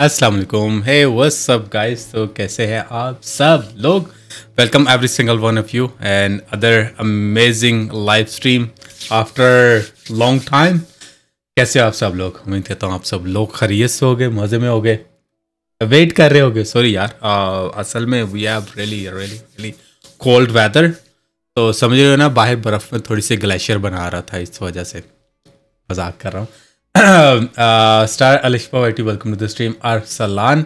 अस्सलाम वालेकुम hey what's up guys तो कैसे हैं आप सब लोग? Welcome every single one of you and other amazing live stream after long time कैसे हो आप सब लोग? उम्मीद करता हूँ आप सब लोग खरीत से हो गए मज़े में हो गए वेट कर रहे होगे सॉरी यार। uh, असल में we have really really really cold weather तो समझ रहे हो ना बाहर बर्फ़ में थोड़ी सी ग्लेशियर बना रहा था इस वजह से। मज़ाक कर रहा हूँ। Star Alishpa whitey welcome to the stream Arsalan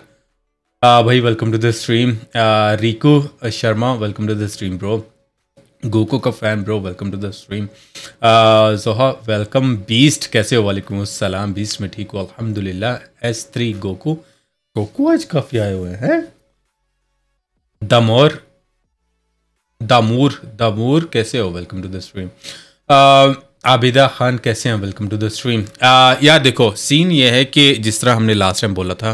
भाई welcome to the stream Riku Sharma welcome to the stream bro Goku का fan bro welcome to the stream Zoha welcome beast कैसे हो वालेकुम अस्सलाम बीस्ट में ठीक हो अल्हम्दुलिल्लाह एस थ्री गोकू गोकू आज काफ़ी आए हुए हैं दमोर दामूर दामूर कैसे हो welcome to the stream Abida Khan कैसे हैं? वेलकम टू द स्ट्रीम यार देखो सीन ये है कि जिस तरह हमने लास्ट टाइम बोला था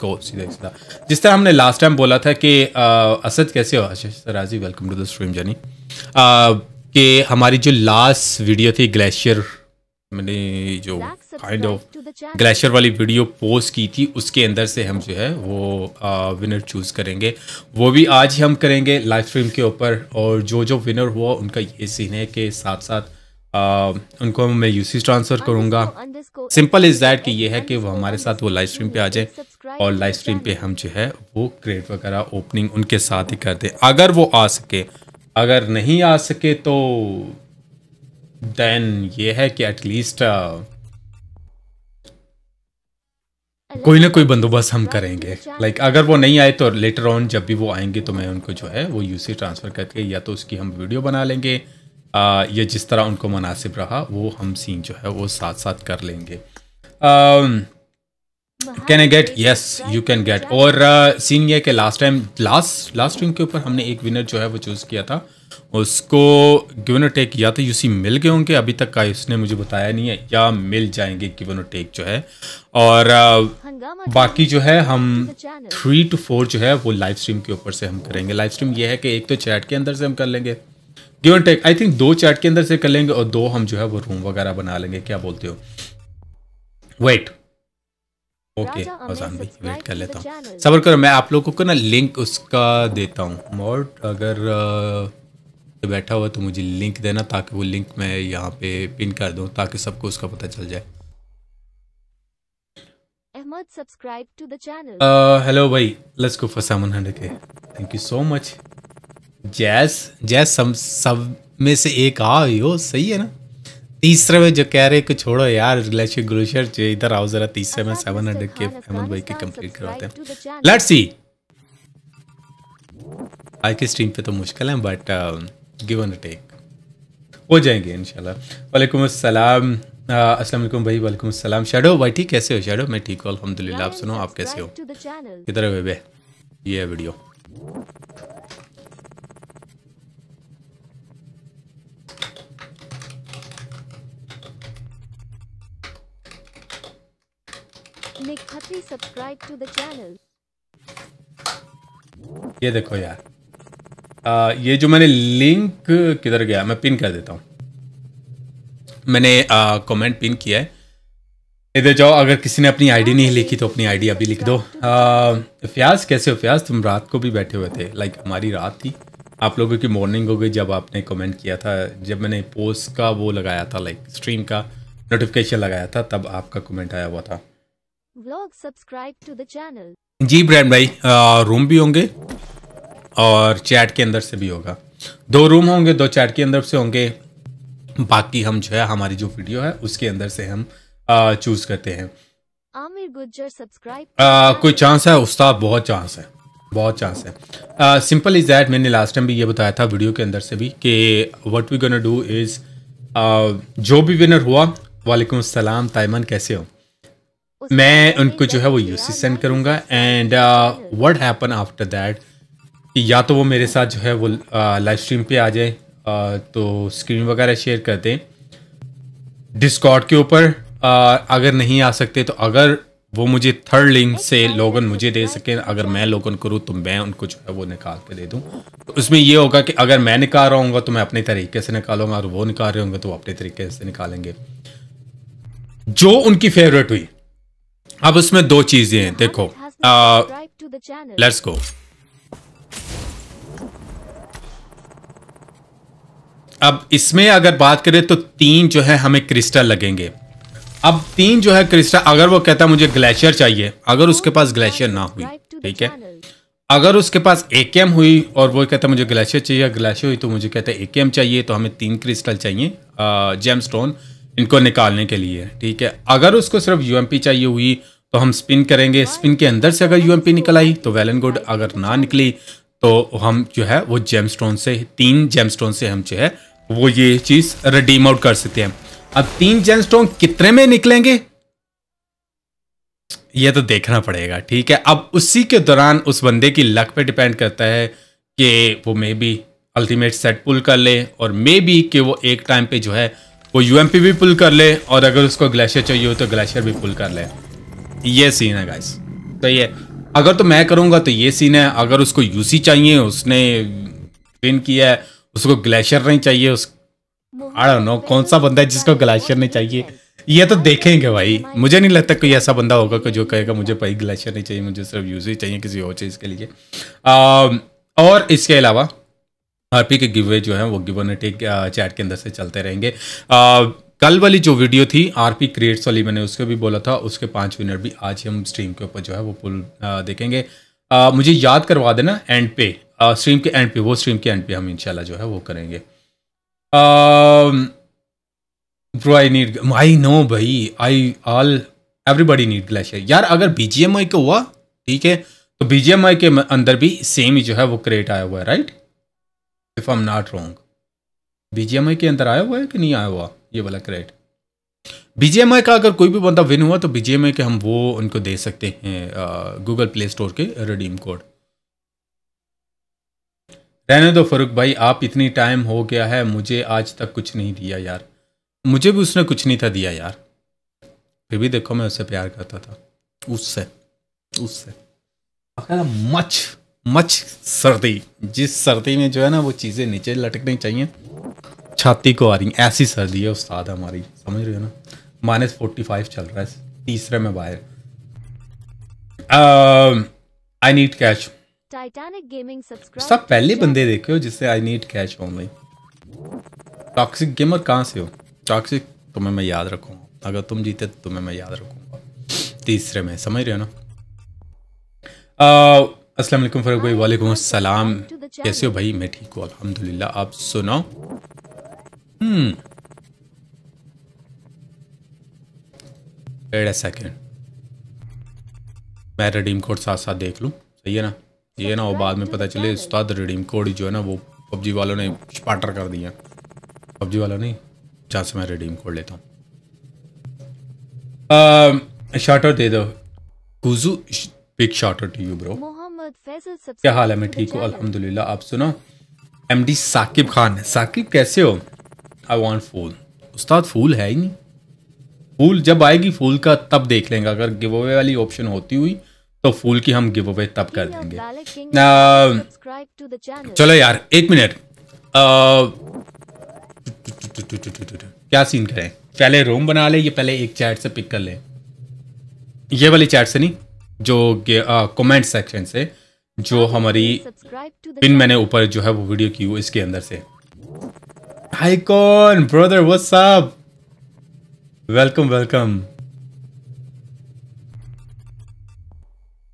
को सीधा सीधा। जिस तरह हमने लास्ट टाइम बोला था कि असद कैसे हो? आशीष राज़ी वेलकम टू द स्ट्रीम जानी। कि हमारी जो लास्ट वीडियो थी ग्लेशियर मैंने जो काइंड ऑफ़ ग्लेशियर वाली वीडियो पोस्ट की थी उसके अंदर से हम जो है वो आ, विनर चूज़ करेंगे। वो भी आज ही हम करेंगे लाइव स्ट्रीम के ऊपर और जो जो विनर हुआ उनका ये सीन है कि साथ साथ उनको मैं यूसी ट्रांसफ़र करूँगा। सिंपल इज़ दैट कि ये है कि वो हमारे साथ वो लाइव स्ट्रीम पे आ जाए और लाइव स्ट्रीम पे हम जो है वो क्रेड वगैरह ओपनिंग उनके साथ ही कर दें। अगर वो आ सके। अगर नहीं आ सके तो देन ये है कि एटलीस्ट कोई ना कोई बंदोबस्त हम करेंगे। लाइक like, अगर वो नहीं आए तो लेटर ऑन जब भी वो आएँगे तो मैं उनको जो है वो यूसी ट्रांसफ़र करके या तो उसकी हम वीडियो बना लेंगे। Uh, जिस तरह उनको मुनासिब रहा वो हम सीन जो है वो साथ साथ कर लेंगे। Can I get yes you can get और सीन uh, ये कि last time last last stream के ऊपर हमने एक विनर जो है वो चूज़ किया था। उसको गिवन टेक या तो यूसी मिल गए होंगे अभी तक का उसने मुझे बताया नहीं है या मिल जाएँगे गिवन टेक जो है। और uh, बाकी जो है हम थ्री टू फोर जो है वो लाइव स्ट्रीम के ऊपर से हम करेंगे। लाइव स्ट्रीम ये है कि एक तो चैट के अंदर से हम कर लेंगे। गिवन टेक आई थिंक दो चैट के अंदर से कर लेंगे और दो हम जो है वो रूम वगैरह बना लेंगे क्या बोलते हो? वेट ओके भाई वेट कर लेता हूँ। सबर करो मैं आप लोगों को ना लिंक उसका देता हूँ। मोड अगर तो बैठा हुआ तो मुझे लिंक देना ताकि वो लिंक मैं यहाँ पे पिन कर दूँ ताकि सबको उसका पता चल जाए। Ahmad subscribe to the channel hello भाई लेट्स गो फॉर 700 के थैंक यू सो मच जैस जैस सब सब में से एक आ हो सही है ना? तीसरे में जो कह रहे कुछ छोड़ो यार ग्लेशियर ग्लेशियर जो इधर आओ जरा तीसरे में सेवन हंड्रेड के अहमद भाई के कंप्लीट करवाते हैं लेट्स सी आज की स्ट्रीम पे तो मुश्किल है बट गिवन अ टेक हो जाएँगे इंशाल्लाह वालेकुम अस्सलाम अस्सलाम वालेकुम भाई वालेकुम अस्सलाम. शेडो भाई ठीक कैसे हो? शेडो मैं ठीक हूँ अल्हम्दुलिल्लाह आप सुनो आप कैसे हो? किधर है बेबे? ये है video Khatri subscribe to the channel. ये देखो यार। आ, ये जो मैंने लिंक किधर गया मैं पिन कर देता हूँ। मैंने कमेंट पिन किया है। इधर जाओ अगर किसी ने अपनी आईडी नहीं लिखी तो अपनी आईडी अभी लिख दो। फ्याज कैसे हो फ्याज तुम रात को भी बैठे हुए थे। लाइक हमारी रात थी। आप लोगों की मॉर्निंग हो गई जब आपने कमेंट किया था। जब मैंने पोस्ट का वो लगाया था लाइक स्ट्रीम का नोटिफिकेशन लगाया था तब आपका कमेंट आया हुआ था। Vlog subscribe to the channel. जी ब्रैंड भाई आ, रूम भी होंगे और चैट के अंदर से भी होगा। दो रूम होंगे दो चैट के अंदर से होंगे। बाकी हम जो है हमारी जो वीडियो है उसके अंदर से हम चूज़ करते हैं। आमिर गुज्जर सब्सक्राइब कोई चांस है? उस्ताद बहुत चांस है। बहुत चांस है। सिंपल इज़ दैट मैंने लास्ट टाइम भी ये बताया था वीडियो के अंदर से भी कि what we gonna do is जो भी विनर हुआ वालेकुम अस्सलाम ताइमन कैसे हो? मैं उनको जो है वो यूसी सेंड करूँगा and what happen after that कि या तो वो मेरे साथ जो है वो लाइव uh, स्ट्रीम पे आ जाए uh, तो स्क्रीन वगैरह शेयर कर दें। डिस्कॉर्ड के ऊपर uh, अगर नहीं आ सकते तो अगर वो मुझे थर्ड लिंक से लोगन मुझे दे सके अगर मैं लोगन करूँ तो मैं उनको जो है वो निकाल के दे दूँ। तो उसमें ये होगा कि अगर मैं निकाल रहा हूँ तो मैं अपने तरीके से निकालूँगा और वो निकाल रहे होंगे तो वो अपने तरीके से निकालेंगे। जो उनकी फेवरेट हुई अब उसमें दो चीज़ें हैं देखो. लेट्स गो अब इसमें अगर बात करें तो तीन जो है हमें क्रिस्टल लगेंगे। अब तीन जो है क्रिस्टल अगर वो कहता है मुझे ग्लेशियर चाहिए अगर उसके पास ग्लेशियर ना हुई ठीक है? अगर उसके पास ए हुई और वो कहता है मुझे ग्लेशियर चाहिए ग्लेशियर हुई तो मुझे कहता है ए चाहिए तो हमें तीन क्रिस्टल चाहिए जेम स्टोन इनको निकालने के लिए, ठीक है? अगर उसको सिर्फ़ यू चाहिए हुई तो हम स्पिन करेंगे। स्पिन के अंदर से अगर यू निकल आई तो वेल एंड गुड अगर ना निकली तो हम जो है, वो जेम स्टोन से, तीन जेम स्टोन से हम जो है, वो ये चीज़ रिडीम आउट कर सकते हैं। अब तीन जेम स्टोन कितने में निकलेंगे? ये तो देखना पड़ेगा, ठीक है? अब उसी के दौरान उस बंदे की लक पे डिपेंड करता है कि वो maybe ultimate set pull कर ले, और मे बी कि वो एक टाइम पे जो है वो यू भी पुल कर ले और अगर उसको ग्लेशियर चाहिए हो तो ग्लेशियर भी पुल कर ले। ये सीन है गाइस तो ये अगर तो मैं करूँगा तो ये सीन है। अगर उसको यूसी चाहिए उसने विन किया है उसको ग्लेशियर नहीं चाहिए उस आई नो कौन सा बंदा है जिसको ग्लेशियर नहीं चाहिए? ये तो देखेंगे भाई। मुझे नहीं लगता कोई ऐसा बंदा होगा कि जो कहेगा मुझे भाई ग्लेशियर नहीं चाहिए मुझे सिर्फ़ यूसी चाहिए किसी और चीज़ के लिए। अम, और इसके अलावा आरपी के गिवे जो है वो गिव एंड टेक चैट के अंदर से चलते रहेंगे। अ, कल वाली जो वीडियो थी आरपी क्रिएट्स वाली मैंने उसको भी बोला था उसके पाँच विनर भी आज हम स्ट्रीम के ऊपर जो है वो पुल देखेंगे। अ, मुझे याद करवा देना एंड पे आ, स्ट्रीम के एंड पे वो स्ट्रीम के एंड पे हम इंशाल्लाह जो है वो करेंगे। Bro I need I know भाई I all everybody need glacier यार अगर बीजीएमआई का हुआ ठीक है तो बीजीएमआई के अंदर भी सेम ही जो है वो क्रिएट आया हुआ है right if I am not wrong BGMI के अंदर आया हुआ है कि नहीं आया हुआ? ये वाला क्रेडिट बीजीएमआई का अगर कोई भी बंदा विन हुआ तो बीजीएमआई के हम वो उनको दे सकते हैं गूगल प्ले स्टोर के रिडीम कोड रहने दो फरूक भाई, आप इतनी टाइम हो गया है, मुझे आज तक कुछ नहीं दिया यार। मुझे भी उसने कुछ नहीं था दिया यार। फिर भी देखो, मैं उससे प्यार करता था। उससे उससे। मच। मच सर्दी। जिस सर्दी में जो है ना वो चीज़ें नीचे लटकनी चाहिए। छाती को आ रही ऐसी सर्दी है उस्ताद हमारी। समझ रहे हो ना? माइनस फोर्टी फाइव चल रहा है। तीसरे में बाहर। I need cash Gaming subscribe. सब पहले बंदे देखे हो जिससे I need cash only toxic gamer कहाँ से हो? टॉक्सिक तुम्हें मैं याद रखूँगा। अगर तुम जीते तो तुम्हें मैं याद रखूँगा। तीसरे में समझ रहे हो ना? uh, अस्सलाम वालेकुम फरूक भाई वालेकुम अस्सलाम। कैसे हो भाई? मैं ठीक हूँ अल्हम्दुलिल्लाह। आप सुनाओ। हम्म। वेट सेकंड मैं रिडीम कोड साथ साथ देख लूँ। सही है ना? ये ना वो बाद में पता चले उस्ताद रिडीम कोड जो है ना वो पबजी वालों ने स्पाटर कर दिया। पबजी वालों ने जहाँ से मैं रिडीम कोड लेता हूँ। शार्टर दे दो। Kuju big shoutout to you bro क्या हाल है? मैं ठीक हूँ. अल्हम्दुलिल्लाह आप सुनो। एमडी साकिब खान साकिब कैसे हो? I want full. Ustad full है ही नहीं। फूल जब आएगी फूल का तब देख लेंगे। अगर गिव अवे वाली ऑप्शन होती हुई तो फूल की हम गिव अवे तब कर देंगे. चलो यार एक मिनट। क्या सीन करें? पहले रूम बना ले ये पहले एक चैट से पिक कर ले। ये वाली चैट से नहीं? जो कमेंट सेक्शन से जो हमारी पिन मैंने ऊपर जो है वो वीडियो की हुई इसके अंदर से। आईकॉन ब्रदर वो साहब welcome welcome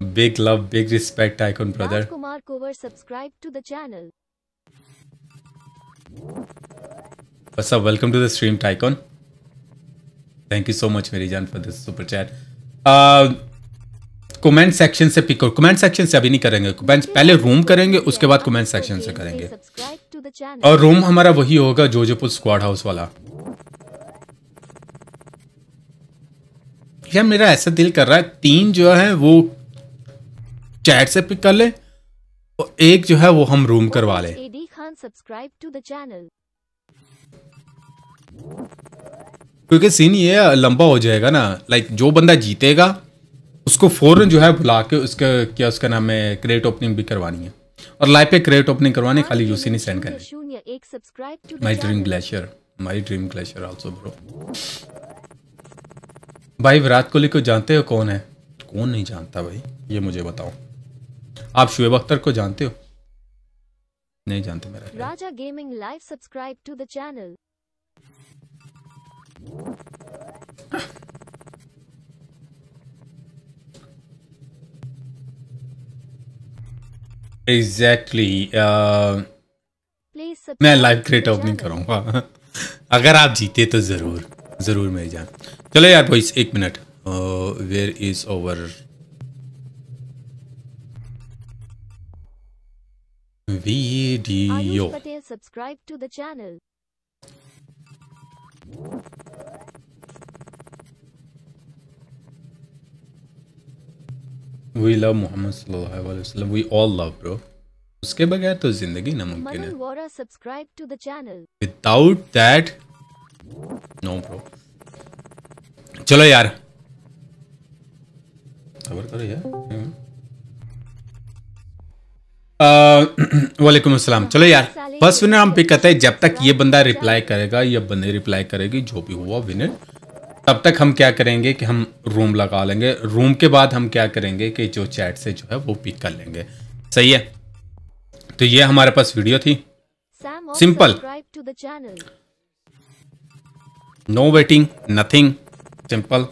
big love big respect icon brother Kumar cover subscribe to the channel welcome to the stream tycoon thank you so much मेरी जान for this super chat comment section से pick करो comment section से अभी नहीं करेंगे। Comment पहले room करेंगे उसके बाद कमेंट सेक्शन से करेंगे. और रूम हमारा वही होगा जोजोपुर स्क्वाड हाउस वाला। यार मेरा ऐसा दिल कर रहा है तीन जो है वो चैट से पिक कर ले और एक जो है वो हम रूम करवा ले। क्योंकि सीन ये लंबा हो जाएगा ना लाइक जो बंदा जीतेगा उसको फ़ौरन जो है बुला के उसका क्या उसका नाम है क्रेट ओपनिंग भी करवानी है। और लाइव पे क्रेट ओपनिंग करवानी खाली यूसी नहीं सेंड करनी। My dream glacier my dream glacier also bro भाई विराट कोहली को जानते हो कौन है? कौन नहीं जानता भाई ये मुझे बताओ। आप शुएब अख्तर को जानते हो? नहीं जानते मेरा Raja gaming live subscribe to the the exactly uh, मैं लाइव क्रिएट ओपनिंग. करूँगा। अगर आप जीते तो ज़रूर ज़रूर मेरी जान। चलो यार बॉइस एक minute where is over video Ayush Patel subscribe to the channel. We love Mohammad सल्लल्लाहु अलैहि वसल्लम वी ऑल लव ब्रो उसके बगैर तो ज़िंदगी नामुमकिन है। Vora subscribe to the channel. Without that no bro चलो यार। खबर करो यार। हम्म। वालेकुम अस्सलाम। चलो यार। फ़र्स्ट विनर हम पिक करते हैं। जब तक ये बंदा रिप्लाई करेगा या बंदे रिप्लाई करेगी जो भी हुआ विनर तब तक हम क्या करेंगे कि हम रूम लगा लेंगे। रूम के बाद हम क्या करेंगे कि जो चैट से जो है वो पिक कर लेंगे। सही है? तो ये हमारे पास वीडियो थी। Channel. no waiting nothing. Simple.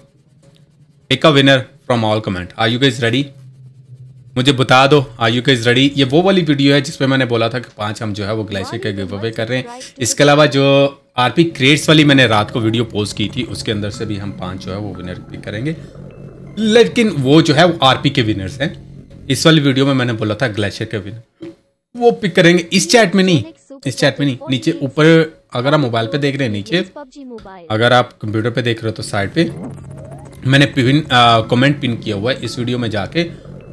Pick a winner from all comment. Are you guys ready? मुझे बता दो आर यू guys रेडी ये वो वाली वीडियो है जिसमें मैंने बोला था कि पाँच हम जो है वो ग्लेशियर के गिव अवे कर रहे हैं। इसके अलावा जो आरपी क्रेट्स वाली मैंने रात को वीडियो पोस्ट की थी, उसके अंदर से भी हम पाँच जो है वो विनर पिक करेंगे। लेकिन वो जो है वो आरपी के विनर्स हैं। इस वाली वीडियो में मैंने बोला था ग्लेशियर के विनर वो पिक करेंगे। इस चैट में नहीं, इस चैट में नहीं, नीचे ऊपर अगर आप मोबाइल पे देख रहे हैं, नीचे. अगर आप कंप्यूटर पे देख रहे हो तो साइड पे। मैंने पिन कमेंट पिन किया हुआ है इस वीडियो में जाके।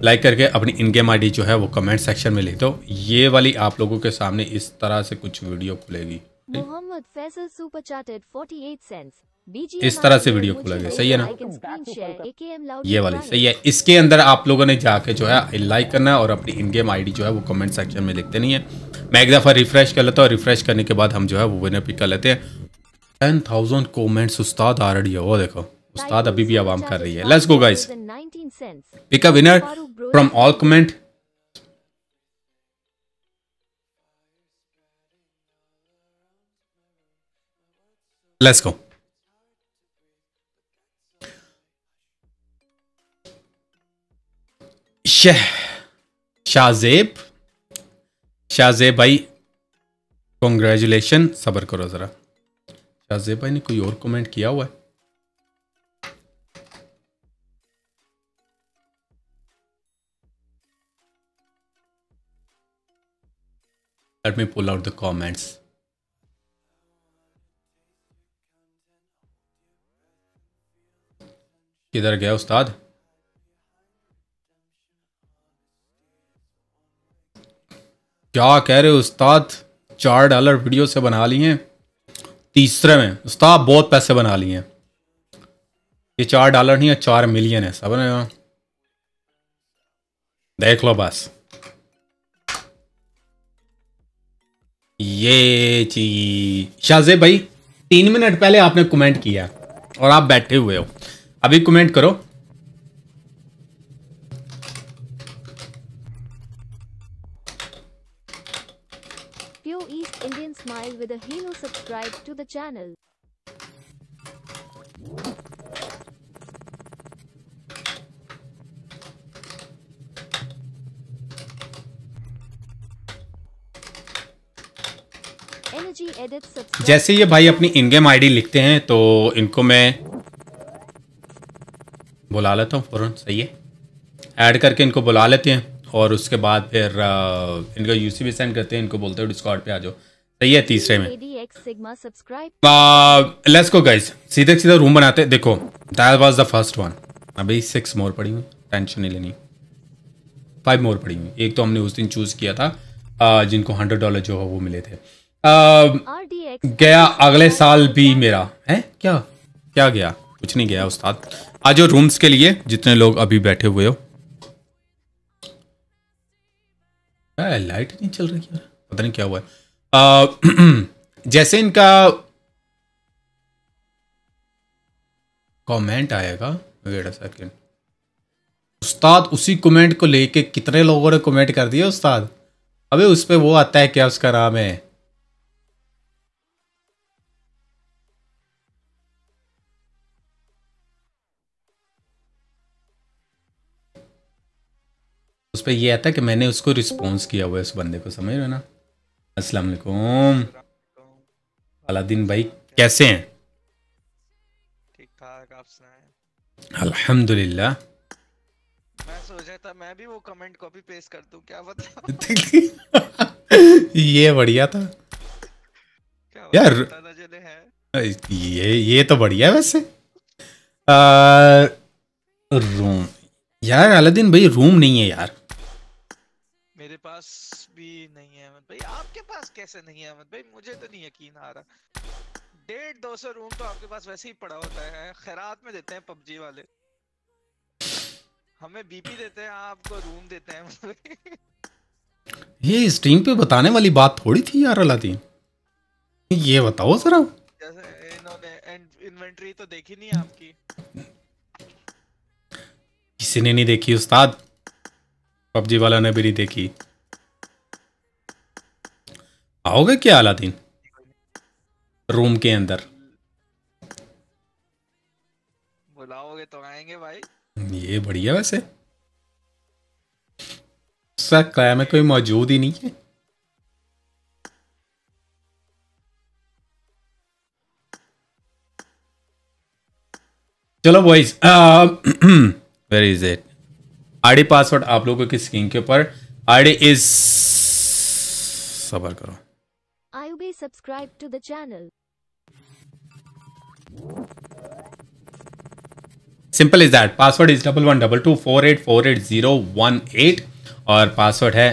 लाइक करके अपनी इन गेम आई जो है वो कमेंट सेक्शन में लिख दो। ये वाली आप लोगों के सामने इस तरह से कुछ वीडियो खुलेगी। Mohammed Faisal super chatted 48 cents. BGM इस तरह से वीडियो खुलेगा, नहीं सही है ना? ये वाली सही है। इसके अंदर आप लोगों ने जाके जो है लाइक करना है और अपनी इन गेम आईडी जो है वो कमेंट सेक्शन में लिखते नहीं है। मैं एक दफ़ा रिफ्रेश कर लेता हूँ रिफ्रेश करने के बाद हम जो है वो विनर पिक कर लेते हैं। टेन थाउज़ेंड कॉमेंट्स उस्ताद आ रही है। वो देखो उस्ताद अभी भी आवाम कर रही है। Let's go guys 19 cents. pick a winner from let's go. Shah Shahzeb Shahzeb भाई कॉन्ग्रेचुलेशन सबर करो ज़रा शाहजेब भाई ने कोई और कमेंट किया हुआ है Let me pull out the comments. किधर गया उस्ताद? क्या कह रहे हो उस्ताद? चार डॉलर वीडियो से बना लिए तीसरे में, उस्ताद बहुत पैसे बना लिए ये चार डॉलर नहीं है, चार मिलियन है सबने देख लो बस। ये चीज़। शाहजेब भाई, तीन मिनट पहले आपने कमेंट किया और आप बैठे हुए हो। अभी कमेंट करो। East Indian smile with subscribe to the channel जैसे ये भाई अपनी इनगेम आईडी लिखते हैं तो इनको मैं बुला लेता हूँ फ़ौरन सही है? ऐड करके इनको बुला लेते हैं और उसके बाद फिर इनका यूसी भी सेंड करते हैं इनको बोलते हो डिस्कॉर्ड पे आ जाओ। सही है तीसरे में. लेट्स गो गाइस सीधे सीधा रूम बनाते हैं देखो that was the first one अभी सिक्स मोर पड़ी हुई टेंशन नहीं लेनी। फाइव मोर पड़ी हुई। एक तो हमने उस दिन चूज़ किया था जिनको हंड्रेड डॉलर जो है वो मिले थे। गया अगले साल भी मेरा। है? क्या? क्या गया? कुछ नहीं गया उस्ताद। आज रूम्स के लिए जितने लोग अभी बैठे हुए हो। लाइट नहीं चल रही यार पता नहीं क्या हुआ है। अ, जैसे इनका कमेंट आएगा वेट अ सेकंड उस्ताद उसी कमेंट को लेके कितने लोगों ने कमेंट कर दिया उस्ताद? अबे उस पर वो आता है क्या उसका नाम है? उस पर यह आता है कि मैंने उसको रिस्पॉन्स किया हुआ है उस बंदे को समझ रहे हो ना? अस्सलाम वालेकुम। अलादीन भाई कैसे हैं? ठीक ठाक आप सुनाएँ। अल्हम्दुलिल्लाह। मैं सोचा था मैं भी वो कमेंट कॉपी पेस्ट कर दूँ क्या पता? ये बढ़िया था। यार। ये ये तो बढ़िया है वैसे। आ, रूम यार अलादीन भाई रूम नहीं है यार। मेरे पास भी नहीं है अहमद भाई। आपके पास कैसे नहीं है अहमद भाई? मुझे तो नहीं यकीन आ रहा। डेढ़ दो सौ रूम तो आपके पास वैसे ही पड़ा होता है। खैरात में देते हैं पबजी वाले। हमें बीपी देते हैं आपको रूम देते हैं। ये स्ट्रीम पे बताने वाली बात थोड़ी थी यार अलादीन। ये बताओ जरा। इन्वेंट्री तो देखी नहीं आपकी। किसी ने नहीं देखी उस्ताद? पबजी वाला ने भी नहीं देखी। आओगे क्या अलादीन? रूम के अंदर। बुलाओगे तो आएँगे भाई। ये बढ़िया वैसे। सकता में कोई मौजूद ही नहीं है। चलो boys where is it ID password आप लोगों की स्क्रीन के ऊपर। आईडी इज़ सबर करो। Subscribe to the channel. Simple is that password is double one double two four eight four eight zero one eight और पासवर्ड है।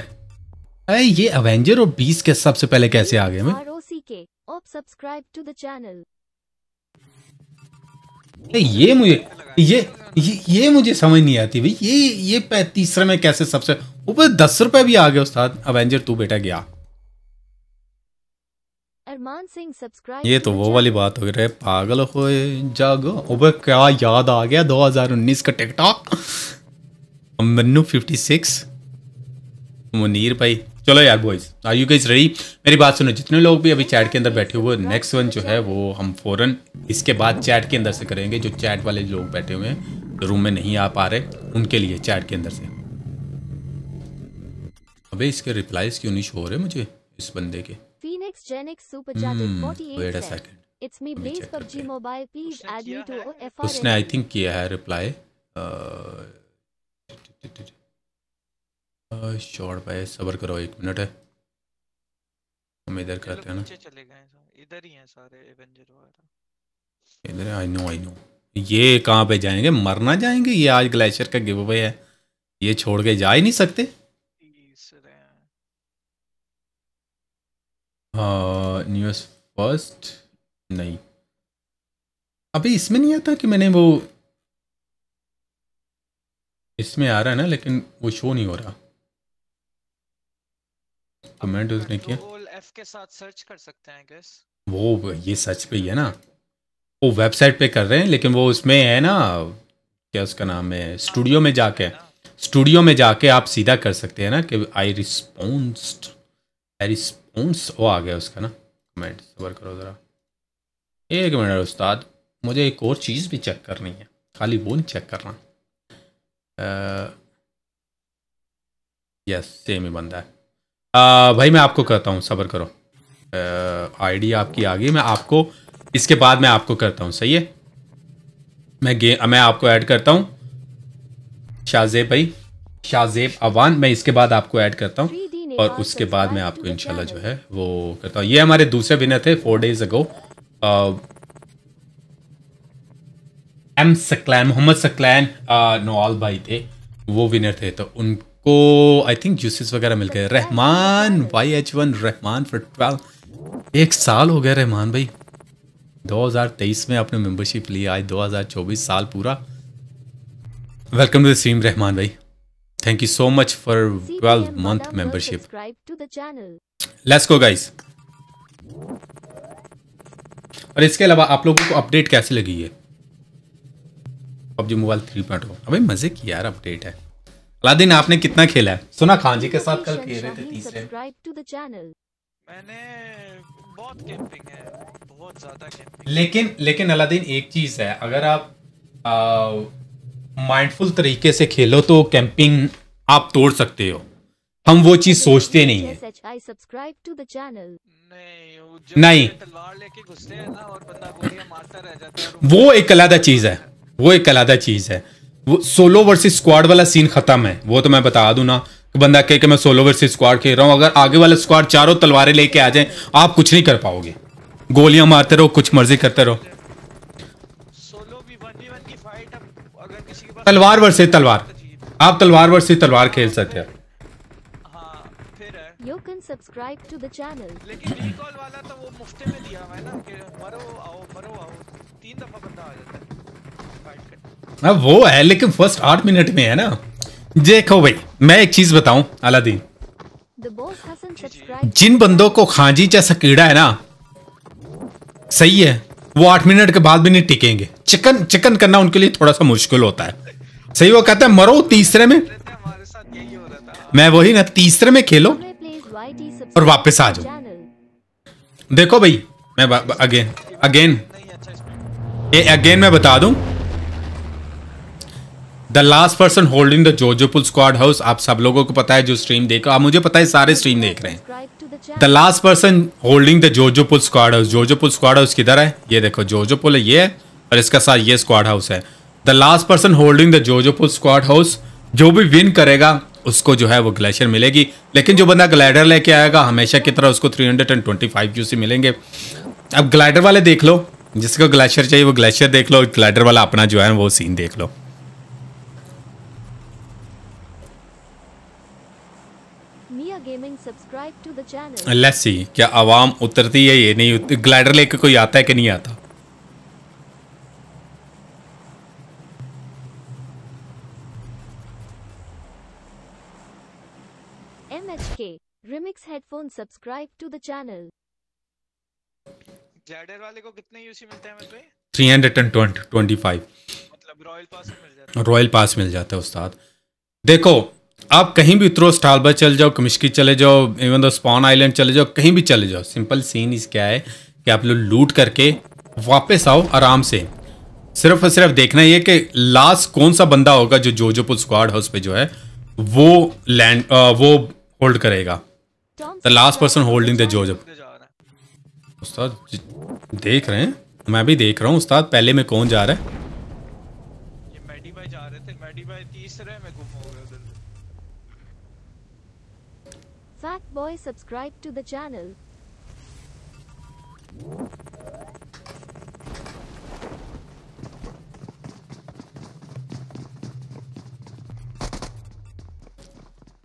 अरे ये अवेंजर और बीस के सबसे पहले कैसे आ गए मैं ROCK. Op subscribe to the channel. अरे ये मुझे ये ये ये मुझे समझ नहीं आती भाई। ये ये तीसरे में कैसे सबसे ऊपर दस रुपए भी आ गए उस्ताद। अवेंजर तू बेटा गया। Arman Singh subscribe ये तो वो वाली बात हो रही पागल हो जागो। ऊपर क्या याद आ गया 2019 का टिकटॉक मन्नू 56 मुनीर भाई चलो यार boys are you guys ready मेरी बात सुनो जितने लोग भी अभी चैट के अंदर बैठे हुए नेक्स्ट वन जो है वो हम फ़ौरन इसके बाद चैट के अंदर से करेंगे जो चैट वाले लोग बैठे हुए हैं जो रूम में नहीं आ पा रहे उनके लिए चैट के अंदर से। अबे इसके रिप्लाईज क्यों नहीं शो हो रहे मुझे इस बंदे के? Phoenix Genix super chatted Hmm, 48 wait a second. It's me Blaze PUBG। Mobile. Please उसने add me to? FR. उसने आई थिंक किया है रिप्लाई शॉर्ट भाई सबर करो एक मिनट है हम इधर करते हैं ना चले गए हैं। इधर ही हैं सारे एवेंजर वगैरह इधर आई नो आई नो ये कहाँ पे जाएँगे मरना जाएँगे ये आज ग्लेशियर का गिव अवे है ये छोड़ के जा ही नहीं सकते तीसरे हैं न्यूज़ फ़र्स्ट नहीं। अभी इसमें नहीं आता कि मैंने वो इसमें आ रहा है ना लेकिन वो शो नहीं हो रहा। कमेंट उसने किया। एफ़ के साथ सर्च कर सकते हैं गेस वो ये सच पे ही है ना। वो वेबसाइट पे कर रहे हैं लेकिन वो उसमें है ना क्या उसका नाम है? स्टूडियो में जाके। स्टूडियो में जाके आप सीधा कर सकते हैं ना कि आई रिस्पॉन्स्ड आई रिस्पॉन्स वो आ गया उसका ना। कमेंट सबर करो ज़रा। एक मिनट उस्ताद मुझे एक और चीज़ भी चेक करनी है। खाली वो नहीं चेक करना। यस सेम ही बंदा है। uh, भाई मैं आपको करता हूँ सबर करो। आईडी आपकी आ गई। मैं आपको इसके बाद मैं आपको करता हूँ सही है? मैं गे मैं आपको ऐड करता हूँ। शाहजेब भाई शाहजेब अवान मैं इसके बाद आपको ऐड करता हूँ। 3D और उसके बाद मैं आपको the इंशाल्लाह जो है वो करता हूँ। ये हमारे दूसरे विनर थे four days ago M Saqlain Mohammad Saqlain Nawal भाई थे। वो विनर थे तो उनको आई थिंक जूसेस वगैरह मिल गए। Rahman Y H one Rahman for twelve एक साल हो गया रहमान भाई। 2023 में आपने मेंबरशिप ली आज 2024 साल पूरा। Welcome to the stream Rahman भाई। Thank you so much for 12 CPM month Madam Girl membership subscribe to let's go guys और इसके अलावा आप लोगों को अपडेट कैसे लगी है पबजी मोबाइल थ्री पॉइंट अबे मज़े की यार अपडेट है। अलादीन आपने कितना खेला है? सुना खान जी के साथ कल खेल रहे थे तीसरे. मैंने बहुत कैंपिंग है बहुत ज़्यादा कैंपिंग लेकिन लेकिन अलादीन एक चीज़ है अगर आप माइंडफुल तरीके से खेलो तो कैंपिंग आप तोड़ सकते हो। हम वो चीज़ सोचते नहीं है. नहीं वो जब नहीं। ये तलवार लेके घुसते हैं ना और बंदा गोलियाँ मारता रह जाता है और वो एक अलग चीज़ है। वो एक अलग चीज़ है। वो सोलो वर्सेस स्क्वाड वाला सीन खत्म है। वो तो मैं बता दूँ ना कि बंदा कहे कि मैं सोलो वर्सेस स्क्वाड खेल रहा हूँ। अगर आगे वाला स्क्वाड चारों तलवारें लेके आ जाए आप कुछ नहीं कर पाओगे। गोलियाँ मारते रहो कुछ मर्ज़ी करते रहो सोलो भी वन वी वन की फाइट अब अगर किसी के पास तलवार वर्सेस तलवार। आप तलवार वर्सेस तलवार खेल सकते हो। हाँ फिर है You can subscribe to the channel. लेकिन रिकॉल वाला तो वो मुफ्ते में दिया हुआ है ना कि मरो आओ मरो आओ। तीन दफ़ा बंदा आ जाता है। फाइट करने। हाँ वो है लेकिन फ़र्स्ट आठ मिनट में है ना। देखो भाई मैं एक चीज़ बताऊँ Aladdin. The boss hasn't subscribed. जिन बंदों को खांजी जैसा कीड़ा है ना सही है वो आठ मिनट के बाद भी नहीं टिकेंगे। चिकन चिकन करना उनके लिए थोड़ा सा मुश्किल होता है। सही, वो कहते हैं, मरो तीसरे में। मैं वही ना, तीसरे में खेलो और वापस आ जाओ। देखो भाई, मैं अगेन अगेन ये अगेन मैं बता दूँ। The last person holding the जोजोपुल squad house आप सब लोगों को पता है जो स्ट्रीम देख, आप मुझे पता है, सारे स्ट्रीम देख रहे हैं। The last person holding the जोजोपुल squad house जोजोपुल स्क्वाड हाउस किधर है? ये देखो जोजोपुल है, ये है, और इसका साथ ये स्क्वाड हाउस है। The last person holding the जोजोपुर squad house जो भी विन करेगा उसको जो है वो ग्लेशियर मिलेगी। लेकिन जो बंदा ग्लाइडर लेके आएगा हमेशा की तरह उसको 325 यूसी मिलेंगे। अब ग्लाइडर वाले देख लो जिसको ग्लेशियर चाहिए वो ग्लेशियर देख लो ग्लाइडर वाला अपना जो है वो सीन देख लो. लेट्स सी क्या आवाम उतरती है ये नहीं? ग्लाइडर लेके कोई आता है कि नहीं आता? Remix Headphone subscribe to the channel. वाले को कितने यूसी मिलते हैं मतलब three hundred and twenty five मतलब रॉयल पास मिल जाता रॉयल पास मिल जाता है उस्ताद। देखो आप कहीं भी उतरो स्टालबा चले जाओ कमिश्की चले जाओ इवन दो स्पॉन आइलैंड चले जाओ कहीं भी चले जाओ सिंपल सीन इस क्या है कि आप लोग लूट करके वापस आओ आराम से। सिर्फ़ और सिर्फ़ देखना ये कि लास्ट कौन सा बंदा होगा जो जोजोपुर स्क्वाड हाउस पे जो है वो लैंड वो होल्ड करेगा। The last person holding the channel. जोजो जा रहा है उस्ताद देख रहे हैं? मैं भी देख रहा हूँ। उस्ताद पहले में कौन जा रहा है? ये मैडी भाई जा रहे थे। मैडी भाई तीसरे में गुम हो गए उधर Fat Boy subscribe to the channel.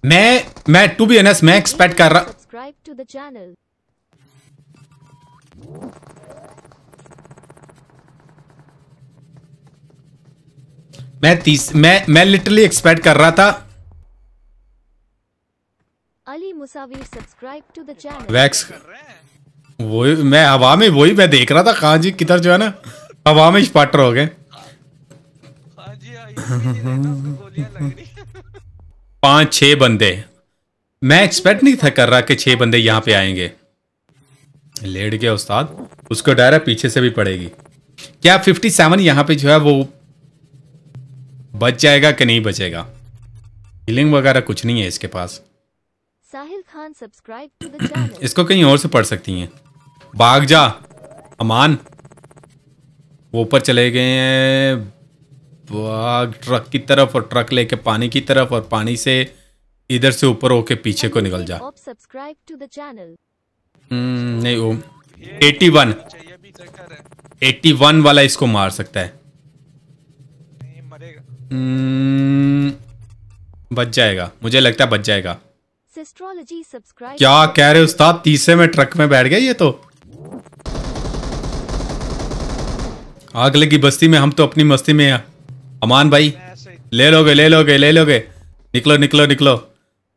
मैं मैं टू बी एनएस मैं एक्सपेक्ट कर रहा Subscribe to the channel. मैं तीस मैं मैं लिटरली एक्सपेक्ट कर रहा था Ali Musawir subscribe to the channel. Wax कर रहे हैं वही मैं हवा में वही मैं देख रहा था खान जी किधर जो है ना हवा में स्पाटर हो गए पाँच छह बंदे। मैं एक्सपेक्ट नहीं था कर रहा कि छह बंदे यहाँ पे आएँगे। लेट गया उस्ताद। उसको है पीछे से भी पड़ेगी। क्या फिफ्टी सेवन यहाँ पे जो है वो बच जाएगा कि नहीं बचेगा? हीलिंग वगैरह कुछ नहीं है इसके पास। Sahil Khan channel. इसको कहीं और से पढ़ सकती हैं। भाग जा। अमान। वो ऊपर चले गए हैं। भाग ट्रक की तरफ़ और ट्रक लेके पानी की तरफ़ और पानी से इधर से ऊपर होके पीछे को निकल जा। हम्म, नहीं वो 81 चाहिए भी 81 वाला इसको मार सकता है। नहीं मरेगा। हम्म, बच जाएगा। मुझे लगता है बच जाएगा। क्या कह रहे उस्ताद? तीसरे में ट्रक में बैठ गया ये तो। आग लगी बस्ती में हम तो अपनी मस्ती में हैं अमान भाई ले लोगे ले लोगे ले लोगे। निकलो निकलो निकलो।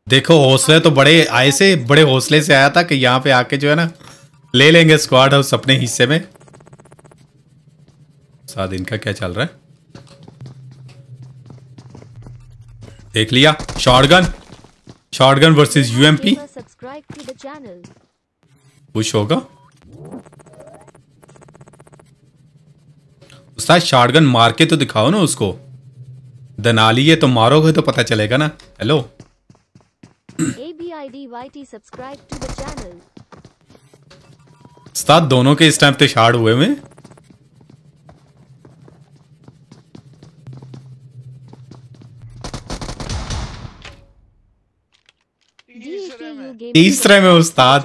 देखो हौसले तो बड़े आए से बड़े हौसले से आया था कि यहाँ पे आके जो है ना ले लेंगे स्क्वाड हाउस अपने हिस्से में। साथ इनका क्या चल रहा है? देख लिया shotgun shotgun versus UMP push होगा। उस्ताद शॉटगन मार के तो दिखाओ ना उसको। दनाली है तो मारोगे तो पता चलेगा ना। हेलो. उस्ताद दोनों के इस टाइम पे शार्ड हुए हुए। तीसरे में तीसरे में उस्ताद।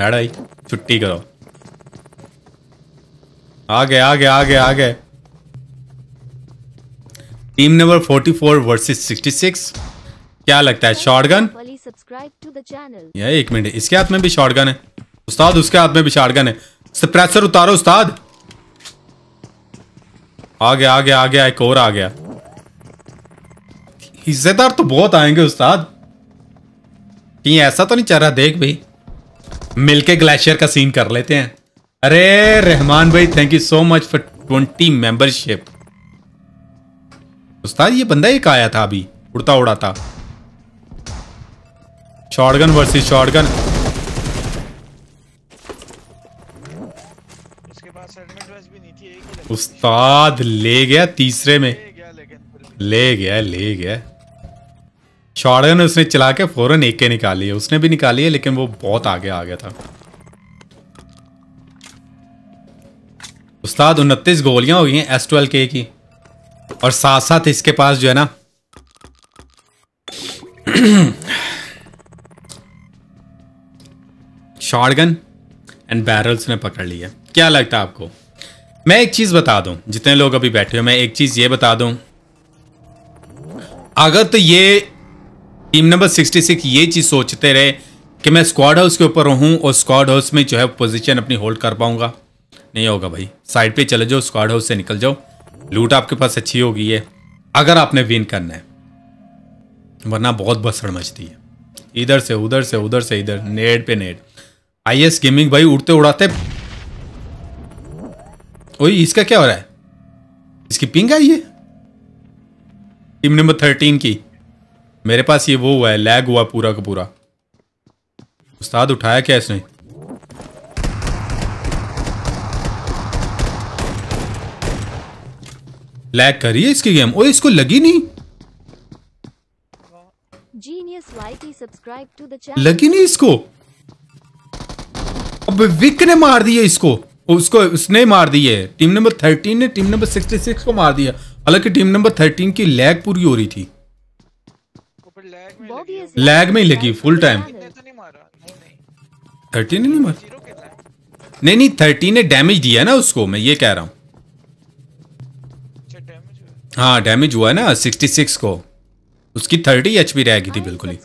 channel. छुट्टी करो। आ गए आ गए आ गए आ गए टीम नंबर 44 वर्सेस 66 क्या लगता है शॉटगन channel. एक मिनट इसके हाथ में भी शॉटगन है। उस्ताद उसके हाथ में भी शॉटगन है। सप्रेसर उतारो उस्ताद। आ गया आ गया आ गया एक और आ गया। हिस्सेदार तो बहुत आएँगे उस्ताद। कहीं ऐसा तो नहीं चल रहा देख भाई। मिलके ग्लेशियर का सीन कर लेते हैं। अरे रहमान भाई thank you so much for twenty membership उस्ताद ये बंदा एक आया था अभी उड़ता उड़ा था शॉटगन। वर्सेस शॉटगन लगी उस्ताद ले गया तीसरे में। ले गया ले गया ले गया। शॉटगन उसने चला के फ़ौरन एक के निकाली है। उसने भी निकाली है लेकिन वो बहुत आगे आ गया था। उस्ताद, उनतीस गोलियाँ हो गई हैं एस ट्वेल्व के की। और साथ साथ इसके पास जो है ना शॉटगन एंड बैरल्स ने पकड़ लिया क्या लगता है आपको? मैं एक चीज़ बता दूँ, जितने लोग अभी बैठे हो, मैं एक चीज़ ये बता दूँ। अगर तो ये टीम नंबर 66 ये चीज़ सोचते रहे कि मैं स्क्वाड हाउस के ऊपर रहूँ और स्क्वाड हाउस में जो है पोजीशन अपनी होल्ड कर पाऊँगा। नहीं होगा भाई। साइड पे चले जाओ स्क्वाड हाउस से निकल जाओ। लूट आपके पास अच्छी होगी है अगर आपने विन करना है। वरना बहुत बसड़ मचती है। इधर से, उधर से उधर से, इधर नेड पे नेड आई एस गेमिंग भाई, उड़ते उड़ाते। ओए, इसका क्या हो रहा है? इसकी पिंग आई है? टीम नंबर थर्टीन की। मेरे पास ये वो हुआ है लैग हुआ पूरा का पूरा। उस्ताद, उठाया क्या इसने? लैग करी है इसकी गेम ओए इसको लगी नहीं. लगी नहीं इसको। अब विक ने मार दिया इसको। उसको उसने मार दी है। टीम नंबर थर्टीन ने टीम नंबर सिक्सटी सिक्स को मार दिया। हालाँकि टीम नंबर थर्टीन की लैग पूरी हो रही थी। लैग में लगी है। में ही लगी फुल टाइम तो थर्टीन ने नहीं मार। नहीं नहीं थर्टीन ने डैमेज दिया ना उसको मैं ये कह रहा हूँ। हाँ डैमेज हुआ है ना सिक्सटी सिक्स को। उसकी थर्टी एच पी रह गई थी बिल्कुल ही.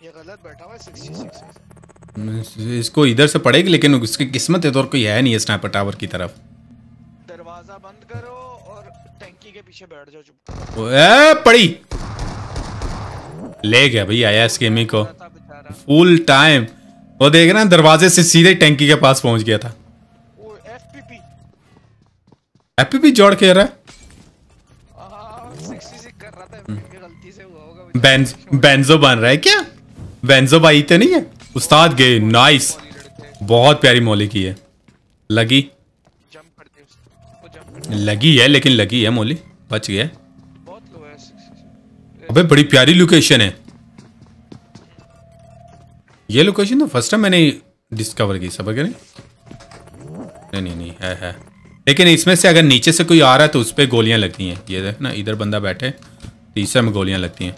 ये गलत बैठा हुआ है 66 इसको इधर से पड़ेगी लेकिन उसकी किस्मत है तो और कोई है नहीं है स्नाइपर टावर की तरफ़। दरवाज़ा बंद करो और टैंकी के पीछे बैठ जाओ चुप। ए, पड़ी। ले गया भाई आया इस गेमिंग को। फुल टाइम वो देख रहा है दरवाजे से सीधे टैंकी के पास पहुँच गया था। हैप्पी भी जोड़ के रहा है? 66 कर रहा था FPP गलती से हुआ होगा बेंज बेंजो बन रहा है क्या? बेंजो भाई तो नहीं है। उस्ताद गए नाइस बहुत प्यारी मौली की है। लगी। लगी है, लेकिन लगी है मौली। बच गया। बहुत लो 66 अबे, बड़ी प्यारी लोकेशन है। ये लोकेशन तो फ़र्स्ट टाइम मैंने डिस्कवर की सब नहीं नहीं नहीं, है है। लेकिन इसमें से अगर नीचे से कोई आ रहा है तो उस पर गोलियाँ लगती हैं। ये देख ना इधर बंदा बैठे तीसरे में गोलियाँ लगती हैं।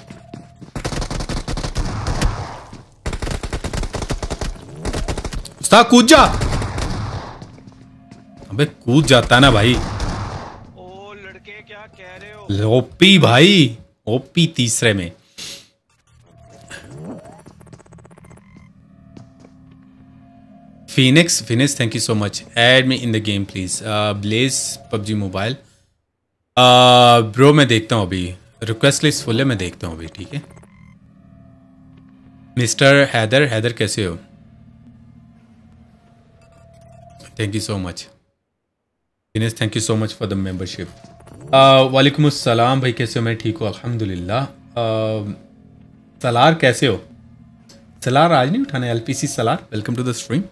उस्ताद कूद जा। अबे कूद जाता ना भाई। ओ लड़के क्या कह रहे हो? ओपी भाई ओपी तीसरे में। Phoenix Phoenix thank you so much add me in the game please blaze PUBG mobile bro मैं देखता हूँ अभी। रिक्वेस्ट लिस्ट फुल है मैं देखता हूँ अभी ठीक है? मिस्टर हैदर हैदर कैसे हो? Thank you so much Phoenix thank you so much for the membership वालेकुम अस्सलाम भाई कैसे हो? मैं ठीक हूँ अल्हम्दुलिल्लाह आ, सलार कैसे हो? सलार आज नहीं उठाना LPC Salar welcome to the stream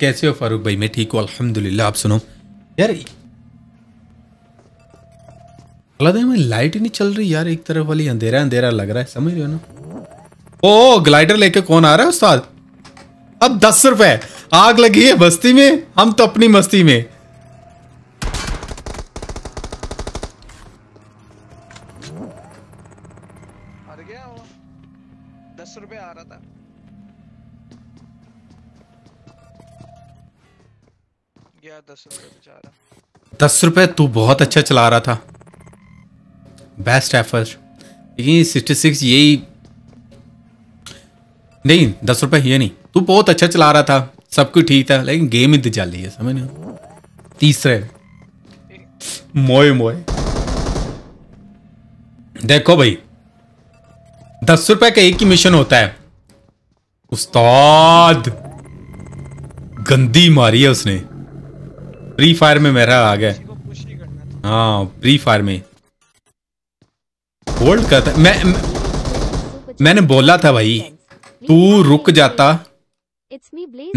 कैसे हो फारूक भाई? मैं ठीक हूँ, अल्हम्दुलिल्लाह, आप सुनो। यार अलग में लाइट ही नहीं चल रही यार, एक तरफ़ वाली अंधेरा अंधेरा लग रहा है, समझ रहे हो ना? ओ ग्लाइडर लेके कौन आ रहा है, उस्ताद? अब दस रुपए। आग लगी है बस्ती में, हम तो अपनी मस्ती में। दस दस रुपए तू बहुत अच्छा चला रहा था। बेस्ट एफर्ट लेकिन सिक्सटी सिक्स यही नहीं, दस रुपए ये नहीं। तू बहुत अच्छा चला रहा था। सब कुछ ठीक था, लेकिन गेम ही रही है, समझ नहीं तीसरे। मोए मोए। देखो भाई, दस रुपए का एक ही मिशन होता है। उस्ताद, गंदी मारी है उसने। फ्री फायर में मेरा आ गया। ही प्री फायर में। होल्ड करता मैं, मैं मैंने बोला था भाई तू रुक जाता।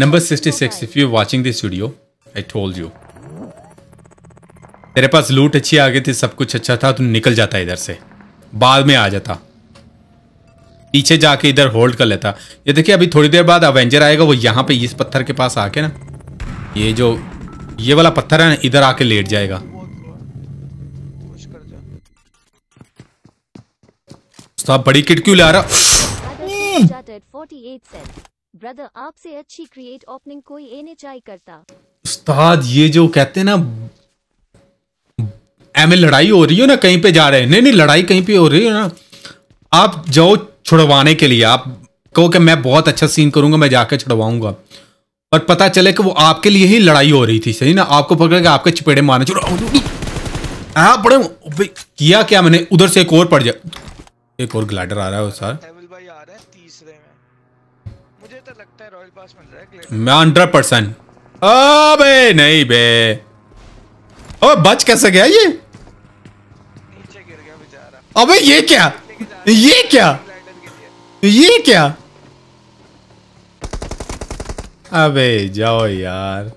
Number 66 Mobile. If you watching this video I told you तेरे पास लूट अच्छी आ गई थी सब कुछ अच्छा था तू निकल जाता इधर से। बाद में आ जाता। पीछे जाके इधर होल्ड कर लेता। ये देखिए अभी थोड़ी देर बाद अवेंजर आएगा वो यहाँ पे इस पत्थर के पास आके ना ये जो ये वाला पत्थर है ना इधर आके लेट जाएगा। तो आप बड़ी किट क्यों ला रहा Other Chatted 48 said, Brother आपसे अच्छी क्रिएट ओपनिंग कोई एनएचआई करता उस्ताद ये जो कहते हैं ना एम लड़ाई हो रही हो ना कहीं पे जा रहे हैं। नहीं नहीं लड़ाई कहीं पे हो रही हो ना। आप जाओ छुड़वाने के लिए। आप कहो कि मैं बहुत अच्छा सीन करूँगा मैं जाकर छुड़वाऊँगा। और पता चले कि वो आपके लिए ही लड़ाई हो रही थी सही ना? आपको पकड़ के आपके चपेड़े मारने छुड़ाओ हाँ बड़े भाई, किया क्या मैंने? उधर से एक और पड़ जा। एक और ग्लाइडर आ रहा है सर। में। तो मैं हंड्रेड परसेंट अबे नहीं बे। ओ बच कैसे गया ये? नीचे गिर गया अबे ये क्या? ये क्या? ये क्या? अबे जाओ यार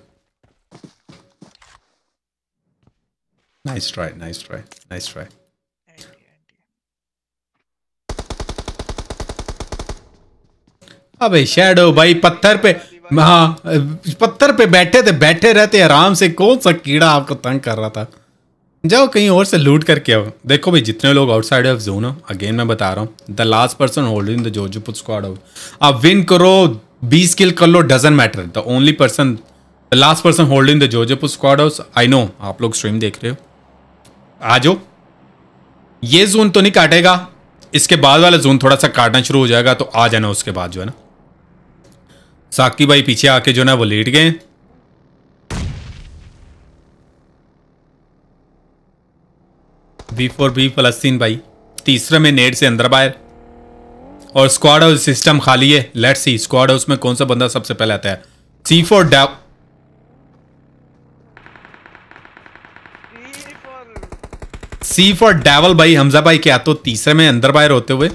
nice try nice try nice try अबे शैडो भाई, पत्थर पे हाँ पत्थर पे बैठे थे, बैठे रहते, आराम से कौन सा कीड़ा आपको तंग कर रहा था? जाओ कहीं और से लूट करके आओ। देखो भाई, जितने लोग आउटसाइड ऑफ़ जोन हो अगेन मैं बता रहा हूँ the last person holding the जोजो पुट स्क्वाड आउट आप विन करो बीस किल कर लो doesn't matter the only person the last person holding the जोजो पुट स्क्वाड हाउस आई नो आप लोग स्ट्रीम देख रहे हो। आ जाओ। ये जोन तो नहीं काटेगा। इसके बाद वाला जोन थोड़ा सा काटना शुरू हो जाएगा तो आ जाना उसके बाद जो है ना। साकी भाई पीछे आके जो ना, वो लेट गए। बी फोर बी फलस्तीन भाई। तीसरे में नेट से अंदर बाहर। और स्क्वाड हाउस सिस्टम खाली है. लेट्स सी स्क्वाड हाउस में कौन सा बंदा सबसे पहले आता है? C for Dave C for devil भाई हमजा भाई क्या? तो तीसरे में अंदर बाहर होते हुए।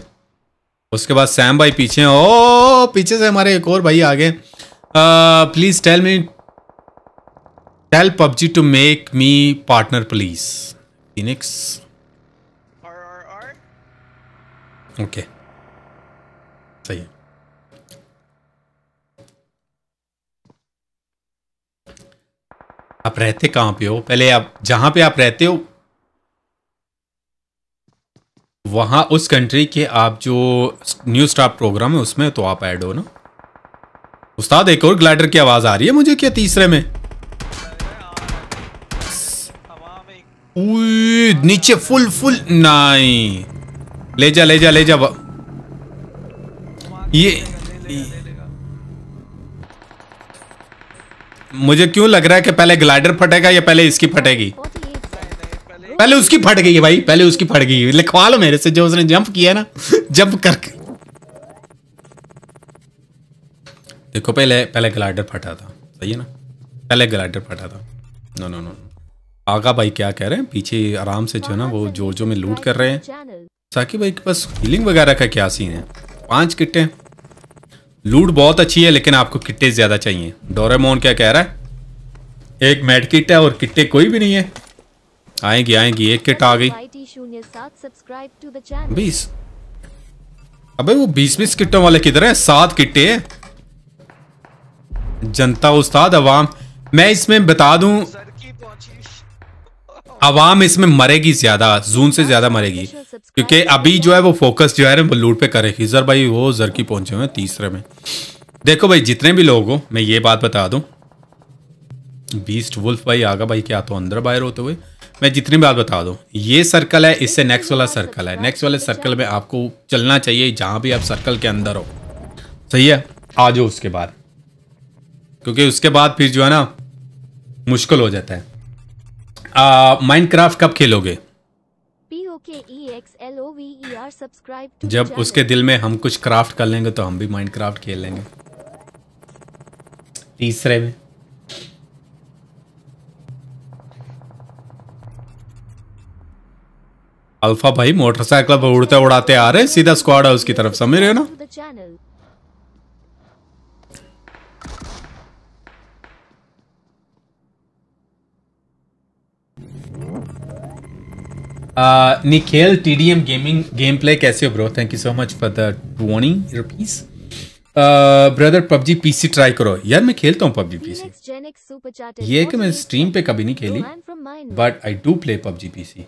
उसके बाद सैम भाई पीछे ओ पीछे से हमारे एक और भाई आ गए please tell me tell PUBG to make me partner please Phoenix okay सही है। आप रहते कहाँ पे हो? पहले आप, जहाँ पे आप रहते हो, वहाँ उस कंट्री के आप जो न्यू स्टार्ट प्रोग्राम है, उसमें तो आप ऐड हो ना? उस्ताद, एक और ग्लाइडर की आवाज़ आ रही है मुझे क्या तीसरे में? नीचे फुल फुल नहीं। ले जा ले जा ले जा ये मुझे क्यों लग रहा है कि पहले ग्लाइडर फटेगा या पहले इसकी फटेगी? 48 said, नहीं पहले उसकी फट गई है भाई पहले उसकी फट गई है। लिखवा लो मेरे से जो उसने जंप किया ना जंप करके। देखो पहले पहले ग्लाइडर फटा था। सही है ना? पहले ग्लाइडर फटा था। नो नो नो आगा भाई क्या कह रहे हैं? पीछे आराम से जो है ना वो ज़ोर जो में लूट कर रहे हैं. साकी भाई के पास हीलिंग वगैरह का क्या सीन है? पाँच किट्टे लूट बहुत अच्छी है, लेकिन आपको किट्टे ज़्यादा चाहिए। डोरेमोन क्या कह रहा है? एक मेड किट है और किट्टे कोई भी नहीं है। आएगी आएगी, एक किट आ गई। बीस। अबे वो बीस बीस किट्टों वाले किधर है? सात किट्टे हैं। जनता उस्ताद, अवाम। मैं इसमें बता दूँ अवाम इसमें मरेगी ज़्यादा, जून से ज़्यादा मरेगी। क्योंकि अभी जो है वो फोकस जो है वो लूट पे करेगी जर भाई वो जर की पहुँचे हुए हैं तीसरे में। देखो भाई, जितने भी लोग हो, मैं ये बात बता दूँ। बीस्ट वुल्फ भाई, आगा भाई, क्या तो अंदर बाहर होते हुए। मैं जितनी बात बता दूँ, ये सर्कल है, इससे नेक्स्ट वाला सर्कल है। नेक्स्ट वाले सर्कल में आपको चलना चाहिए, जहाँ भी आप सर्कल के अंदर हो। सही है? आ जाओ उसके बाद। क्योंकि उसके बाद फिर जो है ना, मुश्किल हो जाता है। माइनक्राफ्ट कब खेलोगे? E E जब उसके दिल में हम कुछ क्राफ्ट कर लेंगे तो हम भी माइनक्राफ्ट खेल लेंगे। तीसरे में। अल्फ़ा भाई मोटरसाइकिल पर उड़ते उड़ाते आ रहे सीधा स्क्वाड है उसकी तरफ़ समझ रहे हो ना? Nikhil TDM gaming game play कैसे हो bro thank you so much for the twenty rupees brother PUBG PC try करो। यार मैं खेलता हूँ पबजी पीसी ये कि मैं स्ट्रीम पे कभी नहीं खेली but I do play PUBG PC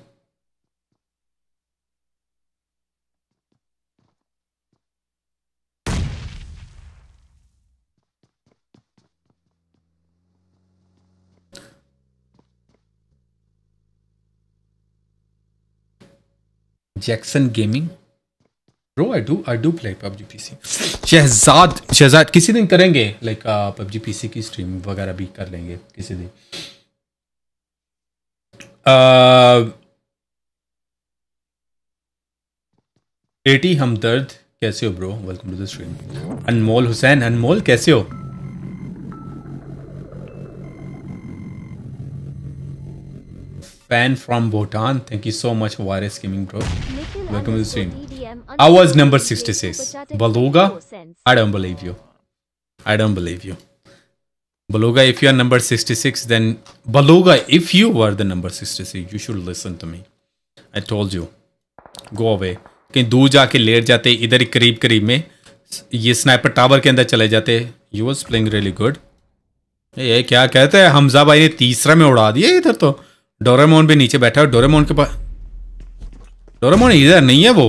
Jackson gaming bro I do I do play PUBG PC Shahzad Shahzad किसी दिन करेंगे? लाइक पबजी पीसी की स्ट्रीम वगैरह भी कर लेंगे किसी दिन। एटी हमदर्द, कैसे हो bro welcome to the stream Anmol Hussain, Anmol, कैसे हो? From Bhutan thank you so much virus gaming bro Nikhil Welcome to the stream. I was number DJ 66. super chatted Beluga? 54 cents. I don't believe you. I don't believe you. Beluga, if you are number 66, then Beluga, if you were the number 66, you should listen to me. I told you. Go away. कहीं दूर जाके late जाते इधर ही करीब करीब में ये sniper tower के अंदर चले जाते you was playing really good ये क्या कहते हैं हमजा भाई ने तीसरा में उड़ा दिया इधर तो डोरेमोन भी नीचे बैठा है डोरेमोन के पास डोरेमोन इधर नहीं है वो।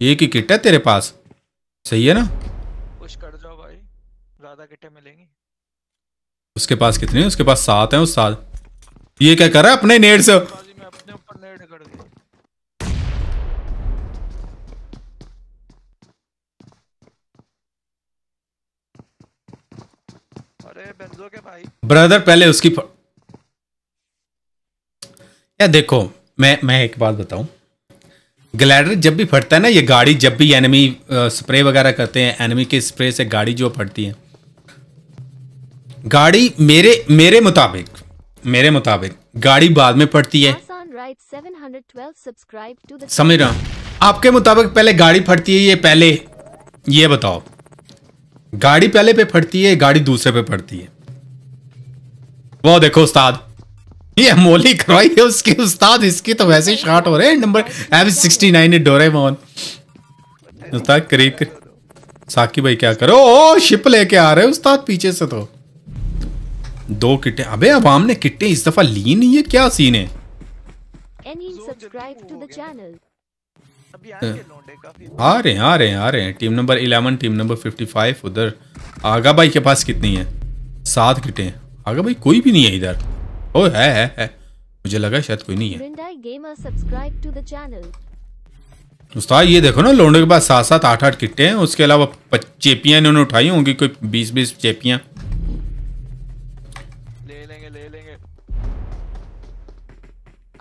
एक ही किट है तेरे पास। सही है ना? पुश कर जाओ भाई। ज़्यादा किट्टे मिलेंगी। उसके पास कितने हैं? उसके पास सात हैं उस सात। ये क्या कर रहा है अपने नेट से? अपने ऊपर नेड कर दी अरे बेंजो के भाई। ब्रदर पहले उसकी फ... यार देखो मैं मैं एक बात बताऊँ। ग्लैडर जब भी फटता है ना ये गाड़ी जब भी एनिमी स्प्रे वगैरह करते हैं एनिमी के स्प्रे से गाड़ी जो फटती है। गाड़ी मेरे मेरे मुताबिक मेरे मुताबिक गाड़ी बाद में फटती है। Hassan writes 712 subscribe to the समझ रहा हूँ? आपके मुताबिक पहले गाड़ी फटती है ये पहले ये बताओ। गाड़ी पहले पे फटती है गाड़ी दूसरे पे फटती है। वो देखो उस्ताद ये मोली करवाई है उसकी उस्ताद इसकी तो वैसे ही शॉट हो रहे हैं। Number M sixty nine Doraemon उस्ताद करीब कर साकी भाई क्या करो? ओ शिप लेके आ रहे हैं उस्ताद पीछे से तो। दो किट्टे अबे अवाम ने किट्टे इस दफ़ा ली नहीं है क्या सीन है? काफ़ी आ रहे हैं आ रहे हैं आ रहे हैं। टीम नंबर 11 टीम नंबर 55 उधर। आगा भाई के पास कितनी है? सात किटे आगा भाई कोई भी नहीं है इधर। ओ है है है मुझे लगा शायद कोई नहीं है. उस्ताद ये देखो ना लोंडे के पास सात सात आठ आठ किट्टे हैं उसके अलावा चेपियाँ इन्होंने उठाई होंगी कोई बीस बीस चेपियाँ ले लेंगे ले लेंगे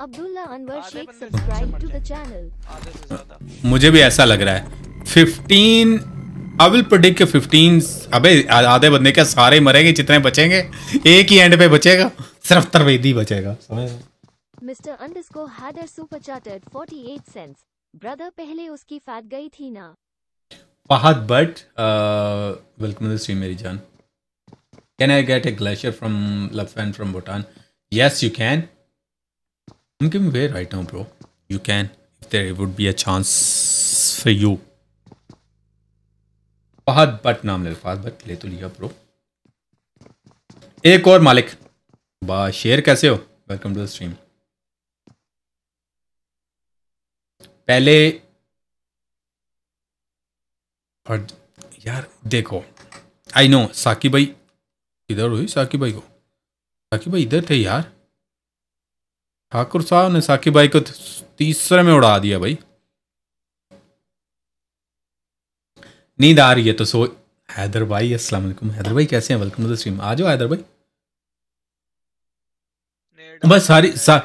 Abdullah Anwar आधे Sheikh बंदे subscribe मर to the जाएँगे। channel. आधे से ज़्यादा मुझे भी ऐसा लग रहा है फिफ्टीन आई विल प्रोडिक्ट 15 अबे आधे बंदे क्या सारे मरेंगे जितने बचेंगे? एक ही एंड पे बचेगा? सिर्फ़ तरवेदी बचेगा। Mister underscore Haider super chatted 48 cents brother पहले उसकी फैट गई थी ना। Fahad but welcome to stream मेरी जान। Can I get a glacier from लफैन from Bhutan yes you can I'm giving away right now, bro. You can, if there would be a chance for you. Fahad but नाम ले, Fahad but ले तो लिया pro एक और मालिक। बा शेर कैसे हो? वेलकम टू द स्ट्रीम पहले और यार, देखो आई नो साकी भाई इधर हुई, साकी भाई को। साकी भाई इधर थे यार। ठाकुर साहब ने साकी भाई को तीसरे में उड़ा दिया भाई। नींद आ रही है तो सो हैदर भाई अस्सलाम वालेकुम। हैदर भाई कैसे हैं? वेलकम टू द स्ट्रीम आ जाओ हैदर भाई। बस सारी सा,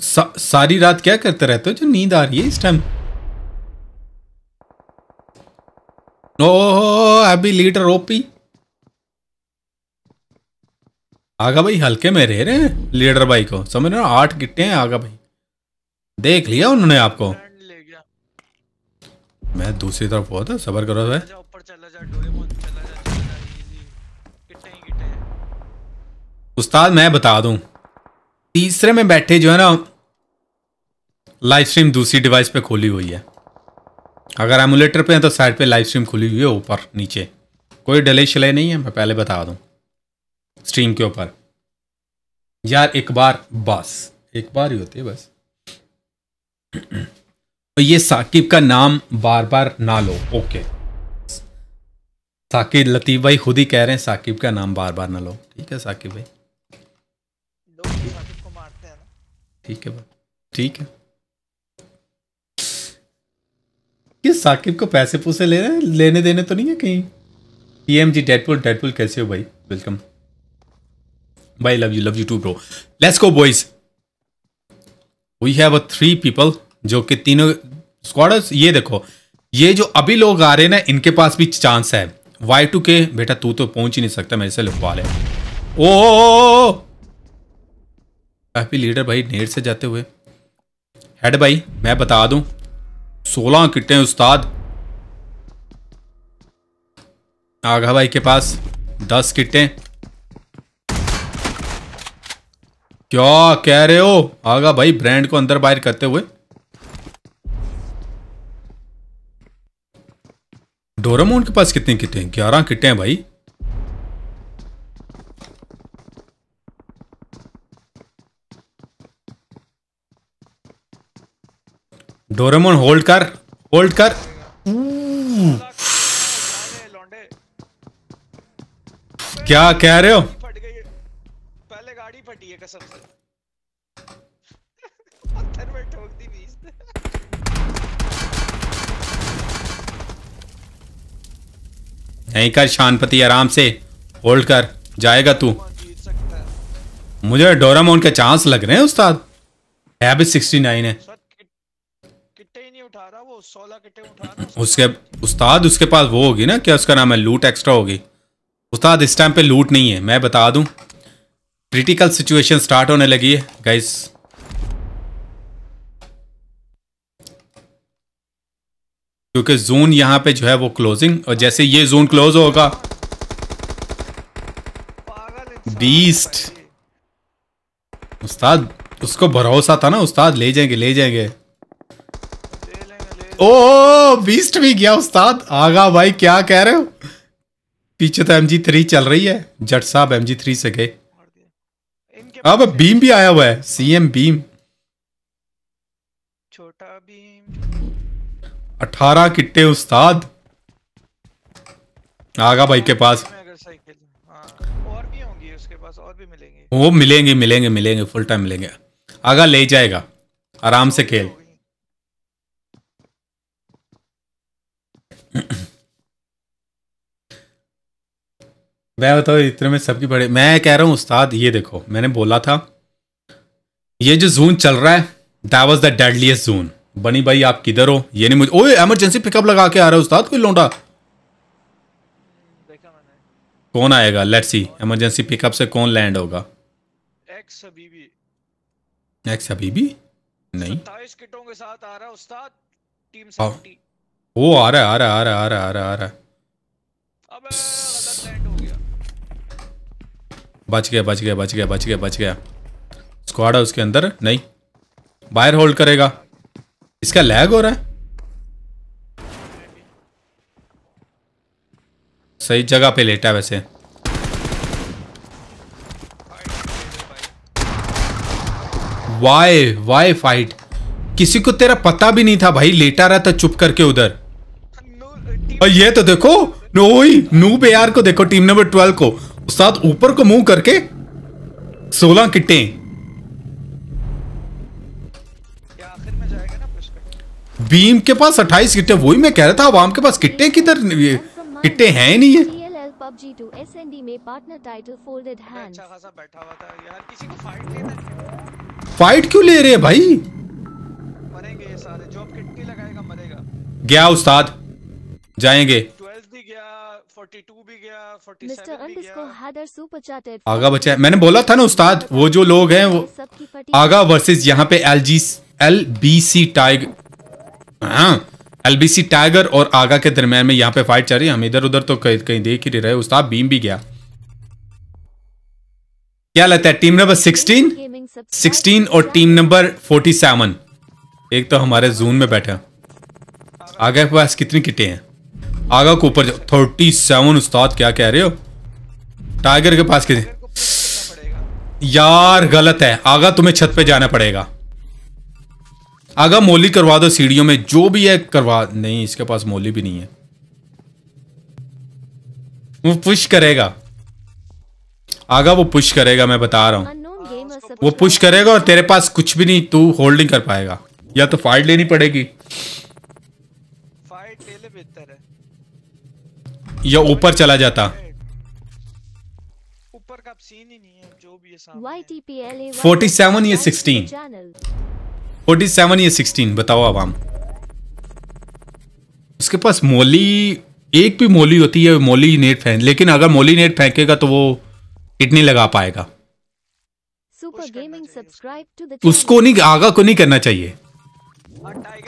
सा, सारी रात क्या करते रहते हो? जो नींद आ रही है इस टाइम ओ अभी लीडर ओपी। आगा भाई हल्के में रह रहे हैं लीडर भाई को। समझ रहे हो? आठ गिट्टे हैं आगा भाई। देख लिया उन्होंने आपको। मैं दूसरी तरफ़ हुआ था सबर करो भाई उस्ताद मैं बता दूँ तीसरे में बैठे जो है ना लाइव स्ट्रीम दूसरी डिवाइस पे खोली हुई है। अगर एमुलेटर पे है तो साइड पे लाइव स्ट्रीम खुली हुई है ऊपर नीचे। कोई डिले शिले नहीं है मैं पहले बता दूँ स्ट्रीम के ऊपर। यार एक बार बस एक बार ही होती है बस। तो ये साकिब का नाम बार बार ना लो। ओके। साकिब लतीफ़ भाई खुद ही कह रहे हैं साकिब का नाम बार बार ना लो। ठीक है साकिब भाई। ठीक है ठीक है। ये साकिब को पैसे पूसे ले रहे हैं? लेने देने तो नहीं है कहीं? टीएम जी डेडपुल डेडपुल कैसे हो भाई? वेलकम भाई love you love you too bro let's go boys we have a three people जो कि तीनों स्क्वाडर्स ये देखो, ये जो अभी लोग आ रहे हैं ना, इनके पास भी चांस है। वाई टू के बेटा तू तो पहुँच ही नहीं सकता, मेरे से लिखवा ले। ओ काफ़ी लीडर भाई, नेट से जाते हुए। हेड भाई, मैं बता दूँ, सोलह किट्टे उस्ताद। आगा भाई के पास दस किट्टे। क्या कह रहे हो? आगा भाई ब्रांड को अंदर बाहर करते हुए। डोरामोन के पास कितने किटे हैं? ग्यारह किटे हैं भाई। डोरेमोन होल्ड कर होल्ड कर। क्या कह रहे हो है। पहले गाड़ी फटी है कसम से पत्थर में ठोक दी बीच ने यहीं कर शानपति आराम से। होल्ड कर। जाएगा तू। मुझे डोरामोन के चांस लग रहे हैं उस्ताद। है। भी सिक्सटी नाइन है उसके उस्ताद उसके पास वो होगी ना क्या उसका नाम है? लूट एक्स्ट्रा होगी। उस्ताद इस टाइम पे लूट नहीं है। मैं बता दूँ। क्रिटिकल सिचुएशन स्टार्ट होने लगी है। गाइस क्योंकि जोन यहाँ पे जो है वो क्लोजिंग और जैसे ये जोन क्लोज होगा ये। उस्ताद, उसको भरोसा था ना, उस्ताद, ले जाएँगे ले जाएँगे। ओ बीस्ट भी गया, उस्ताद। आगा भाई, क्या कह रहे हो? पीछे तो एम जी थ्री चल रही है। जट साहब एम जी थ्री से गए। अब बीम भी आया हुआ है। सीएम बीम अठारह किट्टे उस्ताद। आगा भाई के पास। हाँ और भी होंगी उसके पास और भी मिलेंगे। वो मिलेंगे मिलेंगे मिलेंगे फुल टाइम मिलेंगे। आगा ले जाएगा आराम से खेल। मैं बताओ इतने में सबकी बड़े मैं कह रहा हूँ उस्ताद ये देखो मैंने बोला था ये जो जोन चल रहा है that was the deadliest zone बनी भाई आप किधर हो? ये नहीं मुझे ओए इमरजेंसी पिकअप लगा के आ रहा है उस्ताद कोई लौंडा? कौन आएगा? लेट्स सी इमरजेंसी पिकअप से कौन लैंड होगा? एक्स हबीबी एक्स भी नहीं। किटों के साथ आ रहा है उस्ताद टीम हाँ। सेवेंटी वो आ रहा है आ रहा है आ रहा है आ रहा है आ रहा है आ रहा है। अबे गलत लैंड हो गया। बच गया बच गया बच गया बच गया बच गया। स्क्वाड है उसके अंदर? नहीं। बाहर होल्ड करेगा। इसका लैग हो रहा है? सही जगह पे लेटा वैसे। वाई वाई फाइट किसी को तेरा पता भी नहीं था भाई, लेटा रहा था चुप करके उधर। और ये तो देखो वही नूब यार को देखो, टीम नंबर ट्वेल्व को। साथ ऊपर को मुँह करके सोलह किट्टे बीम के पास अट्ठाईस किट्टे वही मैं कह रहा था आवाम के पास किट्टे किधर? किट्टे हैं ही नहीं है PUBG to SND में पार्टनर टाइटल फोल्डेड हैंड्स अच्छा खासा बैठा हुआ था यार किसी को फाइट लेना फाइट क्यों ले रहे हैं भाई? मरेंगे ये सारे जॉब किट भी लगाएगा मरेगा गया उस्ताद जाएँगे। 12 भी गया 42 भी गया 47 भी गया हैदर सुपर चैटेड आगा बचा मैंने बोला था ना उस्ताद वो जो लोग हैं वो आगा वर्सेस यहाँ पे L G L B C tiger हाँ एल बी सी टाइगर और आगा के दरमियान में यहाँ पे फाइट चल रही है। हम इधर उधर तो कहीं कहीं देख ही रहे। उस्ताद बीम भी गया। क्या लगता है टीम नंबर सिक्सटीन सिक्सटीन और टीम नंबर फोर्टी सेवन एक तो हमारे जून में बैठा आगा के पास कितनी किटे हैं? आगा को ऊपर थर्टी सेवन उस्ताद क्या कह रहे हो? टाइगर के पास कितने? यार, गलत है। आगा तुम्हें छत पे जाना पड़ेगा। आगा मोली करवा दो सीढ़ियों में जो भी है करवा नहीं इसके पास मोली भी नहीं है। वो पुश करेगा। आगा वो पुश करेगा मैं बता रहा हूँ। वो पुश करेगा और तेरे पास कुछ भी नहीं तू होल्ड नहीं कर पाएगा। या तो फाइट लेनी पड़ेगी। फाइट ले ले बेहतर है। या ऊपर चला जाता। ऊपर का सीन ही नहीं है जो भी है सामने। 47 या 16? चैनल 47 या 16 बताओ आवाम उसके पास मोली एक भी मोली होती है मोली नेट फेंक लेकिन अगर मोली नेट फेंकेगा तो वो हिट नहीं लगा पाएगा। सुपर Push करना गेमिंग चाहिए सब्सक्राइब टू द उसको नहीं आगा को नहीं करना चाहिए।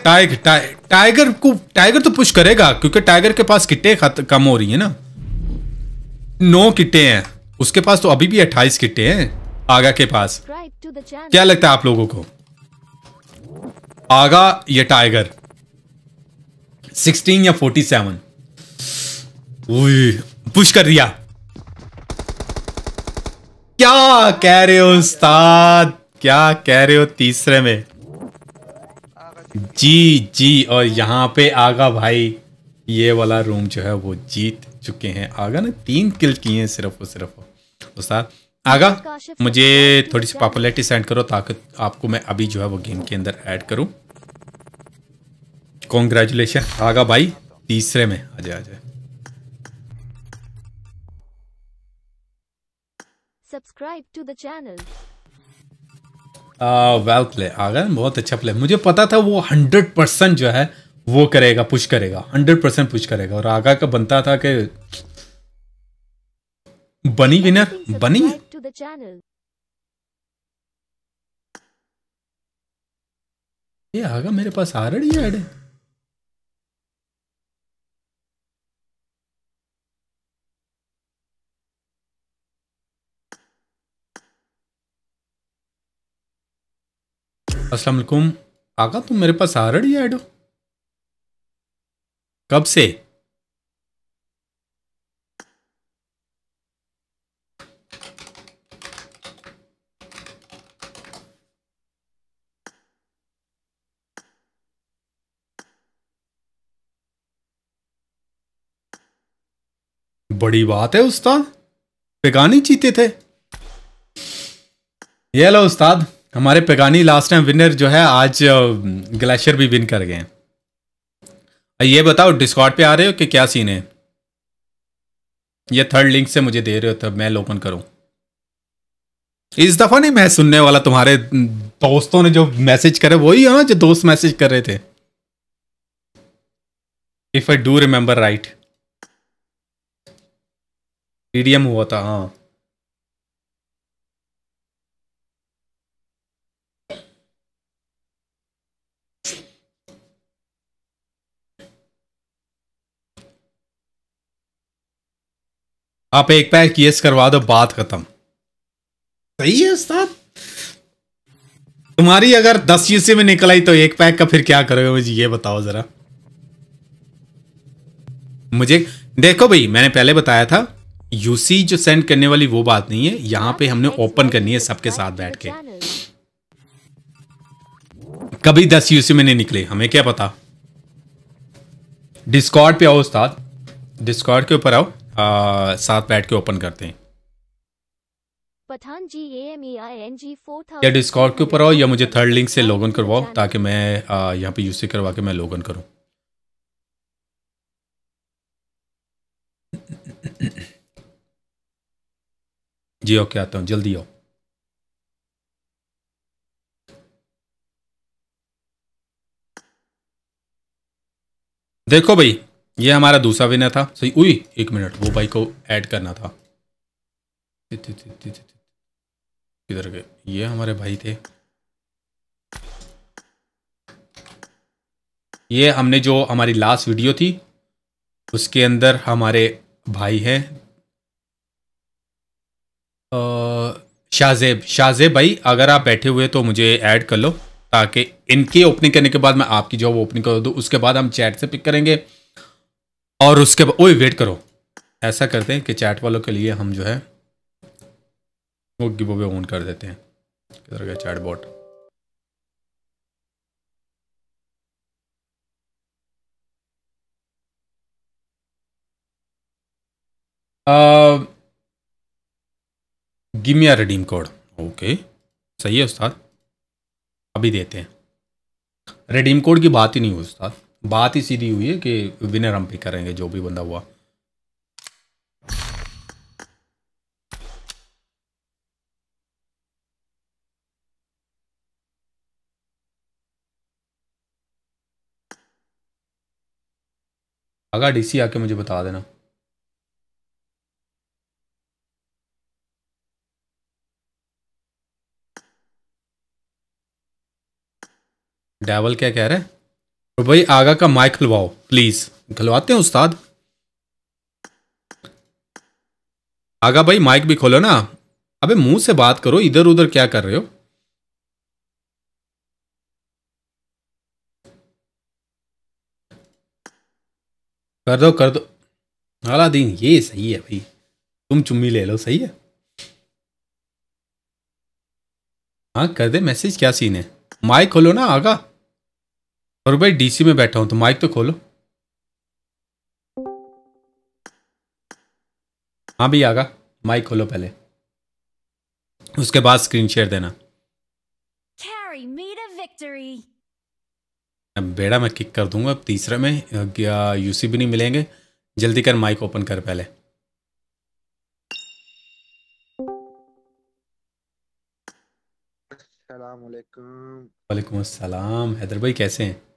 टाइगर टाइगर टाइगर को टाइगर तो पुश करेगा क्योंकि टाइगर के पास किट्टे कम हो रही है ना। नौ किट्टे हैं उसके पास तो अभी भी अट्ठाईस किट्टे हैं आगा के पास। क्या लगता है आप लोगों को? आगा या टाइगर? 16 या 47 पुश कर दिया क्या कह रहे हो उस्ताद? क्या कह रहे हो तीसरे में? जी जी जी और यहाँ पे आगा भाई, ये वाला रूम जो है वो जीत चुके हैं। आगा ने तीन किल किए हैं सिर्फ़ और सिर्फ़। उस्ताद, आगा, मुझे थोड़ी सी पॉपुलैरिटी सेंड करो ताकि आपको मैं अभी जो है वो गेम के अंदर ऐड करूँ। कॉन्ग्रेचुलेशन आगा भाई तीसरे में। आ जाए आ जाए subscribe to the channel well play Agha बहुत अच्छा प्ले मुझे पता था वो हंड्रेड परसेंट जो है वो करेगा पुश करेगा। हंड्रेड परसेंट पुश करेगा। और आगा का बनता था कि बनी विनर बनी? ये आगा मेरे पास ऑलरेडी ऐड है अस्सलाम वालेकुम। आगा तुम मेरे पास ऑलरेडी ऐड हो कब से? बड़ी बात है, उस्ताद। पेगानी जीते थे। ये लो, उस्ताद। हमारे पेगानी लास्ट टाइम विनर जो है आज ग्लेशियर भी विन कर गए ये बताओ डिस्कॉर्ड पे आ रहे हो कि क्या सीन है? ये थर्ड लिंक से मुझे दे रहे हो, तब मैं लोकन करूँ। इस दफ़ा नहीं, मैं सुनने वाला तुम्हारे दोस्तों ने जो मैसेज करे, वही है ना, जो दोस्त मैसेज कर रहे थे। If I do remember right TDM हुआ था हाँ। आप एक पैक केस करवा दो, बात खत्म। सही है उस्ताद। तुम्हारी अगर दस यूसी में निकल आई तो एक पैक का फिर क्या करोगे मुझे ये बताओ जरा। मुझे, देखो भाई, मैंने पहले बताया था यूसी जो सेंड करने वाली वो बात नहीं है, यहाँ पे हमने ओपन करनी है सबके साथ बैठ के। कभी दस यूसी में नहीं निकले, हमें क्या पता। डिस्कॉर्ड पे आओ उस्ताद। डिस्कॉर्ड के ऊपर आओ। आ, साथ बैठ के ओपन करते हैं। Pathan G A M E I N G four या डिस्कॉर्ड के ऊपर आओ या मुझे थर्ड लिंक से लॉग इन करवाओ ताकि मैं यहाँ पे यूसी करवा के मैं लॉग इन करूँ। जी ओके आता हूँ? जल्दी आओ। देखो भाई ये हमारा दूसरा विनर था। सही, उई, एक मिनट वो भाई को ऐड करना था। किधर गए? ये हमारे भाई थे। ये हमने जो हमारी लास्ट वीडियो थी, उसके अंदर हमारे भाई हैं। शाहजेब। शाहजेब भाई, अगर आप बैठे हुए तो मुझे ऐड कर लो, ताकि इनकी ओपनिंग करने के बाद मैं आपकी जॉब ओपनिंग कर दूँ। उसके बाद हम चैट से पिक करेंगे। और उसके बाद ओए वेट करो। ऐसा करते हैं कि चैट वालों के लिए हम जो है, वो गिव अवे ऑन कर देते हैं। किधर गया chat bot give me a redeem code okay सही है उस्ताद। अभी देते हैं। रिडीम कोड की बात ही नहीं हुई उस्ताद। बात ही सीधी हुई है कि विनर हम पिक करेंगे, जो भी बंदा हुआ। अगर डीसी आके मुझे बता देना। डेवल क्या कह रहे हैं? तो भाई आगा का माइक खुलवाओ प्लीज़ खुलवाते हैं उस्ताद। आगा भाई, माइक भी खोलो ना। अबे मुँह से बात करो इधर उधर क्या कर रहे हो? कर दो कर दो। अलादीन ये सही है भाई। तुम चुम्मी ले लो, सही है। हाँ कर दे, मैसेज, क्या सीन है? माइक खोलो ना, आगा। और भाई डीसी में बैठा हूँ तो माइक तो खोलो। हाँ भी आगा। माइक खोलो पहले। उसके बाद स्क्रीन शेयर देना। बेड़ा मैं किक कर दूँगा अब तीसरे में यूसी भी नहीं मिलेंगे। जल्दी कर माइक ओपन कर पहले। वालेकुम अस्सलाम। हैदर भाई कैसे हैं?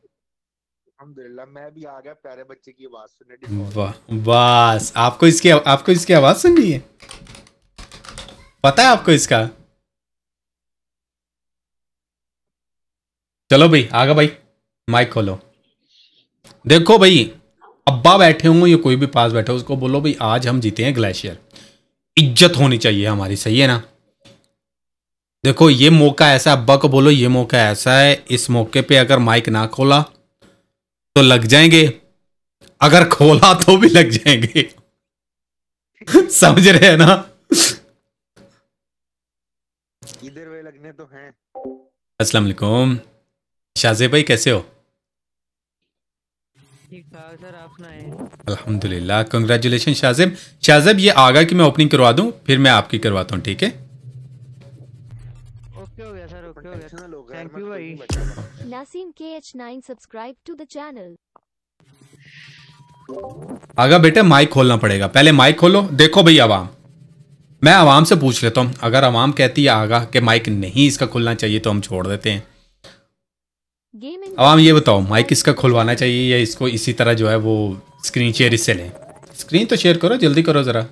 अल्हम्दुलिल्लाह मैं भी आ गया प्यारे बच्चे की आवाज़ सुनने वाह बस आपको इसकी आपको इसकी आवाज़ सुननी है? पता है आपको इसका? चलो भाई आगा भाई माइक खोलो। देखो भाई अब्बा बैठे होंगे या कोई भी पास बैठे हो उसको बोलो भाई आज हम जीते हैं ग्लेशियर। इज़्ज़त होनी चाहिए हमारी सही है ना? देखो ये मौका ऐसा है अब्बा को बोलो ये मौका ऐसा है इस मौके पे अगर माइक ना खोला तो लग जाएँगे। अगर खोला तो भी लग जाएँगे। समझ रहे हैं ना? इधर वे लगने तो हैं। अस्सलाम वालेकुम। शाहजेब भाई कैसे हो? सर आप सुनाए। अल्हम्दुलिल्लाह कंग्रेचुलेशन शाहजेब शाहजेब ये आगा की मैं ओपनिंग करवा दूँ फिर मैं आपकी करवाता हूँ ठीक है? ओके हो गया सर ओके हो गया। हो थैंक यू भाई। नहीं बचा Naseem KH9 subscribe to the channel. आगा बेटे माइक खोलना पड़ेगा। पहले माइक खोलो। देखो भाई आवाम। मैं आवाम से पूछ लेता हूँ। अगर आवाम कहती है आगा कि माइक नहीं इसका खुलना चाहिए तो हम छोड़ देते हैं। आवाम ये बताओ माइक इसका खुलवाना चाहिए या इसको इसी तरह जो है वो स्क्रीन शेयर इससे लें? स्क्रीन तो शेयर करो जल्दी करो ज़रा।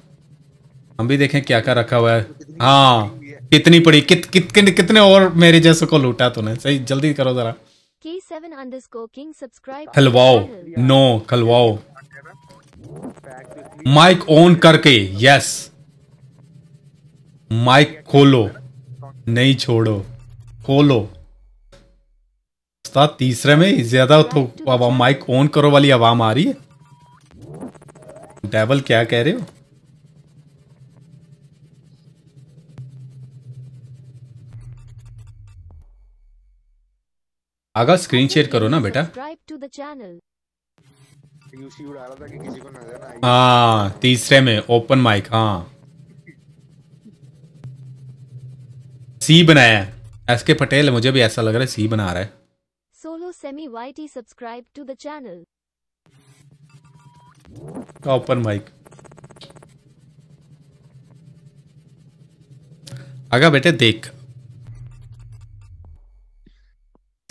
हम भी देखें क्या क्या रखा हुआ है। हाँ कितनी पड़ी कित, कित, कित, कितने और मेरे जैसे को लूटा तूने। सही जल्दी करो जरा। K7 underscore King subscribe. to खलवाओ नो खलवाओ। माइक ऑन करके यस माइक खोलो नहीं छोड़ो खोलो। तीसरे में ज़्यादा तो माइक ऑन करो वाली आवाम आ रही है। डेवल क्या कह रहे हो? आगा स्क्रीन शेयर करो ना बेटा। हाँ तीसरे में ओपन माइक हाँ। सी बनाया है। एस के पटेल मुझे भी ऐसा लग रहा है सी बना रहा है। Solo Semi YT subscribe to the channel open mic Agha बेटे देख।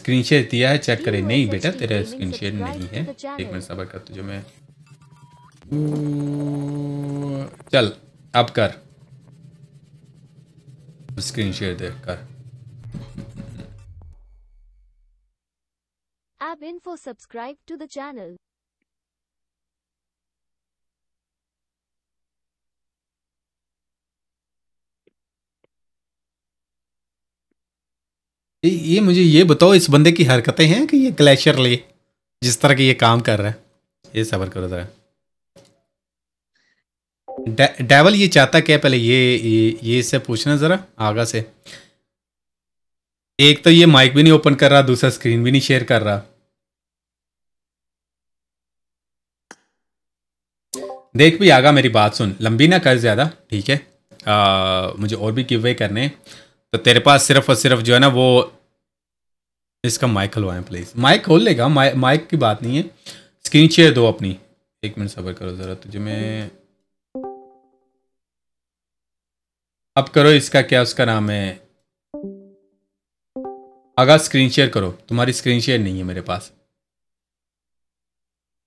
स्क्रीन शेयर दिया है चेक करें। नहीं बेटा तेरा स्क्रीन शेयर नहीं है। एक मिनट सबर कर तुझे मैं। चल अब कर। स्क्रीन शेयर देख कर। अब info subscribe to the channel. ये ये मुझे ये बताओ इस बंदे की हरकतें हैं कि ये ग्लेशियर ले जिस तरह की ये काम कर रहा है? ये सबर करो जरा। डेवल ये चाहता क्या पहले ये ये ये इससे पूछना जरा आगा से। एक तो ये माइक भी नहीं ओपन कर रहा दूसरा स्क्रीन भी नहीं शेयर कर रहा। देख भी आगा मेरी बात सुन लंबी ना कर ज़्यादा ठीक है? आ, मुझे और भी गिव करने हैं। तो तेरे पास सिर्फ़ और सिर्फ़ जो है ना वो इसका माइक खुलवाएँ प्लीज़ माइक खोल लेगा माइ, माइक की बात नहीं है। स्क्रीन शेयर दो अपनी। एक मिनट सबर करो ज़रा तुझे मैं अब करो इसका क्या उसका नाम है? अगर स्क्रीन शेयर करो। तुम्हारी स्क्रीन शेयर नहीं है मेरे पास।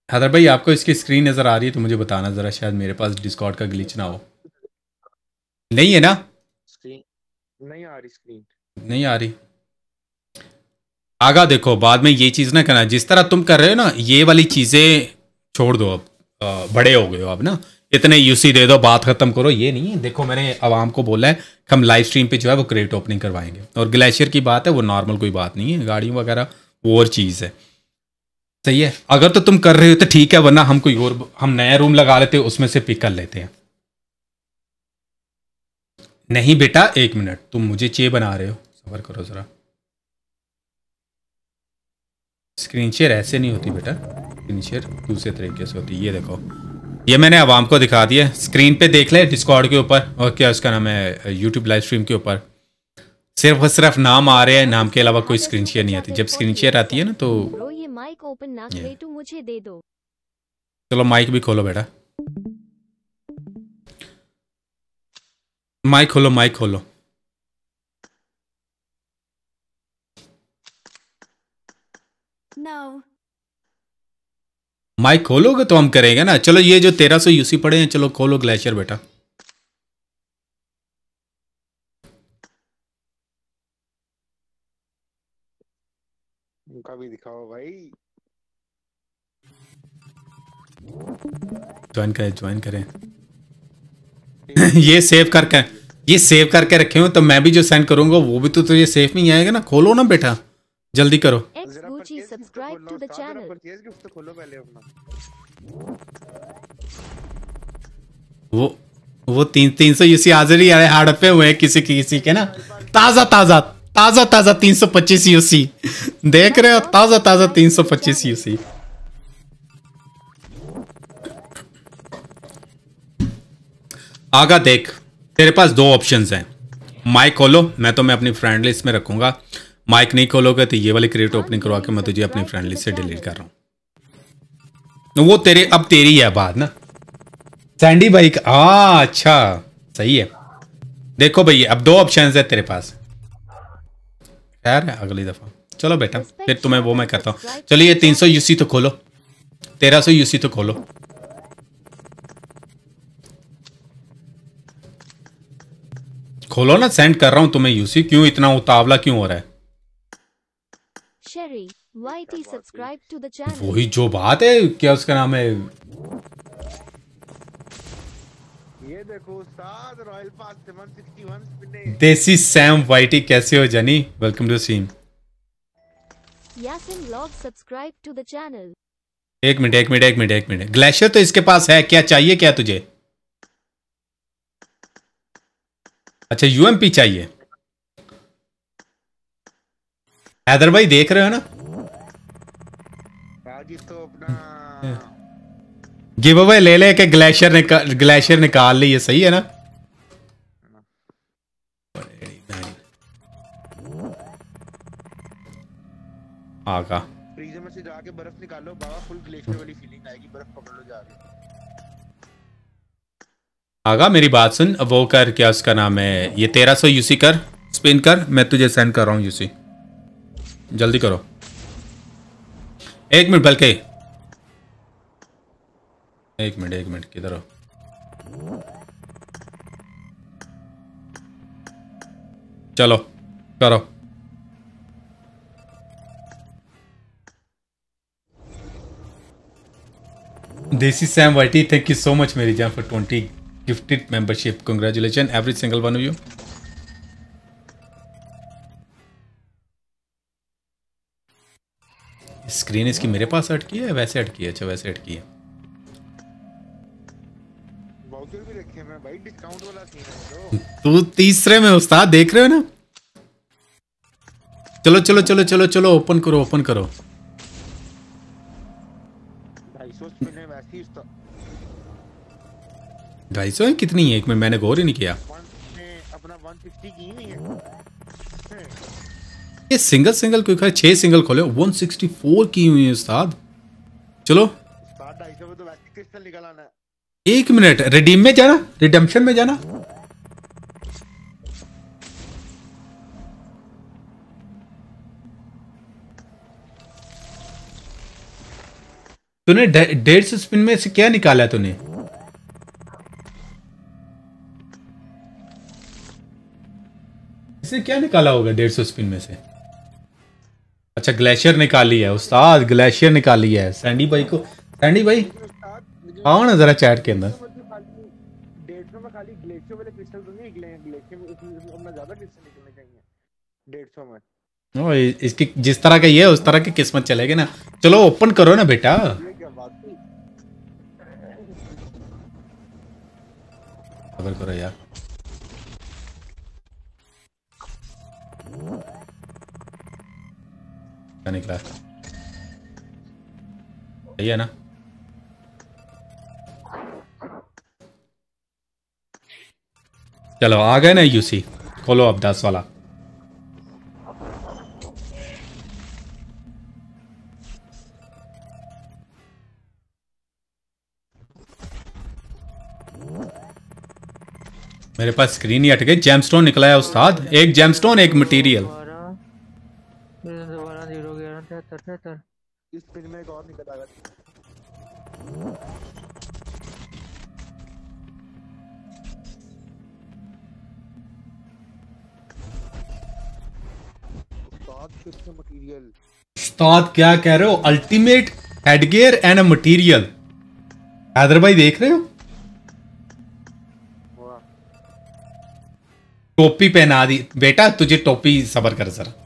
हैदर भाई आपको इसकी स्क्रीन नज़र आ रही है तो मुझे बताना ज़रा शायद मेरे पास डिस्कॉर्ड का ग्लिच ना हो। नहीं है ना? नहीं आ रही स्क्रीन नहीं आ रही। आगा देखो, बाद में ये चीज़ ना करना जिस तरह तुम कर रहे हो ना, ये वाली चीज़ें छोड़ दो अब। बड़े हो गए हो अब ना। इतने यूसी दे दो, बात खत्म करो। ये नहीं है। देखो, मैंने आवाम को बोला है हम लाइव स्ट्रीम पे जो है वो क्रेट ओपनिंग करवाएँगे। और ग्लेशियर की बात है, वो नॉर्मल कोई बात नहीं है। गाड़ियों वगैरह, वो और चीज़ है। सही है? अगर तो तुम कर रहे हो तो ठीक है, वरना हम कोई और, हम नया रूम लगा लेते, उसमें से पिक कर लेते हैं। नहीं बेटा एक मिनट। तुम मुझे चे बना रहे हो। सबर करो ज़रा। स्क्रीन शेयर ऐसे नहीं होती बेटा। स्क्रीन शेयर दूसरे तरीके से होती है। ये देखो। ये मैंने आवाम को दिखा दिया। स्क्रीन पे देख ले डिस्कॉर्ड के ऊपर और क्या उसका नाम है यूट्यूब लाइव स्ट्रीम के ऊपर। सिर्फ़ और सिर्फ़ नाम आ रहे हैं। नाम के अलावा कोई स्क्रीन शेयर नहीं आती। जब स्क्रीन शेयर आती है ना तो ये माइक ओपन ना. तो मुझे दे दो। चलो माइक भी खोलो बेटा। माइक खोलो माइक खोलो No. माइक खोलोगे तो हम करेंगे ना। चलो ये जो तेरह सौ यूसी पड़े हैं चलो खोलो ग्लेशियर बेटा। उनका भी दिखाओ भाई। ज्वाइन करें ज्वाइन करें। ये सेव करके ये सेव करके रखे हो तो मैं भी जो सेंड करूँगा वो भी तो तुझे सेफ़ में ही आएगा ना? खोलो ना बेटा जल्दी करो। वो वो तीन तीन सौ यूसी हाजिर ही हड़पे हुए हैं किसी किसी के ना? ताज़ा ताज़ा ताज़ा ताज़ा तीन सौ पच्चीस यूसी देख रहे हो? ताज़ा ताज़ा तीन सौ पच्चीस यूसी आगा देख, तेरे पास दो ऑप्शंस हैं। माइक खोलो, मैं तो मैं अपनी फ्रेंड लिस्ट में रखूँगा। माइक नहीं खोलोगे तो ये वाली क्रिएट ओपनिंग करवा के मैं तुझे अपनी फ्रेंड लिस्ट से डिलीट कर रहा हूँ। वो तेरे, अब तेरी है बात ना। सैंडी भाई आ अच्छा सही है। देखो भैया अब दो ऑप्शन है तेरे पास। खैर है अगली दफ़ा। चलो बेटा, फिर तुम्हें वो मैं करता हूँ। चलो ये तीन सौ यूसी तो खोलो। तेरह सौ यूसी तो खोलो। खोलो ना सेंड कर रहा हूँ तुम्हें यूसी क्यों इतना उतावला क्यों हो रहा है? Sherry, YT subscribe to the channel. वही जो बात है क्या उसका नाम है? ये देखो उस्ताद रॉयल पास 761 स्पिने देसी सैम वाइटी कैसे हो जनी? Welcome to stream subscribe to the channel. एक मिनट एक मिनट एक मिनट एक मिनट। ग्लेशियर तो इसके पास है क्या चाहिए क्या तुझे? अच्छा यूएमपी चाहिए। हैदर भाई देख रहे हो ना? तो अपना गिव अवे ले ले के ग्लेशियर निकाल ग्लेशियर निकाल ली ये सही है ना? आगा। फ्रीजर में से जाके बर्फ़ निकालो बाबा फुल ग्लेशियर वाली फीलिंग आएगी बर्फ़ पकड़ लो जाके आगा, मेरी बात सुन। वो कर, क्या उसका नाम है? ये तेरह सौ यूसी कर स्पिन कर। मैं तुझे सेंड कर रहा हूँ यूसी जल्दी करो। एक मिनट, बल्कि। एक मिनट एक मिनट, किधर हो? चलो, करो। देसी Sam whitey thank you so much मेरी जान for twenty gifted membership congratulation every single one of you screen इसकी मेरे पास अटकी है? वैसे अटकी है। अच्छा वैसे अटकी है। भी रखे मैं भाई डिस्काउंट वाला सीन है तो। तू तीसरे में उस्ताद देख रहे हो ना? चलो चलो चलो चलो चलो ओपन करो ओपन करो 250 स्पिने वैसी उस्ताद ढाई सौ कितनी है? एक मिनट, मैंने गौर ही नहीं किया। वन ने अपना 160 की हुई ये सिंगल सिंगल क्यों खा छह सिंगल खोले। 164 की हुई है उस्ताद। चलो। उस्ताद 250 में वैसे क्रिस्टल निकल आना एक मिनट रिडीम में जाना? रिडेम्पशन में जाना? तूने डेढ़ सौ स्पिन में से क्या निकाला तूने? इसने क्या निकाला होगा डेढ़ सौ स्पिन में से? अच्छा ग्लेशियर निकाली है उस्ताद ग्लेशियर निकाली है। सैंडी भाई को सैंडी भाई आओ ना जरा चैट के अंदर। खाली 150 में खाली ग्लेशियर वाले क्रिस्टल तो नहीं निकले ग्लेशियर में उसमें उसमें अपना ज़्यादा क्रिस्टल निकलने चाहिए। 150 में। ओ, इसकी जिस तरह का ये है उस तरह की किस्मत चलेगी ना। चलो ओपन करो ना बेटा। खबर करो यार। क्या निकला। सही है ना? चलो, आ गए ना यूसी खोलो अब दस वाला। मेरे पास स्क्रीन ही गई। जेमस्टोन निकला है, उस्ताद। एक जेमस्टोन एक मटेरियल ग्यारह तिहत्तर तिहत्तर इस स्पिन में एक और निकल आएगा उस्ताद फिर से मटेरियल उस्ताद क्या कह रहे हो? Ultimate headgear and a material Haider भाई देख रहे हो? टोपी पहना दी। बेटा तुझे टोपी सबर कर जरा।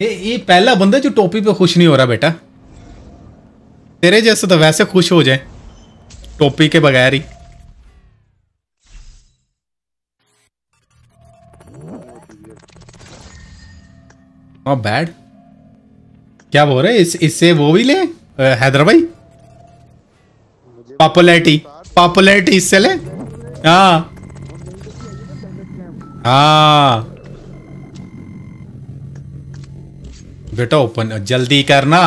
ये ये पहला बंदा जो टोपी पे खुश नहीं हो रहा बेटा। तेरे जैसे तो वैसे खुश हो जाए, टोपी के बगैर ही। हाँ बैड। क्या बोल रहे इस, इससे वो भी ले? हैदर भाई पॉपुलैरिटी पॉपुलैरिटी इससे ले? हाँ। हाँ। बेटा ओपन जल्दी करना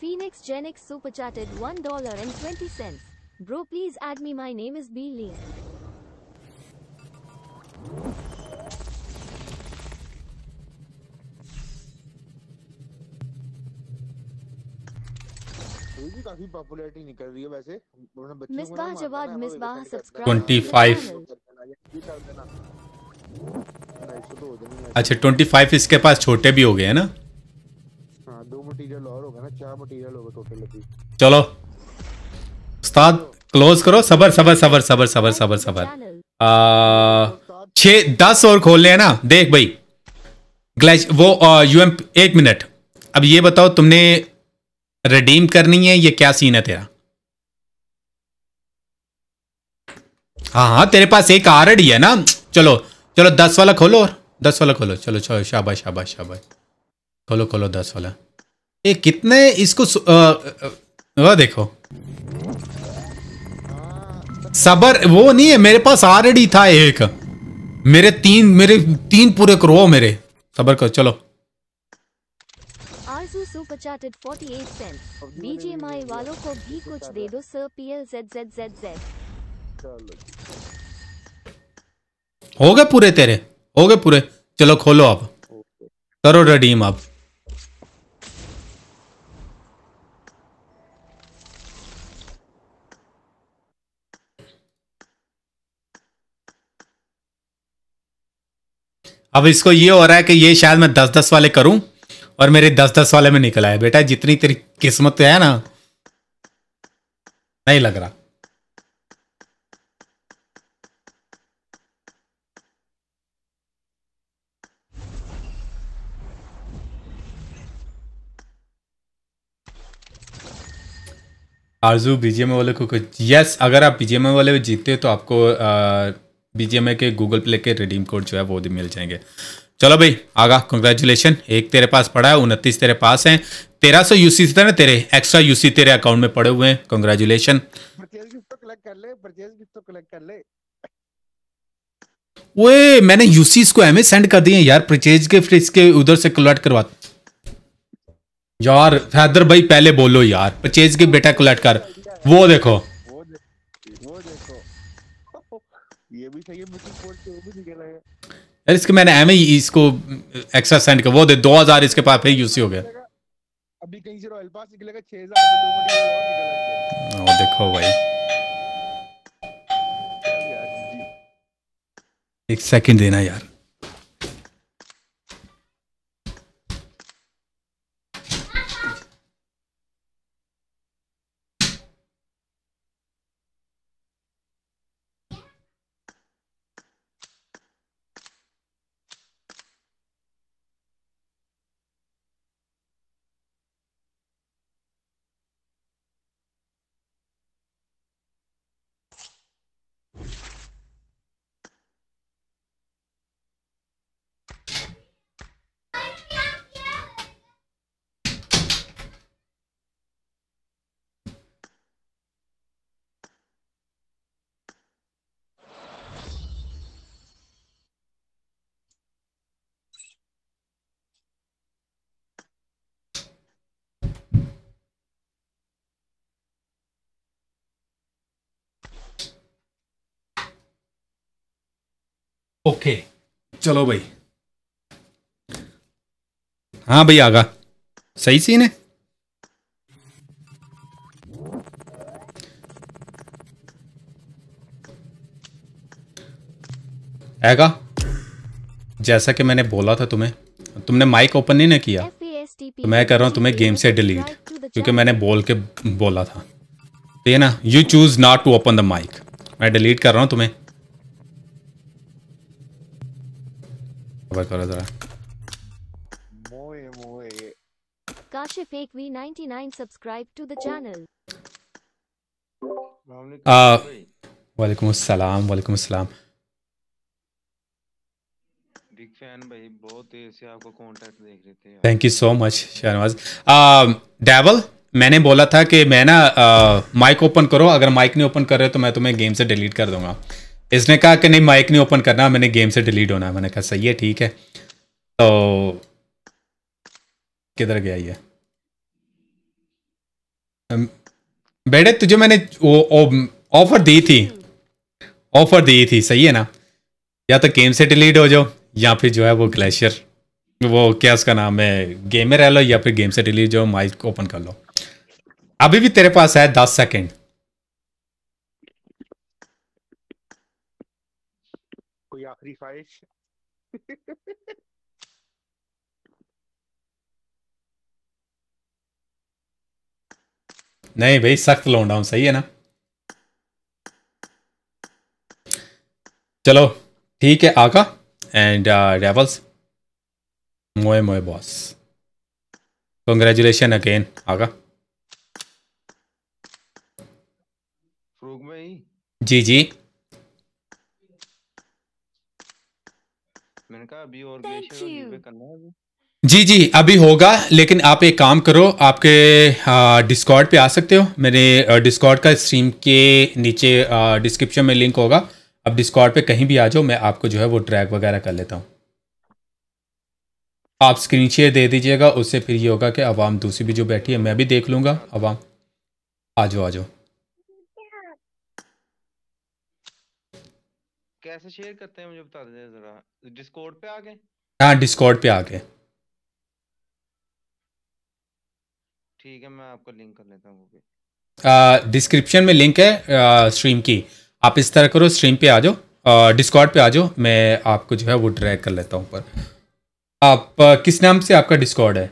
Phoenix Genix super chatted one dollar and twenty cents. Bro, please add me. My name is B Lee. कोई भी काफ़ी पॉपुलैरिटी निकल रही है वैसे वरना बच्चों को ना मिसबाह जवाद मिसबाह सब्सक्राइब 25 अच्छा ट्वेंटी फाइव इसके पास छोटे भी हो गए हैं ना? हाँ दो मटेरियल और होगा ना चार मटेरियल होगा टोटल चलो। उस्ताद क्लोज करो। सबर सबर सबर सबर सबर सबर सबर। छः दस और खोल ले ना? देख भाई। ग्लैच वो यूएम एक मिनट। अब ये बताओ तुमने रिडीम करनी है? ये क्या सीन है तेरा? हाँ हाँ तेरे पास एक आरडी है ना? चलो चलो दस वाला खोलो और दस वाला खोलो। चलो चलो शाबाश शाबाश शाबाश। खोलो खोलो दस वाला। ये कितने इसको सु- अ, अ, अ, वो देखो। सबर वो नहीं है मेरे पास ऑलरेडी था एक। मेरे तीन मेरे तीन पूरे करो मेरे। सबर करो चलो। Arzoo super chatted 48 cent. BGMI वालों को भी कुछ दे दो sir PL Z Z Z Z Z. हो गए पूरे तेरे? हो गए पूरे? चलो खोलो अब। करो redeem अब। अब इसको ये हो रहा है कि ये शायद मैं दस दस वाले करूँ और मेरे दस दस वाले में निकला है बेटा, जितनी तेरी किस्मत है ना, नहीं लग रहा। आरज़ू बीजीएमए वाले को कुछ यस अगर आप बीजीएमए वाले जीतते हो तो आपको बीजीएमए के गूगल प्ले के रिडीम कोड जो है वो भी मिल जाएँगे। चलो भाई आगा कंग्रेचुलेशन एक तेरे पास पड़ा है उनतीस तेरे पास हैं। तेरह सौ यूसी था ना तेरे? एक्स्ट्रा यूसी तेरे अकाउंट में पड़े हुए हैं। कंग्रेचुलेशन तो परचेज गिफ्ट तो मैंने यूसी को एम सेंड कर दिए यार। परचेज गिफ्ट इसके उधर से कलेक्ट करवा यार हैदर भाई पहले बोलो यार। परचेज गिफ्ट बेटा कलेक्ट कर। वो देखो। वो वो ये भी यार इसके मैंने एम इसको एक्स्ट्रा सेंड कर वो दे दो हज़ार इसके पास फिर यूसी हो गया। अभी कहीं से रॉयल पास निकलेगा 6000 से दो मटेरियल और निकल आएँगे। वो देखो भाई। एक सेकंड देना यार। ओके। चलो भाई। हाँ भाई, आगा। सही सीन है? आएगा जैसा कि मैंने बोला था तुम्हें, तुमने माइक ओपन नहीं ना किया तो मैं कर रहा हूँ तुम्हें गेम से डिलीट क्योंकि मैंने बोल के बोला था। तो ये ना you choose not to open the mic मैं डिलीट कर रहा हूँ तुम्हें। खबर करो जरा मोए मोए काशिफ एक V 99 subscribe to the channel आ, वालेकुम अस्सलाम वालेकुम अस्सलाम बिग फ़ैन भाई बहुत देर से आपका कांटेक्ट देख रहे थे thank you so much Shahnawaz devil मैंने बोला था कि मैं ना माइक ओपन करो अगर माइक नहीं ओपन कर रहे तो मैं तुम्हें गेम से डिलीट कर दूँगा। इसने कहा कि नहीं माइक नहीं ओपन करना, मैंने गेम से डिलीट होना है। मैंने कहा, सही है, ठीक है। तो किधर गया ये? बेटे, तुझे मैंने ऑफ़र दी थी। ऑफ़र दी थी, सही है ना? या तो गेम से डिलीट हो जाओ, या फिर जो है वो ग्लेशियर वो क्या उसका नाम है गेम में रह लो, या फिर गेम से डिलीट जाओ माइक ओपन कर लो। अभी भी तेरे पास है दस सेकंड आखिरी नहीं भाई सख्त लौंडा हूँ सही है ना? चलो ठीक है आका एंड रेवल्स मोए मोए बॉस कंग्रेचुलेशन अगेन आका. जी जी मैंने कहा अभी और करना है अभी? जी जी अभी होगा लेकिन आप एक काम करो आपके डिस्कॉर्ड पे आ सकते हो। मेरे डिस्कॉर्ड का स्ट्रीम के नीचे डिस्क्रिप्शन में लिंक होगा। अब डिस्कॉर्ड पे कहीं भी आ जाओ मैं आपको जो है वो ट्रैक वगैरह कर लेता हूँ। आप स्क्रीन शेयर दे दीजिएगा उससे फिर ये होगा कि आवाम दूसरी भी जो बैठी है मैं भी देख लूँगा। आवाम आ जाओ आ जाओ। कैसे शेयर करते हैं मुझे बता दे जरा। डिस्कॉर्ड पे आ गए हाँ डिस्कॉर्ड पे आ गए ठीक है मैं आपको लिंक कर लेता हूँ वो भी। डिस्क्रिप्शन में लिंक है स्ट्रीम की। आप इस तरह करो स्ट्रीम पे आ जाओ। डिस्कॉर्ड पे आ जाओ मैं आपको जो है वो ड्रैग कर लेता हूँ ऊपर। आप अ, किस नाम से आपका डिस्कॉर्ड है?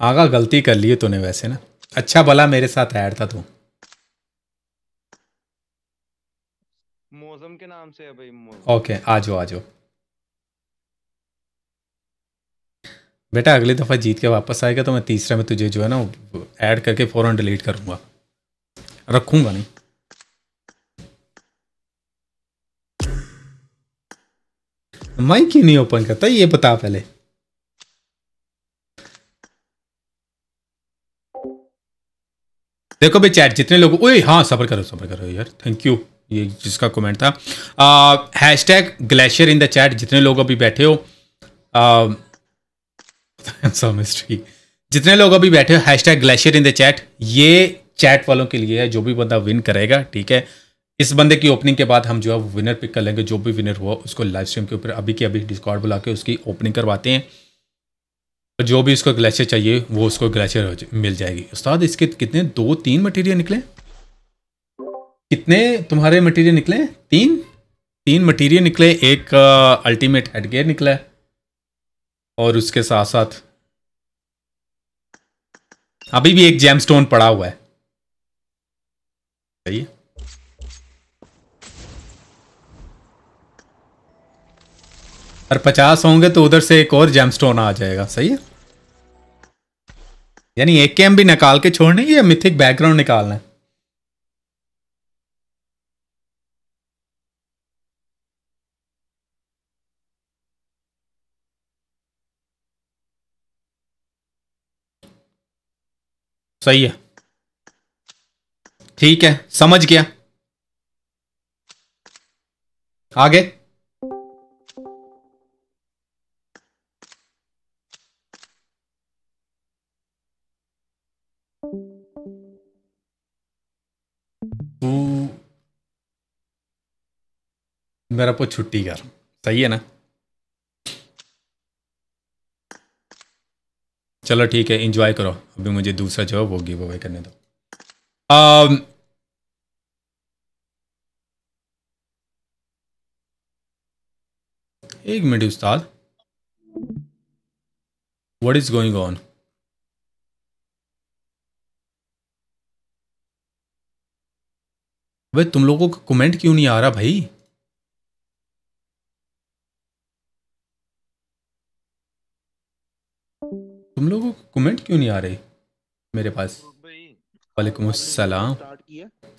आगा गलती कर ली है तूने वैसे ना। अच्छा भला मेरे साथ ऐड था तू। मौसम के नाम से है भाई मौसम। ओके आ जाओ आ जाओ बेटा अगली दफ़ा जीत के वापस आएगा तो मैं तीसरे में तुझे जो है ना ऐड करके फ़ौरन डिलीट करूँगा। रखूँगा नहीं। माइक क्यों नहीं ओपन करता ये बता पहले। देखो भाई चैट जितने लोग ओए हाँ सबर करो सबर करो यार थैंक यू ये जिसका कमेंट था। Hash tag glacier in the chat जितने लोग अभी बैठे हो मिस्ट्री जितने लोग अभी बैठे हो hash tag glacier in the chat ये चैट वालों के लिए है, जो भी बंदा विन करेगा, ठीक है? इस बंदे की ओपनिंग के बाद हम जो है विनर पिक कर लेंगे, जो भी विनर हुआ, उसको लाइव स्ट्रीम के ऊपर, अभी के अभी डिस्कॉर्ड बुला के उसकी ओपनिंग करवाते हैं। जो भी उसको ग्लेशियर चाहिए, वो उसको ग्लेशियर मिल जाएगी। उस्ताद, इसके कितने, दो, तीन मटेरियल निकले? कितने तुम्हारे मटेरियल निकले? तीन? तीन मटेरियल निकले, एक अल्टीमेट हेडगेयर निकला है। और उसके साथ साथ अभी भी एक जैम स्टोन पड़ा हुआ है। सही है? और पचास होंगे तो उधर से एक और जैम स्टोन आ जाएगा, सही है? यानी एक कैम भी निकाल के छोड़ने या मिथिक बैकग्राउंड निकालना है? सही है। ठीक है, समझ गया। आगे? मेरा को छुट्टी कर। सही है ना? चलो ठीक है इंजॉय करो। अभी मुझे दूसरा जो है वो गिव करने दो। Um, एक minute Ustad. What is going on भाई तुम लोगों का कमेंट क्यों नहीं आ रहा भाई? तुम लोगों को कमेंट क्यों नहीं आ रहे मेरे पास? वालेकुम अस्सलाम।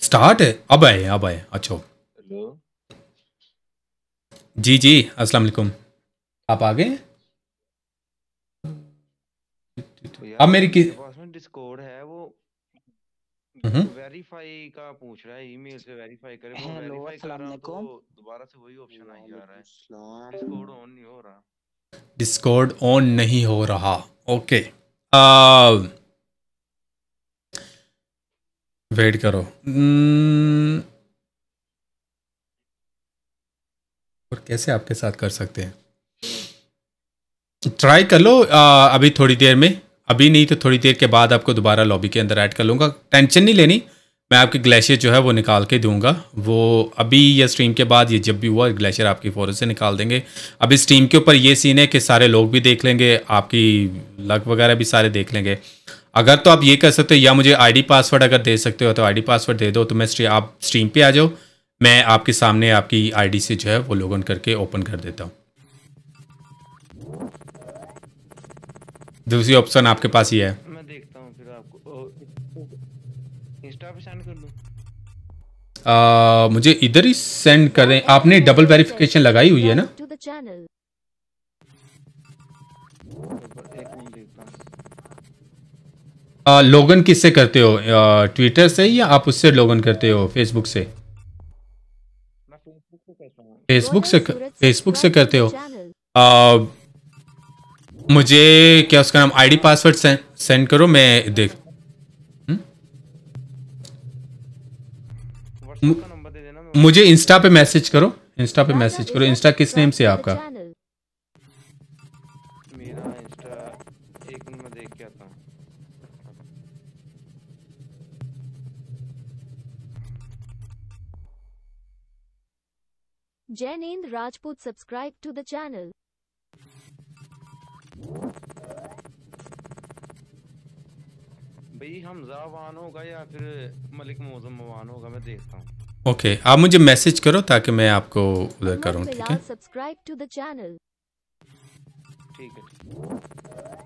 स्टार्ट है? अब आए अब आए। अच्छा। हेलो जी जी अस्सलाम वालेकुम। आप आ गए? अब मेरी कि डिस्कॉर्ड है वो हम्म। वेरीफाई का पूछ रहा है ईमेल से वेरीफाई करे। वो वेरीफाई कर रहा हूँ तो दोबारा से वही ऑप्शन आ जा रहा है। डिस्कॉर्ड ऑन नहीं हो रहा। डिस्कॉर्ड ऑन नहीं हो रहा। ओके वेट करो। Hmm, और कैसे आपके साथ कर सकते हैं? ट्राई कर लो आ, अभी थोड़ी देर में। अभी नहीं तो थोड़ी देर के बाद आपको दोबारा लॉबी के अंदर ऐड कर लूँगा। टेंशन नहीं लेनी। मैं आपकी ग्लेशियर जो है वो निकाल के दूँगा। वो अभी या स्ट्रीम के बाद ये जब भी हुआ, ग्लेशियर आपकी फ़ौरन से निकाल देंगे। अभी स्ट्रीम के ऊपर ये सीन है कि सारे लोग भी देख लेंगे, आपकी लक वगैरह भी सारे देख लेंगे। अगर तो आप ये कर सकते हो, या मुझे आईडी पासवर्ड अगर दे सकते हो तो आईडी पासवर्ड दे दो तो मैं आप स्ट्रीम पे आ जाओ। मैं आपके सामने आपकी आईडी से जो है वो लॉग इन करके ओपन कर देता हूँ। दूसरी ऑप्शन आपके पास ये है मैं देखता हूँ फिर आपको इंस्टा पे सेंड कर दूँ आ, मुझे इधर ही सेंड कर। आपने डबल वेरिफिकेशन लगाई हुई है ना? आ, लोगन किससे करते हो? आ, ट्विटर से या आप उससे लोगन करते हो? फेसबुक से? फेसबुक पे करता हूँ। फेसबुक से फेसबुक से करते हो? आ, मुझे क्या उसका नाम? आईडी पासवर्ड सेंड करो मैं देख मुझे इंस्टा पे मैसेज करो इंस्टा पे मैसेज करो। इंस्टा किस नेम से आपका? Jainendra Rajput subscribe to the channel भाई हमजा वान होगा या फिर मलिक मौजम वान होगा मैं देखता हूँ ओके okay, आप मुझे मैसेज करो ताकि मैं आपको उधर करूँ ठीक है subscribe to the channel. ठीक है ठीक है।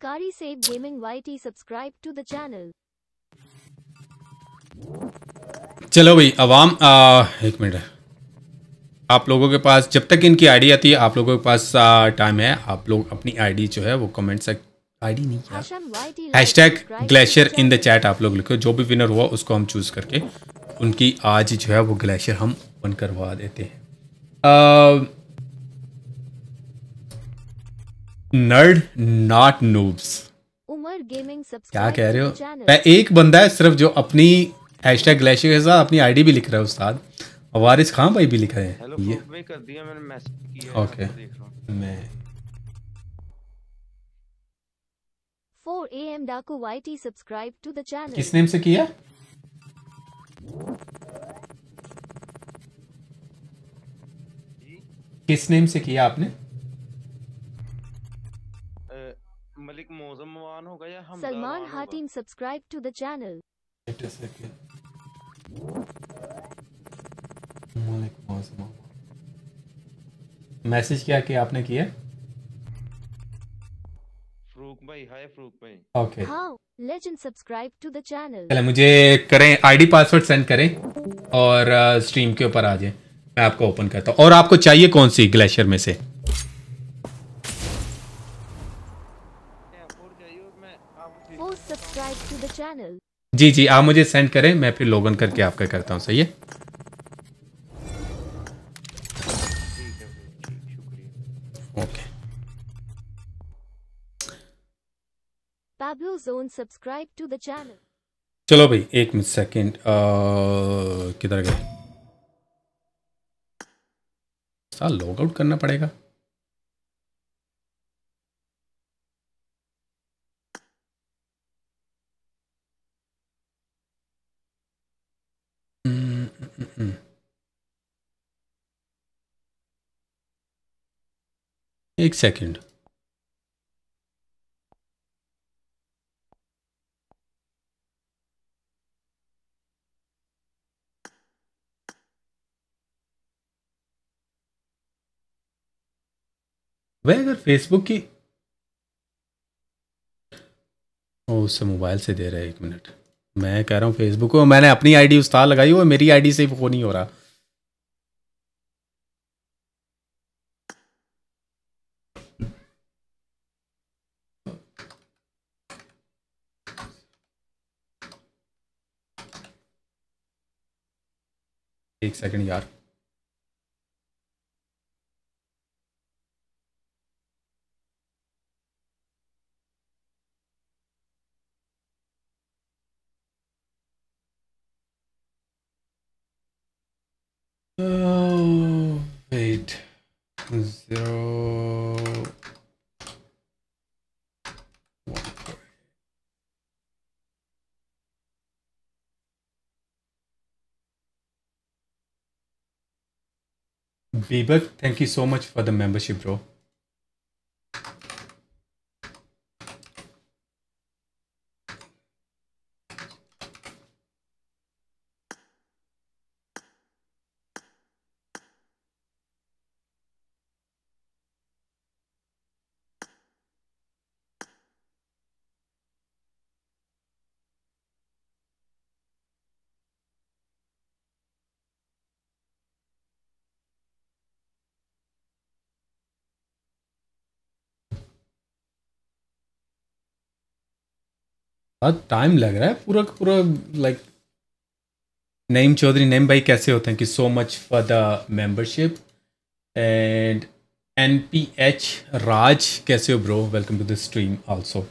Kari Save Gaming YT subscribe to the channel. चलो भाई अवाम आ, एक मिनट आप लोगों के पास जब तक इनकी आईडी आती है आप लोगों के पास टाइम है। आप लोग अपनी आईडी जो है वो कमेंट से आईडी नहीं to the glacier in the chat आप लोग लिखो। जो भी विनर हुआ उसको हम चूज़ करके उनकी आज जो है वो ग्लेशियर हम ओपन करवा देते हैं। नर्ड नॉट नूब्स क्या कह रहे हो? मैं एक बंदा है सिर्फ़ जो अपनी हैशटैग ग्लेशियर के साथ अपनी आईडी भी लिख रहा है उस्ताद। वारिस खान भाई भी लिख हेलो ये ग्रुप में कर दिया मैंने मैसेज किया है, Okay. आपको देख मैं 4 AM Daku YT subscribe to the channel. किस नेम से किया किस नेम से किया आपने मलिक मौजम वान होगा या होगा? Hatim subscribe to the channel. Message क्या किया आपने किया? फरूक भाई हाय फरूक भाई। Okay How? Legend subscribe to the channel. चले मुझे करें आईडी पासवर्ड सेंड करें और स्ट्रीम के ऊपर आ जाए। मैं आपको ओपन करता हूँ। और आपको चाहिए कौन सी ग्लेशियर में से. जी जी आप मुझे सेंड करें मैं फिर लॉगिन करके आपका करता हूँ। सही है? Pablo Zone subscribe to the channel. चलो भाई, एक मिनट सेकेंड किधर गए साल लॉग आउट करना पड़ेगा। एक सेकंड वह अगर फेसबुक की ओ उससे मोबाइल से दे रहा है, एक मिनट मैं कह रहा हूँ फेसबुक को, मैंने अपनी आईडी उस्ताद लगाई है मेरी आईडी से वो नहीं हो रहा। एक सेकंड यार। Oh, wait. Zero. One. Bieber, thank you so much for the membership, bro. बहुत टाइम लग रहा है। पूरा पूरा लाइक नईम चौधरी नईम भाई कैसे होते हैं कि so much for the membership and N P H Raj कैसे हो bro welcome to the stream also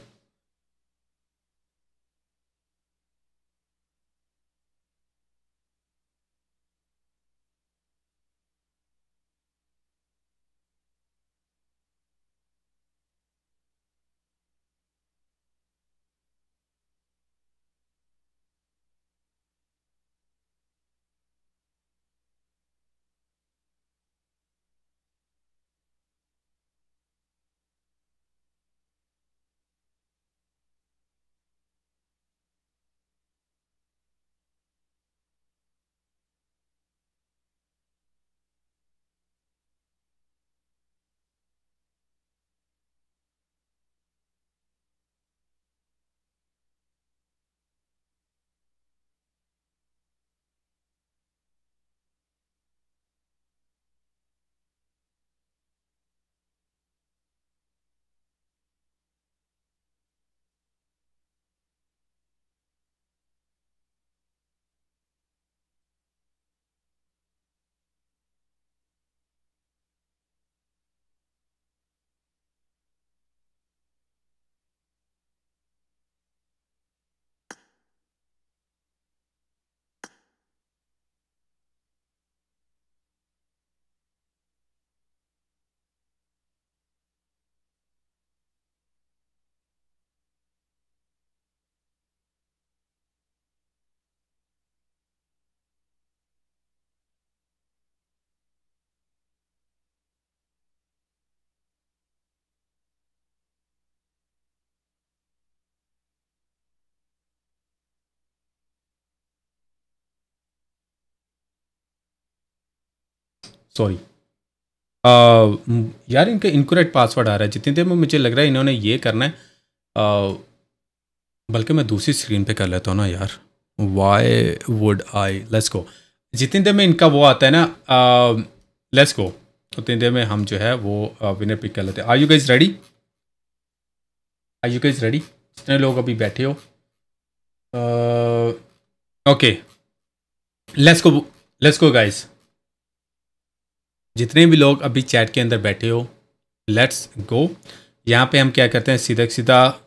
sorry यार इनका इनकोरेक्ट पासवर्ड आ रहा है। जितनी देर में मुझे लग रहा है इन्होंने ये करना है uh, बल्कि मैं दूसरी स्क्रीन पे कर लेता हूँ ना यार। Why would I let's go जितनी देर में इनका वो आता है ना लेट्स गो उतनी देर में हम जो है वो विनर पिक कर लेते हैं। Are you guys ready are you guys ready जितने लोग अभी बैठे हो। Okay let's go let's go guys जितने भी लोग अभी चैट के अंदर बैठे हो लेट्स गो यहाँ पे हम क्या करते हैं, सीधा सीधा,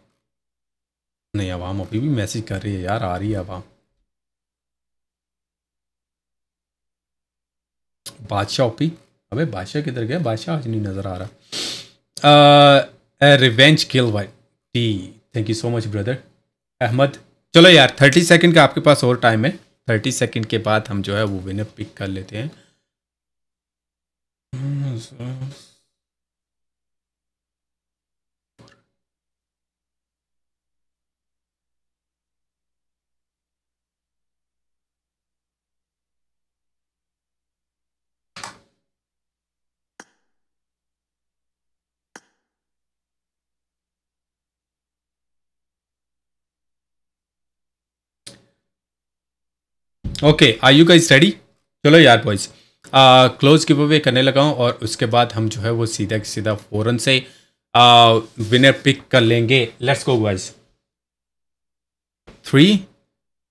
नहीं, आवाम अभी भी मैसेज कर रही है यार, आ रही है आवाम। बादशाह ओपी। अबे बादशाह किधर गया? बादशाह आज नहीं नज़र आ रहा। Revenge kill Y T thank you so much brother Ahmad, चलो यार थर्टी सेकंड का आपके पास और टाइम है। थर्टी सेकंड के बाद हम जो है वो विनर पिक कर लेते हैं। Okay, are you guys ready? Chalo yaar boys. Close giveaway करने लगा हूँ और उसके बाद हम जो है वो सीधा सीधा फ़ौरन से विनर पिक कर लेंगे। Let's go guys three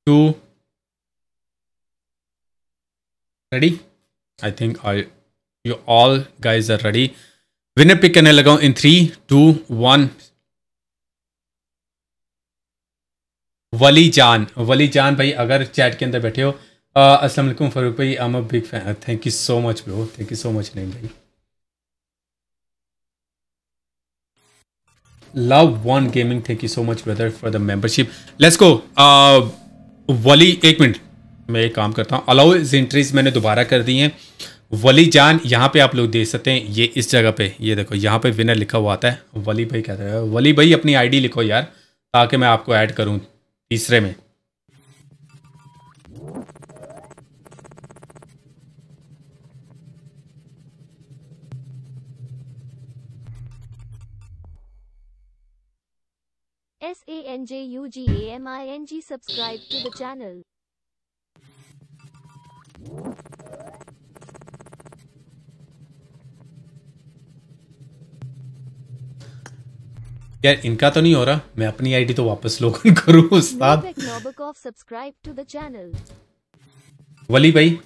two ready I think I you all guys are ready winner pick करने लगा हूँ in three two one Wali जान वली जान भाई, अगर चैट के अंदर बैठे हो वालेकुम फरूक भाई I am a big fan thank you so much bro thank you so much नहीं भाई love one gaming thank you so much brother for the membership let's go Wali एक मिनट. मैं एक काम करता हूँ. अलाउ इज़ एंट्रीज मैंने दोबारा कर दी हैं. वली जान यहाँ पे आप लोग देख सकते हैं, ये इस जगह पे, ये देखो, यहाँ पे विनर लिखा हुआ आता है. वली भाई कहते हैं वली भाई अपनी आईडी लिखो यार, ताकि मैं आपको ऐड करूँ तीसरे में. S A N J U G A M I N G subscribe to the channel. यार इनका तो नहीं हो रहा? मैं अपनी आईडी तो वापस लोगन करूँ उस्ताद। Nobakov subscribe to the वली भाई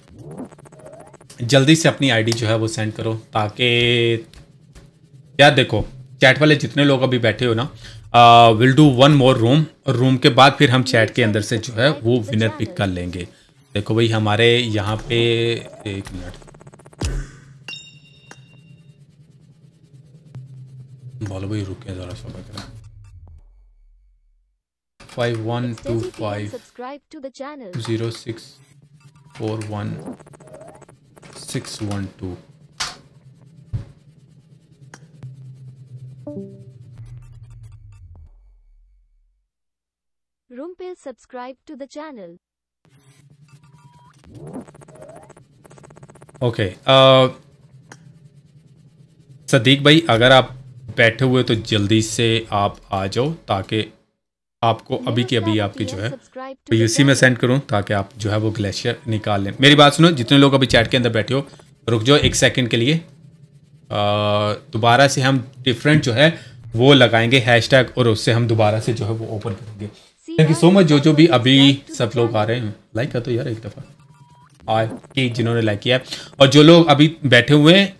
जल्दी से अपनी आईडी जो है वो सेंड करो ताकि यार देखो चैट वाले जितने लोग अभी बैठे हो ना will do one more room और रूम के बाद फिर हम चैट के अंदर से जो है वो विनर पिक कर लेंगे। देखो भाई हमारे यहाँ पे एक मिनट बोलो भाई रुके ज़रा सा बकरा five one two five subscribe to the channel. zero six four Rumpel subscribe to the channel. Okay uh, Sadiq भाई अगर आप बैठे हुए तो जल्दी से आप आ जाओ ताकि आपको अभी की अभी आपकी जो है उसी में सेंड करूँ ताकि आप जो है वो ग्लेशियर निकाल लें। मेरी बात सुनो जितने लोग अभी चैट के अंदर बैठे हो रुक जाओ एक सेकंड के लिए। दोबारा से हम डिफरेंट जो है वो लगाएँगे हैशटैग और उससे हम दोबारा से जो है वो ओपन करेंगे। थैंक यू सो मच जो जो भी अभी सब लोग आ रहे हैं। लाइक कर दो यार एक दफ़ा। और कि जिन्होंने लाइक किया और जो लोग अभी बैठे हुए हैं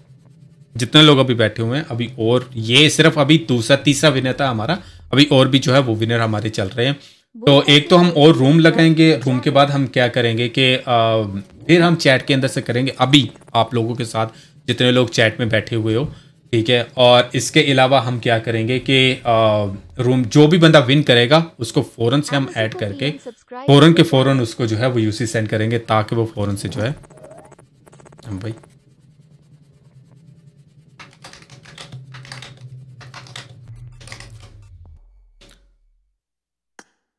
जितने लोग अभी बैठे हुए हैं अभी और ये सिर्फ़ अभी दूसरा तीसरा विनर था हमारा। अभी और भी जो है वो विनर हमारे चल रहे हैं। तो एक तो हम और रूम लगाएँगे। रूम के बाद हम क्या करेंगे कि फिर हम चैट के अंदर से करेंगे। अभी आप लोगों के साथ जितने लोग चैट में बैठे हुए हो ठीक है और इसके अलावा हम क्या करेंगे कि रूम जो भी बंदा विन करेगा उसको फ़ौरन से हम ऐड करके फ़ौरन के फ़ौरन उसको जो है वो यूसी सेंड करेंगे ताकि वो फ़ौरन से जो है हम भाई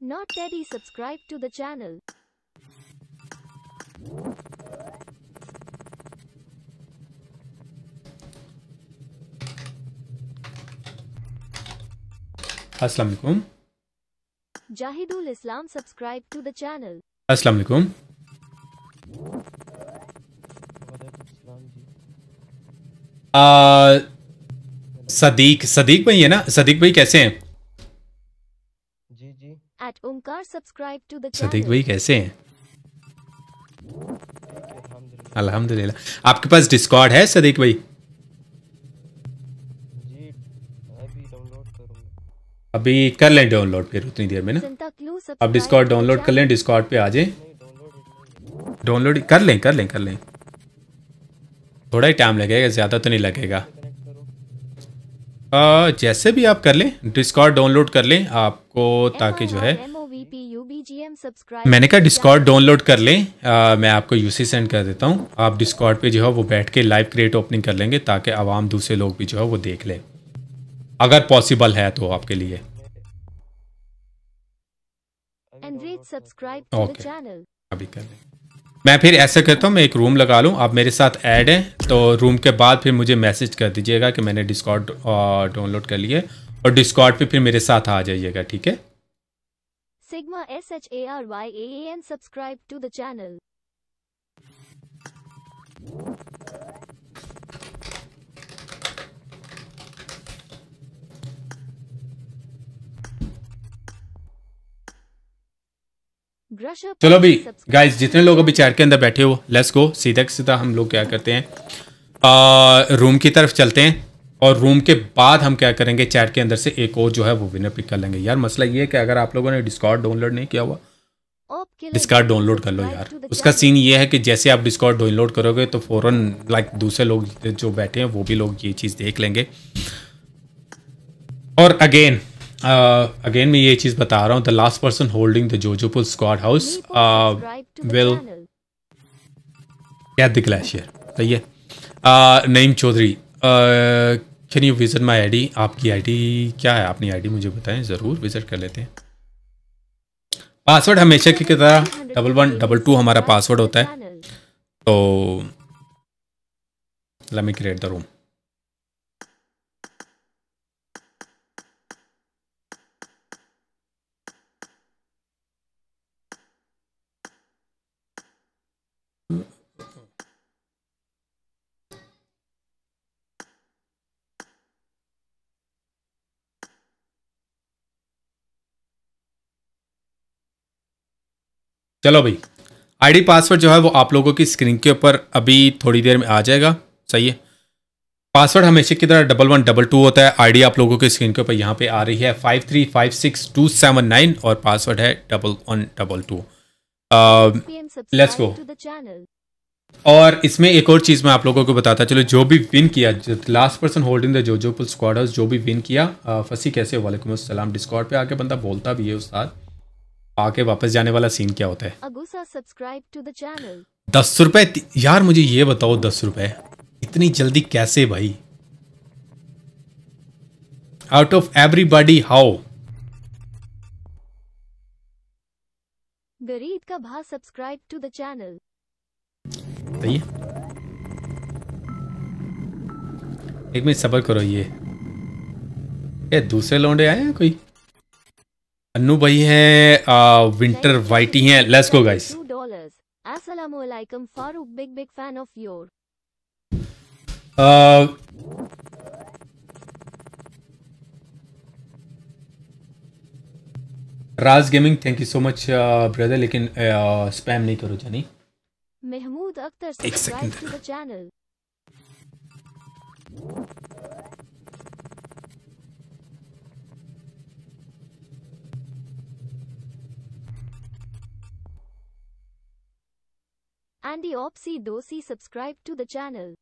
Not Teddy subscribe to the channel. अस्सलाम वालेकुम Jahidul Islam subscribe to the channel. अस्सलाम वालेकुम सदीक सदीक भाई है ना? सदीक भाई कैसे हैं? जी जी। At Omkar subscribe to the Sadiq भाई कैसे हैं? अल्हम्दुलिल्लाह। आपके पास डिस्कॉर्ड है सदीक भाई? अभी कर लें डाउनलोड फिर उतनी देर में ना। अब डिस्कॉर्ड डाउनलोड कर लें. डिस्कॉर्ड पे आ जाएँ। डाउनलोड कर लें कर लें कर लें। थोड़ा ही टाइम लगेगा ज़्यादा तो नहीं लगेगा। आ, जैसे भी आप कर लें डिस्कॉर्ड डाउनलोड कर लें आपको ताकि जो है मैंने कहा डिस्कॉर्ड डाउनलोड कर लें। आ, मैं आपको यूसी सेंड कर देता हूँ। आप डिस्कॉर्ड पे जो है वो बैठ के लाइव क्रिएट ओपनिंग कर लेंगे ताकि आवाम दूसरे लोग भी जो है वो देख लें। अगर पॉसिबल है तो आपके लिए Okay. अभी कर लें मैं फिर ऐसा करता हूँ मैं एक रूम लगा लूँ आप मेरे साथ ऐड हैं तो रूम के बाद फिर मुझे मैसेज कर दीजिएगा कि मैंने डिस्कॉर्ड डाउनलोड कर लिए और डिस्कॉर्ड पे फिर मेरे साथ आ जाइएगा ठीक है Sigma SHARYAAN subscribe to the channel. चलो अभी गाइस जितने लोग अभी. चैट के अंदर बैठे हो लेट्स गो सीधा सीधा हम लोग क्या करते हैं? आ, रूम की तरफ़ चलते हैं और रूम के बाद हम क्या करेंगे चैट के अंदर से एक और जो है वो विनर पिक कर लेंगे। यार मसला ये है कि अगर आप लोगों ने डिस्कॉर्ड डाउनलोड नहीं किया हुआ डिस्कॉर्ड डाउनलोड कर लो यार। उसका सीन ये है कि जैसे आप डिस्कॉर्ड डाउनलोड करोगे तो फ़ौरन लाइक दूसरे लोग जो बैठे हैं वो भी लोग ये चीज़ देख लेंगे। और अगेन अगेन मैं ये चीज़ बता रहा हूँ the last person holding the जोजोपुल squad house will get the glacier सही है। Naeem Chaudhary can you visit my I D आपकी आई डी क्या है? अपनी आई डी मुझे बताएँ ज़रूर विज़िट कर लेते हैं। पासवर्ड हमेशा की तरह डबल वन डबल टू हमारा पासवर्ड होता है। तो let me create the room चलो भाई आईडी पासवर्ड जो है वो आप लोगों की स्क्रीन के ऊपर अभी थोड़ी देर में आ जाएगा। सही है। पासवर्ड हमेशा की तरह डबल वन डबल टू होता है। आईडी आप लोगों की स्क्रीन के ऊपर यहाँ पे आ रही है। Five three five six two seven nine और पासवर्ड है double one double two let's go और इसमें एक और चीज़ मैं आप लोगों को बताता चलो। जो भी विन किया लास्ट पर्सन होल्डिंग द जो जो पुल स्क्वाड जो भी विन किया फंसी कैसे? वालेकुम अस्सलाम। डिस्कॉर्ड पे आके बंदा बोलता भी है उस्ताद। आके वापस जाने वाला सीन क्या होता है? सब्सक्राइब टू द दस रुपए यार मुझे ये बताओ दस रुपए। इतनी जल्दी कैसे भाई? आउट ऑफ़ एवरीबॉडी हाउ गरीब का भा सब्सक्राइब टू द चैनल सही एक मिनट सबर करो ये। ये दूसरे लौंडे आए हैं कोई? अन्नू भाई हैं विंटर वाइटी हैं लेट्स गो गाइस अस्सलामुअलैकुम Farooq big big fan of your Raj gaming thank you so much brother लेकिन स्पैम uh, नहीं करो जानी। Mahmood Akhtar subscribe to the channel Andy Opsi Dosi subscribe to the channel.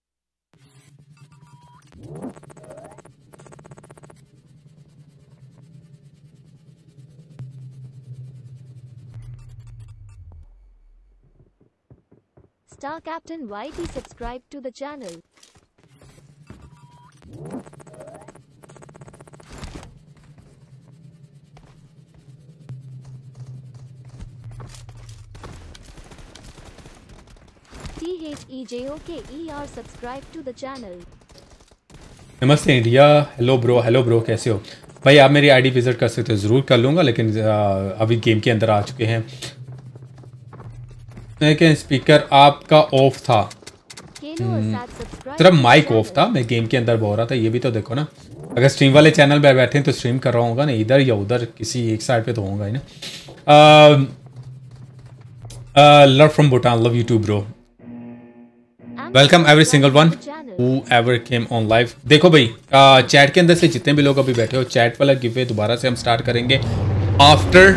Star Captain YT subscribe to the channel. T-H-E-J-O-K-E-R subscribe to the channel. नमस्ते India hello bro hello bro कैसे हो? भाई आप मेरी ID visit कर सकते हो ज़रूर कर लूँगा लेकिन अभी गेम के अंदर आ चुके हैं। लेकिन स्पीकर आपका ऑफ़ था? सिर्फ़ माइक ऑफ़ था मैं गेम के अंदर बोल रहा था ये भी तो देखो ना। अगर स्ट्रीम वाले चैनल पे बैठे हैं तो स्ट्रीम कर रहा होगा ना इधर या उधर किसी एक साइड पे तो होगा ही ना। Love from Bhutan love you too bro welcome every single one ever came on live देखो भाई चैट के अंदर से जितने भी लोग अभी बैठे हो चैट वाला गिवे दोबारा से हम स्टार्ट करेंगे after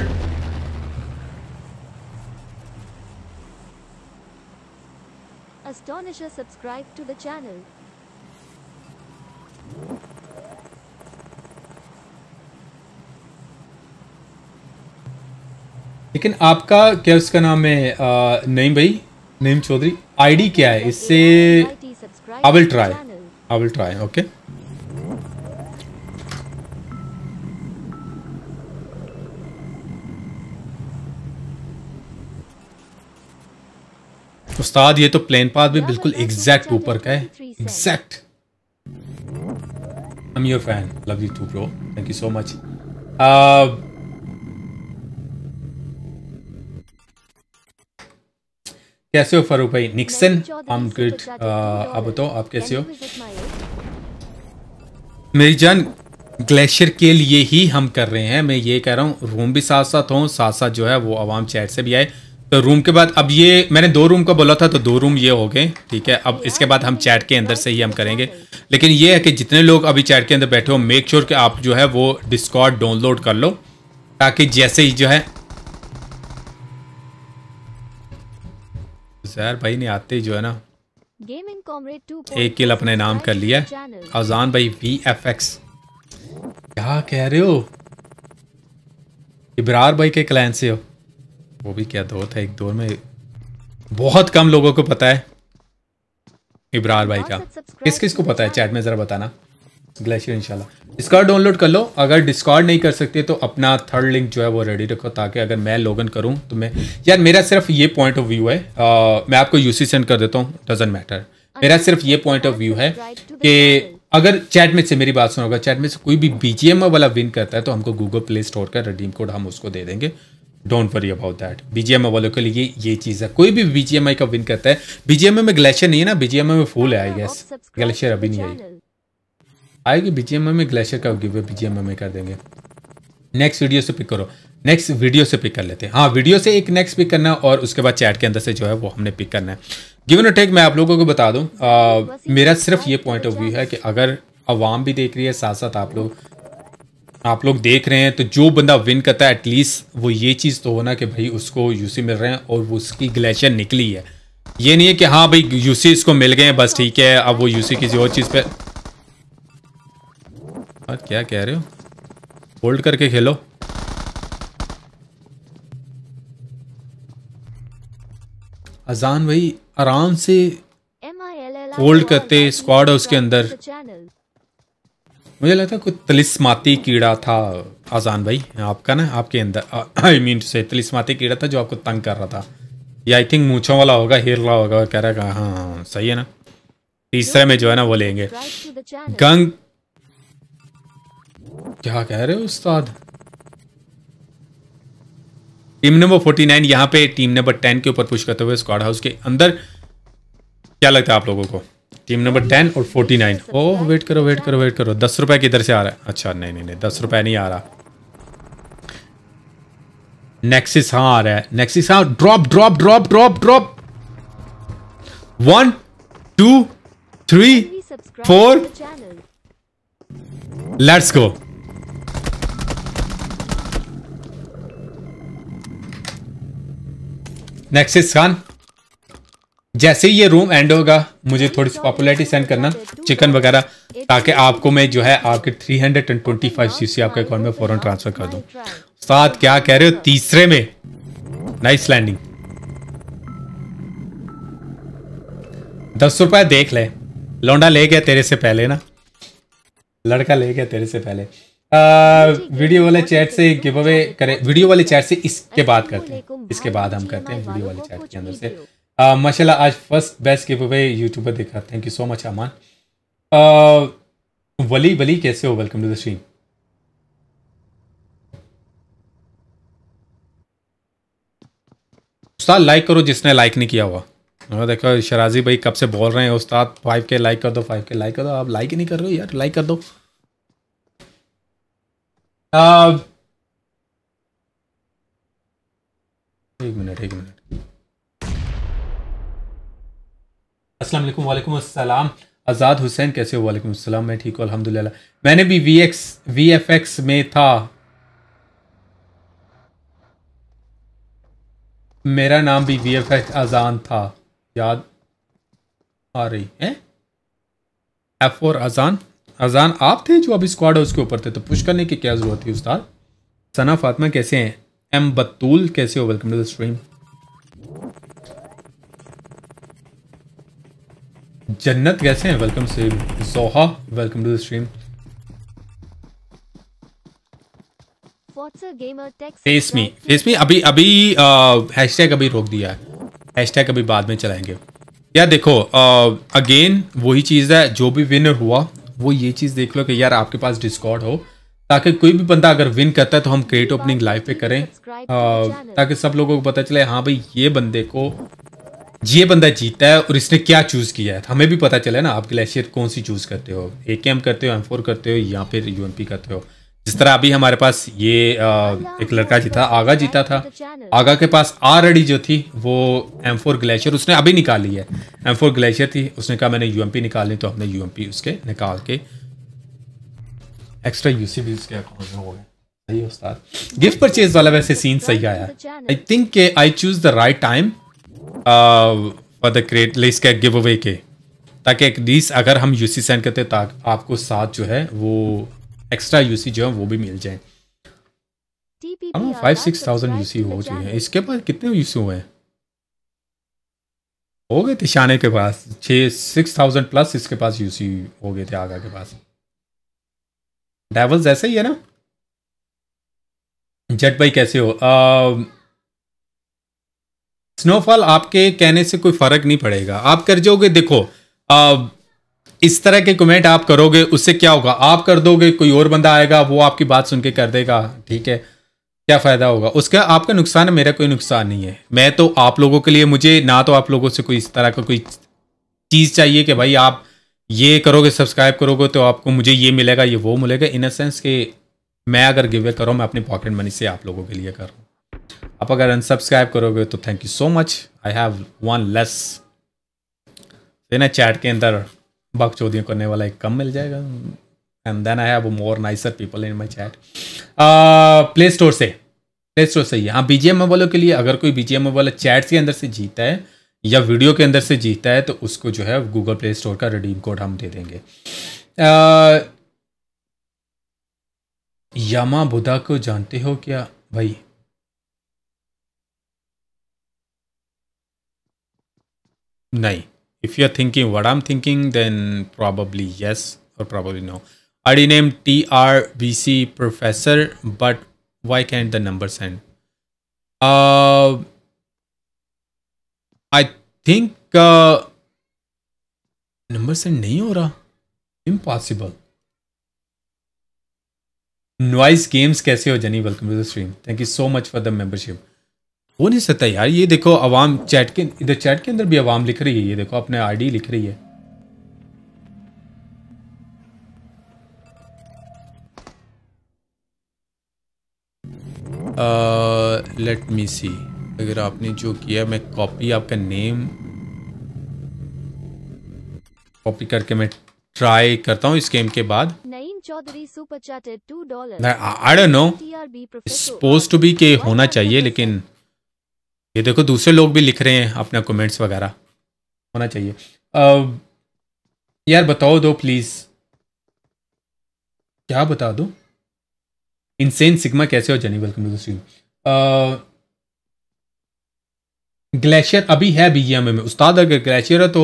Astonisher subscribe to the channel. लेकिन आपका क्या उसका नाम है नहीं भाई नेम चौधरी आईडी क्या है? इससे I will try I will try okay उस्ताद, ये तो प्लेन पाथ भी बिल्कुल एग्जैक्ट ऊपर का है। Exact I am your fan love you too bro thank you so much कैसे हो फरूक भाई? निक्सन? आई एम गुड आप बताओ आप कैसे हो? मेरी जान ग्लेशियर के लिए ही हम कर रहे हैं। मैं ये कह रहा हूँ रूम भी साथ साथ हों साथ साथ जो है वो आवाम चैट से भी आए। तो रूम के बाद अब ये मैंने दो रूम का बोला था तो दो रूम ये हो गए ठीक है? अब इसके बाद हम चैट के अंदर से ही हम करेंगे। लेकिन ये है कि जितने लोग अभी चैट के अंदर बैठे हो मेक श्योर कि आप जो है वो डिस्कॉर्ड डाउनलोड कर लो ताकि जैसे ही जो है जहर भाई ने आते ही जो है ना गेमिंग एक किल अपने नाम कर लिया अजान भाई वी एफ़ एक्स क्या कह रहे हो? इबरार भाई के क्लैन से हो। वो भी क्या दो था एक दौर में बहुत कम लोगों को पता है। इबरार भाई का। किस किस को पता है चैट में ज़रा बताना। ग्लेशियर इंशाल्लाह। डिस्कॉर्ड डाउनलोड कर लो। अगर डिस्कॉर्ड नहीं कर सकते तो अपना थर्ड लिंक जो है वो रेडी रखो ताकि अगर मैं लॉगिन करूँ तो मैं यार मेरा सिर्फ़ ये पॉइंट ऑफ़ व्यू है। आ, मैं आपको यूसी सेंड कर देता हूँ डजेंट मैटर मेरा सिर्फ़ ये पॉइंट ऑफ़ व्यू है कि अगर चैट में से मेरी बात सुनोगा चैट में से कोई भी बीजीएम वाला विन करता है तो हमको गूगल प्ले स्टोर का रिडीम कोड हम उसको दे देंगे। Don't worry about that BGMI वालों के लिए ये चीज़ है। कोई भी बीजीएमआई का विन करता है बीजीएम में ग्लेशियर नहीं है ना बीजीएम में फुल है आई गेस ग्लेशियर अभी नहीं आई। आएगी बीजीएम में ग्लेशियर का गिव बीजीएम में कर देंगे। नेक्स्ट वीडियो से पिक करो। नेक्स्ट वीडियो से पिक कर लेते हैं। हाँ वीडियो से एक नेक्स्ट पिक करना और उसके बाद चैट के अंदर से जो है वो हमने पिक करना है। गिवन टेक मैं आप लोगों को बता दूँ मेरा सिर्फ़ ये पॉइंट ऑफ़ व्यू है कि अगर आवाम भी देख रही है साथ साथ आप लोग आप लोग देख रहे हैं तो जो बंदा विन करता है एटलीस्ट वो ये चीज़ तो होना कि भाई उसको यूसी मिल रहे हैं और वो उसकी ग्लेशियर निकली है। ये नहीं है कि हाँ भाई यूसी इसको मिल गए बस ठीक है, अब वो यूसी किसी और चीज़ पे और क्या कह रहे हो? होल्ड करके खेलो। अजान भाई, आराम से होल्ड करते स्क्वाड उसके अंदर। मुझे लगता है कोई तलिस्माती कीड़ा था आजान भाई, आपका ना, आपके अंदर आई मीन से तलिस्माती कीड़ा था जो आपको तंग कर रहा था। ये आई थिंक मूछों वाला होगा हेर होगा कह रहा हाँ हाँ सही है ना। तीसरे में जो है ना, वो लेंगे। गंग क्या कह रहे हो उस्ताद? टीम नंबर फोर्टी नाइन यहाँ पे टीम नंबर टेन के ऊपर पुश करते हुए स्क्वाड हाउस के अंदर क्या लगता है आप लोगों को? टीम नंबर टेन और फोर्टी नाइन। ओ वेट करो वेट करो वेट करो। दस रुपए किधर से आ रहा है? अच्छा नहीं नहीं नहीं दस रुपए नहीं आ रहा। नेक्सिस हाँ आ रहा है। नेक्सिस हाँ drop drop drop drop drop one two three four let's go Nexis Khan जैसे ही ये रूम एंड होगा, मुझे थोड़ी सी पॉपुलरिटी सेंड करना चिकन वगैरह, ताकि आपको मैं जो है आपके 325 सीसी आपके अकाउंट में फ़ौरन ट्रांसफ़र कर दूँ। साथ क्या कह रहे हो? तीसरे में। नाइस लैंडिंग दस रुपए देख ले। लौंडा ले गया तेरे से पहले ना। लड़का ले गया तेरे से पहले। वीडियो वाले चैट से गिव अवे करें। वीडियो वाले चैट से इसके बाद करते हैं। इसके बाद हम करते हैं वीडियो वाले चैट के अंदर से। माशाल्लाह आज first best giveaway YouTuber देखा। Thank you so much Aman Wali Wali कैसे हो? वेलकम टू द स्ट्रीम उस्ताद लाइक करो जिसने लाइक नहीं किया हुआ। और देखो शराजी भाई कब से बोल रहे हैं उस्ताद फाइव के लाइक कर दो फाइव के लाइक कर दो। आप लाइक ही नहीं कर रहे हो यार लाइक कर दो। Uh, एक मिनट एक मिनट। अस्सलाम वालेकुम वालेकुम अस्सलाम। आज़ाद हुसैन कैसे हो? वालेकुम अस्सलाम मैं ठीक हूँ अल्हम्दुलिल्लाह। मैंने भी V X V F X में था। मेरा नाम भी वी एफ़ एक्स अजान था। याद आ रही है? एफ़ और अजान अजान आप थे जो अभी स्क्वाड है उसके ऊपर थे तो पुश करने की क्या ज़रूरत थी उस्ताद? सना फातिमा कैसे हैं? एम बतूल कैसे हो? वेलकम टू द स्ट्रीम जन्नत कैसे हैं? वेलकम से Joha welcome to the stream face me face me अभी अभी हैशटैग अभी रोक दिया है। हैशटैग अभी बाद में चलाएँगे। यार देखो अगेन वही चीज़ है जो भी विनर हुआ वो ये चीज़ देख लो कि यार आपके पास डिस्कॉर्ड हो ताकि कोई भी बंदा अगर विन करता है तो हम क्रिएट ओपनिंग लाइव पे करें। आ, ताकि सब लोगों को पता चले हाँ भाई ये बंदे को ये बंदा जीता है और इसने क्या चूज़ किया है। हमें भी पता चले ना आप ग्लेशियर कौन सी चूज़ करते हो? ए करते हो एम करते हो या फिर यू करते हो? जिस तरह अभी हमारे पास ये आ, एक लड़का जीता आगा जीता था आगा के पास ऑलरेडी जो थी वो एम फोर ग्लेशियर उसने अभी निकाली है। एम फोर ग्लेशियर थी उसने कहा मैंने यूएमपी निकालनी तो हमने यूएमपी उसके निकाल के एक्स्ट्रा यूसी भी उसके अकाउंट में हो गए। सही उस्ताद। गिफ्ट परचेज वाला वैसे सीन सही आया। I think I choose the right time for the create list के गिव अवे के। ताकि एटलीस्ट अगर हम यूसी सेंड करते ताकि आपको साथ जो है वो एक्स्ट्रा यूसी जो है वो भी मिल जाए। हम फाइव सिक्स थाउज़ेंड यूसी हो चुके हैं। इसके पास कितने यूसी हुए हैं? हो गए थे शाने के पास छः सिक्स थाउज़ेंड प्लस इसके पास यूसी हो गए थे आगा के पास। डेवल्स ऐसे ही है ना? जट भाई कैसे हो? स्नोफॉल आपके कहने से कोई फ़र्क नहीं पड़ेगा। आप कर जाओगे देखो आ, इस तरह के कमेंट आप करोगे, उससे क्या होगा? आप कर दोगे, कोई और बंदा आएगा, वो आपकी बात सुन के कर देगा, ठीक है? क्या फ़ायदा होगा? उसका आपका नुकसान है, मेरा कोई नुकसान नहीं है। मैं तो आप लोगों के लिए, मुझे ना तो आप लोगों से कोई इस तरह का कोई चीज़ चाहिए कि भाई आप ये करोगे सब्सक्राइब करोगे तो आपको मुझे ये मिलेगा, ये वो मिलेगा। इन सेंस कि मैं अगर गिव करूँ, मैं अपनी पॉकेट मनी से आप लोगों के लिए कर रहा आप अगर अनसब्सक्राइब करोगे तो thank you so much I have one less ना चैट के अंदर बक चौधियों करने वाला एक कम मिल जाएगा। And then I have more nicer people in my chat play store से। प्ले स्टोर से ही हाँ बी जी वालों के लिए अगर कोई बी जी वाला चैट के अंदर से जीता है या वीडियो के अंदर से जीता है तो उसको जो है गूगल प्ले स्टोर का रिडीम कोड हम दे देंगे। Uh, यामा बुधा को जानते हो क्या भाई? नहीं। if you're thinking what I'm thinking, then probably yes or probably no. I renamed TRBC professor, but why can't the numbers end? Uh, I think uh, numbers end nahi ho. Impossible. Noise games kaise ho Jani? Welcome to the stream. Thank you so much for the membership. हो नहीं सकता यार? ये देखो अवाम chat के इधर chat के अंदर भी अवाम लिख रही है ये देखो अपने आईडी लिख रही है। लेट मी सी अगर आपने जो किया मैं कॉपी आपका नेम कॉपी करके मैं ट्राई करता हूँ इस गेम के बाद। I don't know suppose to be के होना चाहिए लेकिन ये देखो दूसरे लोग भी लिख रहे हैं अपना कमेंट्स वगैरह। होना चाहिए। uh, यार बताओ दो प्लीज़ क्या बता दो? इनसेन सिग्मा कैसे हो जनी वेलकम टू द ग्लेशियर अभी है बीजीएमआई में। उस्ताद अगर ग्लेशियर है तो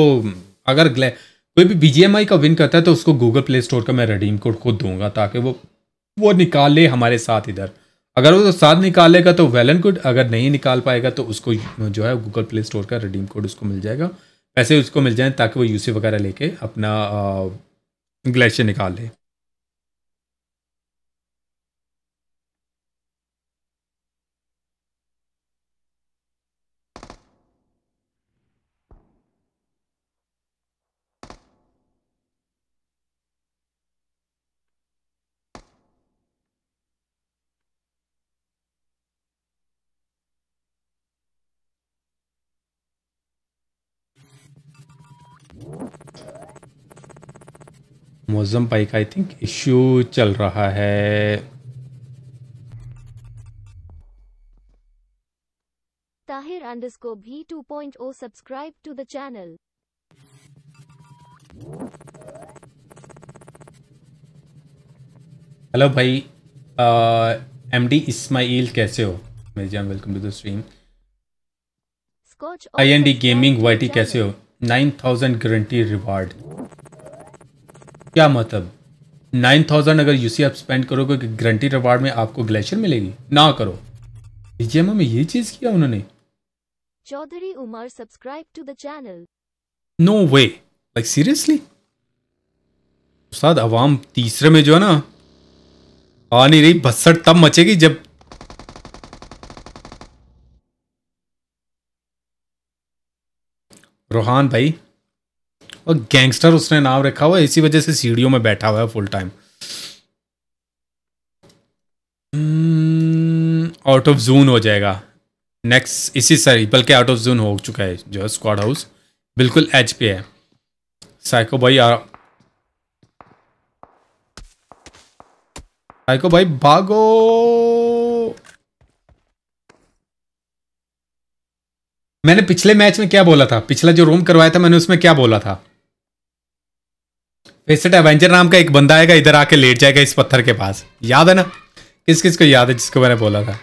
अगर ग्ले कोई भी बीजीएमआई का विन करता है तो उसको गूगल प्ले स्टोर का मैं रिडीम कोड खुद दूँगा ताकि वो वो निकाल हमारे साथ इधर। अगर वो तो साथ निकालेगा तो वेल एंड गुड अगर नहीं निकाल पाएगा तो उसको जो है गूगल प्ले स्टोर का रिडीम कोड उसको मिल जाएगा। पैसे उसको मिल जाए ताकि वो यूसी वगैरह लेके अपना ग्लेशियर निकाल ले। मोजम भाई का आई थिंक इश्यू चल रहा है ताहिर अंडरस्कोर भी 2.0 subscribe to the channel hello भाई एम डी इस्माइल कैसे हो मेरी जान welcome to the stream I N D gaming Y कैसे हो नाइन थाउज़ेंड गारंटी रिवार्ड क्या मतलब? नाइन थाउज़ेंड अगर यूसी आप स्पेंड करोगे कि गारंटी रिवार्ड में आपको ग्लेशियर मिलेगी ना करो। बीजेएम में ये चीज़ किया उन्होंने। Chaudhary Umar subscribe to the channel no way like seriously उस्ताद अवाम तीसरे में जो है ना आ नहीं रही भसड़ तब मचेगी जब रोहान भाई और गैंगस्टर उसने नाम रखा हुआ इसी वजह से सीढ़ियों में बैठा हुआ है full time out of zone हो जाएगा। नेक्स्ट इसी सर, बल्कि आउट ऑफ़ जोन हो चुका है जो है स्क्वाड हाउस बिल्कुल एच पे है। साइको भाई, आ साइको भाई, भागो। मैंने पिछले मैच में क्या बोला था? पिछला जो रूम करवाया था, मैंने उसमें क्या बोला था? फेसेट एवेंजर नाम का एक बंदा आएगा, इधर आके लेट जाएगा इस पत्थर के पास। याद है ना? किस किस को याद है जिसको मैंने बोला था?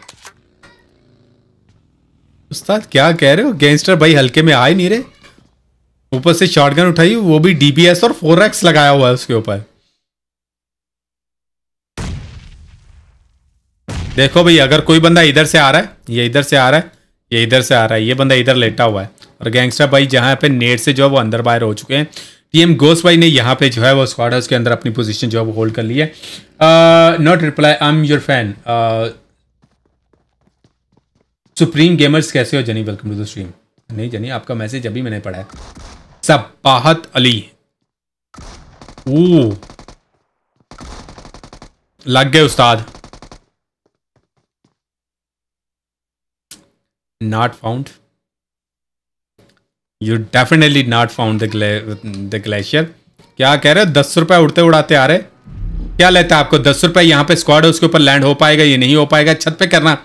उस्ताद, क्या कह रहे हो? गैंगस्टर भाई हल्के में आए नहीं रहे। ऊपर से शॉटगन उठाई, वो भी डीबीएस और फोर एक्स लगाया हुआ है उसके ऊपर। देखो भाई, अगर कोई बंदा इधर से आ रहा है, ये इधर से आ रहा है, ये इधर से आ रहा है, ये बंदा इधर लेटा हुआ है। और गैंगस्टर भाई जहाँ पे नेट से जो है वो अंदर बाहर हो चुके हैं। टीएम गोस भाई ने यहाँ पे जो है वो स्क्वाड हाउस के अंदर अपनी पोजीशन जो है वो होल्ड कर ली है। Not reply I am your fan supreme gamers कैसे हो? जनी वेलकम टू द स्ट्रीम नहीं, जनी, आपका मैसेज अभी मैंने पढ़ा है। सबाहत अली। ओ लग गए उस्ताद। Not found. You definitely not found the glacier. क्या कह रहे हो? दस रुपए उड़ते उड़ाते आ रहे क्या लेता है आपको? दस रुपए यहाँ पे स्क्वाड है, उसके ऊपर लैंड हो पाएगा ये नहीं हो पाएगा? छत पे करना।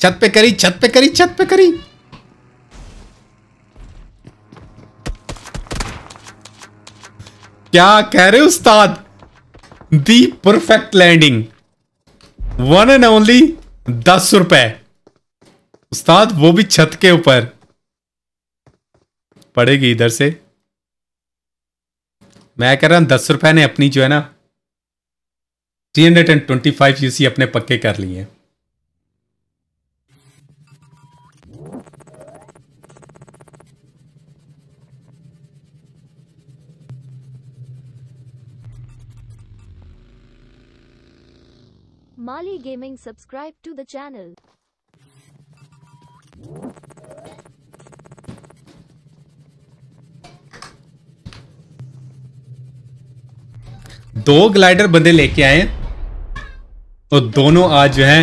छत पे करी, छत पे करी, छत पे करी। क्या कह रहे उस्ताद? The perfect landing one and only दस रुपए। उस्ताद, वो भी छत के ऊपर। पड़ेगी इधर से मैं कह रहा हूँ, दस रुपए ने अपनी जो है ना three hundred and twenty five UC अपने पक्के कर लिए Mali Gaming, subscribe to the channel. दो ग्लाइडर बंदे लेके आए और दोनों आज जो है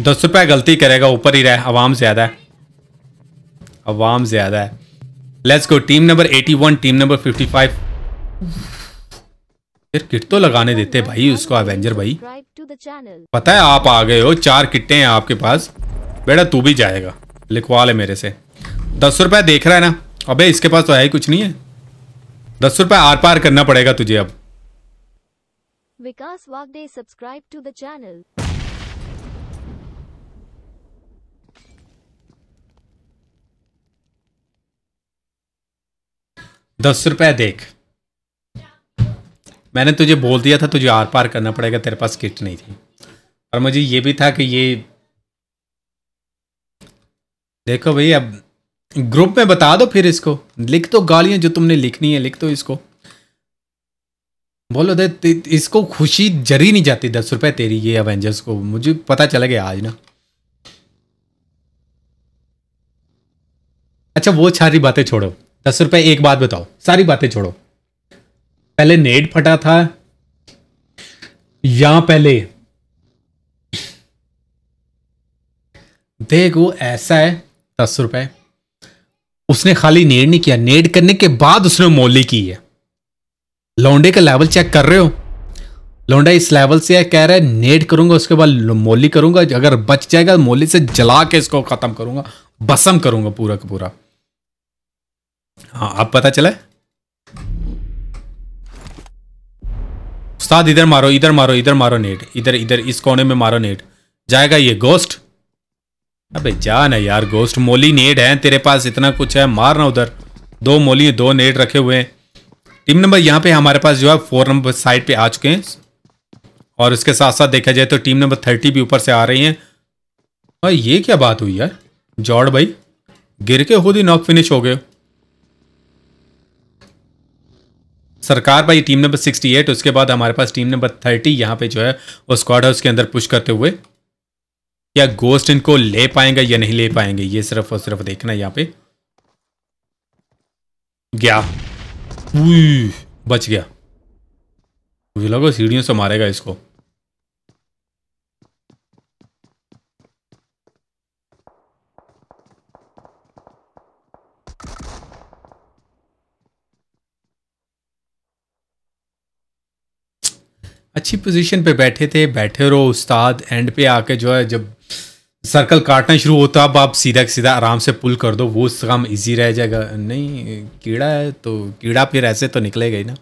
दस रुपया गलती करेगा ऊपर ही रहे अवाम ज़्यादा है। अवाम ज़्यादा है। Let's go team number 81 team number 55 फिर किट तो लगाने देते भाई उसको एवेंजर भाई। पता है आप आ गए हो चार किट्टे हैं आपके पास। बेटा तू भी जाएगा लिखवा ले मेरे से। दस रुपया देख रहा है ना अबे इसके पास तो है ही कुछ नहीं है। दस रुपया आर पार करना पड़ेगा तुझे अब। विकास Wagde subscribe to the channel. दस रुपया देख। मैंने तुझे बोल दिया था तुझे आर पार करना पड़ेगा तेरे पास किट नहीं थी। और मुझे ये भी था कि ये देखो भाई अब ग्रुप में बता दो फिर इसको। लिख दो गालियाँ जो तुमने लिखनी है, लिख दो इसको। बोलो दे इसको खुशी जरी नहीं जाती, दस रुपए तेरी ये अवेंजर्स को। मुझे पता चला गया आज ना। अच्छा वो सारी बातें छोड़ो। दस रुपए एक बात बताओ, सारी बातें छोड़ो। पहले नेट फटा था, या पहले? देख ऐसा है, दस रुपए। उसने खाली नेड नहीं किया। नेड करने के बाद उसने मोली की है। लौंडे का लेवल चेक कर रहे हो? लौंडा इस लेवल से कह रहा है, नेड करूँगा, उसके बाद मोली करूँगा। अगर बच जाएगा, मोली से जला के इसको खत्म करूँगा। बसम करूँगा पूरा का पूरा। हाँ अब पता चला? उस्ताद, इधर मारो इधर मारो इधर मारो नेट इधर इधर, इस कोने में मारो नेट जाएगा ये गोस्ट अबे जा ना यार गोस्ट मोली नेड है, तेरे पास इतना कुछ है, मार ना उधर। दो मोली, दो नेट रखे हुए हैं। टीम नंबर यहाँ पे हमारे पास जो है, फोर नंबर साइड पे आ चुके हैं। और उसके साथ साथ देखा जाए तो टीम नंबर थर्टी भी ऊपर से आ रही हैं। और ये क्या बात हुई यार? जॉर्ड भाई, गिर के खुद ही नॉक फिनिश हो गए सरकार भाई, टीम नंबर 68 उसके बाद हमारे पास टीम नंबर 30 यहाँ पे जो है वो स्क्वाड हाउस के अंदर पुश करते हुए। क्या गोस्ट इनको ले पाएँगे या नहीं ले पाएँगे? ये सिर्फ़ और सिर्फ़ देखना यहाँ पे। गया। बच गया। मुझे लगा सीढ़ियों से मारेगा इसको। अच्छी पोजीशन पे बैठे थे, बैठे रहो उस्ताद एंड पे आके जो है जब सर्कल काटना शुरू होता अब आप सीधा सीधा आराम से पुल कर दो, वो काम इजी रह जाएगा। नहीं, कीड़ा है तो कीड़ा फिर ऐसे तो निकलेगा ही ना।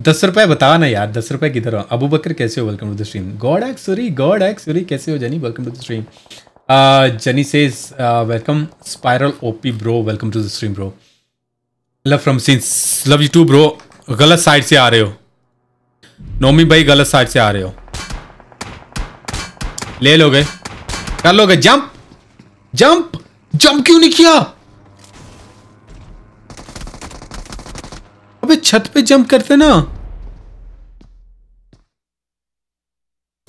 दस रुपए बता ना यार, दस रुपए किधर हो? अबू बकर कैसे हो? Welcome to the stream god X sorry god X sorry कैसे हो Jani? Welcome to the stream Jani से welcome spiral OP bro welcome to the stream bro love from since love you too bro गलत side से आ रहे हो। नोमी भाई गलत साइड से आ रहे हो। ले लोगे? कर लोगे? जंप जंप जंप क्यों नहीं किया? अबे छत पे जंप करते ना।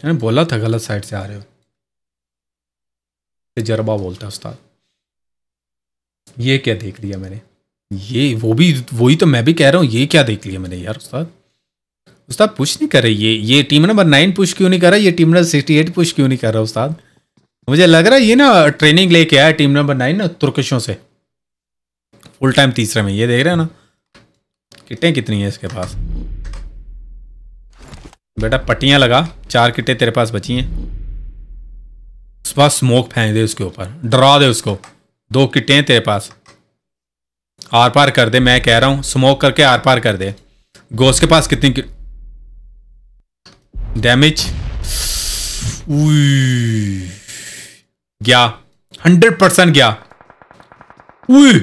मैंने बोला था गलत साइड से आ रहे हो। तजर्बा बोलता उस्ताद। ये क्या देख लिया मैंने? ये वो भी, वही तो मैं भी कह रहा हूँ, ये क्या देख लिया मैंने यार उस्ताद? उस्ताद पुश नहीं कर रही, ये ये टीम नंबर नाइन पुश क्यों नहीं कर रहा? ये team number sixty eight push क्यों नहीं कर रहा उस्ताद? मुझे लग रहा है ये ना ट्रेनिंग लेके आया टीम नंबर नाइन ना तुर्कशों से। फुल टाइम तीसरे में, ये देख रहे हैं ना? किटें कितनी है इसके पास? बेटा पट्टियाँ लगा, चार किटें तेरे पास बची हैं। उस पास स्मोक फेंक दे उसके ऊपर, डरा दे उसको। दो किटें हैं तेरे पास। आर पार कर दे, मैं कह रहा हूँ स्मोक करके आर पार कर दे। गोस के पास कितनी. डैमेज गया हंड्रेड परसेंट गया उई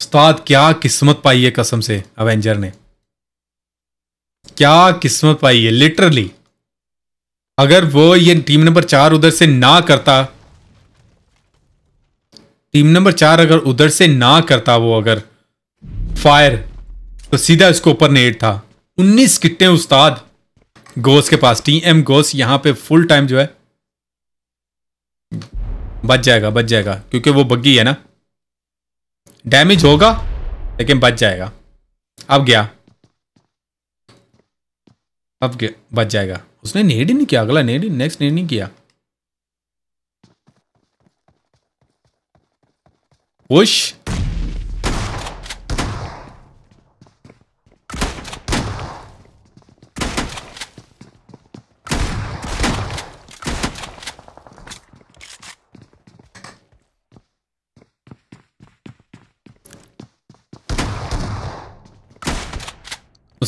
उस्ताद, क्या किस्मत पाई है कसम से अवेंजर ने। क्या किस्मत पाई है लिटरली अगर वो ये टीम नंबर चार उधर से ना करता टीम नंबर चार अगर उधर से ना करता वो अगर फायर तो सीधा इसको ऊपर नेट था। 19 किट्टे उस्ताद। गोस के पास टी एम गोस यहाँ पे फुल टाइम जो है, बच जाएगा बच जाएगा, क्योंकि वो बग्गी है ना। डैमेज होगा, लेकिन बच जाएगा। अब गया। अब गया, बच जाएगा। उसने नेड ही नहीं किया, अगला नेड नेक्स्ट नेड नहीं किया। पुश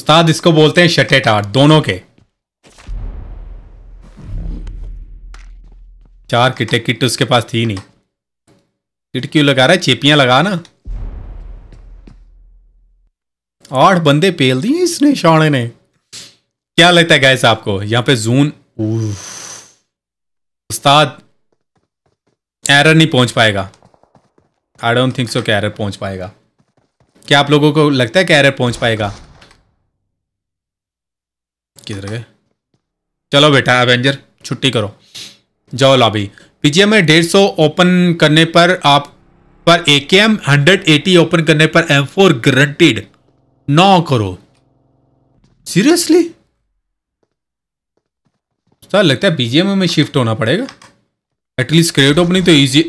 उस्ताद इसको बोलते हैं शटे टार दोनों के। चार किटे किट उसके पास थी नहीं। किट क्यों लगा रहा है? चेपियाँ लगा ना। आठ बंदे पेल दिए इसने, शाणे ने। क्या लगता है गैस आपको? यहाँ पे जून उस्ताद एरर नहीं पहुँच पाएगा। आई डोंट थिंक सो कि एरर पहुँच पाएगा। क्या आप लोगों को लगता है कि एरर पहुँच पाएगा? किधर गए? चलो बेटा एवेंजर छुट्टी करो। जाओ लॉबी पीजीएम में डेढ़ सौ ओपन करने पर आप, पर ए के एम हंड्रेड एटी ओपन करने पर एम फोर ग्रंटेड नौ करो। सीरियसली सर लगता है बीजीएम में शिफ्ट होना पड़ेगा। एटलीस्ट क्रेडिट ओपनिंग तो इजी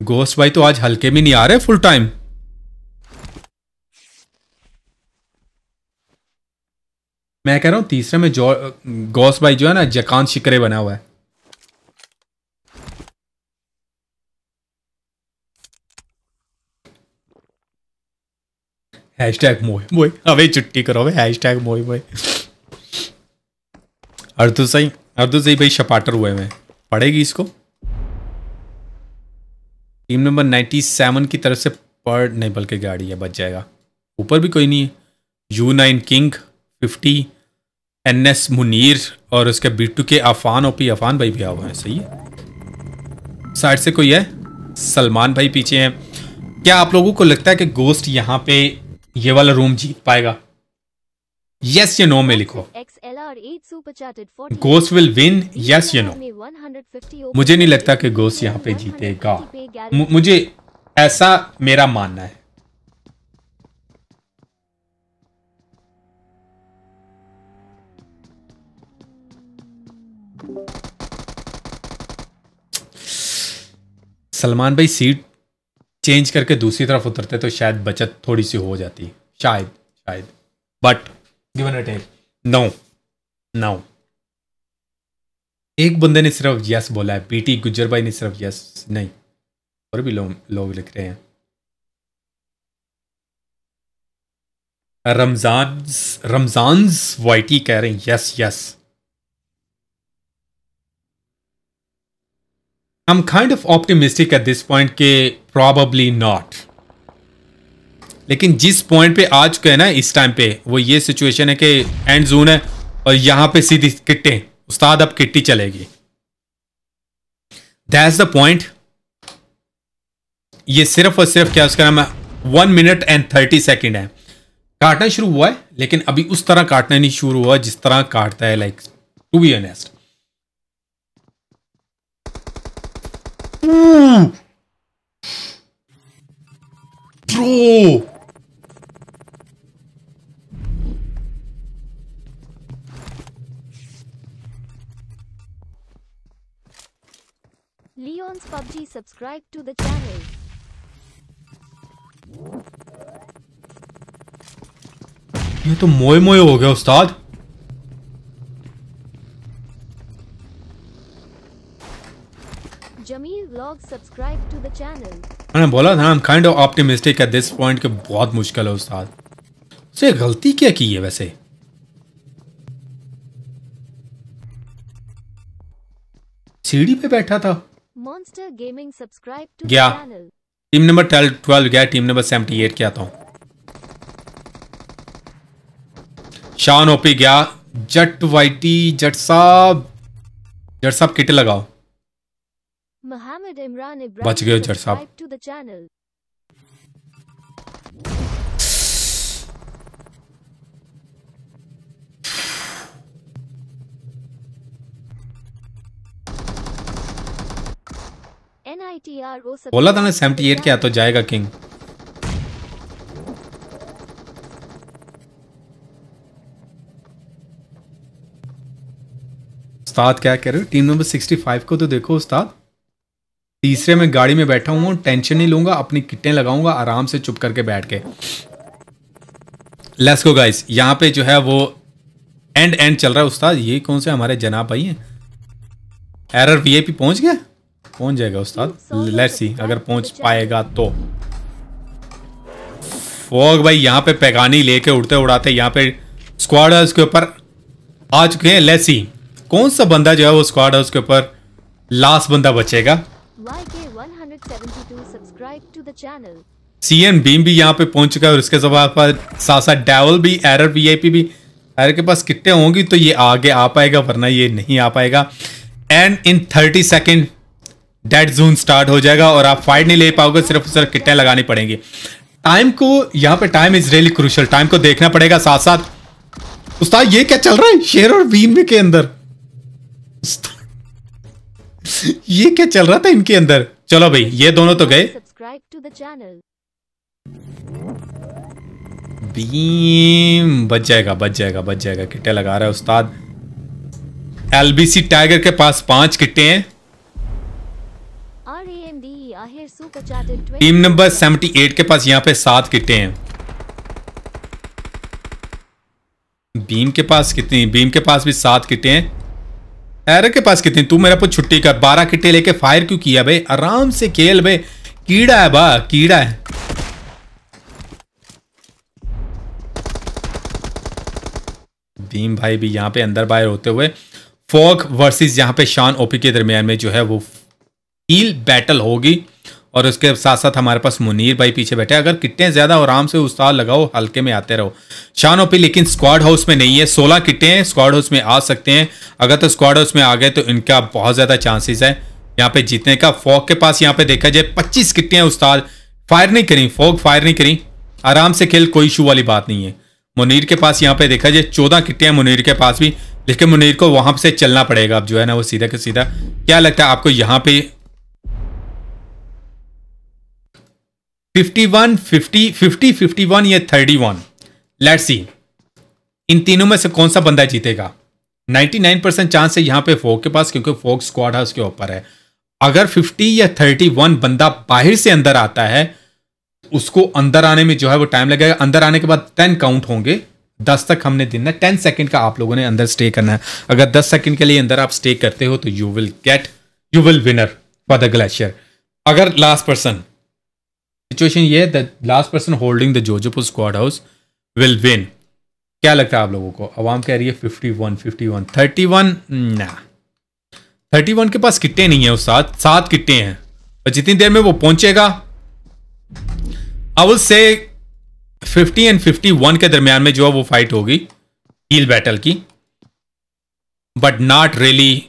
गोस्ट भाई तो आज हल्के में नहीं आ रहे फुल टाइम मैं कह रहा हूँ, तीसरे में जो, गौस भाई जो है ना जकान शिकरे बना हुआ है। हैश टैग मोए मोए। अबे छुट्टी करो भाई हैश टैग मोए मोए। अर्दू सही अर्दू सही भाई शपाटर हुए में पड़ेगी इसको? टीम नंबर 97 की तरफ़ से पड़ नहीं, बल्कि गाड़ी है, बच जाएगा। ऊपर भी कोई नहीं है। U nine king fifty N S Munir और उसके बीटू के अफान ओपी, अफान भाई भी आए हुए हैं, सही है? साइड से कोई है? सलमान भाई पीछे हैं। क्या आप लोगों को लगता है कि गोस्ट यहाँ पे ये वाला रूम जीत पाएगा? यस या नो में लिखो गोस्ट विल विन यस या नो मुझे नहीं लगता कि गोस्ट यहाँ पे जीतेगा। मुझे ऐसा मेरा मानना है। सलमान भाई सीट चेंज करके दूसरी तरफ़ उतरते तो शायद बचत थोड़ी सी हो जाती शायद शायद। But given a take no no एक बंदे ने सिर्फ़ यस बोला है पीटी गुज्जर भाई ने सिर्फ़ यस नहीं। और भी लोग लोग लिख रहे हैं। रमज़ान रमज़ान वाइटी कह रहे हैं yes yes am kind of optimistic at this point के प्रॉबली नॉट लेकिन जिस पॉइंट पे आज चुके हैं ना, इस टाइम पे, वो ये सिचुएशन है कि एंड जोन है और यहाँ पे सीधी किट्टे उस्ताद, अब किट्टी चलेगी। दैट्स द पॉइंट ये सिर्फ़ और सिर्फ़ क्या उसका नाम है? One minute and thirty second है। काटना शुरू हुआ है, लेकिन अभी उस तरह काटना नहीं शुरू हुआ, जिस तरह काटता है like to be honest Bro! Leon's PUBG subscribe to the channel. ये तो मोए मोए हो गया उस्ताद मैंने बोला ना I am kind of optimistic at this point के बहुत मुश्किल है उस्ताद। तो से गलती क्या की है वैसे? सीढ़ी पे बैठा था। मॉन्स्टर गेमिंग सब्सक्राइब टू गया। टीम नंबर 12 गया टीम नंबर 78 क्या था शान ओपी गया जट वाइटी जट साहब जट साहब किट लगाओ। Mohammed Imran Ibrahim subscribe to the channel. बोला था ना सेवेंटी एट क्या तो जाएगा किंग उस्ताद क्या कह रहे हो? टीम नंबर सिक्सटी फाइव को तो देखो उस्ताद। तीसरे में गाड़ी में बैठा हूँ, टेंशन नहीं लूँगा, अपनी किटें लगाऊँगा, आराम से चुप करके बैठ के। लेट्स गो गाइस यहाँ पे जो है वो एंड एंड चल रहा है उस्ताद। ये कौन से हमारे जनाब भाई हैं? एरर वीआईपी पहुँच गया? पहुँच जाएगा उस्ताद। लेट्स सी अगर पहुँच पाएगा तो। फोग भाई, यहाँ पे पैगानी लेके उड़ते उड़ाते यहाँ पे स्क्वाड हाउस के ऊपर आ चुके हैं। लेट्स सी कौन सा बंदा जो है वो स्क्वाड हाउस के ऊपर लास्ट बंदा बचेगा? YK172 subscribe to the channel. C N भी यहाँ पे पहुँच चुका है और बाद साथ साथ डेवल भी एरर वीआईपी भी। एरर के पास कितने होंगी तो ये आगे आ पाएगा वरना ये नहीं आ पाएगा। And in thirty second dead zone start हो जाएगा और आप फाइट नहीं ले पाओगे सिर्फ़ सिर्फ़ किट्टें लगानी पड़ेंगी। टाइम को यहाँ पे time is really crucial time को देखना पड़ेगा साथ साथ। उस्ताद ये क्या चल रहा है? शेर और बीम के अंदर। उस्ताद, ये क्या चल रहा था इनके अंदर? चलो भाई ये दोनों तो गए. बीम बच जाएगा बच जाएगा बच जाएगा। किट्टे लगा रहा है उस्ताद। एलबीसी टाइगर के पास पाँच किट्टे हैं। RAMDE Ahir super chatted 20 team number 78 के पास यहाँ पे सात किट्टे हैं। बीम के पास कितनी बीम के पास भी सात किट्टे हैं। एरर के पास कितनी? तू मेरा पर छुट्टी कर। बारह किट्टे लेके फायर क्यों किया भाई? आराम से खेल भाई। कीड़ा है बा, कीड़ा है। दीम भाई भी यहाँ पे अंदर बाहर होते हुए फॉक वर्सेस यहाँ पे शान ओपी के दरमियान में जो है वो हील बैटल होगी। और उसके साथ साथ हमारे पास मुनीर भाई पीछे बैठे अगर किट्टे ज़्यादा आराम से उस्ताद लगाओ, हल्के में आते रहो। शान ओपी, लेकिन स्क्वाड हाउस में नहीं है। सोलह किट्टे हैं स्क्वाड हाउस में आ सकते हैं। अगर तो स्क्वाड हाउस में आ गए तो इनका बहुत ज़्यादा चांसेस है। यहाँ पे जीतने का फॉग के पास यहाँ पे देखा जाए, पच्चीस किट्टे हैं उस्ताद। फायर नहीं करी, फोक फायर नहीं करी। आराम से खेल, कोई इशू वाली बात नहीं है। मुनीर के पास यहाँ पे देखा जाए, चौदह किट्टे हैं मुनीर के पास भी। लेकिन मुनीर को वहाँ से चलना पड़ेगा अब जो है ना, वो सीधा के सीधा। क्या लगता है आपको यहाँ पे 51 50 50 51 या 31 लेट्स सी इन तीनों में से कौन सा बंदा जीतेगा? 99 परसेंट चांस है यहाँ पे फोक के पास, क्योंकि फोक स्क्वाड हाउस के ऊपर है। अगर 50 या 31 बंदा बाहर से अंदर आता है, उसको अंदर आने में जो है वो टाइम लगेगा। अंदर आने के बाद टेन काउंट होंगे। दस तक हमने दिन है सेकंड का आप लोगों ने अंदर स्टे करना है। अगर दस सेकंड के लिए अंदर आप स्टे करते हो तो you will get you will winner for the glacier अगर लास्ट पर्सन सिचुएशन ये है the last person holding the जोजोपुर squad house will win क्या लगता है आप लोगों को? अवाम कह रही है fifty one fifty one thirty one ना थर्टी वन के पास किट्टे नहीं है उस साथ सात किट्टे हैं। और जितनी देर में वो पहुंचेगा I will say fifty and fifty one के दरमियान में जो है वो फाइट होगी हील बैटल की। बट नॉट रियली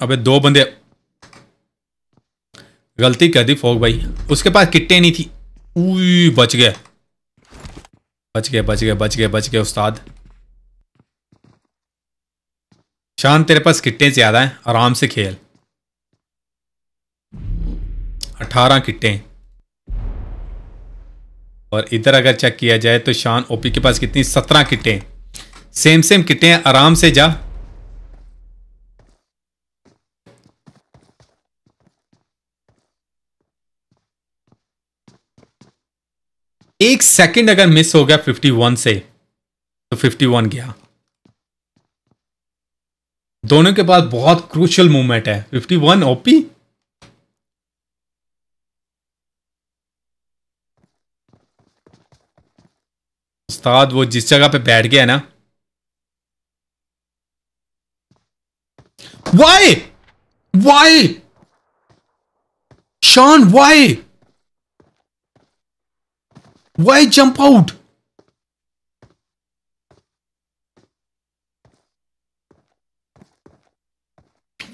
अबे दो बंदे गलती कर दी फोक भाई। उसके पास किट्टे नहीं थी। बच गए बच गए बच गए बच गए बच गए उस्ताद। शान, तेरे पास किट्टे ज़्यादा हैं। आराम से खेल। अठारह किट्टे। और इधर अगर चेक किया जाए तो शान, ओपी के पास कितनी? सत्रह किट्टे। सेम सेम किट्टे आराम से जा। एक सेकंड अगर मिस हो गया 51 से तो 51 गया। दोनों के पास बहुत क्रूशल मूवमेंट है। 51 ओपी उस्ताद, वो जिस जगह पे बैठ गया ना। Why why Shawn why Why jump out?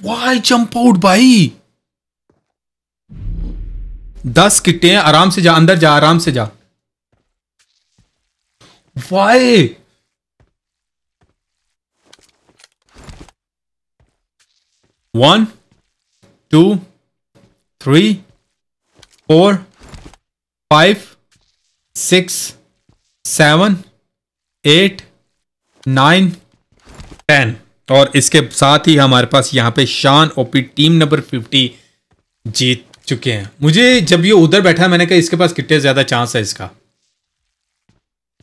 Why jump out, bhai? दस किटे हैं आराम से जा अंदर जा आराम से जा Why? One two three four five six, seven, eight, nine, ten. और इसके साथ ही हमारे पास यहाँ पे Shan OP team number fifty जीत चुके हैं। मुझे जब ये उधर बैठा मैंने कहा, इसके पास कितने ज़्यादा चांस है इसका?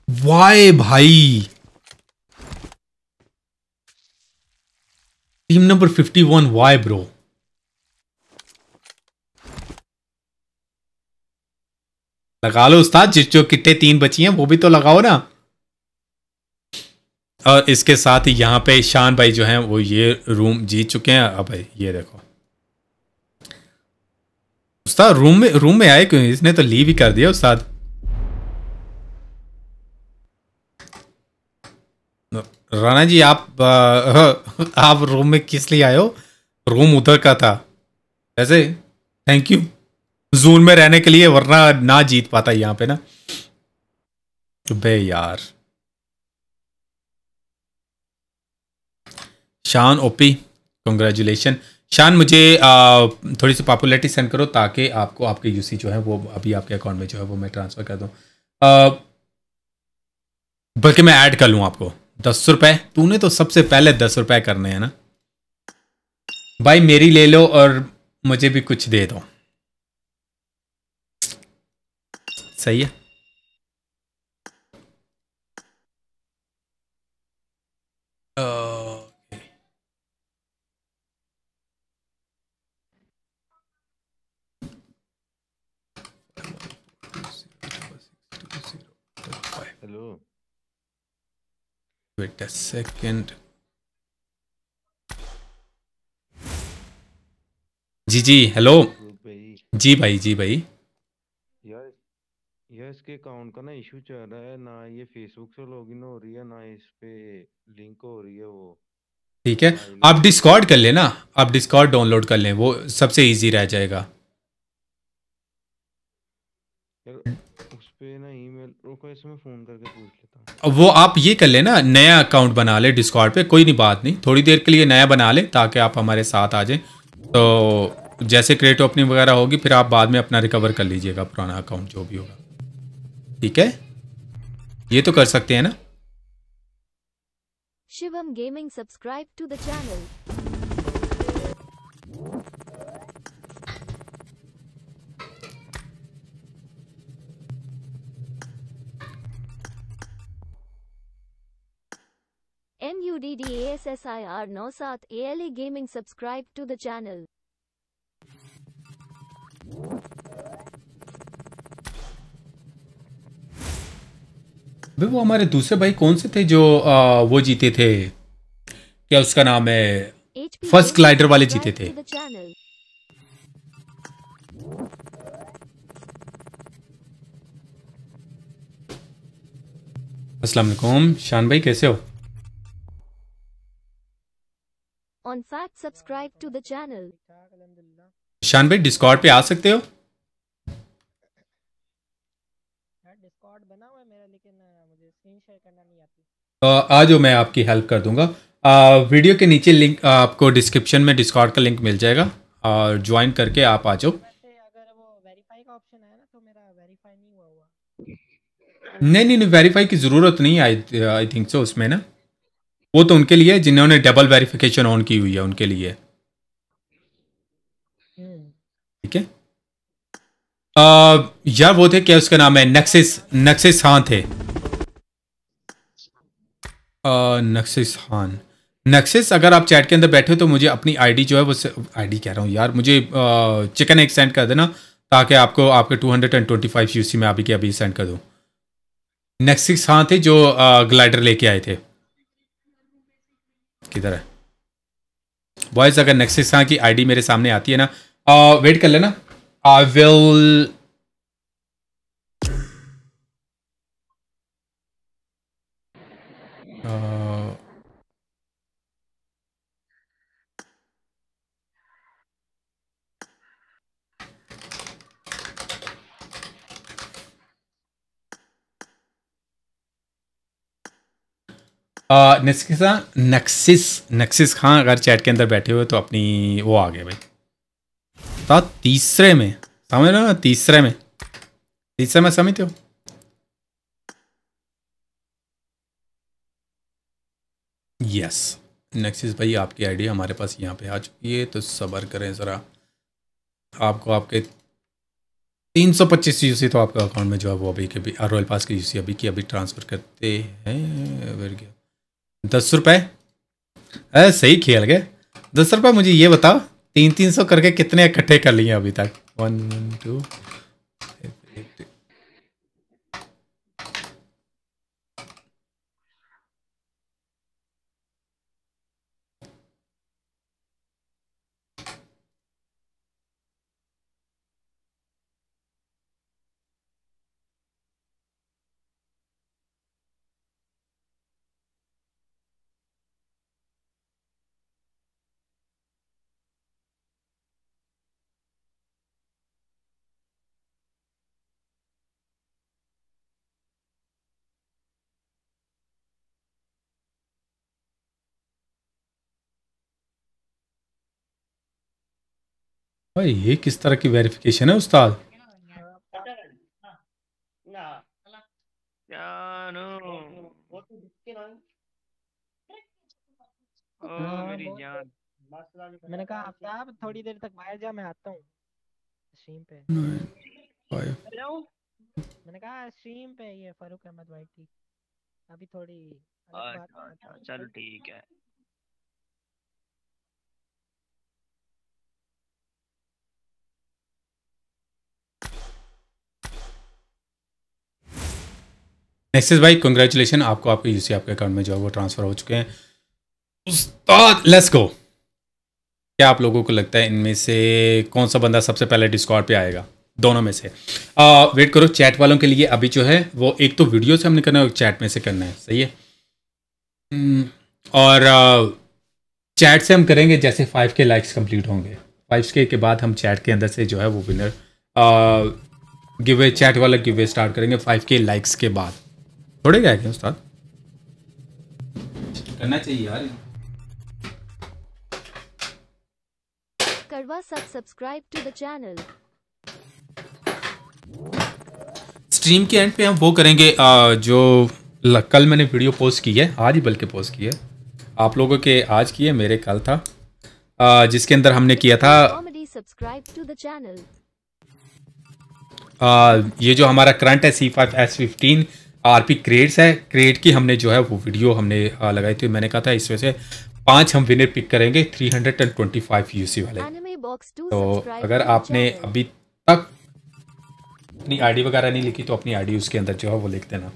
वाई भाई। Team number fifty one why bro. लगा लो उस्ताद जिस जो किट्टे तीन बची हैं वो भी तो लगाओ ना। और इसके साथ ही यहाँ पे शान भाई जो हैं वो ये रूम जीत चुके हैं। अब भाई ये देखो। उस्ताद रूम में रूम में आए क्यों? इसने तो लीव ही कर दिया उस्ताद। राणा जी आप आ, आप रूम में किस लिए आए हो? रूम उधर का था। वैसे थैंक यू जोन में रहने के लिए वरना ना जीत पाता यहाँ पे ना। बे यार। शान ओपी कंग्रेचुलेशन शान मुझे आ, थोड़ी सी पॉपुलरिटी सेंड करो ताकि आपको आपके यूसी जो है वो अभी आपके अकाउंट में जो है वो मैं ट्रांसफ़र कर दूँ। बल्कि मैं ऐड कर लूँ आपको। दस रुपए। तूने तो सबसे पहले दस रुपए करने हैं ना। भाई मेरी ले लो और मुझे भी कुछ दे दो। सही है हेलो वेट सेकंड जी जी हेलो जी भाई जी भाई। इसके अकाउंट का ना इशू चल रहा है ना ये फेसबुक से लॉगिन हो रही है ना इस पे लिंक हो रही है वो। ठीक है आप डिस्कॉर्ड कर लेना आप डिस्कॉर्ड डाउनलोड कर लें वो सबसे इजी रह जाएगा। उस पे ना ईमेल रुको इसमें फ़ोन करके पूछ लेता हूँ। वो आप ये कर लेना नया अकाउंट बना ले डिस्कॉर्ड पे कोई नहीं बात नहीं थोड़ी देर के लिए नया बना ले ताकि आप हमारे साथ आ जाएँ। तो जैसे क्रिएट ओपनिंग वगैरह होगी फिर आप बाद में अपना रिकवर कर लीजिएगा पुराना अकाउंट जो भी होगा। ठीक है? ये तो कर सकते हैं ना? Shivam gaming subscribe to the channel. M U D D S S I R नौ सात A L A gaming subscribe to the channel. वो हमारे दूसरे भाई कौन से थे जो आ, वो जीते थे? क्या उसका नाम है? फ़र्स्ट क्लाइडर वाले जीते थे। अस्सलाम वालेकुम। शान भाई कैसे हो? On fact subscribe to the channel Shan भाई डिस्कॉर्ड पे आ सकते हो? डिस्कॉर्ड बना हुआ है मेरा लेकिन मुझे स्क्रीन शेयर करना नहीं आती। आ आ जाओ मैं आपकी हेल्प कर दूँगा। आ, वीडियो के नीचे लिंक आपको डिस्क्रिप्शन में डिस्कॉर्ड का लिंक मिल जाएगा और ज्वाइन करके आप आ जाओ। तो नहीं नहीं नहीं वेरीफाई की ज़रूरत नहीं आई आई थिंक सो उसमें ना। वो तो उनके लिए जिन्होंने डबल वेरिफिकेशन ऑन की हुई है उनके लिए। हम्म। ठीक है? आ, यार वो थे क्या उसका नाम है? नक्सिस नक्सिस खान थे। आ, नक्सिस खान नक्सिस अगर आप चैट के अंदर बैठे हो तो मुझे अपनी आईडी जो है वो आईडी कह रहा हूँ यार मुझे चिकन एक सेंड कर देना ताकि आपको आपके 225 यूसी में अभी के अभी सेंड कर दूँ। नक्सिस खान थे जो ग्लाइडर लेके आए थे। किधर है? बॉयज़ अगर नेक्सिस खान की आईडी मेरे सामने आती है ना वेट कर लेना। आई विल नक्सिस नक्सिस नक्सिस खान अगर चैट के अंदर बैठे हुए तो अपनी वो आ गए भाई। तो तीसरे में, समझ हो ना? तीसरे में। तीसरे में समझते हो। यस नेक्सिस भाई, आपकी आईडी हमारे पास यहाँ पे आ चुकी है तो सबर करें ज़रा। आपको आपके तीन सौ पच्चीस यूसी तो आपके अकाउंट में जो है वो अभी के भी रॉयल पास की यूसी अभी की, अभी ट्रांसफ़र करते हैं। दस रुपये अरे, सही खेल गए। दस रुपये मुझे ये बताओ तीन तीन सौ करके कितने इकट्ठे कर लिए अभी तक? वन टू भाई ये किस तरह की वेरिफिकेशन है उस्ताद? मैंने कहा आफ्ताब थोड़ी देर तक बाहर जा मैं आता हूँ। स्ट्रीम पे। मैंने कहा स्ट्रीम पे ये फारूक अहमद भाई की। अभी थोड़ी अच्छा अच्छा चलो ठीक है। नेक्सिस भाई कंग्रेचुलेशन आपको आपके यूसी आपके अकाउंट में जो है वो ट्रांसफ़र हो चुके हैं। उस्ताद लेट्स गो क्या आप लोगों को लगता है इनमें से कौन सा बंदा सबसे पहले डिस्कॉर्ड पे आएगा? दोनों में से। आ, वेट करो चैट वालों के लिए अभी जो है वो एक तो वीडियो से हमने करना है और चैट में से करना है सही है? हम्म, और आ, चैट से हम करेंगे जैसे फाइव के लाइक्स कंप्लीट होंगे। फाइव के के बाद हम चैट के अंदर से जो है वो विनर गिवे चैट वाला गिवे स्टार्ट करेंगे फाइव के लाइक्स के बाद। थोड़े गए क्या उस्ताद। करना चाहिए यार। Karwa sub subscribe to the channel. Stream के एंड पे हम वो करेंगे आ, जो ल- कल मैंने वीडियो पोस्ट की है आज ही बल्कि पोस्ट की है। आप लोगों के आज की है मेरे कल था। आ, जिसके अंदर हमने किया था आ, ये जो हमारा करंट है C five S fifteen RP creds है। क्रेड की हमने जो है वो वीडियो हमने लगाई थी। मैंने कहा था इस वजह से पाँच हम विनर पिक करेंगे 325 यूसी वाले। Anime Box 2 तो अगर आपने अभी तक अपनी आईडी वगैरह नहीं लिखी तो अपनी आईडी उसके अंदर जो है वो लिख देना।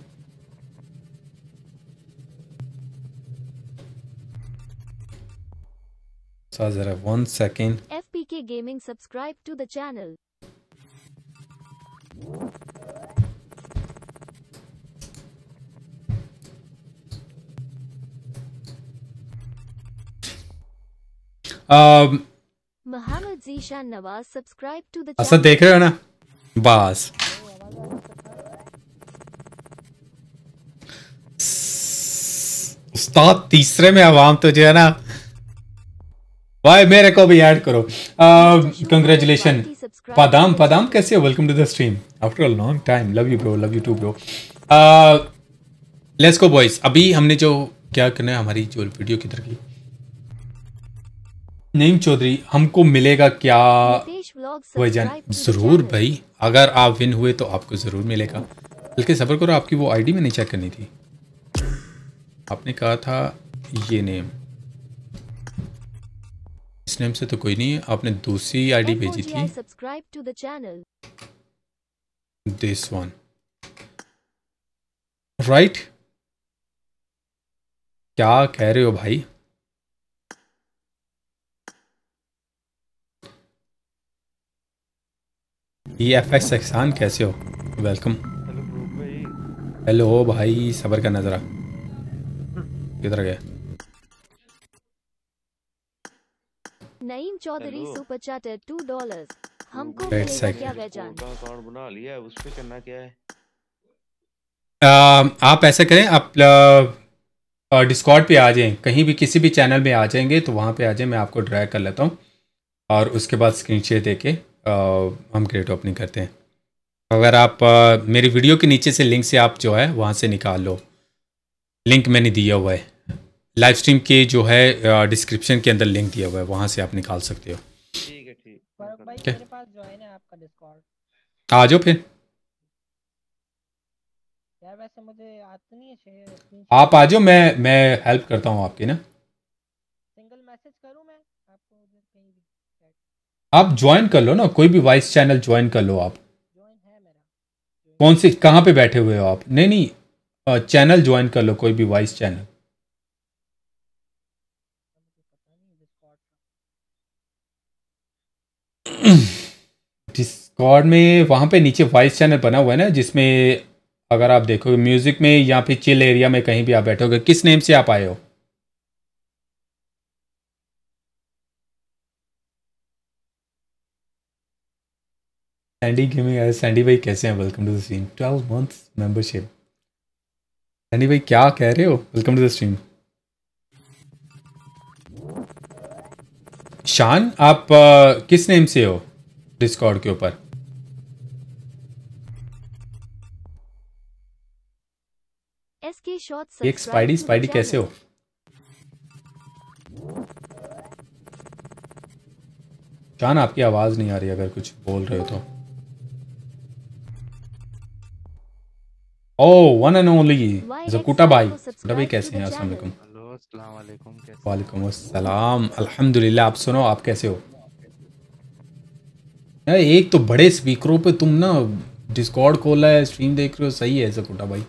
जरा one second FPK Gaming subscribe to the channel. Muhammad Zishan Asad channel. देख रहे हो ना? बस। उस्ताद तीसरे में आवाम तो जो है ना? भाई मेरे को भी ऐड करो। कंग्रेचुलेशन पदाम पदाम कैसे हो? Welcome to the stream after a long time love you bro love you too bro let's go boys अभी हमने जो क्या करना है हमारी जो वीडियो किधर गई नईम चौधरी हमको मिलेगा क्या? the ज़रूर भाई अगर आप विन हुए तो आपको ज़रूर मिलेगा। बल्कि सबर करो आपकी वो आईडी में नहीं चेक करनी थी। आपने कहा था ये नेम इस नेम से तो कोई नहीं है आपने दूसरी आईडी भेजी थी। to the channel. This one right क्या कह रहे हो भाई? ई एफ़ एक्स एहसान कैसे हो? वेलकम हेलो भाई सबर करना जरा। किधर गया? Naeem Chaudhary. Super chatter two dollars हमको. क्या वैजान का अकाउंट बना लिया है उस पे करना क्या है? आ, आप ऐसा करें आप डिस्कॉर्ड पे आ जाएँ। कहीं भी किसी भी चैनल में आ जाएँगे तो वहाँ पे आ जाएँ मैं आपको ड्रैग कर लेता हूँ। और उसके बाद स्क्रीन शेयर दे के हम क्रिएट ओपनिंग करते हैं। अगर आप आ, मेरी वीडियो के नीचे से लिंक से आप जो है वहाँ से निकाल लो। लिंक मैंने दिया हुआ है। लाइव स्ट्रीम के जो है डिस्क्रिप्शन के अंदर लिंक दिया हुआ है वहाँ से आप निकाल सकते हो। ठीक है ठीक। भाई क्या? मेरे पास ज्वाइन है आपका डिस्कॉर्ड आ जाओ फिर। यार वैसे मुझे आती नहीं है आप आ जाओ मैं मैं हेल्प करता हूँ आपकी ना सिंगल मैसेज करूँ मैं आपको उधर कहीं भी आप ज्वाइन कर लो ना, कोई भी वॉइस चैनल ज्वाइन कर लो आप। कौन से, कहाँ पे बैठे हुए हो आप? नहीं नहीं चैनल ज्वाइन कर लो, कोई भी वॉइस चैनल डिस्कॉर्ड में, वहाँ पे नीचे वॉइस चैनल बना हुआ है ना, जिसमें अगर आप देखोगे म्यूज़िक में या फिर चिल एरिया में कहीं भी आप बैठोगे, किस नेम से आप आए हो? सैंडी गेमिंग है सैंडी भाई कैसे हैं? Welcome to the stream 12 months membership Sandy भाई क्या कह रहे हो? वेलकम टू द स्ट्रीम शान आप अ, किस नेम से हो? डिस्कॉर्ड के ऊपर. एक स्पाइडी स्पाइडी कैसे हो? शान आपकी आवाज़ नहीं आ रही अगर कुछ बोल रहे हो तो। ओ वन एंड ओनली जकूटा भाई? जकूटा भाई कैसे हैं? अस्सलाम वालेकुम वालेकुम अस्सलाम। अल्हम्दुलिल्लाह आप सुनो आप कैसे हो? यार एक तो बड़े स्पीकरों पे तुम ना डिस्कॉर्ड खोला है स्ट्रीम देख रहे हो सही है जकूटा भाई।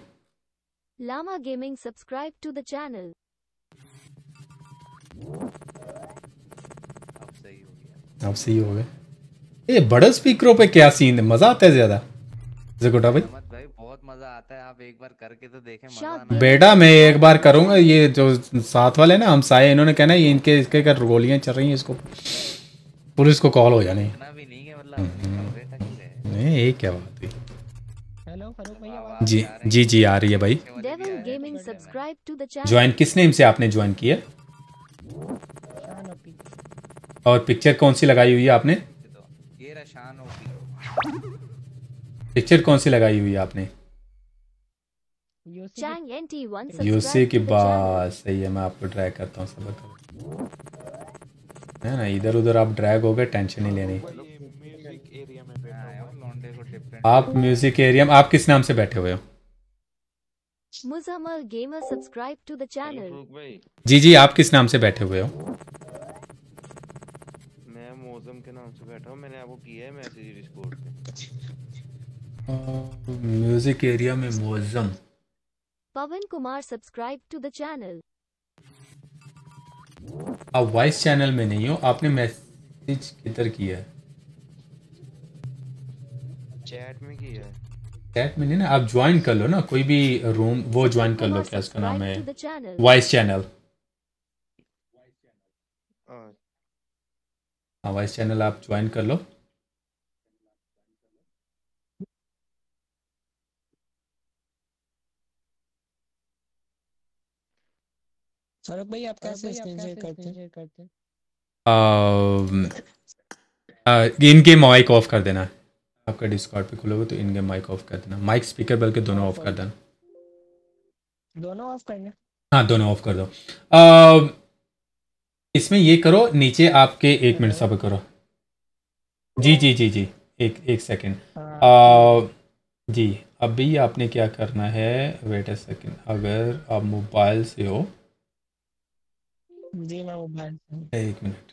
Lama Gaming subscribe to the channel. अब सही हो गया। अब सही हो गए। ये बड़े स्पीकरों पे क्या सीन है? मज़ा आता है ज़्यादा। जकूटा भाई अहमद भाई बहुत मज़ा आता है आप एक बार करके तो देखें मज़ा बेटा मैं एक बार करूँगा ये जो साथ वाले ना हम साए इन्होंने कहना ये इनके इसके कर गोलियाँ चल रही हैं इसको पुलिस को कॉल हो जाने। भी नहीं है मतलब ही रहे नहीं ये क्या बात हुई आवाज़ जी जी जी आ रही है भाई। है। ज्वाइन किस नेम से आपने ज्वाइन किया? और पिक्चर कौन सी लगाई हुई है आपने? तो पिक्चर कौन सी लगाई हुई है आपने? UC Chang NT1 subscribe UC की channel. बात सही है मैं आपको ड्रैग करता हूँ सबर करो है ना इधर उधर आप ड्रैग हो गए टेंशन नहीं लेनी। हूँ आप म्यूज़िक एरिया में आप किस नाम से बैठे हुए हो? to the hello channel. Farooq भाई। जी जी आप किस नाम से बैठे हुए हो? मैं मौसम के नाम से बैठा हूँ मैंने आपको किया है मैसेज डिस्कॉर्ड पे म्यूज़िक एरिया में मौजम। Pavan Kumar subscribe to the channel. आप वॉइस चैनल में नहीं हो आपने मैसेज किधर किया है। चैट में किया है। चैट में नहीं ना आप ज्वाइन कर लो ना कोई भी रूम वो ज्वाइन कर लो क्या उसका नाम है? वॉइस चैनल हाँ वॉइस चैनल आप ज्वाइन कर लो। सौरभ भाई आप कैसे स्क्रीन शेयर करते हैं? इन गेम माइक ऑफ़ कर देना। आपका डिस्कॉर्ड पे खुलोगे तो इन गेम माइक ऑफ़ कर देना। माइक स्पीकर बल्कि दोनों ऑफ़ कर देना। दोनों। ऑफ़ करना। हाँ दोनों ऑफ़ कर दो। अ, इसमें ये करो नीचे आपके एक मिनट सब करो। जी जी जी जी एक एक सेकंड अ, जी अभी आपने क्या करना है? वेट अ सेकंड अगर आप मोबाइल से हो जी मैं मोबाइल से एक मिनट।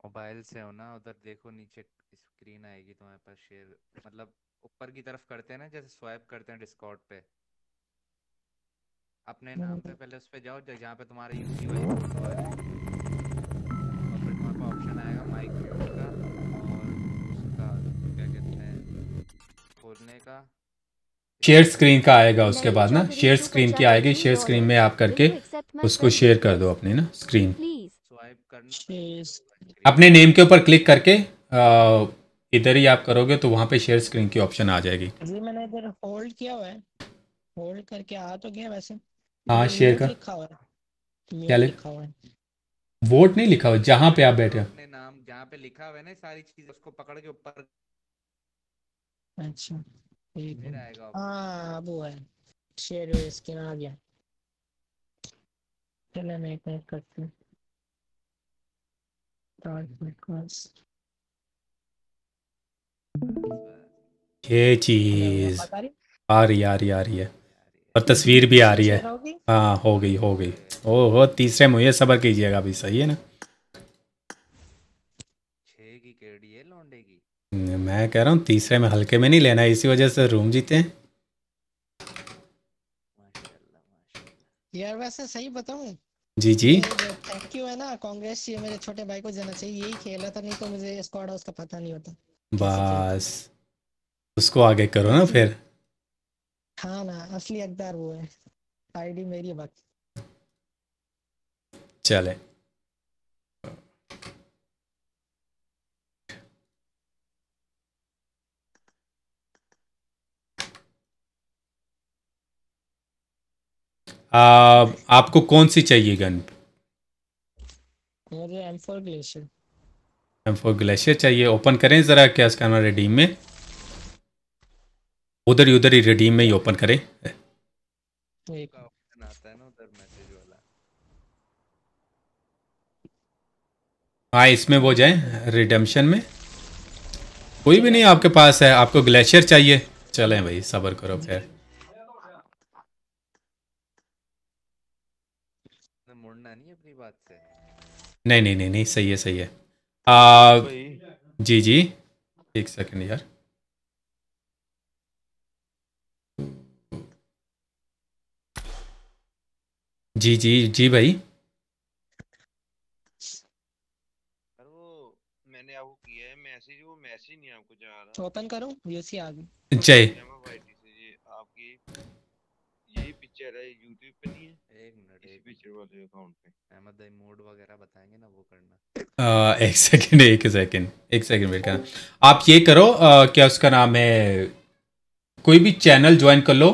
मोबाइल से हो ना उधर देखो नीचे स्क्रीन आएगी तुम्हारे पास शेयर। मतलब ऊपर की तरफ़ करते हैं ना जैसे स्वाइप करते हैं डिस्कॉर्ड पे। अपने नाम पे पहले उस पे जाओ जहाँ पे तुम्हारा यूसी वाली फ़ोटो है और फिर तुम्हारे पास ऑप्शन आएगा माइक का और उसका क्या कहते हैं खोलने का। शेयर स्क्रीन का आएगा उसके बाद ना। शेयर स्क्रीन की आएगी शेयर स्क्रीन में आप करके उसको शेयर कर दो अपने ना स्क्रीन Please. स्वाइप करना शेयर अपने नेम के ऊपर क्लिक करके इधर ही आप करोगे तो वहाँ पे शेयर स्क्रीन की ऑप्शन आ जाएगी। जी मैंने इधर होल्ड किया हुआ है। होल्ड करके आ तो गया वैसे। हाँ, share कर। लिखा हुआ है। Mute क्या लिखा हुआ है। वोट नहीं लिखा हुआ जहाँ पे आप बैठे हो। अपने नाम जहाँ पे लिखा हुआ है ना सारी चीज़ उसको पकड़ के ऊपर अच्छा। है वो है शेयर हुए स्क्रीन आ गया चलो मैं एक मिनट करती हूँ ये चीज़ आ रही आ रही आ रही है और तस्वीर भी आ रही है हाँ हो गई हो गई ओ हो तीसरे मुझे सबर कीजिएगा अभी सही है ना छह की केडी है लौंडे की मैं कह रहा हूँ तीसरे में हल्के में नहीं लेना इसी वजह से रूम जीते हैं। यार वैसे सही बताऊँ जी जी। थैंक यू है ना कांग्रेस ये मेरे छोटे भाई को जाना चाहिए यही खेला था नहीं तो मुझे स्क्वाड हाउस का पता नहीं होता। बस उसको आगे करो ना फिर। हाँ ना असली अकदार वो है आईडी मेरी बाकी। चले। आ, आपको कौन सी चाहिए गन? मुझे M4 glacier M four glacier चाहिए। ओपन करें ज़रा क्या इसका नाम रिडीम में। उधर ही उधर ही रिडीम में ही ओपन करें। है इसमें वो जाए रिडेम्पशन में। कोई भी नहीं आपके पास है आपको ग्लेशियर चाहिए। चलें भाई सबर करो फिर ने मुड़ना नहीं अपनी बात से नहीं नहीं नहीं नहीं सही है सही है। आ, जी जी एक सेकंड यार। जी जी जी भाई। सर वो मैंने आपको किया है मैसेज वो मैसेज नहीं आपको जा रहा। ओपन करूँ यूसी आ गई। जय पिक्चर वाले अकाउंट पे। अहमद भाई मोड वगैरह बताएँगे ना वो करना। एक सेकंड एक सेकंड एक सेकंड वेट करना आप ये करो आ, क्या उसका नाम है? कोई भी चैनल ज्वाइन कर लो।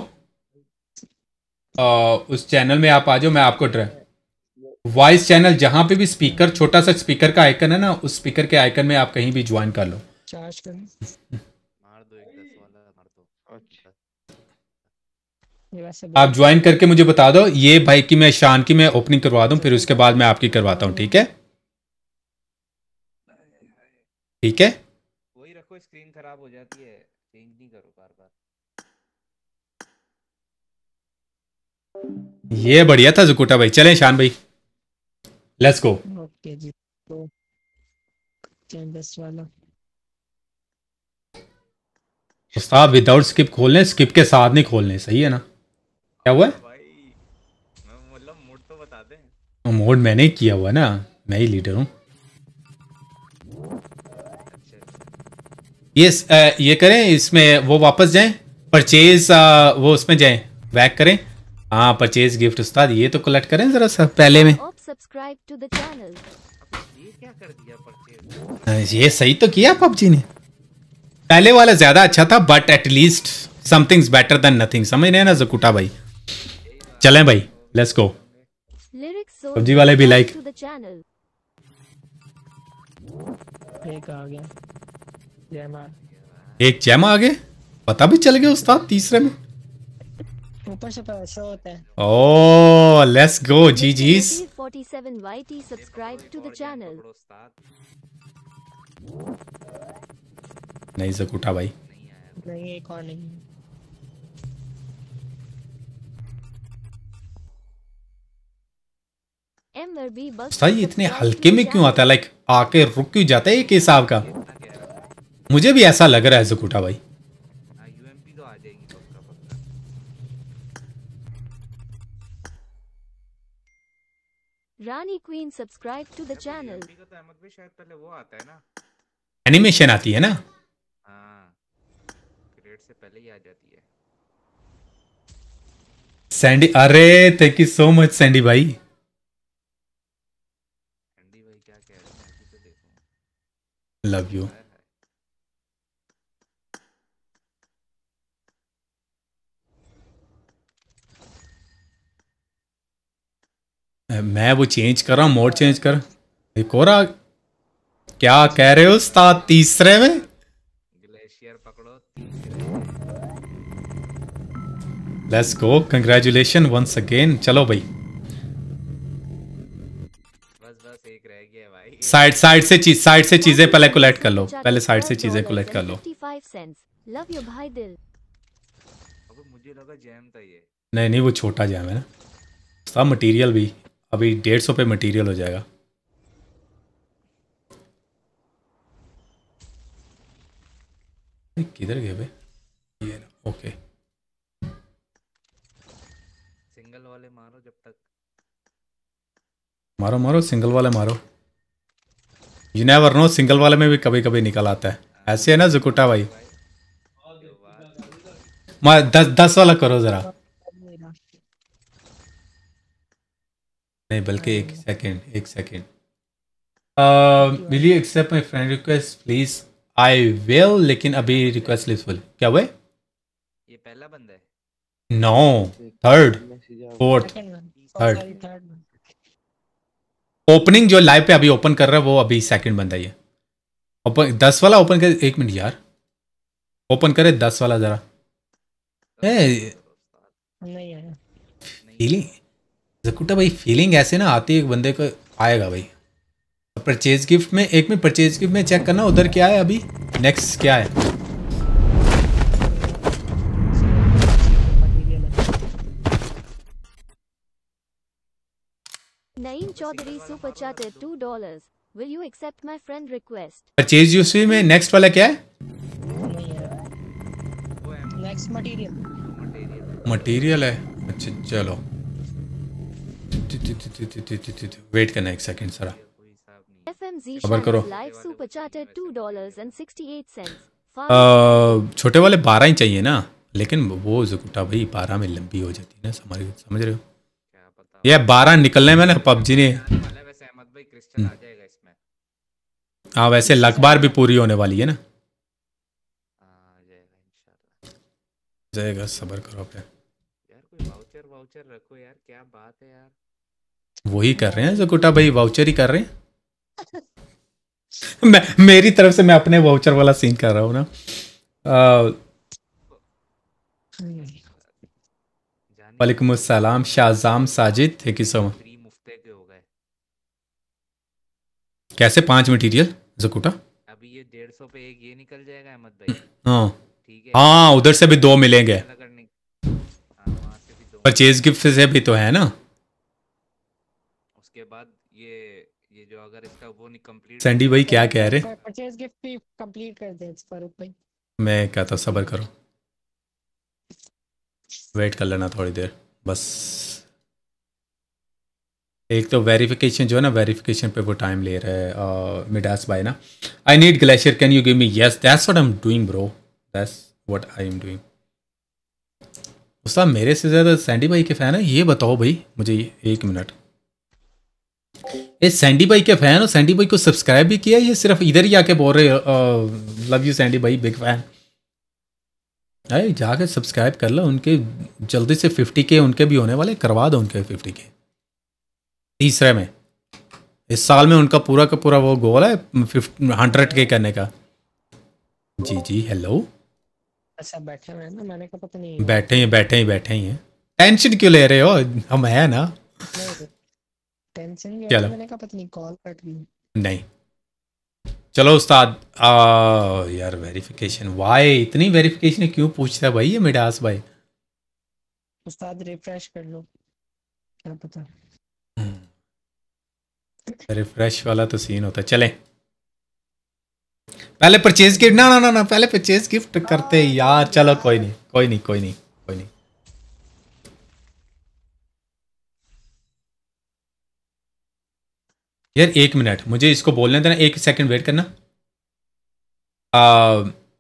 आ, उस चैनल में आप आ जाओ मैं आपको ड्रा वॉइस चैनल जहाँ पे भी स्पीकर छोटा सा स्पीकर का आइकन है ना उस स्पीकर के आइकन में आप कहीं भी ज्वाइन कर लो। चार्ज करूँ मार दो एक दस वाला मार दो अच्छा ये वैसे आप ज्वाइन करके मुझे बता दो ये भाई की मैं शान की मैं ओपनिंग करवा दूँ फिर उसके बाद मैं आपकी करवाता हूँ ठीक है? ठीक है? वही रखो स्क्रीन खराब हो जाती है चेंज नहीं करो बार बार। ये बढ़िया था जुकुटा भाई चलें शान भाई। लेट्स गो ओके जी तो चेंजेस वाला। उस्ताद विदाउट स्किप खोलने स्किप के साथ नहीं खोलने सही है ना? क्या हुआ? है मतलब मूड तो बता दे। मोड मैंने ही किया हुआ ना मैं ही लीडर हूँ। ये अ, ये करें इसमें वो वापस जाएँ परचेज वो उसमें जाएँ बैक करें। हाँ परचेज गिफ्ट उस्ताद ये तो कलेक्ट करें जरा सा पहले में। परचेज ये सही तो किया पबजी ने। पहले वाला ज़्यादा अच्छा था but at least somethings better than nothing समझ रहे हैं ना जकुटा भाई? चलें भाई लेट्स गो PUBG वाले भी channel. एक आ गया। जय माँ। एक जैम आगे पता भी चल गया उस्ताद तीसरे में। ऊपर से पैसा होता है। ओ लेट्स गो जी जीस। 47 YT subscribe to the channel. पकड़ो नहीं जकुटा भाई। नहीं एक और नहीं ये इतने हल्के में क्यों आता है? लाइक आके रुक क्यों जाता है एक हिसाब का मुझे भी ऐसा लग रहा है जकुटा भाई। हाँ यूएमपी तो आ जाएगी पक्का पक्का Rani Queen subscribe to the channel. UMP का तो भाई है एनिमेशन आती है ना? हाँ। से पहले ही आ जाती है। सैंडी अरे thank you so much Sandy भाई एंडी भाई क्या कह रहे हैं अभी तो देखो लव यू मैं वो चेंज कर रहा हूँ मोड चेंज कर। एक और आ क्या कह रहे हो उस्ताद तीसरे में? ग्लेशियर पकड़ो। तीसरे let's go congratulation once again चलो भाई। साइड साइड से चीज़ साइड से चीज़ें पहले कलेक्ट कर लो। पहले साइड से चीज़ें कलेक्ट कर लो। 55 cents. भाई दिल. अब मुझे लगा जैम था ये। नहीं नहीं वो छोटा जैम है ना। सब मटेरियल भी। अभी डेढ़ सौ पे मटेरियल हो जाएगा। किधर गए भाई ये ओके सिंगल वाले मारो जब तक। मारो मारो सिंगल वाले मारो। यू नेवर नो सिंगल वाले में भी कभी कभी निकल आता है। ऐसे है ना जुकुटा भाई? मा दस दस वाला करो जरा। नहीं बल्कि एक सेकंड एक second will you accept my friend request please I will लेकिन अभी रिक्वेस्ट लिस्ट फुल क्या हुआ? ये पहला बंदा है। No third fourth third third opening जो लाइव पे अभी ओपन कर रहा है वो अभी सेकंड बंदा ही है। ओपन दस वाला ओपन कर एक मिनट यार। ओपन करे दस वाला जरा। नहीं फीलिंग जकुटा भाई फीलिंग ऐसे ना आती है एक बंदे को आएगा भाई। परचेज गिफ्ट में एक में परचेज गिफ्ट में चेक करना उधर क्या है अभी? नेक्स्ट क्या है? Naeem Chaudhary super chatter two dollar will you accept my friend request purchase you में नेक्स्ट वाला क्या है? मटेरियल है। अच्छा चलो। वेट करना एक सेकंड सारा। खबर करो। छोटे वाले बारह ही चाहिए ना। लेकिन वो जुकुटा भाई बारह में लंबी हो जाती है ना समझ रहे हो? ये बारह निकलने में ना पबजी ने। आ इसमें। हाँ वैसे लक बार भी पूरी होने वाली है ना। हाँ जाएगा सबर करो पे यार कोई वाउचर वाउचर रखो यार क्या बात है यार। वही कर रहे हैं जुकुटा भाई वाउचर ही कर रहे हैं। मैं मेरी तरफ़ से मैं अपने वाउचर वाला सीन कर रहा हूँ ना। अ, जाने वालेकुम अस्सलाम Shahzam Sajid thank you so much मुफ्ते के हो गए। कैसे पाँच मटेरियल जकुटा? अभी ये डेढ़ सौ पे एक ये निकल जाएगा अहमद भाई। हाँ। ठीक है। हाँ उधर से भी दो मिलेंगे। करने हाँ वहाँ से भी दो। परचेज गिफ्ट से भी तो है ना? उसके बाद ये ये जो अगर इसका वो नहीं कंप्लीट सैंडी भाई क्या कह रहे? परचेज गिफ्ट भी कंप्लीट कर दे फारूक भाई। मैं कहता हूँ सब्र करो। वेट कर लेना थोड़ी देर, बस। एक तो वेरिफिकेशन जो है ना वेरिफिकेशन पे वो टाइम ले रहा है मिडास बाय ना। I need glacier can you give me yes that's what I am doing bro that's what I am doing उस्ताद, मेरे से ज़्यादा सैंडी भाई के फ़ैन है, ये बताओ भाई, मुझे एक मिनट ये सैंडी भाई के फ़ैन हो? सैंडी भाई को सब्सक्राइब भी किया ये सिर्फ़ इधर ही आके बोल रहे लव यू सैंडी भाई बिग फ़ैन अरे जाके सब्सक्राइब कर लो उनके जल्दी से फिफ्टी के उनके भी होने वाले करवा दो उनके फिफ्टी के तीसरे में इस साल में उनका पूरा का पूरा वो गोल है हंड्रेड के करने का। जी जी हेलो अच्छा बैठे हुए हैं ना मैंने कहा पता नहीं बैठे ही बैठे ही बैठे ही। हैं टेंशन क्यों ले रहे हो? हम है ना। टेंशन चलो। मैंने कहा पता नहीं कॉल कट गई। नहीं। चलो उस्ताद आ, यार वेरिफिकेशन वाई इतनी वेरिफिकेशन क्यों पूछता है भाई ये मिडास भाई? उस्ताद रिफ्रेश कर लो। क्या पता। रिफ्रेश वाला तो सीन होता है। चले। पहले परचेज गिफ्ट ना ना ना ना पहले परचेज गिफ्ट करते यार चलो कोई नहीं कोई नहीं कोई नहीं कोई नहीं यार एक मिनट मुझे इसको बोलने देना एक सेकंड वेट करना। आ,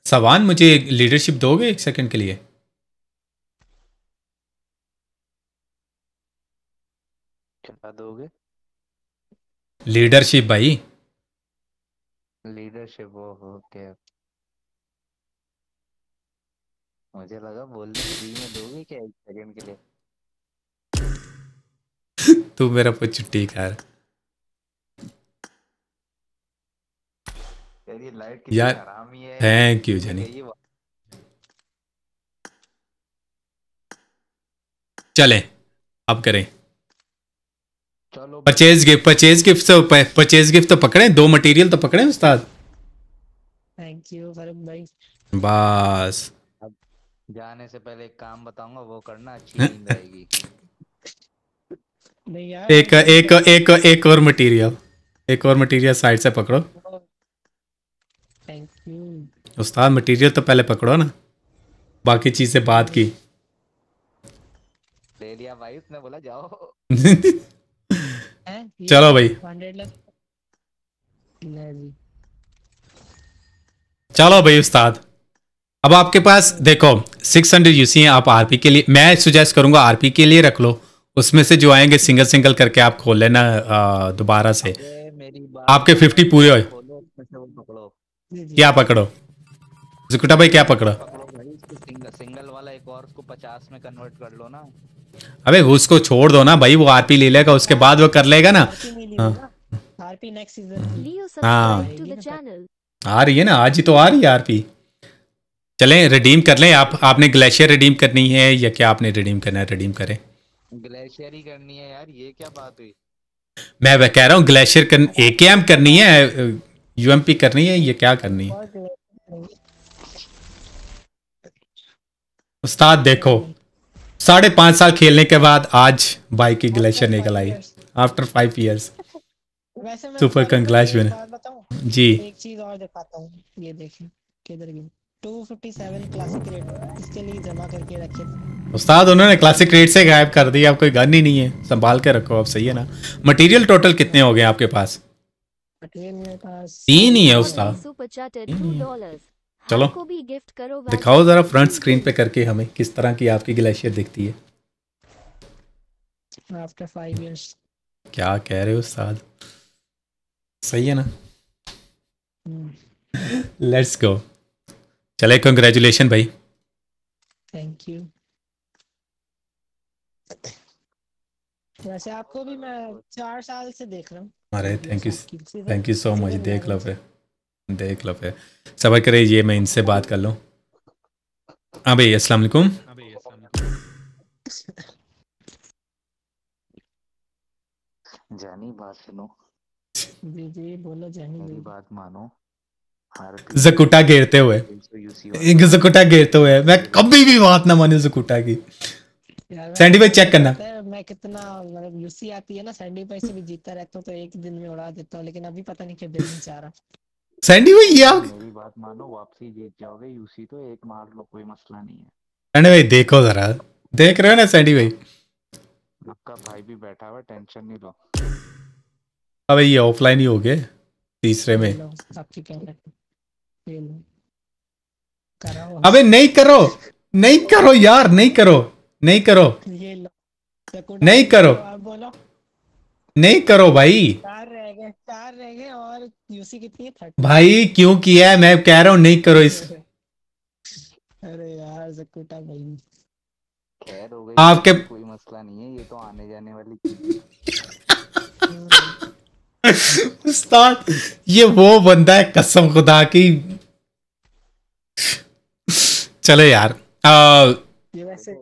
सवान मुझे लीडरशिप दोगे एक सेकंड के लिए? क्या दोगे? लीडरशिप भाई। लीडरशिप वो ओके मुझे लगा बोल में दोगे क्या एक सेकंड के लिए? तू मेरा कुछ ठीक कर यार ये लाइट कितनी यार हरामी है थैंक यू जनी चलें अब करें। चलो परचेज गिफ्ट परचेज गिफ्ट तो परचेज गिफ्ट तो पकड़े दो मटेरियल तो पकड़े उस्ताद। थैंक यू फारूक भाई। बस। अब जाने से पहले एक काम बताऊँगा वो करना अच्छी नींद आएगी। नहीं यार एक एक एक एक और मटेरियल एक और मटेरियल साइड से पकड़ो। उस्ताद मटेरियल तो पहले पकड़ो ना। बाकी चीज़ें बात की। ले लिया भाई उसने बोला जाओ। चलो भाई। 100 लग ले जी चलो भाई उस्ताद। अब आपके पास देखो 600 यूसी हैं आप आरपी के लिए मैं सुजेस्ट करूँगा आरपी के लिए रख लो। उसमें से जो आएँगे सिंगल सिंगल करके आप खोल लेना दोबारा से। आपके 50 पूरे होए। से पकड़ो। क्या पकड़ो? जुकुटा भाई क्या पकड़ो? सिंगल सिंगल वाला एक और उसको पचास में कन्वर्ट कर लो ना। अबे उसको छोड़ दो ना भाई वो आरपी ले लेगा उसके बाद वो कर लेगा ना। हाँ। आरपी नेक्स्ट सीज़न हाँ। channel. आ रही है ना आज ही तो आ रही है आरपी। चलें रिडीम कर लें आप आपने ग्लेशियर रिडीम करनी है या क्या आपने रिडीम करना है रिडीम करें। ग्लेशियर ही करनी है यार ये क्या बात हुई? मैं वह कह रहा हूँ ग्लेशियर कर ए के एम करनी है यूएमपी करनी है या क्या करनी है। उस्ताद देखो। साढ़े पाँच साल खेलने के बाद आज बाइक की ग्लेशियर निकल आई। आफ्टर फाइव इयर्स सुपर एक बात जी। एक चीज़ और दिखाता हूँ। ये देखिए किधर गई 257 क्लासिक रेट इसके लिए जमा करके रखे थे। उस्ताद उन्होंने क्लासिक रेट से गायब कर दिया। अब कोई गन ही नहीं है। संभाल के रखो। अब सही है ना? मटेरियल टोटल कितने हो गए आपके पास? मटेरियल मेरे पास तीन ही है उस्ताद। चलो। को भी गिफ्ट करो दिखाओ जरा फ्रंट स्क्रीन पे करके हमें किस तरह की आपकी ग्लेशियर दिखती है। आफ्टर 5 इयर्स क्या कह रहे हो उस्ताद सही है ना? लेट्स गो चले कंग्रेचुलेशन भाई। थैंक यू वैसे आपको भी मैं चार साल से देख रहा हूँ। अरे thank you thank you so much देख लो फिर। देख लो फिर। सबर करे ये मैं इनसे बात कर लूँ। हाँ भाई अस्सलाम वालेकुम। जानी बात सुनो। जी जी बोलो जानी मेरी बात मानो। जकुटा घेरते हुए। एक जकुटा घेरते हुए। मैं कभी भी बात ना मानू जकुटा की। सैंडी भाई चेक करना। मैं कितना मतलब यूसी आती है ना सैंडी भाई से भी जीतता रहता हूँ तो एक दिन में उड़ा देता हूँ लेकिन अभी पता नहीं क्या नहीं चाह रहा। सैंडी भाई ये आप मेरी बात मानो वापसी जीत जाओगे यूसी तो एक मार लो कोई मसला नहीं है। सैंडी भाई देखो जरा। देख रहे हो ना सैंडी भाई? आपका भाई भी बैठा हुआ टेंशन नहीं लो। अब ये ऑफलाइन ही हो गए तीसरे में। आपकी क्या है? ये लो। कराओ। अबे नहीं करो नहीं करो यार नहीं करो नहीं करो। ये लो। सकुटा नहीं करो। बोलो। नहीं करो भाई चार रह गए चार रह गए और यूसी कितनी है? थर्टी? भाई क्यों किया है? मैं कह रहा हूँ नहीं करो इस अरे यार सकुटा भाई। खैर हो गई। आपके- कोई मसला नहीं है ये तो आने जाने वाली उस्ताद ये वो बंदा है कसम खुदा की। चलो यार आ, ये वैसे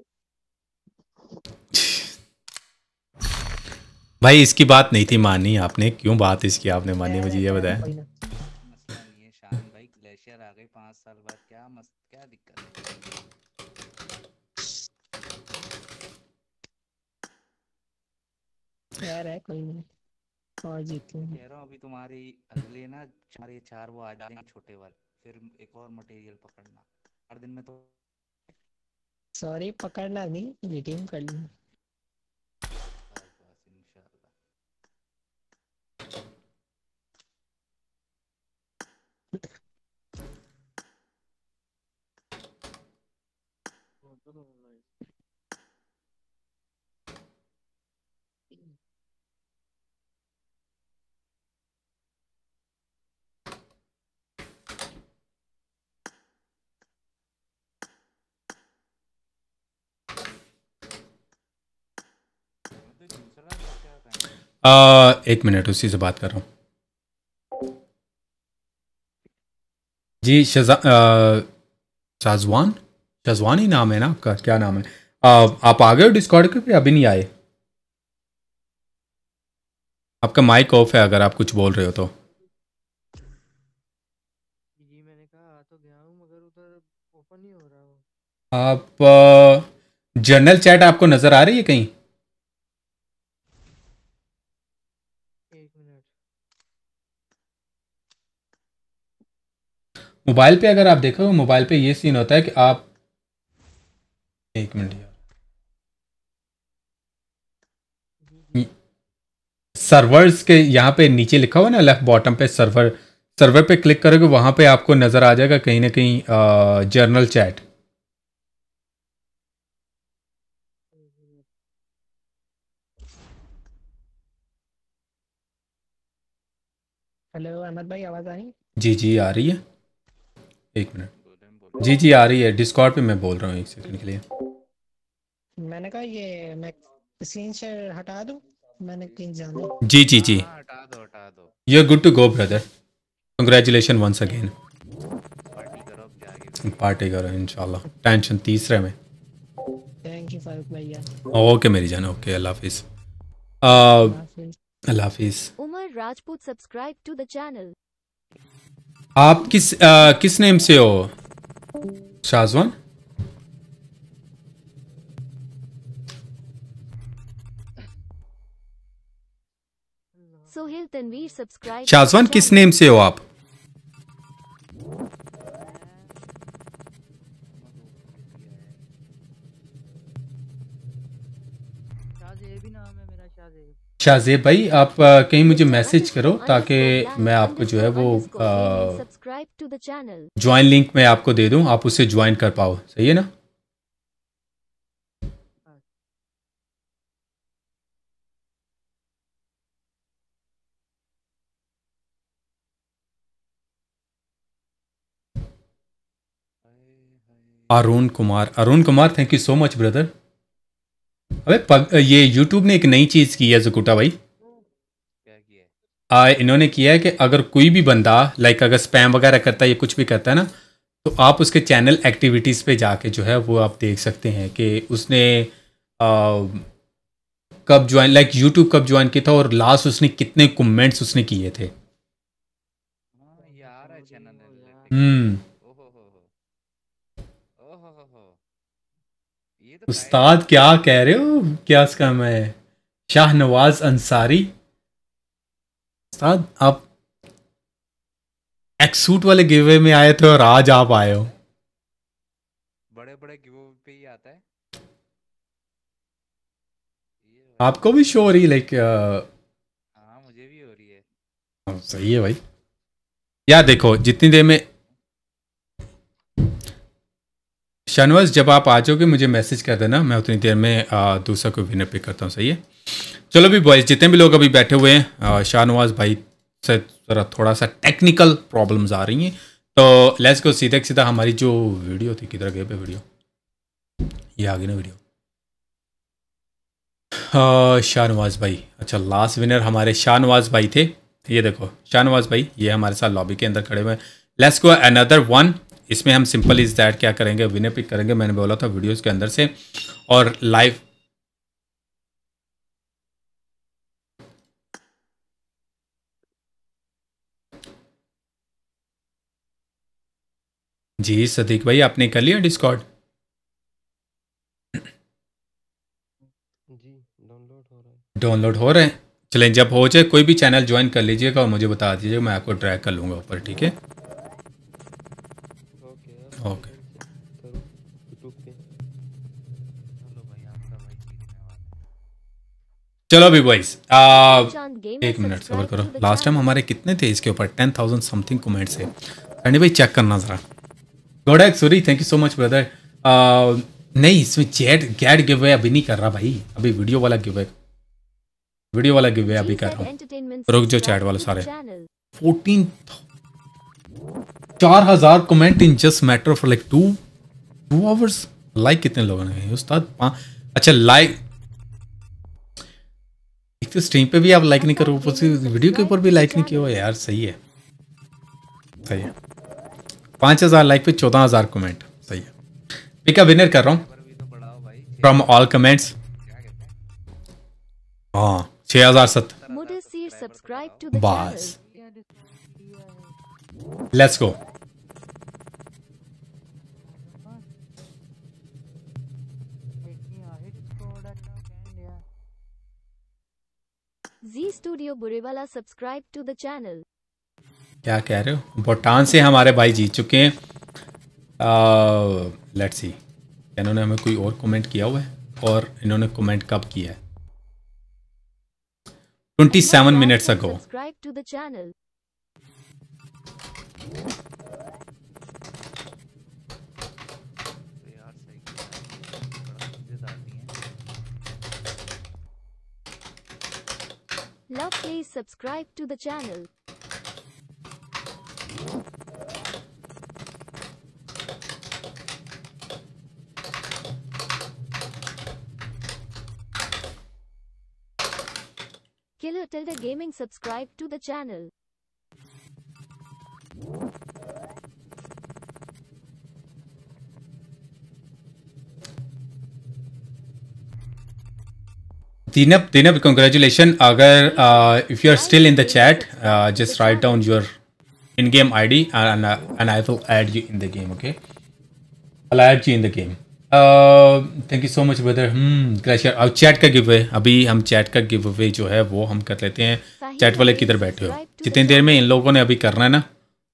भाई इसकी बात नहीं थी मानी आपने। क्यों बात इसकी आपने मानी मुझे ये बताया कोई ना। मसला नहीं है शान भाई ग्लेशियर आ गई पाँच साल बाद। क्या मस क्या दिक्कत है? यार है कोई नहीं। और जीतेंगे कह रहा हूँ अभी तुम्हारी अगले ना चार ये चार वो आ जाएँगे छोटे वाले। फिर एक और मटेरियल पकड़ना। हर दिन में तो सॉरी पकड़ना नहीं रिडीम कर ली बस बस इंशाल्लाह तो दूसरा क्या था आ, एक मिनट उसी से बात कर रहा हूँ। जी शजा शाजवान? शाजवान ही नाम है ना आपका? क्या नाम है? आ, आप आ गए हो डिस्कॉर्ड के? अभी नहीं आए। आपका माइक ऑफ़ है अगर आप कुछ बोल रहे हो तो। जी मैंने कहा तो गया हूँ मगर उधर ओपन हो रहा आप जर्नल चैट आपको नज़र आ रही है कहीं एक मिनट मोबाइल पे अगर आप देखो मोबाइल पे ये सीन होता है कि आप एक मिनट यार। सर्वर्स के यहाँ पे नीचे लिखा हुआ ना लेफ़्ट बॉटम पे सर्वर सर्वर पे क्लिक करोगे वहाँ पे आपको नज़र आ जाएगा कहीं ना कहीं जर्नल चैट हेलो अहमद भाई आवाज़ आ रही है? जी जी आ रही है। एक मिनट। जी जी आ रही है डिस्कॉर्ड पे मैं बोल रहा हूँ एक सेकंड के लिए। मैंने कहा ये मैं स्क्रीन शेयर हटा दूँ? मैंने कहीं जाना जी जी जी। हाँ हटा दो हटा दो। You are good to go brother congratulation once again party करो इंशाल्लाह टेंशन तीसरे में। थैंक यू फारूक भैया। ओके मेरी जान। ओके अल्लाह हाफिज़ अल्लाह हाफिज़ Umar Rajput subscribe to the channel. आप किस आ, किस नेम से हो? शाहजवान सोहेल तनवीर सब्सक्राइब शाहजवान किस नेम से हो आप? शाहजेब शाहजेब भाई आप कहीं मुझे मैसेज करो ताकि मैं आपको जो है वो. ज्वाइन लिंक मैं आपको दे दूँ आप उससे ज्वाइन कर पाओ। सही है ना? Arun Kumar. Arun Kumar thank you so much brother अबे पग, ये यूट्यूब ने एक नई चीज़ की है जकुटा भाई। क्या किया है? आ, इन्होंने किया है कि अगर कोई भी बंदा लाइक अगर स्पैम वगैरह करता है या कुछ भी करता है ना तो आप उसके चैनल एक्टिविटीज़ पे जाके जो है वो आप देख सकते हैं कि उसने आ, कब ज्वाइन लाइक यूट्यूब कब ज्वाइन किया था और लास्ट उसने कितने कमेंट्स उसने किए थे। हाँ। हम्म ओहो हो हो ओहो हो हो ये तो उस्ताद क्या कह रहे हो? क्या इसका मैं शाहनवाज अंसारी? उस्ताद आप एक्सूट वाले गिवे में आए थे और आज आप आए हो। बड़े बड़े गिव पे ही आता है। आपको भी शो हो रही लाइक हाँ मुझे भी हो रही है। सही है भाई। यार देखो जितनी देर में शानवाज, जब आप आ जाओगे, मुझे मैसेज कर देना। मैं उतनी देर में दूसरा कोई विनर पिक करता हूँ, सही है? चलो भी बॉयज़ जितने भी लोग अभी बैठे हुए हैं शाहनवाज भाई से जरा थोड़ा सा टेक्निकल प्रॉब्लम्स आ रही हैं। तो लेट्स को सीधे सीधा हमारी जो वीडियो थी, किधर गए पे वीडियो ये आ गई ना वीडियो शाहनवाज भाई अच्छा लास्ट विनर हमारे शाहनवाज भाई थे। ये देखो शाहनवाज भाई, ये हमारे साथ लॉबी के अंदर खड़े हुए हैं। लेट्स गो अनदर वन इसमें हम सिंपल इज़ दैट क्या करेंगे? विनर पिक करेंगे। मैंने बोला था वीडियोस के अंदर से। और लाइव जी सदीक भाई आपने कर लिया डिस्कॉर्ड डाउनलोड हो रहे हैं। चलें जब हो जाए कोई भी चैनल ज्वाइन कर लीजिएगा और मुझे बता दीजिएगा मैं आपको ट्रैक कर लूँगा ऊपर ठीक है? चलो अभी बॉइस एक मिनट सबर करो। लास्ट टाइम हमारे कितने थे इसके ऊपर? टेन थाउज़ेंड समथिंग कमेंट्स है सनी भाई चेक करना ज़रा। गोडैक sorry thank you so much brother नहीं इसमें चैट गैड गिव अभी नहीं कर रहा भाई। अभी वीडियो वाला गिव वीडियो वाला गिव अभी कर रहा हूँ। रुक जो चैट वाले सारे। फोर्टीन चार हज़ार comment in just matter for like two two hours like कितने लोगों ने? उस्ताद अच्छा लाइक तो स्ट्रीम पे भी आप लाइक नहीं करो ऊपर से वीडियो के ऊपर भी लाइक नहीं किया यार सही है। सही है। पाँच हज़ार लाइक पे चौदह हज़ार कमेंट सही है। पिका विनर कर रहा हूँ। फ्रॉम ऑल कमेंट्स हाँ छः हज़ार सत्तर। बस। Let's go Z Burewala subscribe to the channel क्या कह रहे हो? भूटान से हमारे भाई जीत चुके हैं। लेट्स सी इन्होंने हमें कोई और कमेंट किया हुआ है? और इन्होंने कमेंट कब किया है? Twenty seven minutes ago Love please subscribe to the channel. Killer Tilda Gaming subscribe to the channel. Dinab, Dinab, congratulations. Agar uh, if you are still in the chat, uh, just write down your in-game ID and uh, and I will add you in the game. Okay, I'll add you in the game. Uh, thank you so much, brother. Hmm, chat का give अभी हम chat का give away जो है वो हम कर लेते हैं चैट वाले किधर बैठे हो जितनी देर में इन लोगों ने अभी करना है ना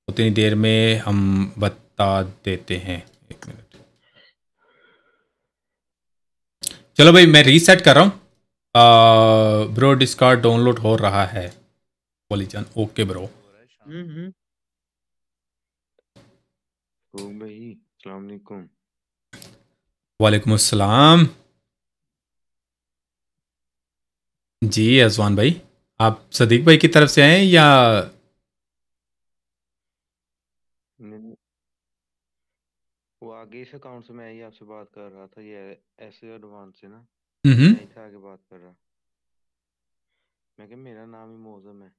उतनी देर में हम बता देते हैं चलो भाई मैं रीसेट कर रहा हूँ ब्रो डिस्कार्ड डाउनलोड हो रहा है। बोली जान ओके ब्रो हम्म भाई अस्सलाम वालेकुम वालेकुम अस्सलाम जी अजवान भाई आप सदीक भाई की तरफ़ से आए हैं या वो आगे इस अकाउंट से मैं ही आपसे बात कर रहा था ये ऐसे एडवांस से ना। था आगे बात कर रहा मैं मेरा नाम ही मौजम है।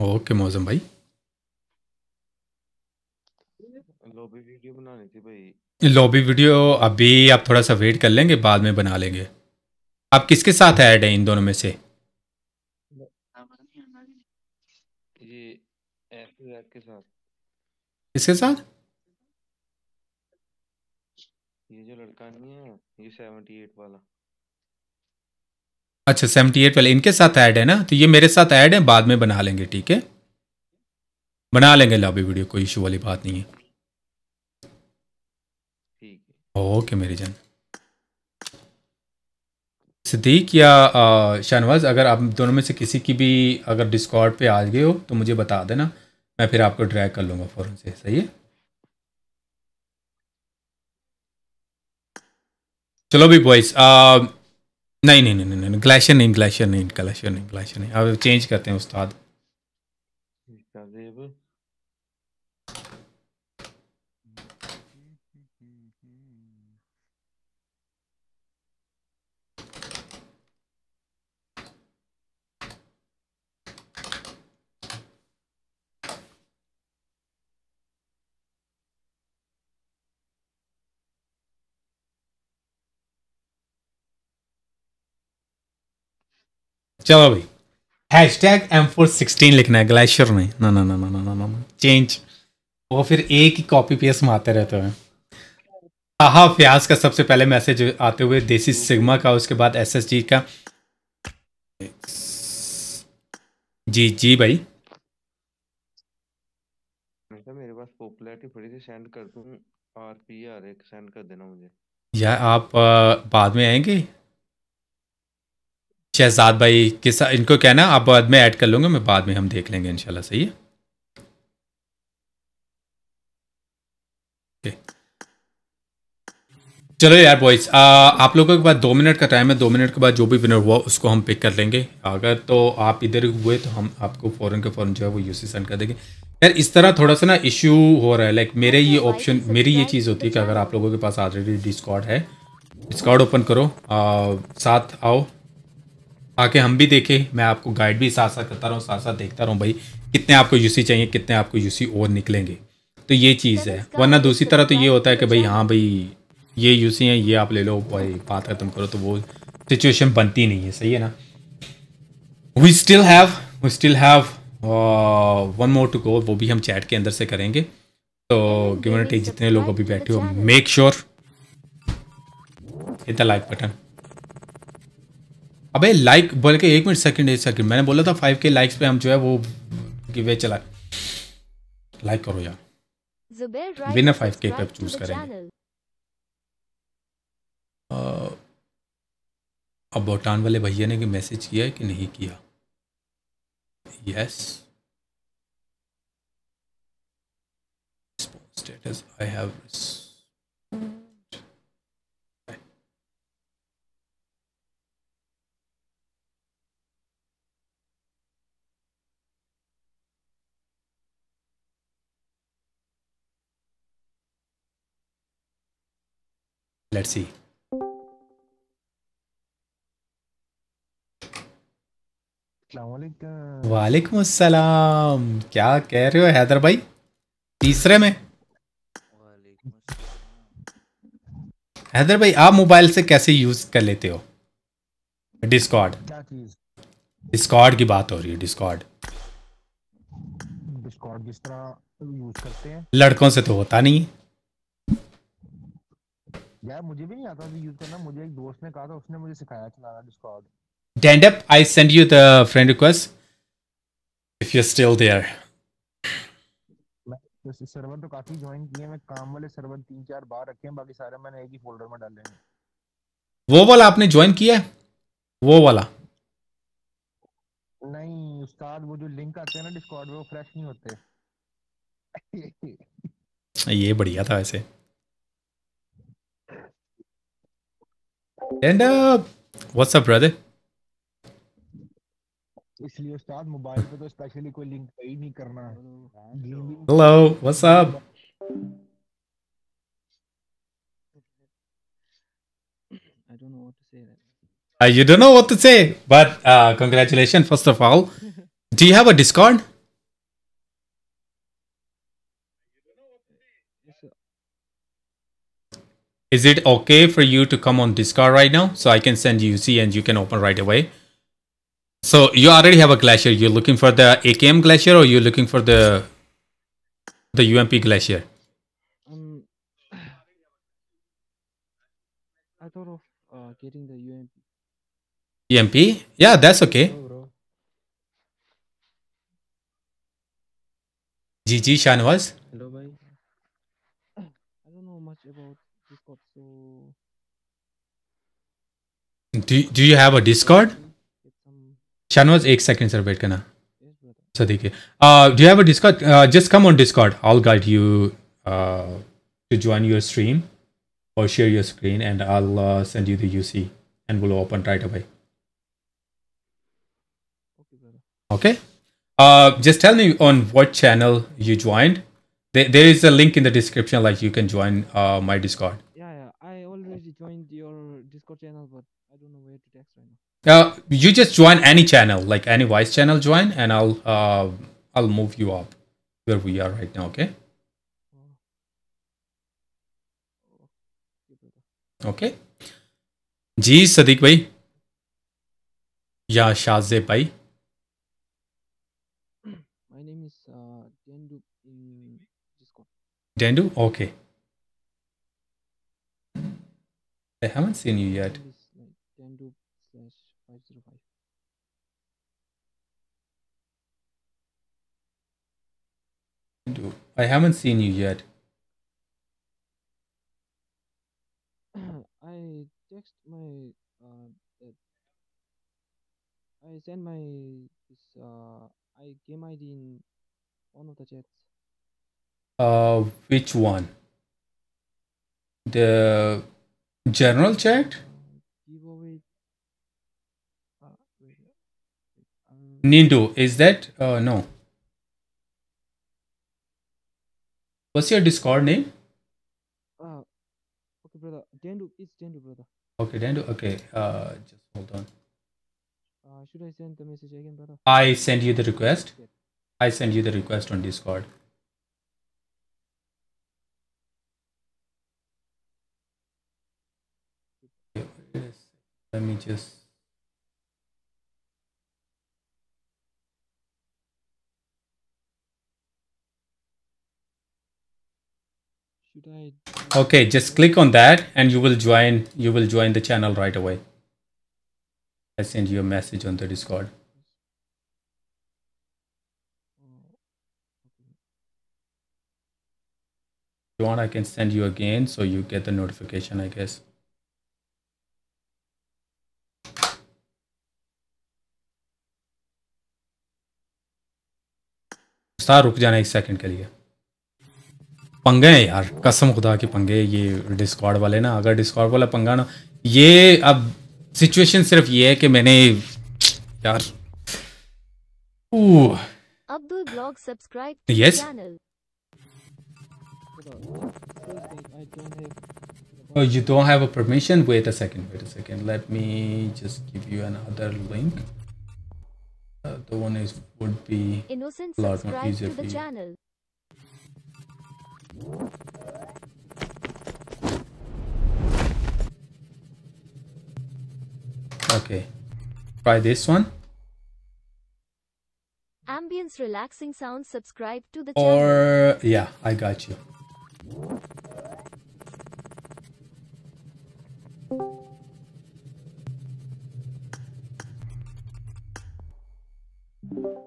ओके मौजम भाई। लॉबी वीडियो बनानी थी भाई। लॉबी वीडियो अभी आप थोड़ा सा वेट कर लेंगे बाद में बना लेंगे। आप किसके साथ ऐड हैं इन दोनों में से? ये के साथ। किसके साथ? ये जो लड़का नहीं है ये 78 वाला। अच्छा सेवेंटी एट वाले इनके साथ ऐड है ना? तो ये मेरे साथ ऐड है बाद में बना लेंगे ठीक है? बना लेंगे लॉबी वीडियो कोई इशू वाली बात नहीं है। ठीक ओके मेरी जान। सिद्दीक या शाहनवाज अगर आप दोनों में से किसी की भी अगर डिस्कॉर्ड पे आ गए हो तो मुझे बता देना। मैं फिर आपको ड्रैग कर लूँगा फ़ौरन से सही है? चलो भी बॉयस नहीं नहीं नहीं नहीं ग्लेशियर नहीं ग्लेशियर नहीं ग्लेशियर नहीं ग्लेशियर नहीं। अब चेंज करते हैं, उस्ताद शाहजेब चलो भाई। Hashtag M four sixteen लिखना है ग्लेशियर नहीं ना ना ना ना ना ना ना चेंज वो फिर एक ही कॉपी पेस्ट मारते रहते हैं। आहा फ्याज का सबसे पहले मैसेज आते हुए देसी सिग्मा का उसके बाद एसएसजी का। जी जी भाई। मेरे पास पॉपुलैरिटी थोड़ी सी सेंड कर दूँ। आरपीआर एक सेंड कर देना मुझे। या आप बाद में आएँगे? शहजाद भाई किस इनको कहना आप बाद में ऐड कर लूँगा मैं बाद में हम देख लेंगे इंशाल्लाह सही है। चलो यार बॉयज़ आप लोगों के पास दो मिनट का टाइम है दो मिनट के बाद जो भी विनर हुआ उसको हम पिक कर लेंगे। अगर तो आप इधर हुए तो हम आपको फ़ौरन के फ़ौरन जो है वो यूसी सेंड कर देंगे। यार इस तरह थोड़ा सा ना इशू हो रहा है लाइक मेरे ये ऑप्शन मेरी ये चीज़ होती है कि अगर आप लोगों के पास ऑलरेडी डिस्कॉर्ड है डिस्कॉर्ड ओपन करो आ, साथ आओ। आके हम भी देखें। मैं आपको गाइड भी साथ साथ करता रहूँ साथ साथ देखता रहूँ भाई कितने आपको यूसी चाहिए कितने आपको यूसी और निकलेंगे। तो ये चीज़ है। वरना दूसरी तरह तो ये होता है कि भाई हाँ भाई ये यूसी हैं ये आप ले लो भाई बात खत्म करो तो वो सिचुएशन बनती नहीं है। सही है ना? We still have we still have one more to go वो भी हम चैट के अंदर से करेंगे। तो गिवन टेक जितने लोग अभी बैठे हो make sure hit the like button अबे लाइक बोल के एक मिनट सेकंड एक सेकंड मैंने बोला था फाइव के लाइक्स पे हम जो है वो गिवे चला। लाइक करो यार। Zubair Winner Wright 5K subscribe कब to choose the करेंगे? अब भूटान वाले भैया ने कि मैसेज किया है कि नहीं किया? Yes status I have let's see वालेकुम अस्सलाम। क्या कह रहे हो हैदर भाई? तीसरे में। हैदर भाई आप मोबाइल से कैसे यूज़ कर लेते हो? डिस्कॉर्ड डिस्कॉर्ड की बात हो रही है डिस्कॉर्ड डिस्कॉर्ड किस तरह यूज़ करते हैं? लड़कों से तो होता नहीं यार मुझे भी नहीं आता था यूज़ करना। मुझे एक दोस्त ने कहा था उसने मुझे सिखाया चलाना Discord Stand up, I send you the friend request if you're still there. मैं सर्वर तो काफ़ी ज्वाइन किए मैं काम वाले सर्वर तीन चार बार रखे हैं बाकी सारे मैंने एक ही फोल्डर में डाले हैं। वो वाला आपने ज्वाइन किया है? वो वाला? नहीं उस्ताद वो जो लिंक आते हैं ना डिस्कॉर्ड में वो फ्रेश नहीं होते। ये बढ़िया था वैसे। Stand up. What's up, brother? इसलिए उस्ताद मोबाइल पे तो स्पेशली कोई लिंक ही नहीं करना gaming Hello, what's up? I don't know what to say. That. Uh, you don't know what to say, but uh, congratulations, first of all. Do you have a Discord? Is it okay for you to come on Discord right now? So I can send you UC and you can open right away. So you already have a glacier. You're looking for the AKM glacier or you're looking for the The UMP Glacier. Um, I thought of uh, getting the UMP. EMP? Yeah, that's okay. GG Shanwaz. Hello, bhai. I don't know much about Discord, so Do, do you have a Discord? Shanwaz, एक second sir wait करना. Sadiq. Uh, do you have a Discord? Uh, just come on Discord. I'll guide you uh, to join your stream or share your screen, and I'll uh, send you the UC, and we'll open right away. Okay. Uh, just tell me on what channel you joined. There, there is a link in the description, like you can join uh, my Discord. yeah, yeah. I already joined your Discord channel, but Uh, you just join any channel, like any voice channel, join, and I'll uh, I'll move you up where we are right now. Okay. Okay. जी सदीक भाई या शाहजेब भाई My name is uh, Dendu in Discord. Dendu? Okay. I haven't seen you yet. I haven't seen you yet. I text my uh, I send my this uh I game ID in one of the chats. Uh, which one? The general chat? Giveaway. Uh, um, Nindu, is that? Uh, no. What's your Discord name? uh, okay, brother. Dendu, it's Dendu, brother. Okay, Dendu. Okay, uh, just hold on. Uh, should I send the message again, brother? I send you the request. I send you the request on Discord. Let me just. Okay, just click on that, and you will join. You will join the channel right away. I send you a message on the Discord. If you want, I can send you again so you get the notification. I guess. उस्ताद रुक जाना एक second के लिए पंगे हैं यार कसम खुदा के पंगे ये डिस्कॉर्ड वाले ना अगर डिस्कॉर्ड वाला पंगा ना ये अब सिचुएशन सिर्फ़ ये है कि मैंने यार thing I don't have. oh, you don't have a permission wait a second wait a second let me just give you another link uh, the one is would be Innocent a lot more easier for you channel. Okay. Try this one. Ambience relaxing sound subscribe to the channel. or yeah i got you.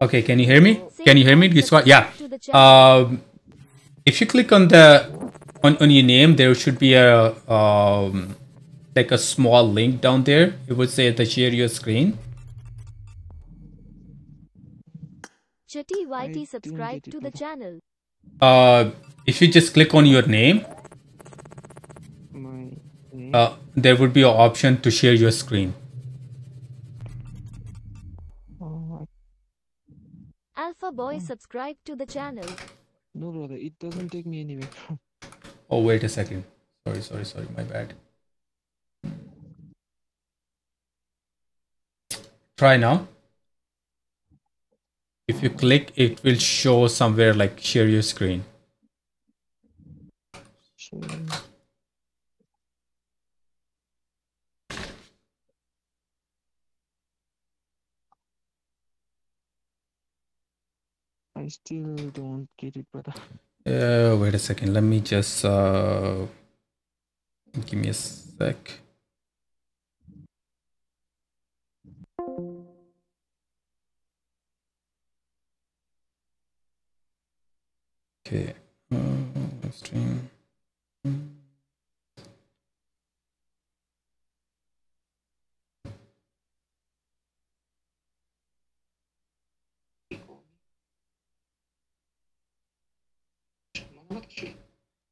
Okay can you hear me? Can you hear me? Yeah. to the channel. um, if you click on the on, on your name there should be a um, like a small link down there it would say the share your screen Chatty YT subscribe to the channel. uh, if you just click on your name name. uh, there would be an option to share your screen Oh, Alpha Boy subscribe to the channel. No, brother. It doesn't take me anywhere. oh wait a second sorry sorry sorry my bad try now if you click it will show somewhere like share your screen Share. I still don't get it, brother. Uh, wait a second. Let me just uh, give me a sec. Okay.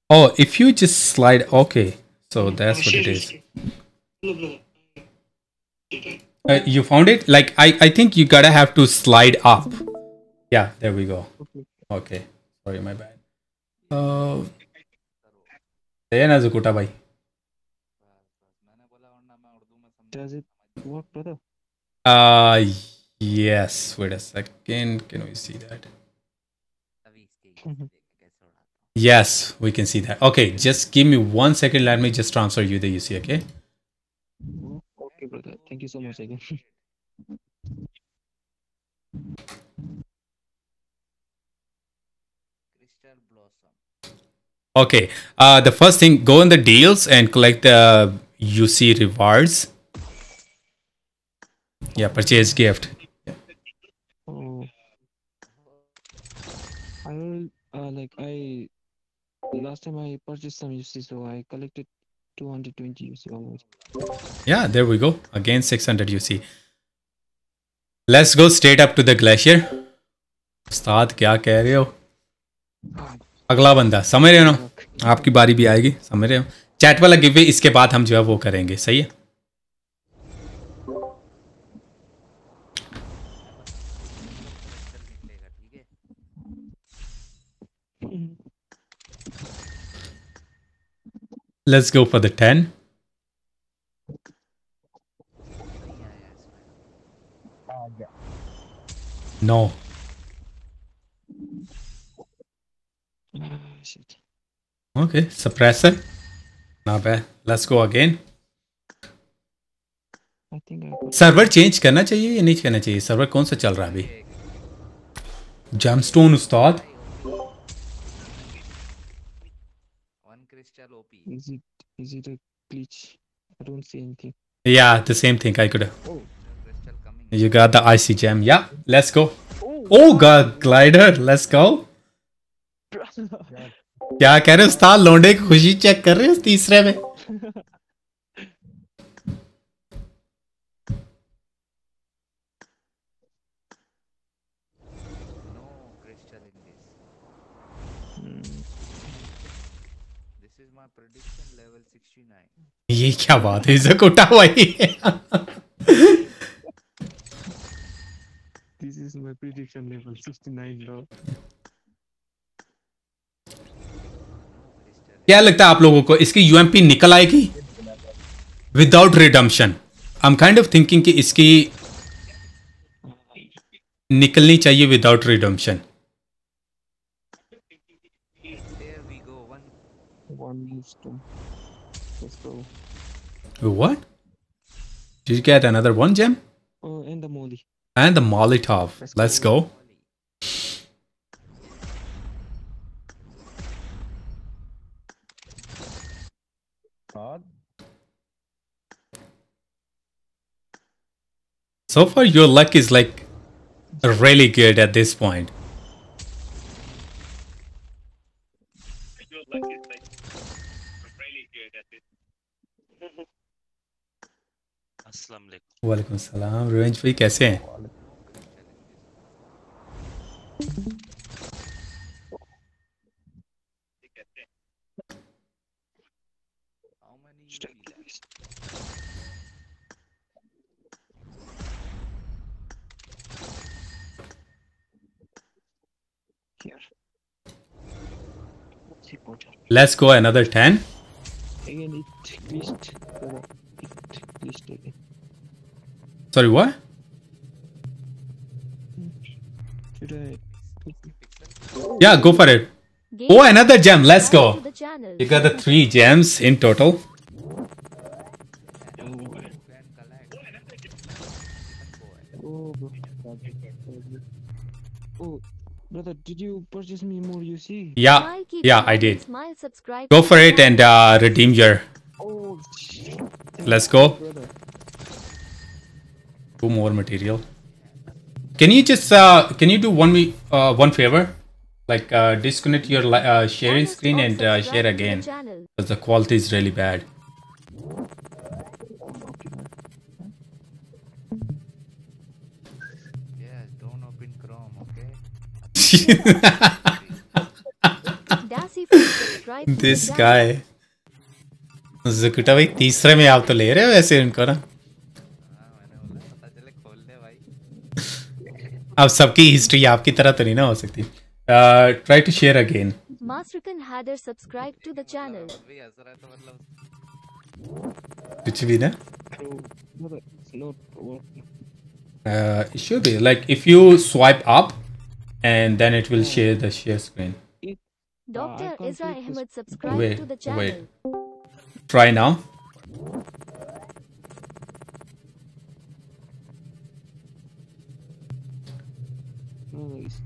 Oh, if you just slide, okay. So that's what it is. Uh, you found it? Like, I, I think you gotta have to slide up. Yeah, there we go. Okay. Sorry, my bad. Uh, Does it work, brother? Uh, yes. Wait a second. Can we see that? Yes, we can see that. Okay, just give me one second. Let me just transfer you the UC, okay? Okay, brother. Thank you so much again. Okay. Uh the first thing, go in the deals and collect the UC rewards. Yeah, purchase gift. Oh. I will, uh, like, I, last time I purchased some UC, so I collected 220 UC almost. Yeah, there we go. Again 600 UC. Let's go straight up to the glacier. उस्ताद क्या कह रहे हो अगला बंदा समझ रहे हो ना आपकी बारी भी आएगी समझ रहे हो चैट वाला गिवे इसके बाद हम जो है वो करेंगे सही है Let's go for the 10. No. Ah. Okay, suppressor. Not bad. Let's go again. Server change करना चाहिए या नहीं करना चाहिए सर्वर कौन सा चल रहा है अभी gemstone Ustad Is it, is it a glitch? I don't see anything. Yeah, the same thing I could. Oh. You got the icy gem. Yeah, let's go. Oh, god, glider. Let's go. क्या कह रहे हो उस्ताद लौंडे की खुशी check कर रहे हो तीसरे में No crystal in this. Hmm. This is my prediction level 69. ये क्या बात है जकोटा भाई This is my prediction level 69 now. क्या लगता है आप लोगों को इसकी यूएमपी निकल आएगी without redemption I am kind of thinking कि इसकी निकलनी चाहिए without redemption. One. One wisdom. Let's go. What? Did you get another one gem? Oh, and the molly. And the Molotov. Let's go. So far, your luck is like really good at this point. वालेकुम वालेकुम सलाम revenge भाई कैसे हैं How many Stay, UP left? please. Here. See Potter. Let's go another 10. Again, it glitched. Uh, it glitched again. Sorry, what? Yeah, go for it. Game Oh, another gem. Let's go. to the channel. You got the three gems in total. Can collect. bro. Oh, Brother, did you purchase me more UC? Yeah, yeah, I did. Go for it and uh, redeem your. Oh. Let's go Brother. Two more material. Can you just uh, can you do one me uh, one favor? Like uh, disconnect your li- uh, sharing Honest screen Bob, and uh, subscribe share to the again channel. because the quality is really bad. Yes, don't open Chrome, okay? Dassy friend, subscribe to the this channel. guy. जुकुटा भाई तीसरे में आप तो ले रहे हो वैसे उनको ना अब सबकी हिस्ट्री आपकी तरह तो नहीं ना हो सकती ट्राई टू शेयर अगेन रहा है तो मतलब कुछ भी ना uh, it should be like if you swipe up and then it will share the share screen Dr. Isra. Ahmed, subscribe Wait, to the channel. wait. try now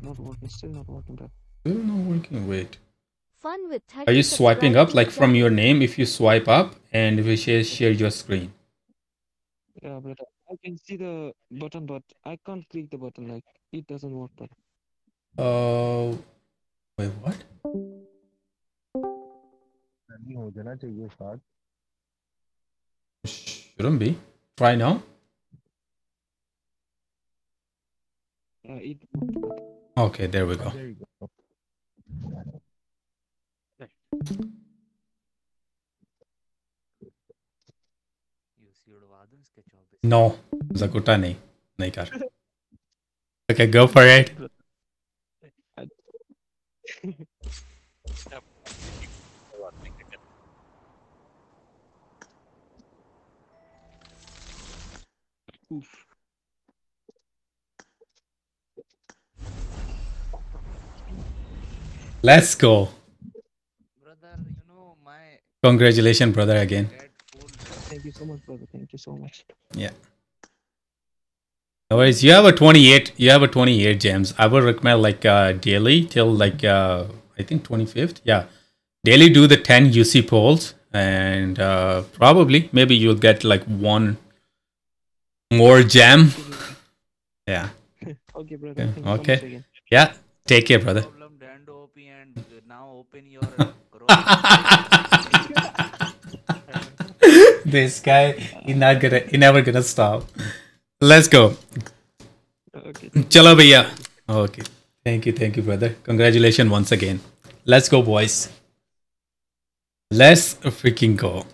not working. Still not working, bro. Still not working. Wait. Fun with Are you swiping up like from your name? If you swipe up and if you share share your screen. Yeah, but I can see the button, but I can't click the button. Like it doesn't work. Oh, uh, wait, what? Shouldn't be. Try now. Uh, it... Okay, there we go. There you go. No, Zakuta nahi. Nahi kar. Okay, go for it. Let's go brother you know my congratulations brother again Thank you so much, brother. Thank you so much. Yeah. No worries. You have a 28. You have a 28 gems. I would recommend like uh, daily till like uh, I think 25th. Yeah, daily do the 10 UC polls and uh, probably maybe you'll get like one more gem. Yeah. Okay, brother. Yeah, Thank you so much Okay. Yeah. Take care, brother. Open your this guy, he not gonna, he never gonna stop. Let's go. Okay. Chalo bhaiya. Okay. Thank you, thank you, brother. Congratulations once again. Let's go, boys. Let's freaking go.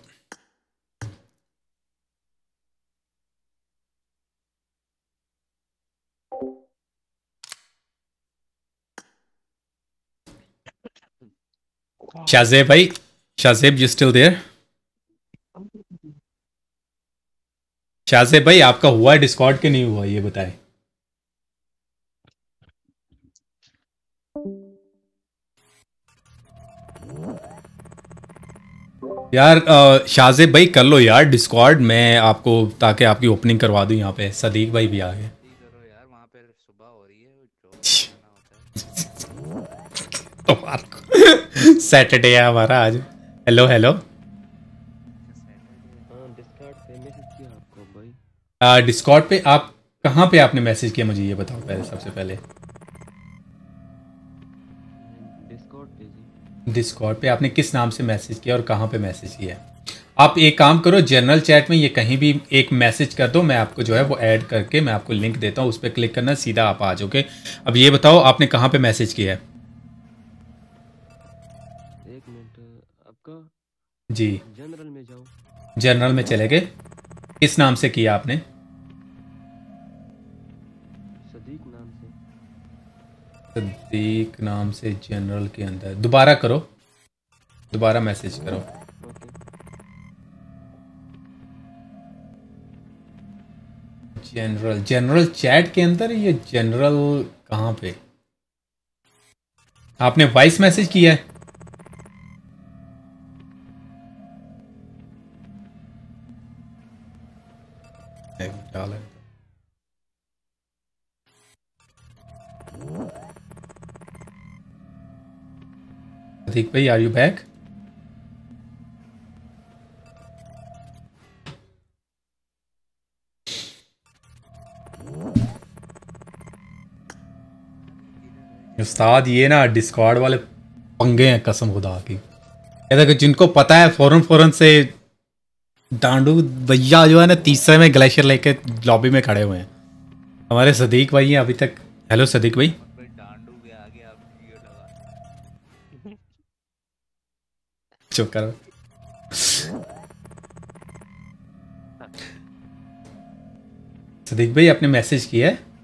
Shazeb, bhai. Shazeb, you still there? Shahzeb भाई आपका हुआ है Discord के नहीं हुआ ये बताएँ यार शाहजेब भाई कर लो यार डिस्कॉर्ड मैं आपको ताकि आपकी ओपनिंग करवा दूँ यहाँ पे सदीक भाई भी आ गए करो सैटरडे है हमारा आज। हेलो हेलो डिस्कॉर्ड पे आप कहाँ पे आपने मैसेज किया मुझे ये बताओ पहले सबसे पहले। डिस्कॉर्ड पे आपने किस नाम से मैसेज किया और कहाँ पे मैसेज किया आप एक काम करो जनरल चैट में ये कहीं भी एक मैसेज कर दो मैं आपको जो है वो ऐड करके मैं आपको लिंक देता हूँ उस पर क्लिक करना सीधा आप आ जाओगे। अब ये बताओ आपने कहाँ पे मैसेज किया है? जी। जनरल में जाओ। जनरल में चले गए। किस नाम से किया आपने? सदीक नाम से। सदीक नाम से जनरल के अंदर। दोबारा करो। दोबारा मैसेज करो। जनरल जनरल चैट के अंदर ये जनरल कहाँ पे? आपने वॉइस मैसेज किया है? डालें। सदीक भाई आर यू बैक उस्ताद, ये ना डिस्कॉर्ड वाले पंगे हैं कसम खुदा की कहते कि जिनको पता है फ़ौरन फ़ौरन से डांडू भैया जो है ना, तीसरे में ग्लेशियर लेके लॉबी में खड़े हुए हैं। हमारे सदीक भाई हैं, अभी तक। हेलो सदीक भाई। चुप करो। सदीक भाई, आपने मैसेज किया है?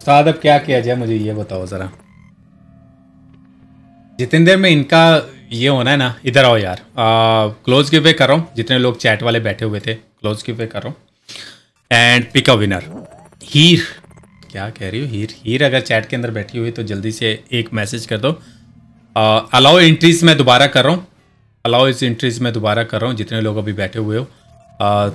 उस्ताद अब क्या किया जाए मुझे ये बताओ ज़रा। जितनी देर में इनका ये होना है ना इधर आओ यार। क्लोज गिव वे कर रहा हूँ। जितने लोग चैट वाले बैठे हुए थे क्लोज गिव वे कर रहा हूँ। And pick a winner here. क्या कह रही हो? हीर। हीर अगर चैट के अंदर बैठी हुई तो जल्दी से एक मैसेज कर दो। अलाउ एंट्रीज मैं दोबारा कर रहा हूँ। अलाउ इस एंट्रीज मैं दोबारा कर रहा हूँ जितने लोग अभी बैठे हुए हो। uh,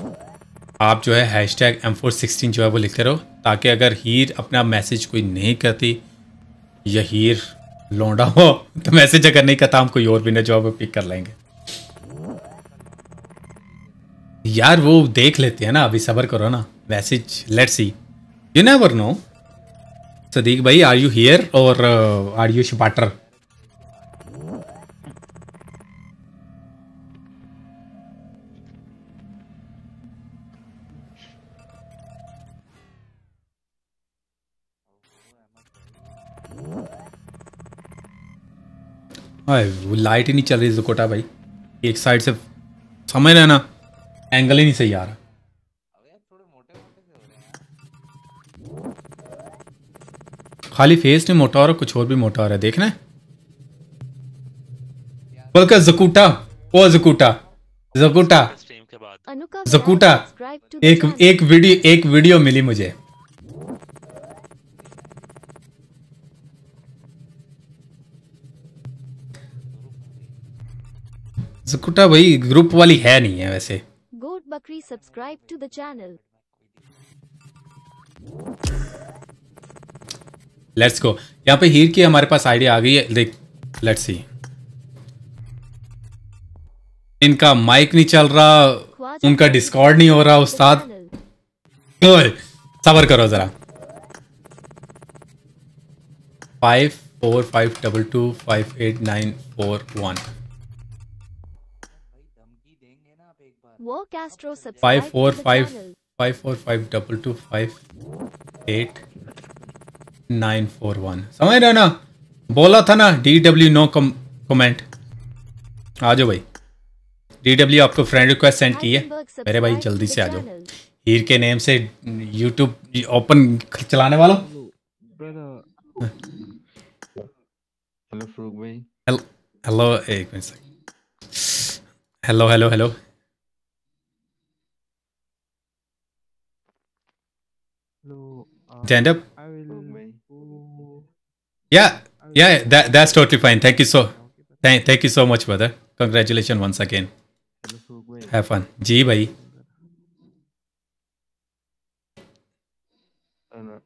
आप जो है hashtag M four sixteen जो है वो लिखते रहो। ताकि अगर हीर अपना मैसेज कोई नहीं करती या हीर लौंडा हो तो मैसेज अगर नहीं करता, हम कोई और भी जो है पिक कर लेंगे। यार, वो देख लेते हैं ना, अभी सबर करो ना, message let see you never know Siddique भाई आर यू हियर और आर यू शिपाटर वो लाइट ही नहीं चल रही जुकोटा भाई। एक साइड से समझ रहे ना। एंगल ही नहीं सही आ रहा। खाली फेस नहीं मोटा हो रहा कुछ और भी मोटा हो रहा है देखना बल्कि जकूटा ओ जकूटा जकूटा जकूटा एक एक वीडियो एक वीडियो मिली मुझे। जकुटा भाई ग्रुप वाली है नहीं है वैसे। गोट बकरी subscribe to the channel. Let's go यहाँ पे हीर की हमारे पास आइडिया आ गई है। देख लेट्स सी इनका माइक नहीं चल रहा उनका डिस्कॉर्ड नहीं हो रहा उस्ताद। सबर करो जरा। Five four five double two five eight nine four one five four five five four five double two five eight nine four one समझ रहे ना? बोला था ना डी डब्ल्यू नो कमेंट आ जाओ भाई। डी डब्ल्यू आपको फ्रेंड रिक्वेस्ट सेंड की है। मेरे भाई जल्दी से आ जाओ। हीर के नेम से यूट्यूब ओपन चलाने वालों? हेलो भाई हेलो एक minute. Hello hello hello stand up yeah yeah that that's totally fine. Thank you so thank, thank you so much brother. Congratulations once again. Have fun. जी भाई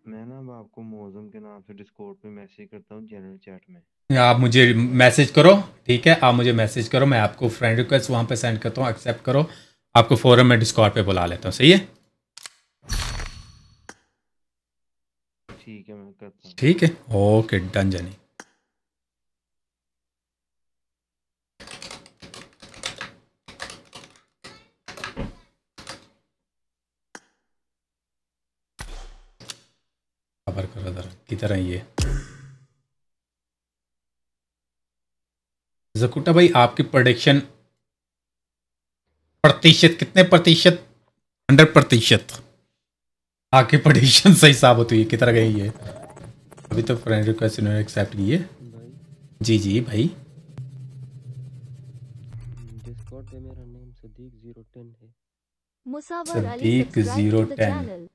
मैं ना आपको मौजम के नाम से डिस्कॉर्ड पे मैसेज करता हूँ जनरल चैट में आप मुझे मैसेज करो ठीक है आप मुझे मैसेज करो मैं आपको फ्रेंड रिक्वेस्ट वहाँ पे सेंड करता हूँ एक्सेप्ट करो आपको फोरम में डिस्कॉर्ड पे बुला लेता हूँ सही है ठीक है, मैं करता हूँ। ठीक है? ओके, डन जानी। खबर करो किधर है ये? जकुटा भाई, आपकी प्रोडिक्शन प्रतिशत, कितने प्रतिशत? हंड्रेड प्रतिशत। आके पटिशन सही साबित हुई कितना गई है? अभी तो फ्रेंड रिक्वेस्ट इन्होंने एक्सेप्ट की है। जी जी भाई। पे मेरा नेम सदीक ज़ीरो टेन है। Musawar Ali Siddique subscribe zero ten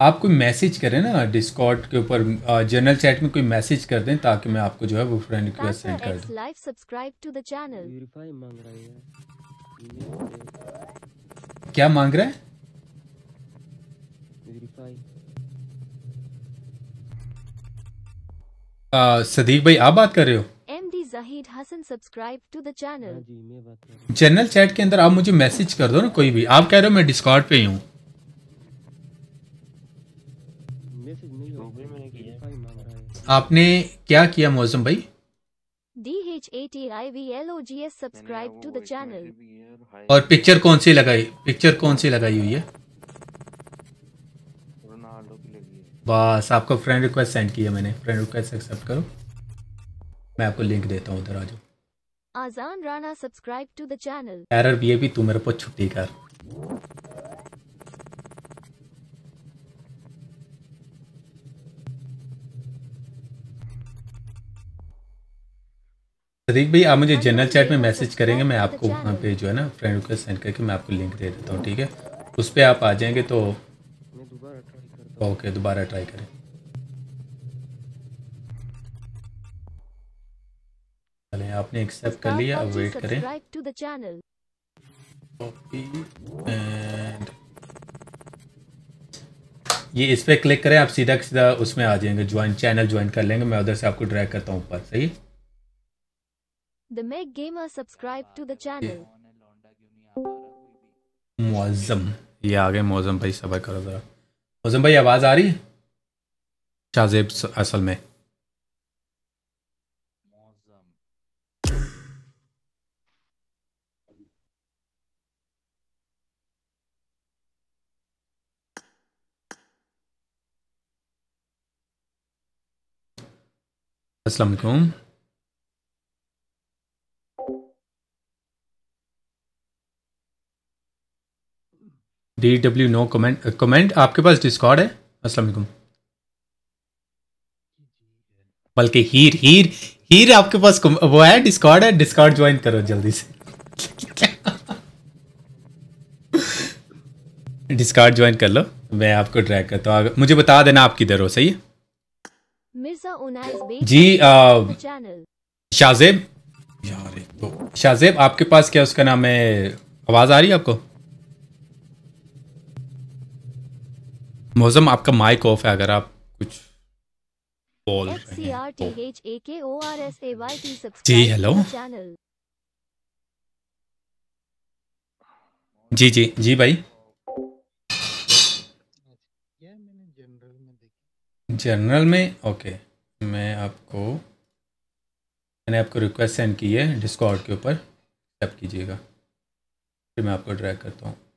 आप कोई मैसेज करें ना डिस्कॉर्ड के ऊपर जनरल चैट में कोई मैसेज कर दें ताकि मैं आपको जो है वो फ्रेंड रिक्वेस्ट सेंड कर दूँ। रहा है यार। ईमेल पे क्या मांग रहा है? वेरीफाई आ, सदीक भाई आप बात कर रहे हो? हाँ जी मैं बात कर रहा जनरल चैट के अंदर आप मुझे मैसेज कर दो ना कोई भी। आप कह रहे हो मैं डिस्कॉर्ड पे हूँ हूँ। आपने क्या किया मौजम भाई? DH80IVLOGS subscribe to the channel. और पिक्चर कौन सी लगाई? पिक्चर कौन सी लगाई हुई है? रोनाल्डो की लगी है। बस आपको फ्रेंड रिक्वेस्ट सेंड किया मैंने। फ्रेंड रिक्वेस्ट एक्सेप्ट करो। मैं आपको लिंक देता हूँ उधर आ जाओ। Azan Rana subscribe to the channel. Error भी है भी तू मेरे को छुट्टी कर। सदीक भाई आप मुझे जनरल चैट में मैसेज करेंगे मैं आपको वहाँ पे जो है ना फ्रेंड रिक्वेस्ट सेंड करके मैं आपको लिंक दे देता हूँ ठीक है? उस पर आप आ जाएँगे तो ओके दोबारा ट्राई करें। चलें आपने एक्सेप्ट कर लिया अब वेट करें। कॉपी एंड ये इस पर क्लिक करें आप सीधा सीधा उसमें आ जाएँगे ज्वाइन चैनल ज्वाइन कर लेंगे मैं उधर से आपको ड्रैग करता हूँ ऊपर सही? The Meg Gamer subscribe to the channel. Muazzam ये आ गए मौजम भाई सबर करो ज़रा। मौजम भाई आवाज़ आ रही? है शाहजेब असल में। अस्सलाम वालेकुम D W no comment comment आपके पास डिस्कॉर्ड है? अस्सलाम बल्कि हीर हीर हीर आपके पास वो है डिस्कॉर्ड है डिस्कॉर्ड ज्वाइन करो जल्दी से। डिस्कॉर्ड ज्वाइन कर लो मैं आपको ड्रैग करता हूँ। मुझे बता देना आप किधर हो सही है? जी, शाहजेब यार तो शाहजेब आपके पास क्या उसका नाम है? आवाज़ आ रही है आपको? मौजम आपका माइक ऑफ़ है अगर आप कुछ बोल रहे हैं जी, channel. जी जी जी भाई। जनरल में ओके मैं? आपको मैंने आपको रिक्वेस्ट सेंड की है डिस्कॉर्ड के ऊपर। एक्सेप्ट कीजिएगा। फिर मैं आपको ड्रैग करता हूँ।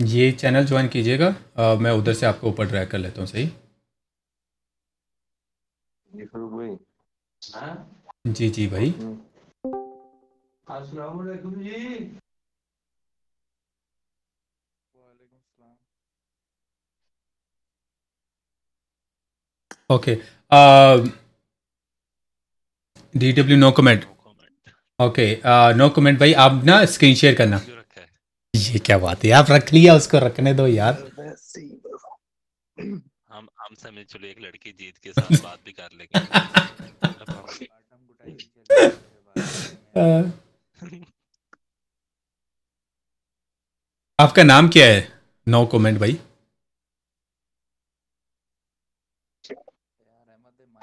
ये चैनल ज्वाइन कीजिएगा। मैं उधर से आपको ऊपर ड्रैग कर लेता हूँ सही? भाई जी जी भाई। जी। Okay D W no comment okay no comment भाई आप ना स्क्रीन शेयर करना। ये क्या बात है? आप रख लिया उसको रखने दो यार। हम हम समझ चलो एक लड़की जीत के साथ बात भी कर लेंगे। आपका नाम क्या है? नो कमेंट भाई।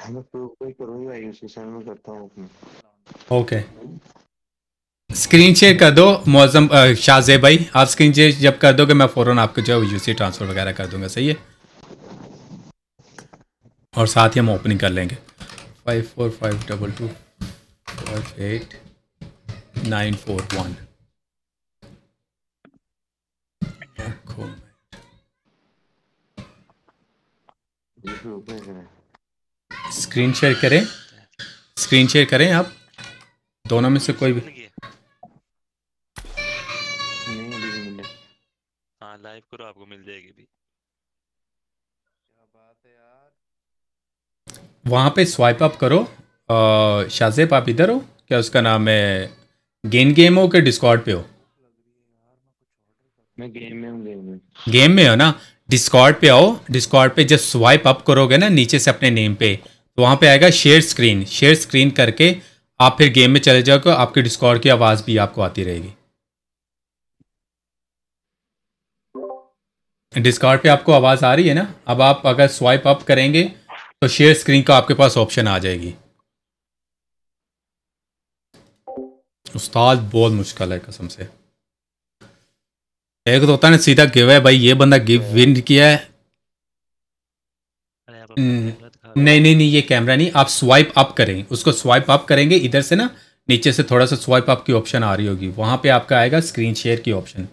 मैं करूँगा में करता हूँ ओके स्क्रीन शेयर कर दो मौजम शाहजे भाई। आप स्क्रीन शेयर जब कर दोगे, मैं फ़ौरन आपको जो है यूसी ट्रांसफ़र वगैरह कर दूँगा, सही है? और साथ ही हम ओपनिंग कर लेंगे। Five four five double two five eight nine four one screen share करें। स्क्रीन शेयर करें आप। दोनों में से कोई भी। हाँ लाइव करो आपको मिल जाएगी भी। वहाँ पे स्वाइप अप करो। शाहजेब आप इधर हो? क्या उसका नाम है? गेन गेम हो कि डिस्कॉर्ड पे हो? मैं गेम में हूँ गेम में। गेम में हो ना? डिस्कॉर्ड पे आओ। डिस्कॉर्ड पे जब स्वाइप अप करोगे ना नीचे से अपने नेम पे तो वहाँ पे आएगा शेयर स्क्रीन शेयर स्क्रीन करके आप फिर गेम में चले जाओगे आपके डिस्कॉर्ड की आवाज़ भी आपको आती रहेगी। डिस्कॉर्ड पे आपको आवाज़ आ रही है ना? अब आप अगर स्वाइप अप करेंगे तो शेयर स्क्रीन का आपके पास ऑप्शन आ जाएगी। उस्ताद बहुत मुश्किल है कसम से। एक तो होता है ना सीधा गिव है भाई ये बंदा गिव विन किया है। हम्म, नहीं नहीं नहीं ये कैमरा नहीं आप स्वाइप अप करें। उसको स्वाइप अप करेंगे इधर से ना नीचे से थोड़ा सा स्वाइप अप की ऑप्शन आ रही होगी। वहाँ पे आपका आएगा स्क्रीन शेयर की ऑप्शन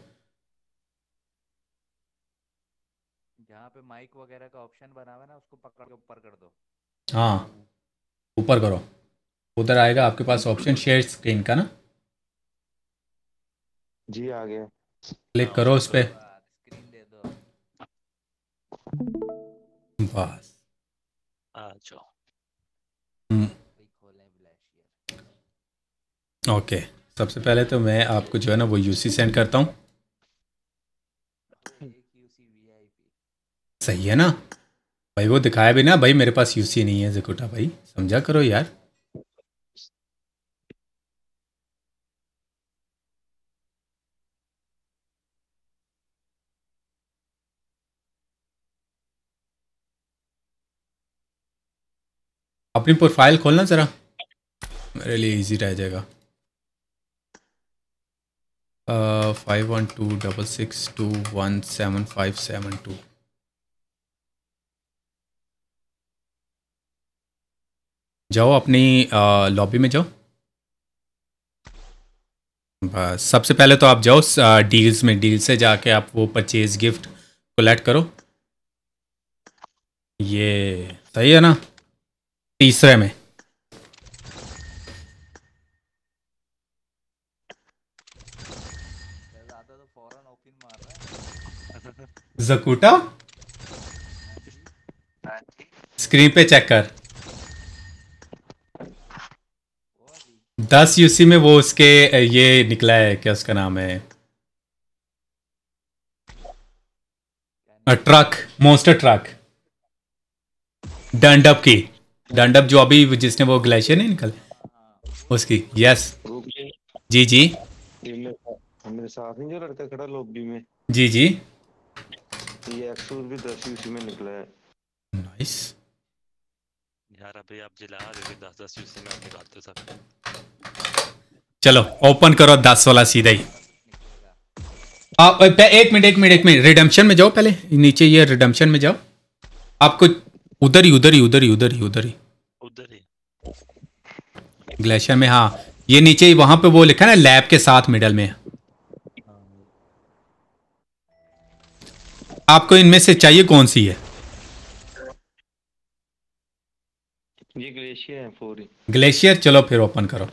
जहाँ पे माइक वगैरह का ऑप्शन बना हुआ है ना उसको पकड़ के ऊपर कर दो। हाँ ऊपर करो। उधर आएगा आपके पास ऑप्शन शेयर स्क्रीन का ना? जी आ गया। क्लिक करो उस पर बस। आ जाओ। हम्म। ओके सबसे पहले तो मैं आपको जो है ना वो यूसी सेंड करता हूँ। सही है ना? भाई वो दिखाया भी ना, भाई मेरे पास यूसी नहीं है जिकुटा भाई। समझा करो यार। अपनी प्रोफ़ाइल खोलना ज़रा। मेरे लिए इजी रह जाएगा। Five one two double six two one seven five seven two जाओ अपनी लॉबी में जाओ। बस सबसे पहले तो आप जाओ डील्स में डील से जाके आप वो परचेज गिफ्ट कलेक्ट करो। ये सही है ना? तीसरे में। जकूटा? स्क्रीन पे चेक कर। दस यूसी में वो उसके ये निकला है क्या उसका नाम है? ट्रक मोस्टर ट्रक डंडप की. डंडप जो अभी जिसने वो ग्लेशियर नहीं निकल? उसकी यस जी जी. मेरे साथ- मेरे जो लड़का खड़ा लॉबी में। जी जी. ये एक्सूर भी दस यूसी में निकला है। नाइस यार अभी आप जिला देते दस दस यूसी में आप निकालते हो सब। चलो ओपन करो दस वाला सीधा ही। आप एक मिनट एक मिनट एक मिनट रिडम्पशन में जाओ पहले नीचे ये रिडम्पशन में जाओ। आपको उधर ही उधर ही उधर ही उधर ही उधर ही। उधर ही। ग्लेशियर में हाँ ये नीचे ही वहाँ पे वो लिखा है ना लैब के साथ मिडल में। आपको इनमें से चाहिए कौन सी है? ग्लेशियर है फोर ग्लेशियर, चलो फिर ओपन करो।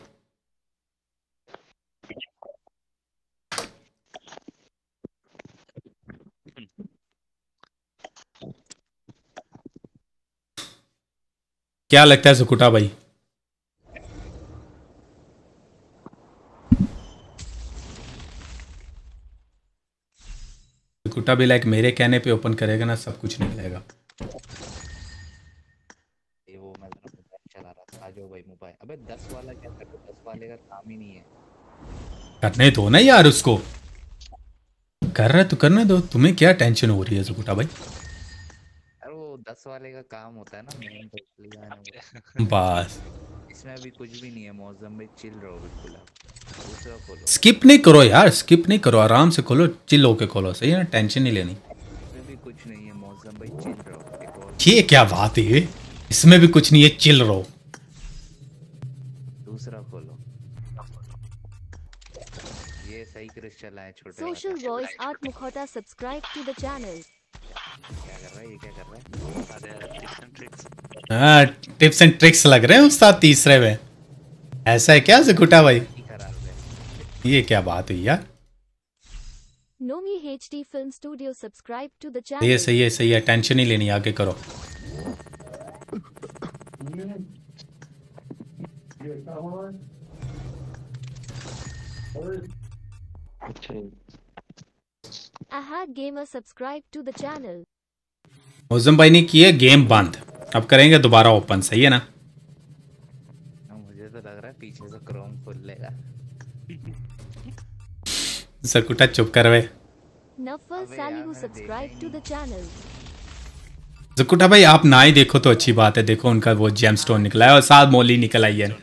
क्या लगता है सुकुटा भाई? सुकुटा भी लाइक मेरे कहने पे ओपन करेगा ना, सब कुछ निकलेगा ये वो मैं जरा मोबाइल चला रहा था आ जाओ भाई मोबाइल अबे दस वाला क्या कर दस वाले का काम ही नहीं है। करने दो ना यार उसको। कर रहा है तो करने दो। तुम्हें क्या टेंशन हो रही है सुकुटा भाई? अरे वो दस वाले का काम होता है ना मेन तो इसलिए बस। इसमें अभी कुछ भी नहीं है मौसम में चिल रहो बिल्कुल आप। दूसरा खोलो। स्किप नहीं करो यार स्किप नहीं करो आराम से खोलो चिल होके खोलो सही है ना? टेंशन नहीं लेनी। इसमें भी कुछ नहीं है मौसम भाई चिल रहो। ये क्या बात है? इसमें भी कुछ नहीं है चिल रहो। ये क्या कर रहा है? अरे यार tips and tricks हाँ टिप्स एंड ट्रिक्स लग रहे हैं उस्ताद तीसरे में। ऐसा है क्या जकुटा भाई? ये क्या बात हुई यार? Nomi HD Film Studio subscribe to the ये सही है सही है टेंशन ही लेनी आगे करो। अच्छा मुजम भाई ने किए गेम बंद। अब करेंगे दोबारा ओपन सही है ना? मुझे तो लग रहा है पीछे से क्रोम खुल लेगा। जकुटा चुप कर वे. जकुटा भाई आप ना ही देखो तो अच्छी बात है। देखो उनका वो जेम स्टोन निकला है और साथ मोली निकल आई है।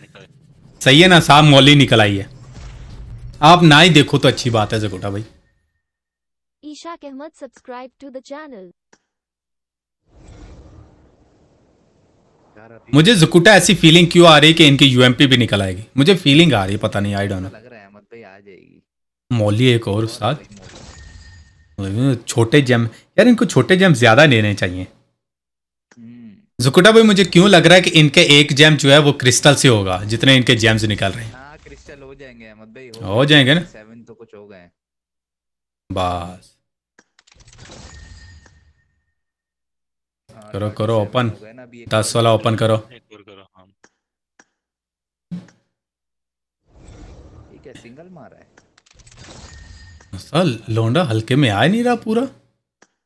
सही है ना साथ मोली निकल आई है। आप ना ही देखो तो अच्छी बात है जकुटा भाई। Ishaq Ahmad subscribe to the channel. मुझे जकुटा ऐसी फीलिंग क्यों आ रही है कि इनकी यूएमपी भी निकल आएगी? मुझे फीलिंग आ रही है पता नहीं आई डोंट नो लग रहा है अहमद भाई आ जाएगी। मौली एक और उस्ताद। छोटे जेम यार इनको छोटे जेम ज़्यादा लेने चाहिए। जुकुटा भाई मुझे क्यों लग रहा है कि इनके एक जेम जो है वो क्रिस्टल से होगा जितने इनके जेम्स निकल रहे हो? जाएँगे अहमद भाई हो जाएँगे ना? सेवन तो कुछ हो गए बस। करो करो ओपन दस वाला ओपन करो। एक और करो हाँ। ठीक है सिंगल मारा है? सल लोंडा हल्के में आ नहीं रहा पूरा।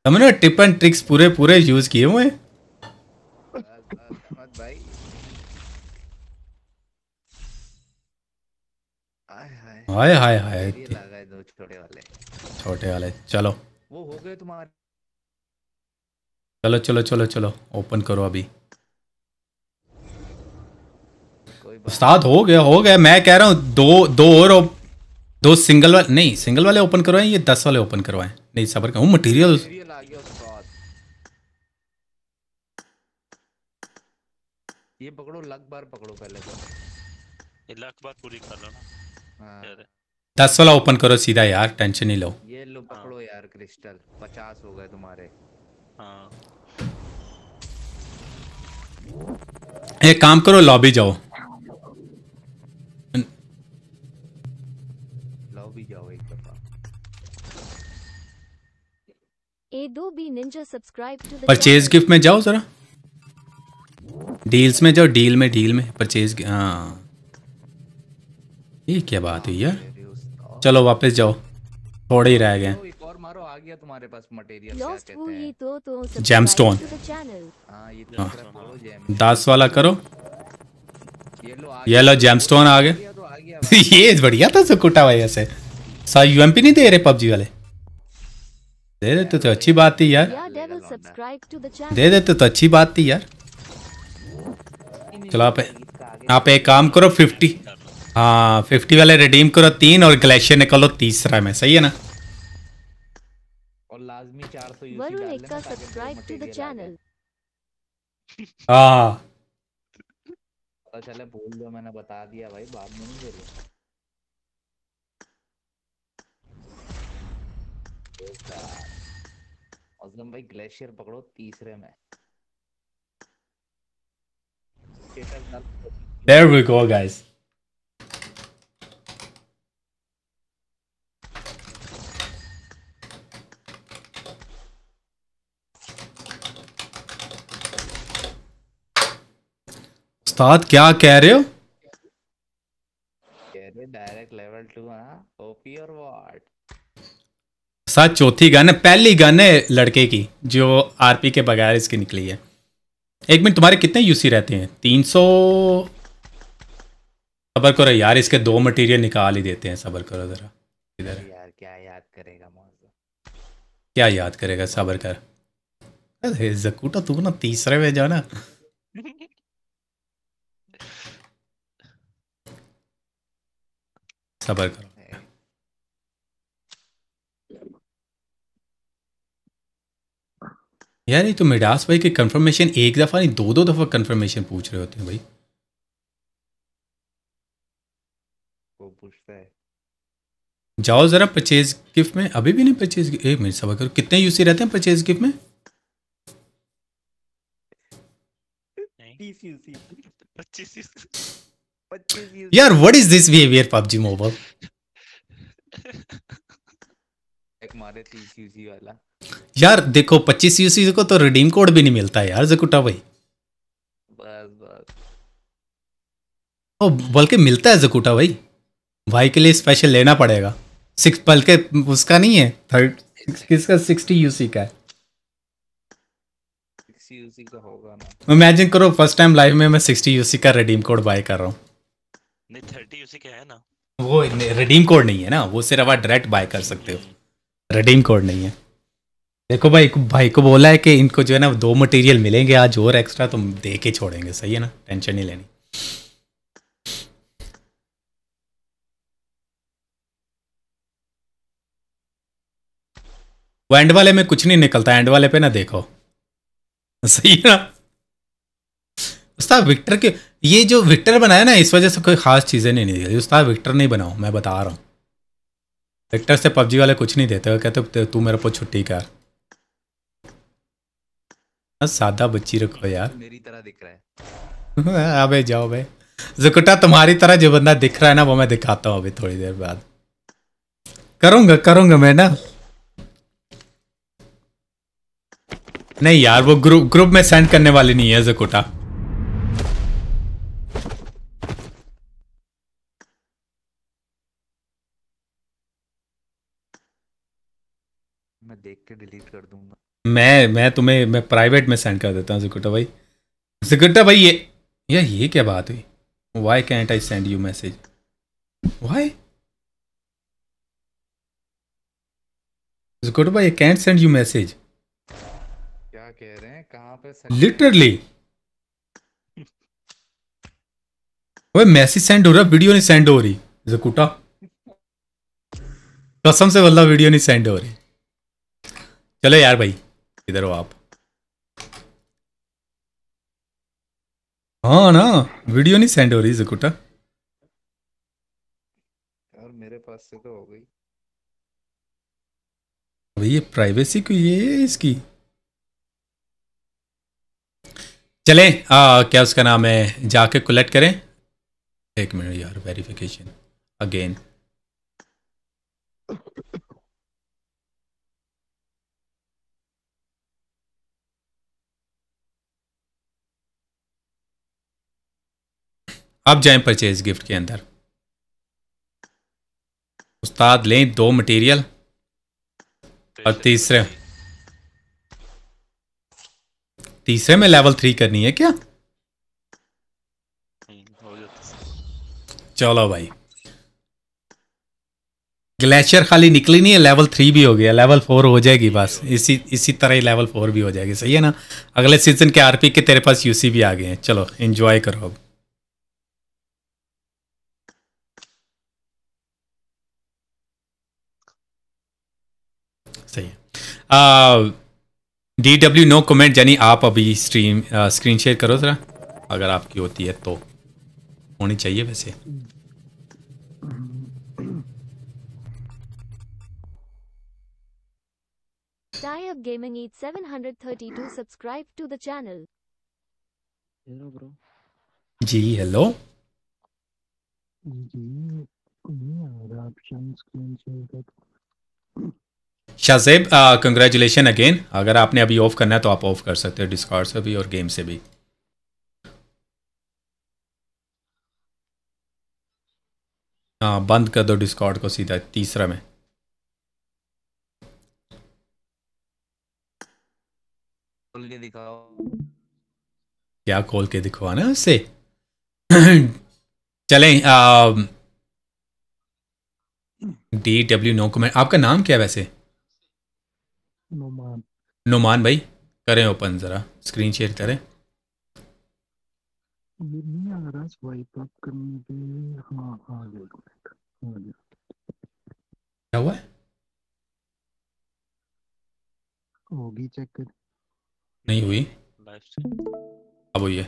हमने टिप एंड ट्रिक्स पूरे पूरे यूज़ किए हुए हैं अहमद भाई आय हाय हाय हाय। दो छोटे वाले। छोटे वाले चलो। वो हो गए तुम्हारे। चलो चलो चलो चलो ओपन करो अभी। उस्ताद हो गया हो गया। मैं कह रहा हूँ दो दो और दो सिंगल वाले नहीं सिंगल वाले ओपन करवाएँ ये दस वाले ओपन करवाएँ? नहीं सबर का मटेरियल मटेरियल आ गया उस्ताद। ये पकड़ो लग बार पकड़ो पहले तो। ये लाख बार पूरी कर लो ना। दस वाला ओपन करो सीधा यार टेंशन नहीं लो। ये लो पकड़ो यार क्रिस्टल पचास हो गए तुम्हारे। हाँ। एक काम करो लॉबी जाओ। लो भी जाओ एक दफ़ा। A2B Ninja subscribe to the purchase gift में जाओ जरा। डील्स में जाओ डील में डील में परचेज हाँ। ये क्या बात हुई यार? चलो वापस जाओ। थोड़े ही रह गए। तो स्टोन और मारो आ गया तुम्हारे पास मटेरियल क्या Lost कहते who हैं? channel. हाँ जेम दस वाला करो। ये लो आ ये लो जेमस्टोन आ गए। ये बढ़िया था सुकुटा भाई ऐसे। सा यूएमपी नहीं दे रहे पबजी वाले? दे देते तो अच्छी बात थी यार. दे देते तो अच्छी बात थी यार। चलो आप आप एक काम करो फिफ्टी हाँ फिफ्टी वाले रिडीम करो तीन और ग्लेशियर निकालो तीसरा में सही है ना? और लाजमी 400 यूसी Varun डाल Ekka लेना ताकि दो subscribe to the मटेरियल आ जाए channel. हाँ। पता चले बोल दो मैंने बता दिया भाई बाद में नहीं बोलो। अजम भाई ग्लेशियर पकड़ो तीसरे में। There we go, guys. उस्ताद क्या कह रहे हो? कह डायरेक्ट लेवल टू ओपी और व्हाट साथ चौथी गन है पहली गन है लड़के की जो आरपी के बगैर इसकी निकली है। एक मिनट तुम्हारे कितने यूसी रहते हैं? तीन सौ सबर करो यार इसके दो मटेरियल निकाल ही देते हैं सबर करो जरा। इधर। यार क्या याद करेगा क्या याद करेगा सबर कर। अरे जकूटा तू ना तीसरे में जाओ ना सबर करो। यार ये तो मिडास भाई की कंफर्मेशन एक दफ़ा नहीं दो दो दफ़ा कंफर्मेशन पूछ रहे होते हैं भाई। वो पूछता है। जाओ ज़रा परचेज गिफ्ट में अभी भी नहीं परचेज एक मिनट सबर करो। कितने यूसी रहते हैं परचेज गिफ्ट में? 20 यूसी 25 25 यूसी यार what is this behaviour PUBG mobile एक मारे 30 यूसी वाला। यार देखो 25 यूसी को तो रिडीम कोड भी नहीं मिलता यार जकुटा भाई। बस बस। ओ बल्कि मिलता है जकुटा भाई। भाई के लिए स्पेशल लेना पड़ेगा। सिक्स बल्कि उसका नहीं है थर्ड किसका सिक्सटी यूसी का है? 60 यूसी का होगा ना। इमेजिन करो फ़र्स्ट टाइम लाइफ में मैं सिक्सटी यूसी का रिडीम कोड बाय कर रहा हूँ। नहीं 30 उसी का है ना। वो रिडीम कोड नहीं है ना, वो सिर्फ़ आप डायरेक्ट बाय कर सकते हो। रिडीम कोड नहीं है। देखो भाई भाई को बोला है कि इनको जो है ना, दो मटेरियल मिलेंगे आज और एक्स्ट्रा तो दे के छोड़ेंगे, सही है ना? टेंशन नहीं लेनी। वो एंड वाले में कुछ नहीं निकलता एंड वाले पे ना देखो। सही है ना? उस्ताद विक्टर के ये जो विक्टर बनाया ना इस वजह से कोई खास चीज़ें नहीं निकली। उस्ताद विक्टर नहीं बनाओ मैं बता रहा हूँ। विक्टर से पबजी वाले कुछ नहीं देते कहते तू मेरे को छुट्टी कर। सादा बच्ची रखो यार। मेरी तरह दिख रहा है। अबे जाओ भाई। जुकुटा तुम्हारी तरह जो बंदा दिख रहा है ना वो मैं दिखाता हूँ अभी थोड़ी देर बाद। करूँगा करूँगा मैं ना। नहीं यार वो ग्रुप ग्रुप में सेंड करने वाली नहीं है जकुटा मैं देख के डिलीट कर दूँगा। मैं मैं तुम्हें मैं प्राइवेट में सेंड कर देता हूँ जिकुटा भाई। जिकुटा भाई ये यार ये क्या बात हुई? Why can't I send you message why जिकुटा भाई कैंट सेंड यू मैसेज क्या कह रहे हैं? कहाँ पे लिटरली वो मैसेज सेंड हो रहा वीडियो नहीं सेंड हो रही जकुटा। कसम से वल्ला वीडियो नहीं सेंड हो रही। चलो यार भाई इधर हो आप। हाँ ना वीडियो नहीं सेंड हो रही जकुटा। और मेरे पास से तो हो गई। भाई ये प्राइवेसी को ये है इसकी। चले आ, क्या उसका नाम है? जाके कलेक्ट करें। एक मिनट यार वेरिफिकेशन अगेन अब जाएँ परचेज गिफ्ट के अंदर। उस्ताद लें दो मटेरियल और तीसरे। तीसरे में लेवल थ्री करनी है क्या? चलो भाई। ग्लेशियर खाली निकली नहीं है लेवल थ्री भी हो गया लेवल फोर हो जाएगी बस। इसी इसी तरह ही लेवल फोर भी हो जाएगी, सही है ना? अगले सीज़न के आरपी के तेरे पास यूसी भी आ गए हैं। चलो एंजॉय करो अब। सही है। डी डब्ल्यू नो कमेंट यानी आप अभी स्ट्रीम स्क्रीन शेयर करो ज़रा। अगर आपकी होती है तो। होनी चाहिए वैसे। Tie Up Gaming Eat 732 subscribe to the channel. Hello bro ji hello जी नहीं आ रहा option screen share Shahzeb congratulation again अगर आपने अभी ऑफ़ करना है तो आप ऑफ़ कर सकते हो डिस्कॉर्ड से भी और गेम से भी. हाँ बंद कर दो डिस्कॉर्ड को सीधा तीसरा में. खोल के दिखाओ. क्या खोल के दिखवाना है उससे चलें डी डब्ल्यू नो कमेंट आपका नाम क्या है वैसे? नोमान भाई करें ओपन ज़रा स्क्रीन शेयर करें। हाँ क्या हुआ होगी चेक कर। नहीं हुई। अब हुई है।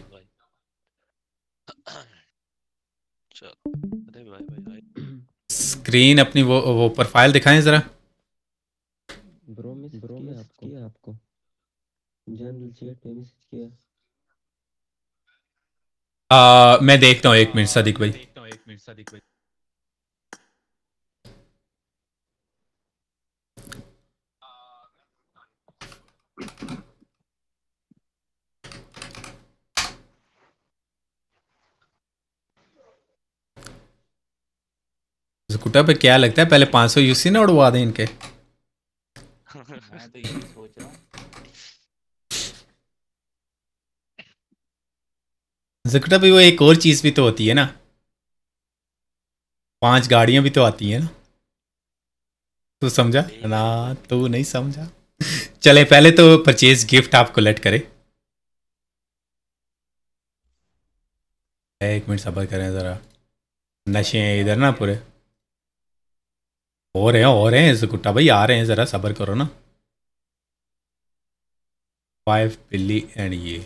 चलो। अरे भाई भाई भाई। स्क्रीन अपनी वो वो प्रोफ़ाइल दिखाएँ ज़रा। ब्रो मैसेज ब्रो मैसेज किया आपको जनरल चैट पे मैसेज किया आ, मैं देखता हूँ एक मिनट सदिक भाई देखता हूँ एक मिनट सदिक भाई स्कूटर पे क्या लगता है पहले 500 यूसी ना उड़वा दें इनके मैं तो यही सोच रहा हूँ। स्कूटर पे वो एक और चीज़ भी तो होती है ना। पाँच गाड़ियाँ भी तो आती हैं ना। तू समझा? ना तू नहीं समझा। चले पहले तो परचेज गिफ्ट आप कलेक्ट करें। एक मिनट सबर करें ज़रा। नशे इधर ना पूरे। हो रहे हैं, हो रहे हैं जकुट्टा भाई आ रहे हैं ज़रा, सबर करो ना। फाइव बिल्ली एंड ये।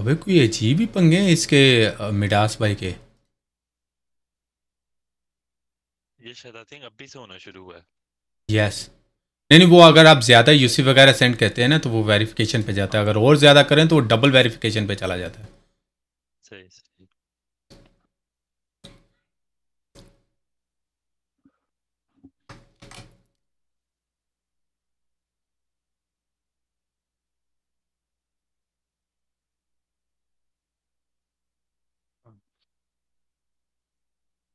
अबे कोई अजीब ही पंगे हैं इसके मिडास भाई के। ये शायद आई थिंक अभी से होना शुरू हुआ है। यस नहीं नहीं वो अगर आप ज़्यादा यूसी वगैरह सेंड करते हैं ना तो वो वेरिफिकेशन पे जाता है। अगर और ज़्यादा करें तो वो डबल वेरिफिकेशन पे चला जाता है। सही सही।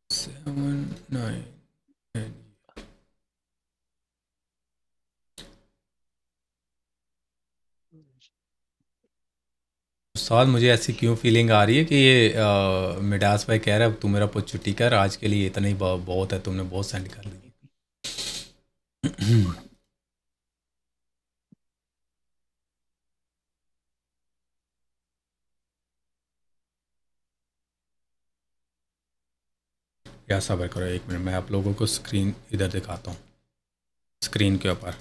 सेवन नाइन साल मुझे ऐसी क्यों फीलिंग आ रही है कि ये मिडास भाई कह रहा है तू मेरा पुत छुट्टी कर आज के लिए इतना ही बहुत है, तुमने बहुत सेंड कर दी। या सबर करो, एक मिनट, मैं आप लोगों को स्क्रीन इधर दिखाता हूँ। स्क्रीन के ऊपर।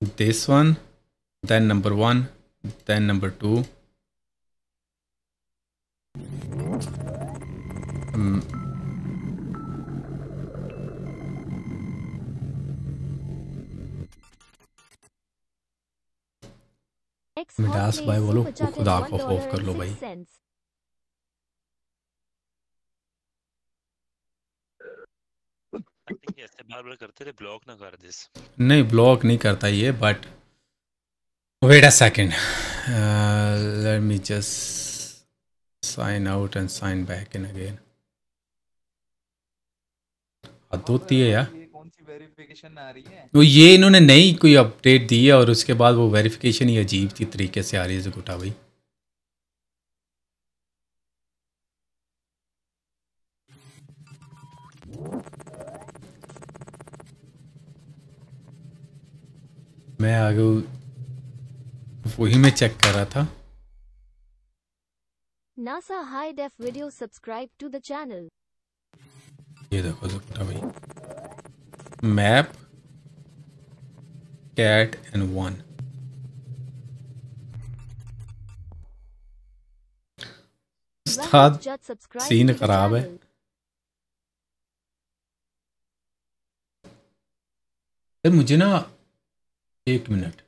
This one then number one then number two um, Midas भाई बोलो खुदा को खौफ कर लो भाई cents. आई थिंक ऐसे बार बार करते रहे ब्लॉक ना कर दिस नहीं ब्लॉक नहीं करता ये but wait a second let me just sign out and sign back in again हद होती है यार। ये कौन वेरिफिकेशन आ रही है? वो ये इन्होंने नई कोई अपडेट दी है और उसके बाद वो वेरिफिकेशन ही अजीब सी तरीके से आ रही है जगुटा भाई। मैं आगे वही में चेक कर रहा था। NASA high def Video subscribe to the channel ये देखो जुकटा भाई। Map cat and one scene खराब है। मुझे ना एक मिनट।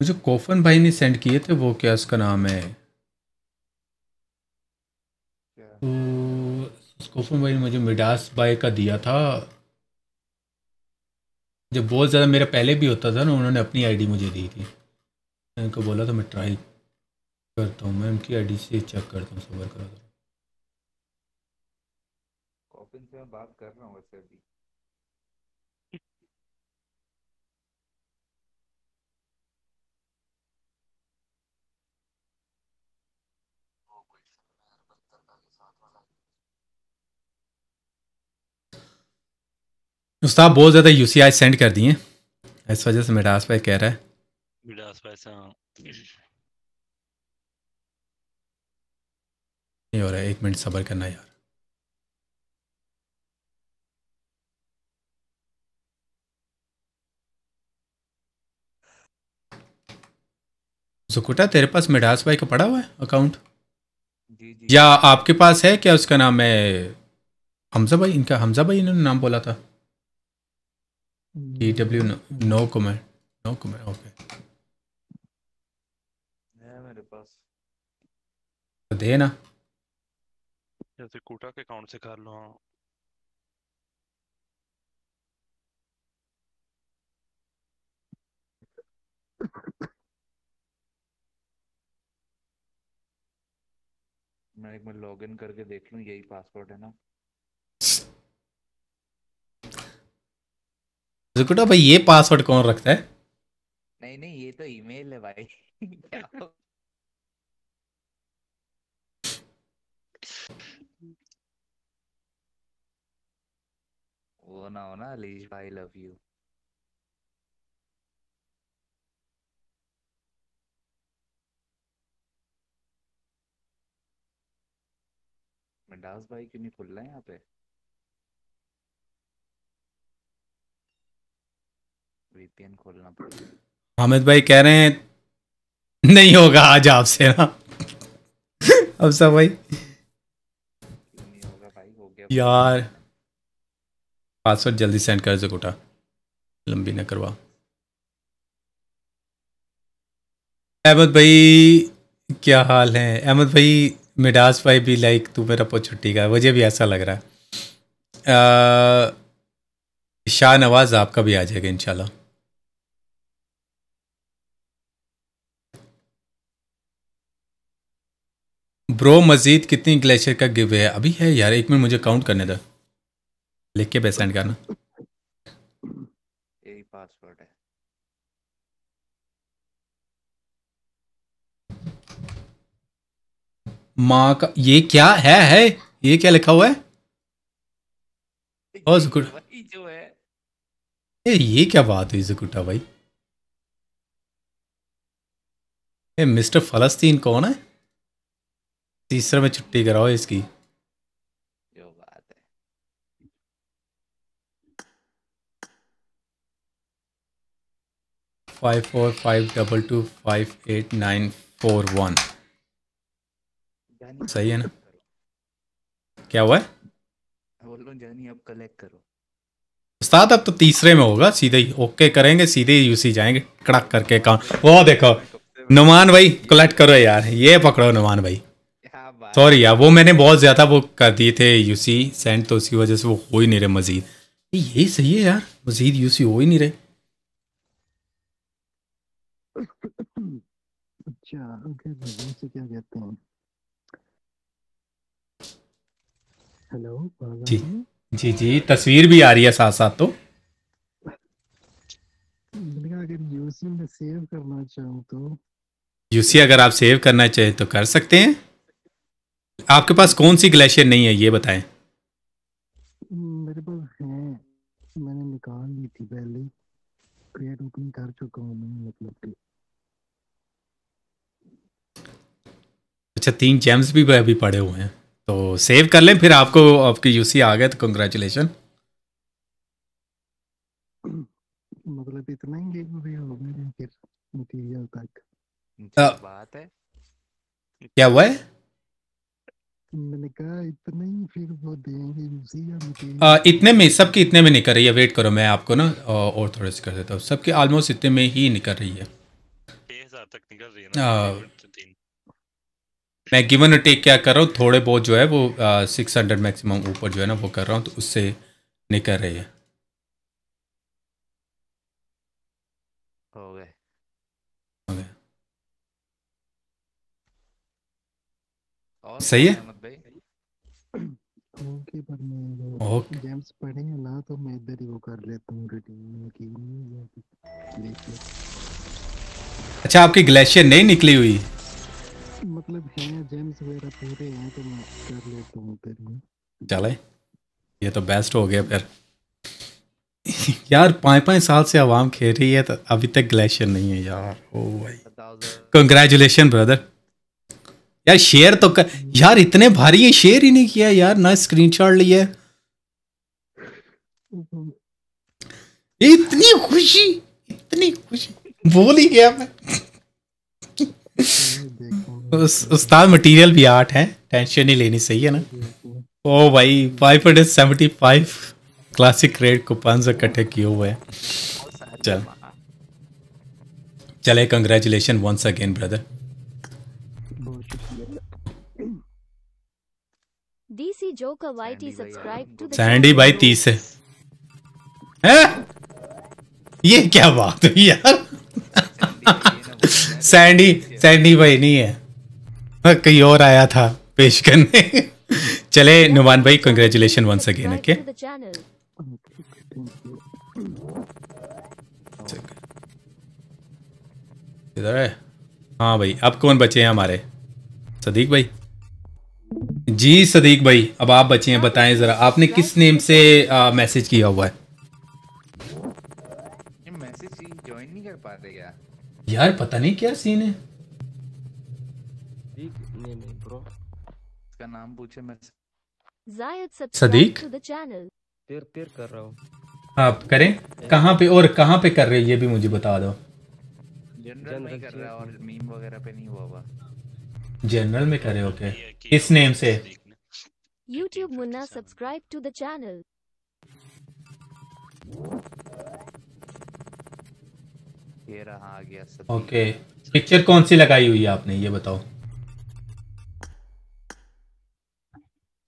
मुझे कोफन भाई ने सेंड किए थे वो क्या उसका नाम है? तो कोफन भाई ने मुझे मिडास भाई का दिया था। जब बहुत ज़्यादा मेरा पहले भी होता था ना, उन्होंने अपनी आईडी मुझे दी थी। मैंने उनको बोला तो मैं ट्राई करता हूँ, मैं उनकी आईडी से चेक करता हूँ सबर करा था से मैं बात कर रहा हूँ वैसे अभी उस्ताद बहुत ज़्यादा यूसीआई सेंड कर दिए। इस वजह से मिडास भाई कह रहा है। विलास पैसा नहीं हो रहा है एक मिनट सब्र करना यार। जुकुटा तेरे पास मिडास भाई का पड़ा हुआ है अकाउंट या आपके पास है? क्या उसका नाम है? हमजा भाई इनका हमजा भाई इन्होंने नाम बोला था। D W no comment no comment okay है मेरे पास। तो दे ना जैसे कोटा के अकाउंट से कर लो हाँ। मैं एक बार लॉगिन करके देख लूँ यही पासवर्ड है ना। जुकुटा भाई, ये पासवर्ड कौन रखता है? नहीं नहीं, ये तो ईमेल है भाई। वो ना हो ना अलीश भाई लव यू मिडास भाई, क्यों नहीं खुल रहा है यहाँ पे? वीपीएन खोलना पड़ेगा। हामिद भाई कह रहे हैं नहीं होगा आज आपसे ना। अब सब भाई। यार पासवर्ड जल्दी सेंड कर जुकुटा लंबी ना करवा। अहमद भाई क्या हाल है? अहमद भाई मिडास भाई भी लाइक तू मेरा पो छुट्टी का मुझे भी ऐसा लग रहा है। शाह नवाज़ आपका भी आ जाएगा इंशाल्लाह। ब्रो मजीद कितनी ग्लेशियर का गिव है? अभी है यार एक मिनट मुझे काउंट करने दो। लिख के पैसा करना। यही पासवर्ड है। माँ का ये क्या है है? ये क्या लिखा हुआ है? ओ जुकुटा जो है। ए, ये क्या बात हुई जुकुटा भाई? ए मिस्टर फलस्तीन कौन है? तीसरे में छुट्टी कराओ इसकी। जो बात है। Five four five double two five eight nine four one. सही है ना? क्या हुआ? है बोल रहा जानी अब कलेक्ट करो। उस्ताद अब तो तीसरे में होगा सीधे ही ओके करेंगे सीधे ही यूसी जाएँगे कड़क करके काम। वो देखो नुमान भाई कलेक्ट करो यार ये पकड़ो नुमान भाई। सॉरी यार वो मैंने बहुत ज़्यादा वो कर दिए थे यूसी सेंड तो उसकी वजह से वो हो ही नहीं रहे मजीद। ये यही सही है यार मजीद यूसी हो ही नहीं रहे। अच्छा से क्या कहते हैं? हेलो जी? जी जी तस्वीर भी आ रही है साथ साथ तो अगर यूसी में सेव करना चाहूँ तो। यूसी अगर आप सेव करना चाहें तो कर सकते हैं। आपके पास कौन सी ग्लेशियर नहीं है ये बताएँ। मेरे पास है मैंने निकाल ली थी पहले। क्रिएट ओपन कर चुका हूँ मैं मतलब कि। अच्छा तीन जेम्स भी अभी पड़े हुए हैं तो सेव कर लें फिर आपको आपके यूसी आ गए तो कंग्रेचुलेशन मतलब इतना ही गेम भी हो गया फिर मटेरियल तक। बात है। क्या हुआ है? मैंने कहा इतना ही फिर वो देंगे या मटेरियल इतने में सबके इतने में नहीं कर रही है। वेट करो मैं आपको ना और थोड़े से कर देता हूँ। सबके ऑलमोस्ट इतने में ही निकल रही है। तक निकल रही है ना तीन मैं गिवन और टेक क्या कर रहा हूँ? थोड़े बहुत जो है वो सिक्स हंड्रेड मैक्सिमम ऊपर जो है ना वो कर रहा हूँ तो उससे निकल रही है। हो गए। सही है? भाई ओके पर मैं गेम्स पढ़े हैं ना तो मैं इधर ही वो कर लेता हूँ रिटीन की अच्छा आपकी ग्लेशियर नहीं निकली हुई? मतलब है जेम्स वगैरह पूरे हैं तो मैं कर लेता हूँ ही। चले ये तो बेस्ट हो गया फिर। यार पाँच पाँच साल से आवाम खेल रही है तो अभी तक ग्लेशियर नहीं है यार। ओ भाई। कंग्रेचुलेशन ब्रदर यार शेयर तो कर। यार इतने भारी है शेयर ही नहीं किया यार ना स्क्रीनशॉट लिया। इतनी खुशी इतनी खुशी। बोल ही गया मैं। उस, उस्ताद मटेरियल भी आठ है टेंशन नहीं लेनी सही है ना। ओ भाई 575 क्लासिक रेट को पाँच सौ इकट्ठे किए हुए हैं। चल। चले congratulation once again brother DC Joker YT subscribe to the Sandy भाई तीस है। हैं? ये क्या बात हुई यार? सैंडी सैंडी भाई नहीं है। हाँ, कहीं और आया था पेश करने। चले नुमान भाई कंग्रेचुलेशन वंस अगेन ओके. इधर है। हाँ भाई अब कौन बचे हैं हमारे? सदीक भाई? जी सदीक भाई अब आप बचे हैं बताएँ जरा आपने किस नेम से मैसेज किया हुआ है? ज्वाइन नहीं कर पा रहे क्या? यार पता नहीं क्या सीन है। नहीं नहीं ब्रो इसका नाम पूछे मैसेज सदीक? पेर पेर कर रहा हूँ। आप करें कहाँ पे और कहाँ पे कर रहे हैं ये भी मुझे बता दो। जनरल में कर रहा और मीम वगैरह पे नहीं हुआ हुआ जनरल में करे ओके किस नेम से? YouTube Munna subscribe to the channel. ये रहा आ गया सब ओके पिक्चर कौन सी लगाई हुई है आपने ये बताओ।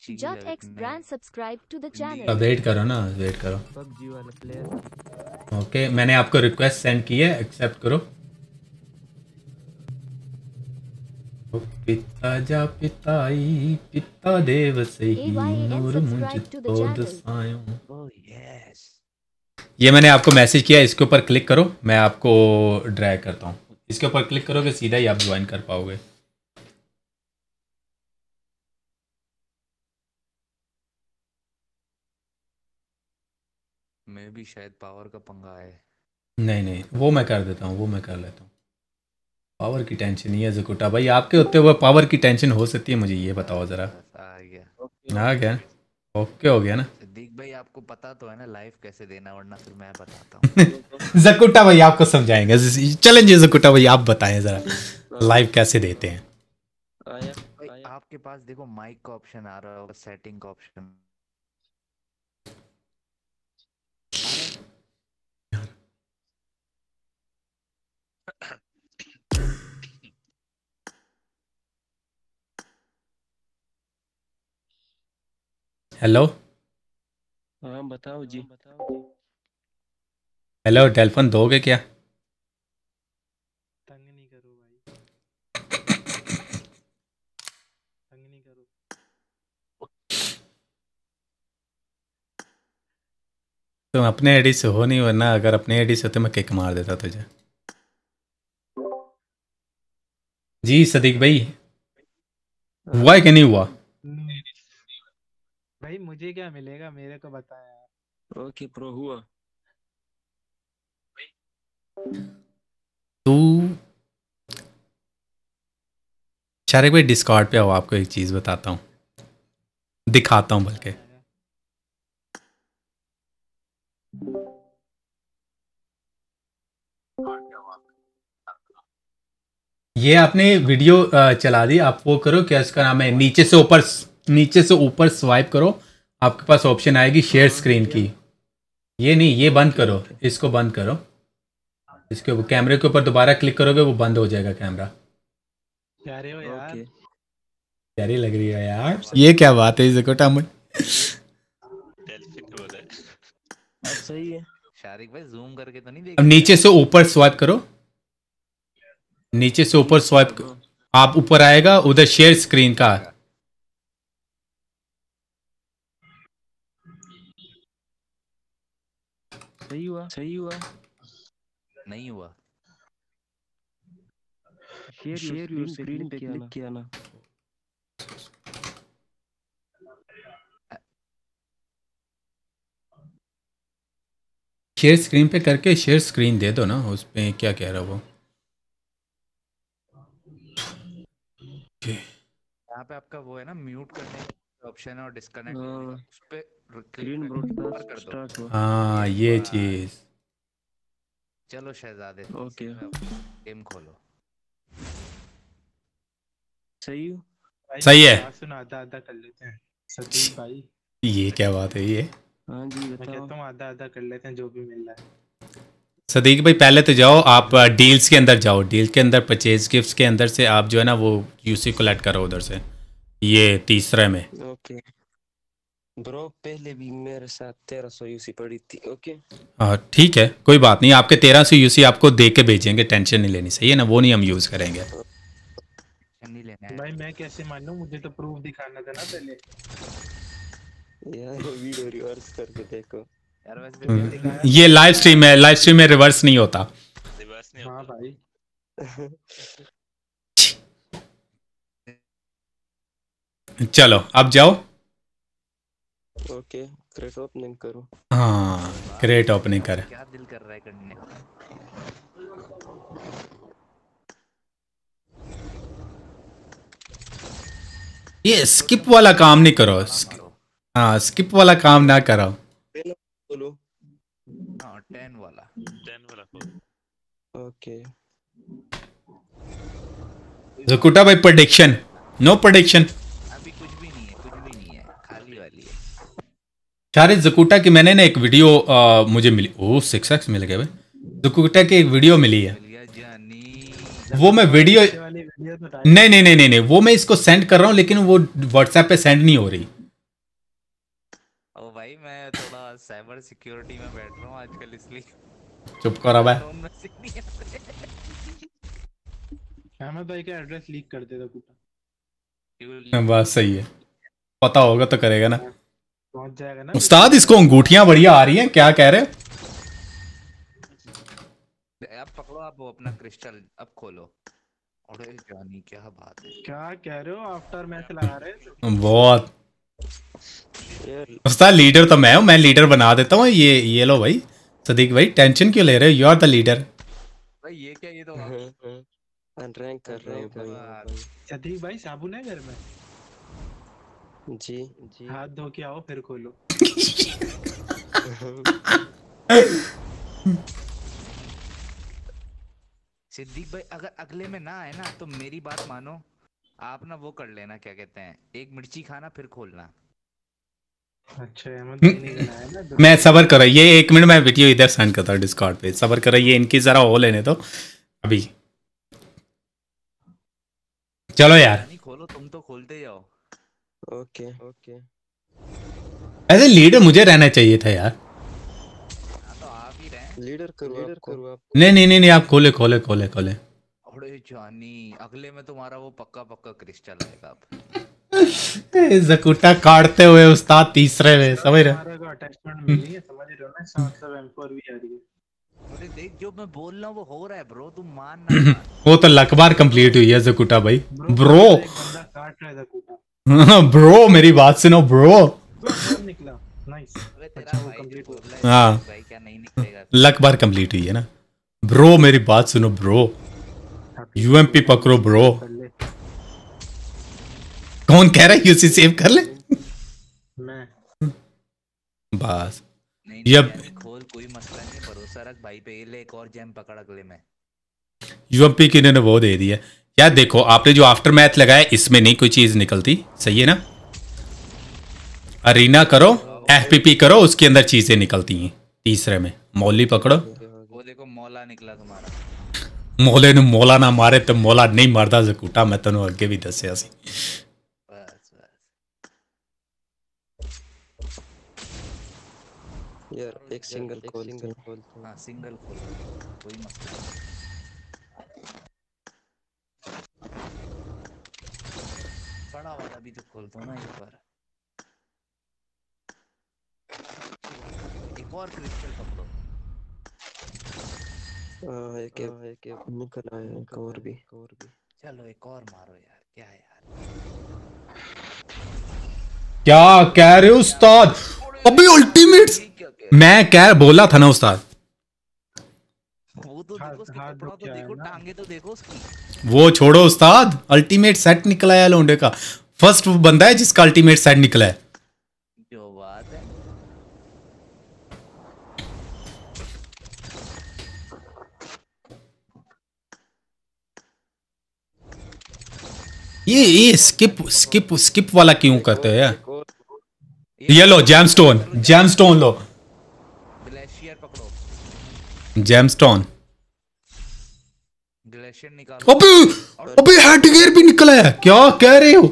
Jut X brand subscribe to the channel. अब वेट करो ना वेट करो। पबजी वाले प्लेयर ओके मैंने आपको रिक्वेस्ट सेंड की है एक्सेप्ट करो। पिता जा पिताई पिता देव सही नूर मुझ तो. दसायों Oh. ये मैंने आपको मैसेज किया इसके ऊपर क्लिक करो मैं आपको ड्रैग करता हूँ। इसके ऊपर क्लिक करोगे सीधा ही आप ज्वाइन कर पाओगे। मैं भी शायद पावर का पंगा है। नहीं नहीं वो मैं कर देता हूँ वो मैं कर लेता हूँ। पावर की टेंशन नहीं है जकुटा भाई आपके होते हुए पावर की टेंशन हो सकती है मुझे ये बताओ ज़रा आ गया आ गया ओके हो गया ना सिद्दीक भाई आपको पता तो है ना लाइफ कैसे देना वरना फिर मैं बताता हूँ जकुटा भाई आपको समझाएँगे चलें जी जकुटा भाई आप बताएँ ज़रा लाइव कैसे देते हैं आपके पास देखो माइक का ऑप्शन आ रहा होगा सेटिंग का ऑप्शन हेलो हाँ बताओ जी। हेलो टेलीफोन दोगे क्या? तंग नहीं करो भाई। तंग नहीं करो। तुम अपने आईडी से हो नहीं वरना अगर अपने आईडी से होते मैं किक मार देता तुझे। जी सदीक भाई। हुआ है कि नहीं हुआ? भाई मुझे क्या मिलेगा? मेरे को बताया ओके प्रो हुआ। तू शारिक भाई डिस्कॉर्ड पे आओ आपको एक चीज़ बताता हूँ। दिखाता हूँ बल्कि। ये आपने वीडियो चला दी। आप वो करो क्या इसका नाम है नीचे से ऊपर नीचे से ऊपर स्वाइप करो आपके पास ऑप्शन आएगी शेयर स्क्रीन की। ये नहीं ये बंद करो इसको बंद करो। इसके ऊपर कैमरे के ऊपर दोबारा क्लिक करोगे वो बंद हो जाएगा कैमरा। प्यारे हो यार। प्यारी लग रही है यार। ये क्या बात है इसे सही है। शारिक भाई जूम करके तो नहीं देख अब नीचे से ऊपर स्वाइप करो। नीचे से ऊपर स्वाइप आप ऊपर आएगा उधर शेयर स्क्रीन का। सही हुआ। नहीं हुआ। शेयर शेयर योर स्क्रीन पे क्लिक किया ना। शेयर स्क्रीन पे करके शेयर स्क्रीन दे दो ना उस पे क्या कह रहा वो? यहाँ पे आपका वो है ना म्यूट करने ऑप्शन है और डिस्कनेक्ट हाँ। उस पे स्क्रीन ब्रॉडकास्ट स्टार्ट हुआ। हाँ ये चीज़। चलो शहजादे ओके गेम खोलो। सही हूँ? सही है। बात आधा आधा कर लेते हैं। सतीश भाई। ये क्या बात है ये? हाँ जी मैं बताओ। कहता हूँ आधा आधा कर लेते हैं जो भी मिल रहा है। सदीक भाई पहले तो जाओ आप डील्स के अंदर जाओ। डील्स के अंदर परचेज गिफ्ट्स के अंदर से आप जो है ना वो यूसी कलेक्ट करो उधर से। ये तीसरे में। ओके ब्रो पहले भी मेरे साथ तेरह सौ यूसी पड़ी थी ओके? हाँ ठीक है कोई बात नहीं आपके तेरह सौ यूसी आपको दे के भेजेंगे टेंशन नहीं लेनी सही है ना? वो नहीं हम यूज़ करेंगे। नहीं लेना भाई मैं कैसे मानूं? मुझे तो प्रूफ दिखाना था ना पहले। यार वीडियो रिवर्स करके देखो। यार वैसे हम्म, ये लाइव स्ट्रीम है लाइव स्ट्रीम में रिवर्स नहीं होता। रिवर्स नहीं हाँ भाई। चलो अब जाओ। ओके क्रेट ओपनिंग करो। हाँ ग्रेट ओपनिंग कर। क्या दिल कर रहा है करने? ये स्किप वाला काम नहीं करो हाँ स्किप वाला काम ना करो। बोलो। हाँ टेन वाला। टेन वाला खोल। ओके। जकुटा भाई प्रोडिक्शन नो प्रोडिक्शन अभी कुछ भी नहीं है कुछ भी नहीं है खाली वाली है शारे जकुटा की मैंने ना एक वीडियो आ, मुझे मिली। ओ सिक्स एक्स मिल गया भाई। जकुटा की एक वीडियो मिली है। वो मैं वीडियो नहीं नहीं नहीं नहीं नहीं वो मैं इसको सेंड कर रहा हूँ लेकिन वो व्हाट्सएप पे सेंड नहीं हो रही। ओ भाई मैं थोड़ा साइबर सिक्योरिटी में बैठ रहा हूँ आजकल इसलिए। चुप करो भाई। अहमद भाई का एड्रेस लीक कर दे दो कुटा सही है। पता होगा तो करेगा ना। पहुँच जाएगा ना। उस्ताद इसको अंगूठियाँ बढ़िया आ रही हैं क्या कह रहे हैं? अब पकड़ो आप वो अपना क्रिस्टल अब खोलो। अरे जानी क्या बात है। क्या कह रहे हो? आफ्टर मैच लगा रहे बहुत। उस्ताद लीडर तो मैं हूँ मैं लीडर बना देता हूँ। ये ये लो भाई। सदीक भाई टेंशन क्यों ले रहे हो? यू आर द लीडर भाई ये क्या ये तो रैंक कर रहे हैं भाई हाँ भाई। सतीश भाई साबुन है घर में? जी जी। हाथ धो के आओ फिर खोलो। सिद्दीक भाई अगर अगले में ना आए ना तो मेरी बात मानो। आप ना वो कर लेना क्या कहते हैं एक मिर्ची खाना फिर खोलना। अच्छा ना दो- मैं सबर करो ये एक मिनट मैं वीडियो इधर सेंड करता हूँ डिस्कॉर्ड पे। सबर करो ये इनकी जरा हो लेने दो अभी। चलो यार। नहीं खोलो तुम तो खोलते जाओ। ओके। ओके। ऐसे लीडर मुझे रहना चाहिए था यार। तो आप ही रहे लीडर करो लीडर करो आप नहीं नहीं नहीं नहीं आप खोले खोले खोले खोले। अरे जानी अगले में तुम्हारा वो पक्का पक्का क्रिस्टल आएगा अब। ए, जकुटा काटते हुए उस्ताद तीसरे में समझ रहे हमारा को अटैचमेंट मिली है समझ रहे हो ना? सात सौ एम4 भी आ रही है। अरे देख जो मैं बोल रहा हूँ वो हो रहा है ब्रो तुम मान ना। वो तो लकबार कंप्लीट हुई है जकुटा भाई। ब्रो बंदा काट रहा है कुटा ब्रो मेरी बात सुनो ब्रो निकला। नाइस अरे तेरा भाई जो बोल रहा है। भाई क्या नहीं निकलेगा। लक बार कंप्लीट हुई है ना। ब्रो मेरी बात सुनो ब्रो यूएमपी पकड़ो ब्रो कौन कह रहा है यूसी सेव कर ले? मैं। बस। ये खोल कोई मसला नहीं भरोसा रख। भाई पे ले एक और जैम पकड़ अगले में। यूएमपी की इन्होंने वो दे दी है। यार देखो आपने जो आफ्टर मैथ लगाया इसमें नहीं कोई चीज निकलती सही है ना अरीना करो एफपीपी करो उसके अंदर चीजें निकलती हैं तीसरे में मौली पकड़ो वो देखो मौला निकला तुम्हारा ਮੋਲੇ ਨੂੰ ਮੋਲਾ ਨਾ ਮਾਰੇ ਤੇ ਮੋਲਾ ਨਹੀਂ ਮਰਦਾ ਜ਼ਕੂਟਾ ਮੈਂ ਤੈਨੂੰ ਅੱਗੇ ਵੀ ਦੱਸਿਆ ਸੀ बस बस यार एक सिंगल खोल सिंगल खोल हाँ सिंगल खोलो कोई बड़ा वाला भी तो खोल दो ना एक बार। एक और क्रिस्टल पकड़ो। हाँ एक एक एक एक निकल आया एक और भी। और भी। चलो एक और मारो यार क्या यार? क्या कह रहे हो उस्ताद? अभी अल्टीमेट मैं कह बोला था ना उस्ताद। उसके कपड़ा तो देखो टांगे तो देखो उसकी। वो छोड़ो उस्ताद अल्टीमेट सेट निकला है लोंडे का। फ़र्स्ट बंदा है जिसका अल्टीमेट सेट निकला है। जो बात है? ये ये स्किप स्किप स्किप वाला क्यों करते हैं? यार ये लो जैमस्टोन जैमस्टोन लो। ग्लेशियर पकड़ो। जैमस्टोन निकालो। अबे अबे हेड गियर भी निकला है। क्या कह रहे हो?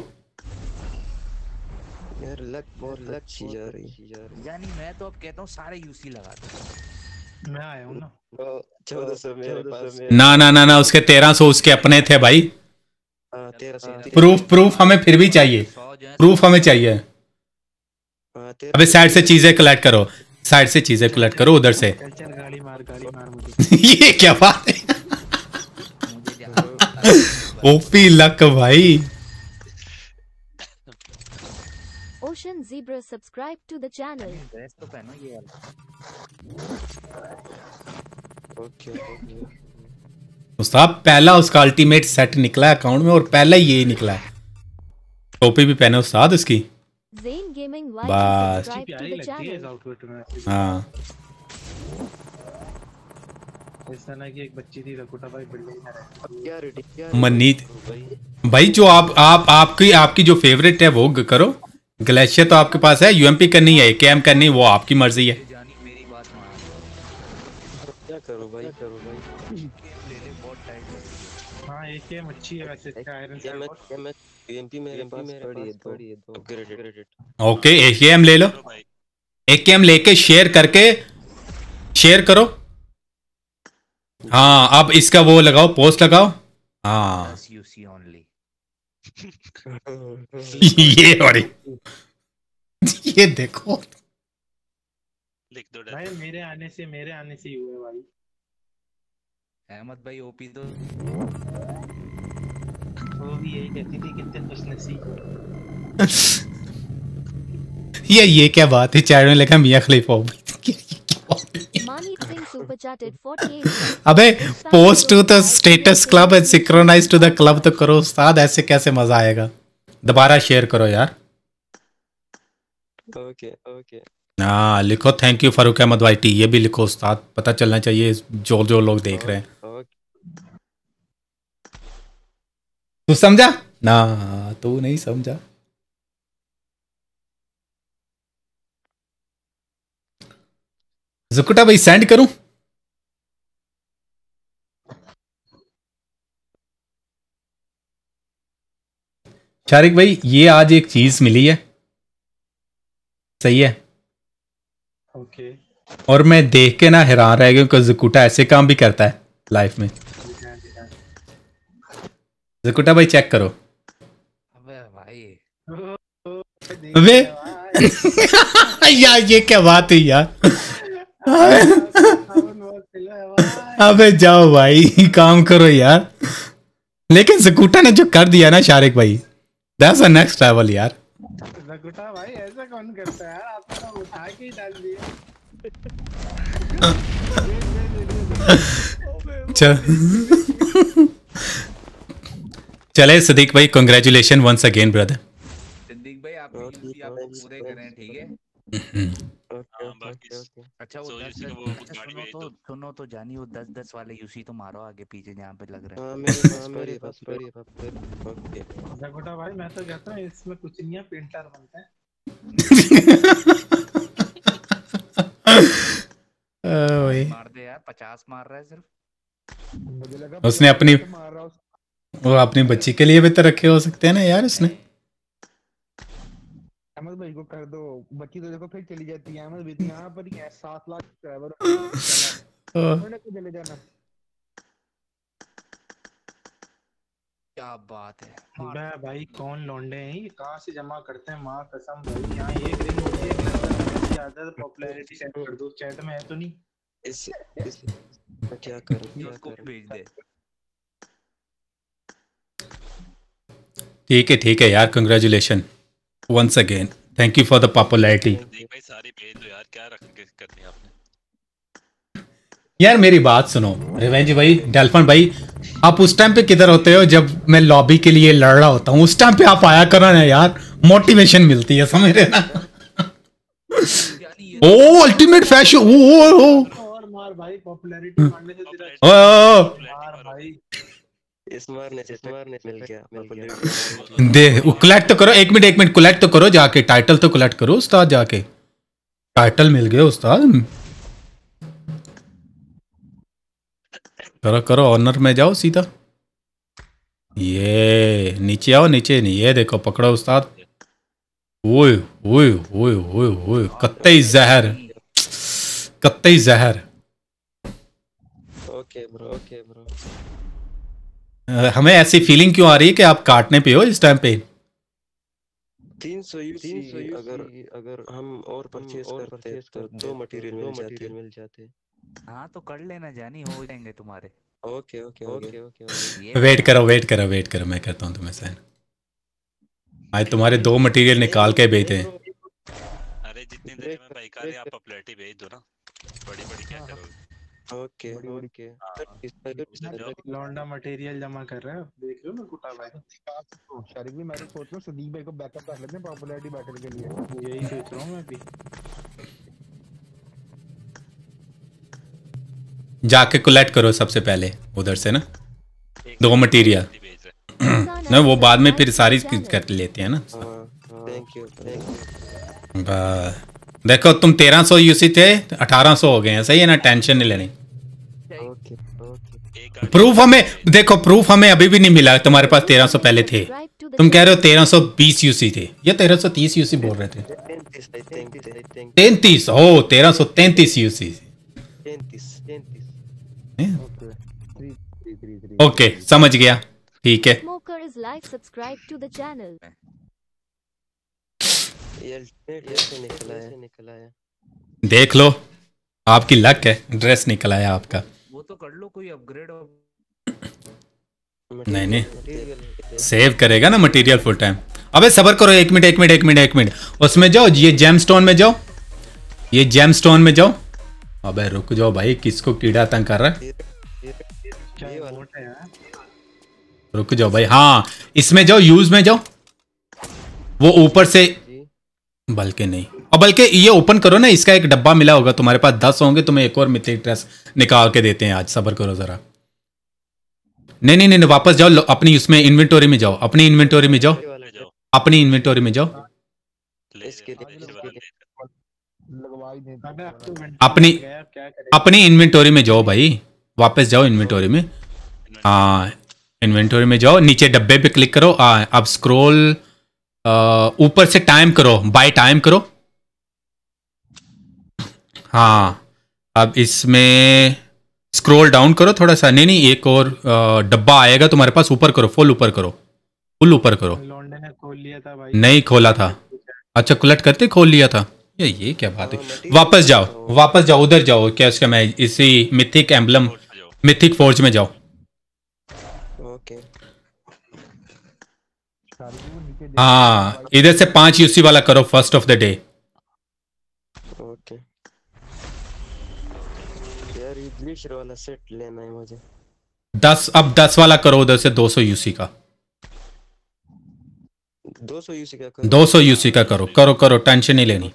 यार लक बहुत लक जा रही यानी मैं तो अब कहता हूँ सारे यूसी लगा दो। मैं आया हूँ ना। चौदह सौ मेरे पास। ना ना ना ना उसके तेरह सौ उसके अपने थे भाई। हाँ तेरह सौ प्रूफ प्रूफ हमें फिर भी चाहिए। प्रूफ हमें चाहिए। अबे साइड से चीज़ें कलेक्ट करो। साइड से चीज़ें कलेक्ट करो उधर से। चल चल गाड़ी मार गाड़ी मार मुझे। ये क्या बात है? ओपी लक भाई। Ocean Zebra subscribe to the channel. Dress तो पहनो ये वाला। ओके ओके उस्ताद पहला उसका अल्टीमेट सेट निकला है अकाउंट में और पहला ये ही निकला। है टोपी भी पहने उस्ताद उसकी बस। है। मनीत भाई जो आप आप आपकी आपकी जो फेवरेट है वो करो। ग्लेशियर तो आपके पास है यूएमपी करनी है कैम करनी वो आपकी मर्ज़ी है। जानी मेरी बात मान। क्या करो भाई? करो भाई? ले ले बहुत टाइट लग रही है हाँ एक अच्छी है वैसे आयरन क्या मैं क्या मैं यूएमपी मेरे पास पड़ी है दो पड़ी है दो अपग्रेडेड ओके एक एम ले लो। एक एम लेके शेयर करके शेयर करो। हाँ अब इसका वो लगाओ पोस्ट लगाओ। हाँ। बस यूसी ओनली ये और ये देखो। लिख दो भाई मेरे आने से मेरे आने से ही हुआ भाई। अहमद भाई ओपी तो। वो भी यही कहती थी कितने खुश नसीब ये ये क्या बात है? चैट में लिखा मियाँ खलीफा। Manit अबे post to the status club and synchronize to the club तो करो उस्ताद ऐसे कैसे मज़ा आएगा? दोबारा शेयर करो यार। ओके ओके हाँ लिखो thank you Farooq Ahmed Y T ये भी लिखो उस्ताद पता चलना चाहिए जो जो लोग देख रहे हैं। तू समझा? ना तू नहीं समझा। जुकुटा भाई सेंड करूँ? शारिक भाई ये आज एक चीज़ मिली है। सही है? ओके। और मैं देख के ना हैरान रह गया कि जुकुटा ऐसे काम भी करता है लाइफ में। जुकुटा भाई चेक करो। अबे भाई। वे यार ये क्या बात है यार? अबे जाओ भाई काम करो यार। लेकिन स्कूटा ने जो कर दिया ना शारिक भाई दैट्स अ नेक्स्ट लेवल यार रकुटा भाई ऐसा कौन करता है? यार आपने तो उठा के ही डाल दिया। चल। चले सदीक भाई congratulation once again brother Sadiq भाई आप पूरे करें ठीक है? अच्छा वो दस वो अच्छा गाड़ी सुनो तो सुनो तो जानी वो दस दस वाले यूसी तो मारो आगे पीछे जहाँ पे लग रहा है। हाँ मेरे पास मेरे पास पड़ी है। पड़ी है ओके। रकुटा भाई मैं तो कहता हूँ इसमें कुछ नहीं है पेंटर बनता है। मार दे यार पचास मार रहा है सिर्फ़। उसने अपनी उस वो अपनी बच्ची के लिए भी तो रखे हो सकते हैं ना यार उसने अहमद भाई को कर दो। बच्ची तो देखो फिर चली जाती है। अहमद भाई तो यहाँ पर ही है सात लाख सब्सक्राइबर हाँ। उन्होंने को चले जाना। क्या बात है। बे भाई कौन लौंडे हैं? ये कहाँ से जमा करते हैं? माँ कसम भाई यहाँ एक रिंग होती है ज़्यादा पॉपुलैरिटी सेट कर दो। चैट में है तो नहीं। इस इस मैं क्या करूँ क्या उसको भेज दे। ठीक है ठीक है यार। Congratulation once again thank you for the popularity भाई सारी भेज दो यार क्या रख करनी है आपने? यार मेरी बात सुनो रिवेंज भाई डेल्फन भाई आप उस टाइम पे किधर होते हो जब मैं लॉबी के लिए लड़ रहा होता हूँ? उस टाइम पे आप आया करो ना यार मोटिवेशन मिलती है समझ रहे ना? ओ अल्टीमेट फ़ैशन ओ ओ ओ। दे कलेक्ट तो करो एक मिनट एक मिनट कलेक्ट तो करो जाके टाइटल तो कलेक्ट करो उस्ताद जाके। टाइटल मिल गया उस्ताद। करो करो ऑनर में जाओ सीधा। ये नीचे आओ नीचे नहीं ये देखो पकड़ो उस्ताद। ओए ओए ओए ओए ओए कत्ते जहर। कत्ते जहर। Okay bro okay bro. हमें ऐसी फीलिंग क्यों आ रही है कि आप काटने पे हो इस टाइम पे? 300 यूसी अगर अगर हम और परचेस करते तो दो मटेरियल मिल जाते मिल जाते हाँ। तो कर लेना जानी हो जाएँगे तुम्हारे। Okay okay okay. Okay wait करो वेट करो वेट करो मैं करता हूँ तुम्हें साइन आज तुम्हारे दो मटेरियल निकाल के भेजते हैं अरे जितनी देर में भाई आप भेज दो ना बड़ी बड़ी क्या करोगे? Okay okay. लौंडा मटेरियल जमा कर रहे हो। देख रहे हो ना कुटा भाई। शारिक भी मैं तो सोच रहा हूँ सुदीप भाई को बैकअप कर लेते हैं पॉपुलैरिटी बैटल के लिए। यही सोच रहा हूँ मैं भी। जाके कलेक्ट करो सबसे पहले उधर से ना। दो मटेरियल ना वो बाद में फिर सारी कर लेते हैं ना। थैंक यू थैंक यू देखो तुम 1300 यूसी थे 1800 हो गए हैं सही है ना? टेंशन नहीं लेनी। प्रूफ हमें देखो प्रूफ हमें अभी भी नहीं मिला तुम्हारे पास 1300 पहले थे। तुम कह रहे हो 1320 यूसी थे या 1330 यूसी बोल रहे थे? 33 I think I think 33 oh 1333 UC 33 33 okay समझ गया ठीक है। है। देख लो आपकी लक है ड्रेस निकल आया आपका। तो कर लो कोई अपग्रेड और नहीं नहीं। सेव करेगा ना मटेरियल फुल टाइम अबे सबर करो एक मिनट एक मिनट एक मिनट एक मिनट। उसमें जाओ ये जेम स्टोन में जाओ। ये जेम स्टोन में जाओ। अबे रुक जाओ भाई किसको कीड़ा तंग कर रहा है? रुक जाओ भाई हाँ इसमें जाओ यूज़ में जाओ। वो ऊपर से बल्कि नहीं। और बल्कि ये ओपन करो ना इसका एक डब्बा मिला होगा तुम्हारे पास दस होंगे तुम्हें एक और मिथिक ड्रेस निकाल के देते हैं आज सबर करो जरा। नहीं नहीं नहीं वापस जाओ अपनी उसमें इन्वेंटोरी में जाओ अपनी इन्वेंटोरी में जाओ। अपनी इन्वेंटोरी में जाओ। अपनी अपनी इन्वेंटोरी में जाओ भाई वापस जाओ इन्वेंटोरी में। हाँ इन्वेंटोरी में जाओ नीचे डब्बे पे क्लिक करो आ, अब स्क्रॉल ऊपर से टाइम करो बाय टाइम करो। हाँ। अब इसमें स्क्रॉल डाउन करो थोड़ा सा। नहीं नहीं एक और डब्बा आएगा तुम्हारे पास ऊपर करो फुल ऊपर करो। फुल ऊपर करो। लौंडे ने खोल लिया था भाई। नहीं खोला था। अच्छा कुलट करते खोल लिया था। ये ये क्या बात है। वापस जाओ वापस जाओ उधर जाओ। क्या उसका मैं इसी मिथिक एम्बलम मिथिक फोर्ज में जाओ। हाँ इधर से पाँच यूसी वाला करो first of the day okay glacier वाला सेट लेना है मुझे। दस अब दस वाला करो उधर से दो सौ यूसी का। 200 यूसी का कर। दो सौ यूसी का करो करो करो टेंशन नहीं लेनी।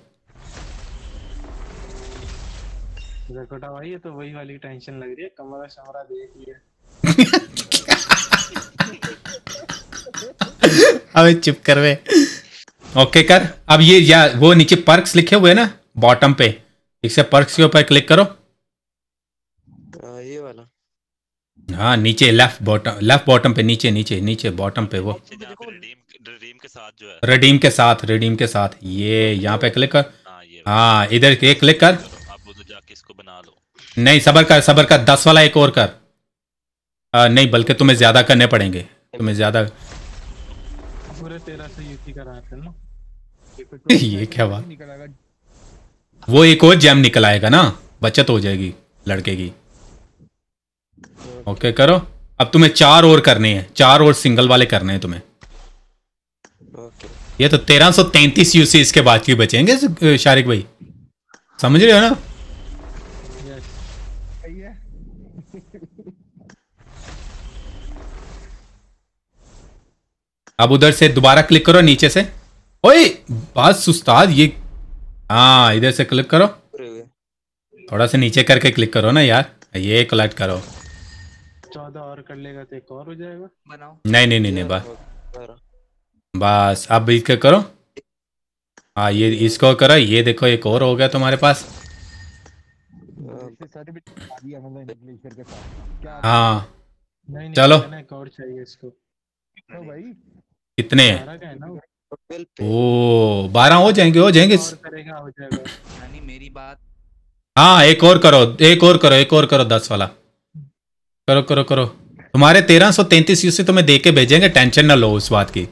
छोटा भाई ये तो वही वाली टेंशन लग रही है कमरा शमरा देख लिया। अबे चुप कर वे ओके कर अब ये या वो नीचे पर्क्स लिखे हुए हैं ना बॉटम पे। इससे पर्क्स के ऊपर क्लिक करो हाँ, ये वाला हाँ नीचे लेफ़्ट बॉटम लेफ़्ट बॉटम पे नीचे नीचे नीचे बॉटम पे वो। रिडीम के साथ जो है। रिडीम के साथ रिडीम के साथ। ये यहाँ पे क्लिक कर। हाँ इधर के क्लिक कर। आप जाके इसको बना लो। नहीं सबर कर सबर कर। दस वाला एक और कर। आ, नहीं बल्कि तुम्हें ज़्यादा करने पड़ेंगे। तुम्हें ज़्यादा ना। ये क्या बात। वो एक और जैम निकल आएगा ना। बचत हो जाएगी लड़के की। ओके okay, करो। अब तुम्हें चार और करनी है। चार और सिंगल वाले करने हैं तुम्हें। Okay. ये तो तेरह सौ तैतीस यूसी इसके बाद की बचेंगे शारिक भाई। समझ रहे हो ना? अब उधर से दोबारा क्लिक करो नीचे से। ओए बात सुस्ताद ये हाँ इधर से क्लिक करो। थोड़ा सा नीचे करके क्लिक करो ना यार। ये कलेक्ट करो। चौदह और कर लेगा तो एक और हो जाएगा। बनाओ। नहीं नहीं नहीं नहीं बस। बस अब इसका करो। हाँ ये इसको करो ये देखो एक और हो गया तुम्हारे पास। सर्टिफिकेट आ दिया मतलब इंग्लिश के साथ। क्या हाँ। चलो। और चाहिए इसको। तो भाई। कितने? है ना वो? ओ बारह हो जाएँगे हो जाएँगे। और करेगा हो जाएगा। यानी मेरी बात हाँ एक और करो एक और करो एक और करो दस वाला। करो करो करो। तुम्हारे तेरह सौ तैतीस यूसी तुम्हें दे के भेजेंगे टेंशन ना लो उस बात की।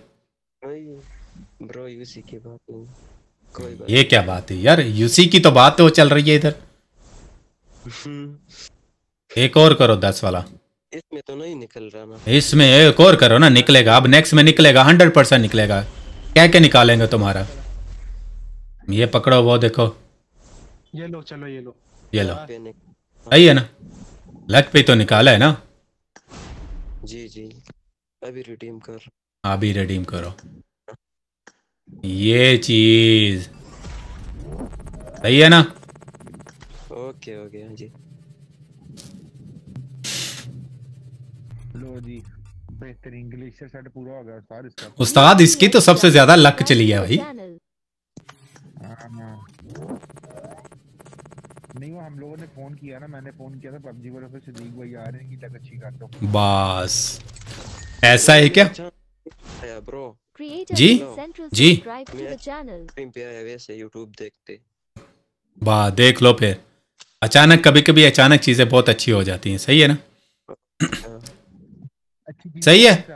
ब्रो यूसी की बात कोई बात ये क्या बात है यार यूसी की तो बात तो चल रही है इधर। एक और करो दस वाला। इसमें तो नहीं निकल रहा ना। इसमें एक और करो ना निकलेगा। अब नेक्स्ट में निकलेगा हंड्रेड परसेंट निकलेगा। क्या क्या निकालेंगे तुम्हारा? ये पकड़ो वो देखो। ये लो चलो ये लो। ये लो। सही है ना? लक पे तो निकाला है ना? जी जी। अभी रिडीम कर। अभी रिडीम करो। ये चीज़। सही है ना? ओके ओके हाँ जी। लो जी बेहतरीन इंग्लिश से सेट पूरा हो गया उस्ताद इसका। उस्ताद इसकी तो सबसे ज़्यादा लक चली है भाई। हाँ, हाँ। नहीं वो हम लोगों ने फ़ोन किया ना मैंने फ़ोन किया था पबजी वालों से सिद्दीक भाई आ रहे हैं कि लग अच्छी कर दो बस। ऐसा है क्या? आया ब्रो जी? जी? यूट्यूब देखते। वाह देख लो फिर। अचानक कभी कभी अचानक चीज़ें बहुत अच्छी हो जाती हैं। सही है ना? सही है?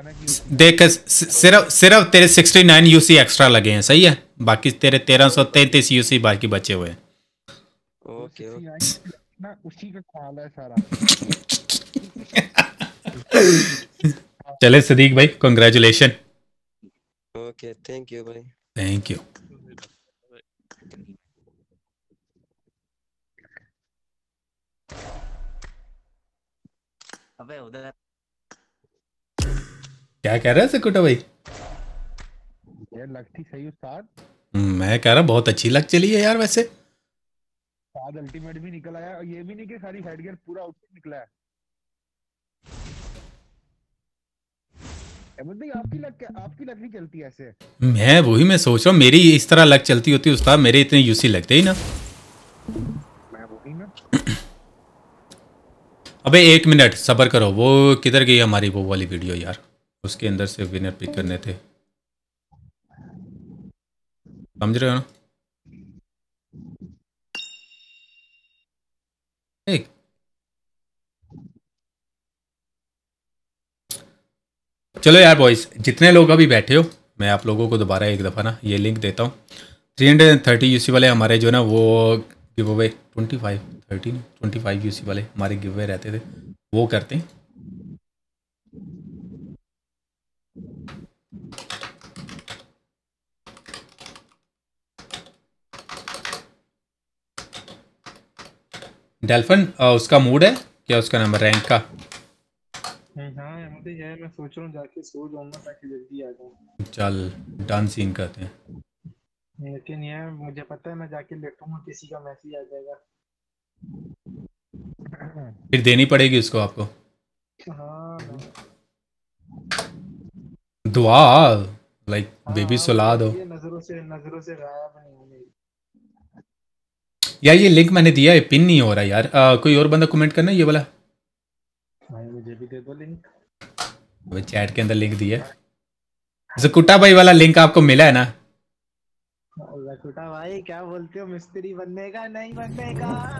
देख सिर्फ़ सिर्फ़ तेरे 69 यूसी एक्स्ट्रा लगे हैं। सही है? बाकी तेरे 1333 यूसी बाकी बचे हुए हैं। ओके ना उसी का ख्याल है सारा चले सदीक भाई कॉन्ग्रेचुलेशन ओके थैंक यू भाई थैंक यू अबे उधर क्या कह रहा है सिकुटा भाई? ये लगती सही उस्ताद। मैं कह रहा बहुत अच्छी लग चली है यार वैसे। उस्ताद अल्टीमेट भी निकल आया और ये भी नहीं कि सारी हेडगियर पूरा आउटफिट निकला है। आपकी लग क्या आपकी लग नहीं चलती ऐसे? मैं वही मैं सोच रहा हूँ मेरी इस तरह लग चलती होती उस्ताद मेरे इतने यूसी लगते ही ना। मैं वही ना। अबे एक मिनट सबर करो वो किधर गई हमारी वो वाली वीडियो यार? उसके अंदर से विनर पिक करने थे। समझ रहे हो ना? चलो यार बॉयज़ जितने लोग अभी बैठे हो, मैं आप लोगों को दोबारा एक दफ़ा ना ये लिंक देता हूँ। Three hundred and thirty UC वाले हमारे जो ना वो give away twenty five thirty twenty five UC वाले हमारे गिव अवे रहते थे, वो करते हैं। डेल्फन उसका मूड है क्या उसका नंबर रैंक का? हाँ भाई है मैं सोच रहा हूँ जाके सो जाऊँगा ताकि जल्दी आ जाऊँ। चल डन सीन करते हैं। लेकिन ये मुझे पता है मैं जाके लेटूँगा किसी का मैसेज आ जाएगा। फिर देनी पड़ेगी उसको आपको? हाँ दुआ लाइक बेबी सुला दो। नज़रों से नज़रों से गायब नहीं होने। यार ये लिंक मैंने दिया है पिन नहीं हो रहा यार। आ, कोई और बंदा कमेंट करना ये वाला? भाई मुझे भी दे दो लिंक चैट के अंदर लिंक दिया है। जकुटा भाई वाला लिंक आपको मिला है ना? भाई क्या बोलते हो? मिस्त्री बनने का नहीं बनने का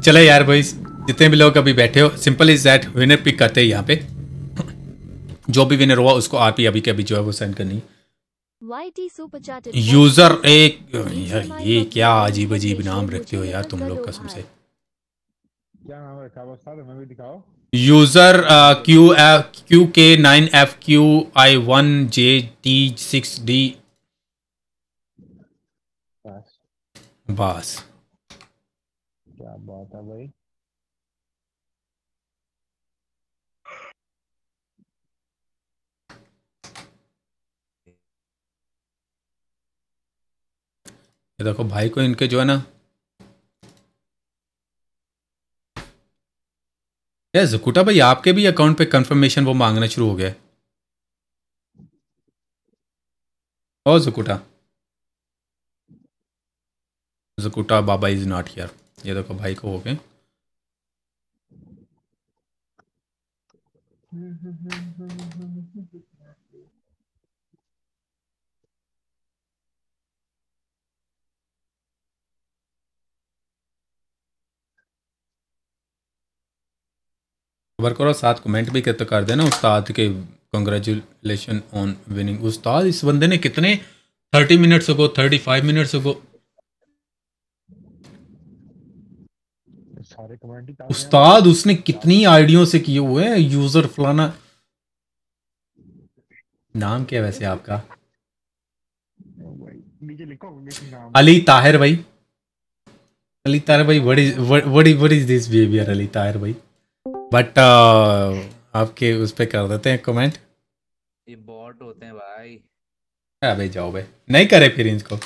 चलो यार भाई जितने भी लोग अभी बैठे हो simple is that winner pick करते हैं यहाँ पे। जो भी विनर हुआ उसको आप ही अभी के अभी जो है वो सेंड करनी chatted. यूज़र एक यार ये क्या अजीब अजीब नाम रखते हो यार तुम लोग कसम से क्या नाम रखा हुआ उस्ताद? हमें भी दिखाओ। User Q F Q K nine F Q I one J T six D बस। बस। क्या बात है भाई। ये देखो भाई को इनके जो है ना क्या जकुटा भाई आपके भी अकाउंट पे कंफर्मेशन वो मांगना शुरू हो गया। ओ जकुटा। जकुटा बाबा इज़ नॉट हियर ये देखो भाई को हो गए। खबर करो साथ कमेंट भी करते कर देना उस्ताद के। कंग्रेचुलेशन ऑन विनिंग उस्ताद इस बंदे ने कितने? थर्टी मिनट्स को थर्टी फाइव मिनट्स को उस्ताद उसने कितनी आइडियो से किए हुए हैं? यूज़र फलाना। नाम क्या वैसे आपका? अली ताहिर भाई। अली ताहिर भाई what is what is this behaviour Ali Tahir भाई? बट आपके उस पे कर देते हैं कमेंट ये बॉट होते हैं भाई। अबे जाओ भाई नहीं करे फिर इनको।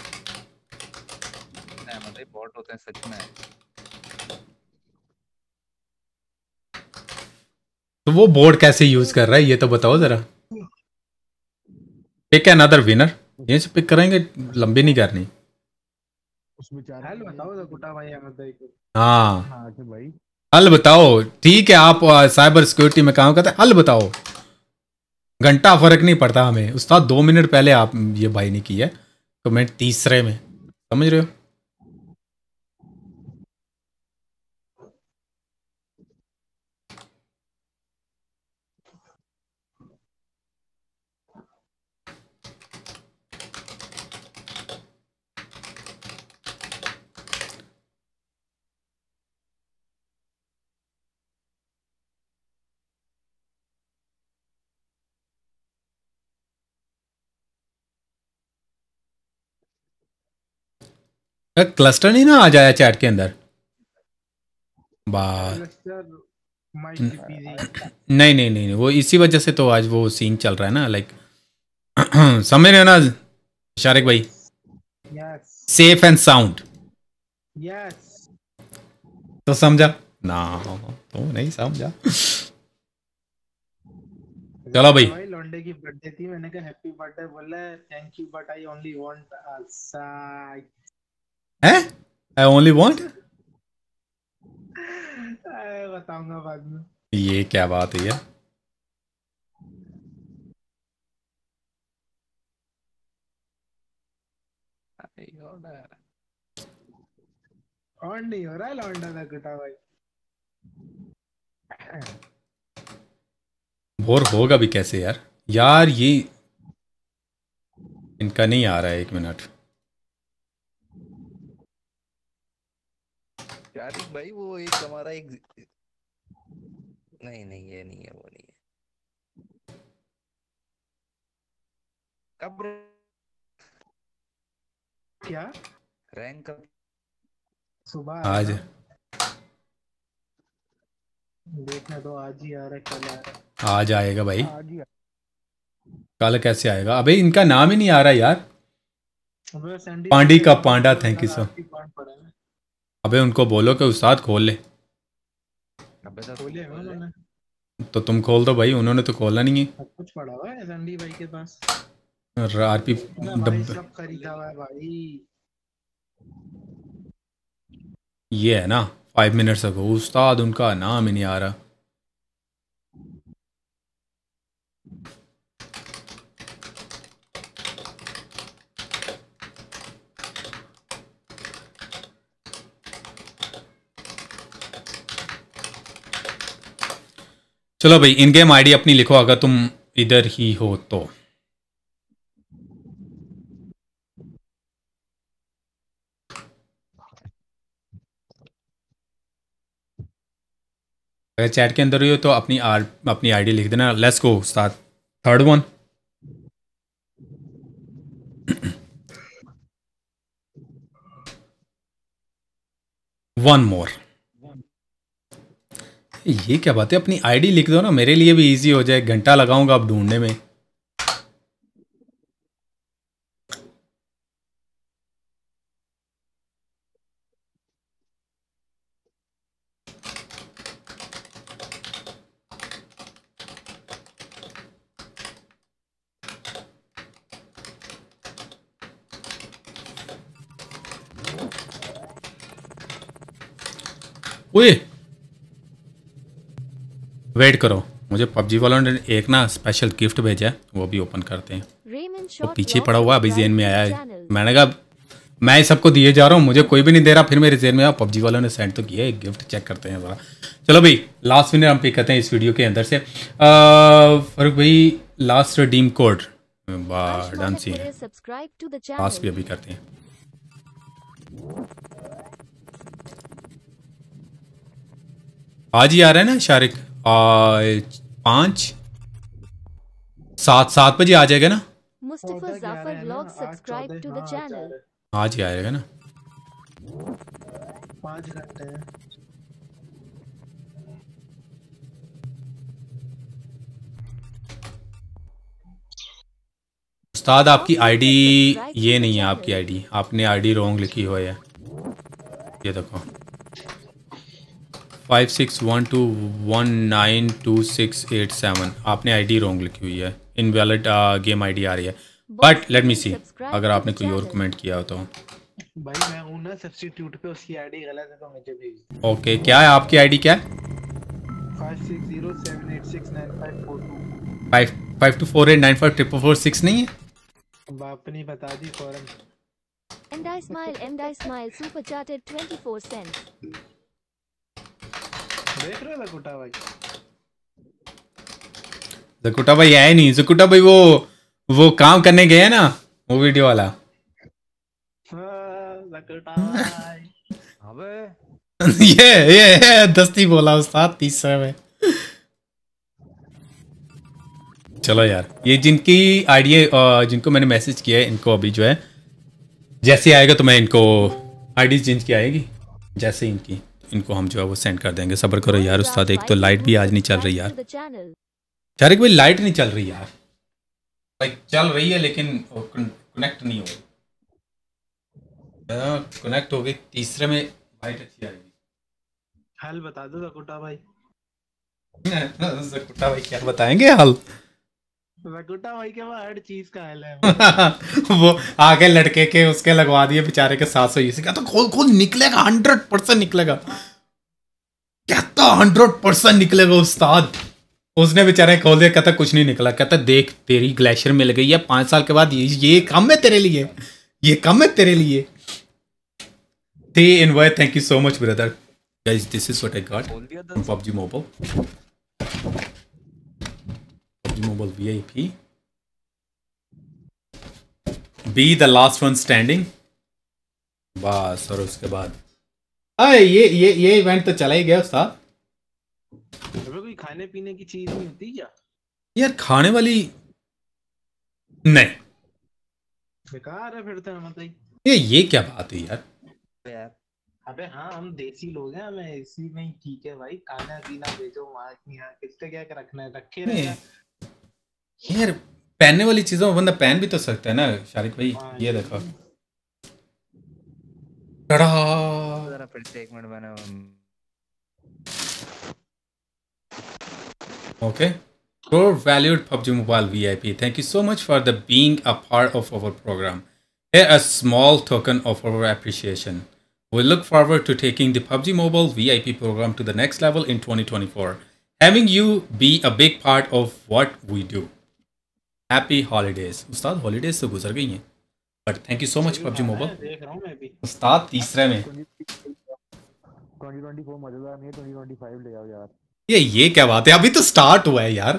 नहीं मतलब बॉट होते हैं सच में। तो वो बोर्ड कैसे यूज़ कर रहा है ये तो बताओ जरा। पिक अनदर विनर ये से पिक करेंगे लंबी नहीं करनी। उस बेचारे हेलो बताओ तो कुटा भाई को हाँ। हाँ भाई। हल बताओ। ठीक है, आप साइबर सिक्योरिटी में काम करते हैं। हल बताओ। घंटा फ़र्क नहीं पड़ता हमें। उस्ताद, दो मिनट पहले आप ये भाई ने किया कमेंट तो तीसरे में। समझ रहे हो? क्लस्टर नहीं ना आ जाया चैट के अंदर? बा माइक नहीं नहीं नहीं नहीं, वो इसी वजह से तो आज वो सीन चल रहा है ना लाइक समझ रहे हो ना शारिक भाई? सेफ़ एंड साउंड तो समझा? ना तो नहीं समझा। चलो भाई। भाई लौंडे की बर्थडे थी मैंने कहा हैप्पी बर्थडे बोला thank you but I only want a side है? आई ओनली वांट बताऊँगा बाद में। ये क्या बात है यार? ऑन नहीं हो रहा है लौंडा का कुटा भाई? बोर होगा भी कैसे यार? यार ये इनका नहीं आ रहा है एक मिनट। यार भाई वो एक हमारा एक नहीं नहीं ये नहीं है वो नहीं है। कब क्या? रैंक कब सुबह आज। देखने तो आज ही आ रहा है कल आ रहा आज आएगा भाई। आज ही कल कैसे आएगा? अबे इनका नाम ही नहीं आ रहा यार। पांडी का पांडा थैंक यू सर अबे उनको बोलो कि उस्ताद खोल ले। अबे तो खोले तो तुम खोल दो भाई उन्होंने तो खोला नहीं है। कुछ पड़ा हुआ है सैंडी भाई के पास। आरपी डब सब खरीदा हुआ है भाई। ये है ना फाइव मिनट्स अगो उस्ताद उनका नाम ही नहीं आ रहा। चलो भाई इन गेम आईडी अपनी लिखो, अगर तुम इधर ही हो तो। अगर चैट के अंदर ही तो अपनी आर अपनी आईडी लिख देना। लेट्स गो साथ थर्ड वन वन मोर ये क्या बात है? अपनी आईडी लिख दो ना, मेरे लिए भी इजी हो जाए। घंटा लगाऊँगा आप ढूँढने में। ओए! वेट करो। मुझे पबजी वालों ने एक ना स्पेशल गिफ्ट भेजा है वो भी ओपन करते हैं। वो पीछे पड़ा हुआ अभी जेन में आया है। मैंने कहा मैं सबको दिए जा रहा हूँ मुझे कोई भी नहीं दे रहा फिर मेरे जेन में आया पबजी वालों ने सेंड तो किया है गिफ्ट चेक करते हैं ज़रा। चलो भाई लास्ट विनर हम पिक करते हैं इस वीडियो के अंदर से। फरुख भाई last redeem code done seen है। पास भी अभी करते हैं। आज ही आ रहा है ना शारिक? पाँच? सात सात बजे आ जाएगा ना? subscribe to the channel. आज ही आएगा ना? पाँच घंटे उस्ताद आपकी आईडी ये नहीं है आपकी आईडी आपने आईडी रॉन्ग लिखी हुई है। ये देखो। Five six one two one nine two six eight seven आपने आईडी रॉन्ग लिखी हुई है। इनवैलिड गेम आईडी आ रही है। बट लेट मी सी अगर आपने कोई और कमेंट किया हो तो। भाई मैं हूँ ना सब्स्टिट्यूट पे उसकी आईडी गलत है तो मुझे भेज ओके क्या है आपकी आईडी क्या है? Five six zero seven eight six nine five four two five five two four eight nine five triple four six नहीं है? बाप ने बता दी फ़ौरन And I smile and I smile super chatted 24 cents. देख रहे हो लकुटा भाई जकुटा भाई है नहीं। जकुटा भाई वो वो काम करने गए ना वो वीडियो वाला। हाँ, ये ये ये दस्ती बोला उस्ताद तीसरे में। चलो यार ये जिनकी आइडिया जिनको मैंने मैसेज किया है इनको अभी जो है जैसे आएगा तो मैं इनको आईडी चेंज की आएगी जैसे इनकी। इनको हम जो है वो सेंड कर देंगे। सब्र करो यार उस्ताद एक तो लाइट भी आज नहीं चल रही यार। चारिक भाई लाइट नहीं चल रही यार। लाइक चल रही है लेकिन कनेक्ट नहीं हो रही। कनेक्ट हो गई। तीसरे में लाइट अच्छी आएगी हल बता दो लकुटा भाई। जकुटा भाई क्या बताएँगे हाल? लकुटा भाई के पास हर चीज़ का हल है। वो आगे लड़के के उसके लगवा दिए बेचारे के सात सौ। का तो खोल खोल निकलेगा हंड्रेड परसेंट निकलेगा। कहता हंड्रेड परसेंट निकलेगा उस्ताद। उसने बेचारे खोल दिया कहता कुछ नहीं निकला। कहता देख तेरी ग्लेशियर मिल गई है पाँच साल के बाद ये ये कम है तेरे लिए। ये कम है तेरे लिए। थे invite thank you so much brother guys this is what I got from PUBG Mobile. Mobile VIP be the last one standing बस और उसके बाद। अरे ये ये ये इवेंट तो चला ही गया अबे कोई खाने पीने की चीज़ नहीं होती क्या? यार खाने वाली नहीं। बेकार है फिर तो मतलब ये ये क्या बात है यार। यार अबे हाँ हम देसी लोग हैं हमें इसी में ही ठीक है भाई। खाना पीना भेजो वहाँ यहाँ किससे क्या क्या रखना है? रखे रहे यार पहनने वाली चीजों में बंदा पहन भी तो सकता है ना शारिक भाई ये देखो टड़ा जरा फिर से एक मिनट मैंने Okay. Core valued PUBG Mobile VIP, thank you so much for the being a part of our program. Here a small token of our appreciation. We look forward to taking the PUBG Mobile VIP program to the next level in 2024. Having you be a big part of what we do. Happy holidays. Ustad holidays तो गुजर गई हैं। But thank you so much PUBG Mobile. देख रहा हूँ मैं भी। उस्ताद तीसरे में। 2024 मज़ेदार नहीं है 2025 ले आओ यार। ये ये क्या बात है? अभी तो स्टार्ट हुआ है यार।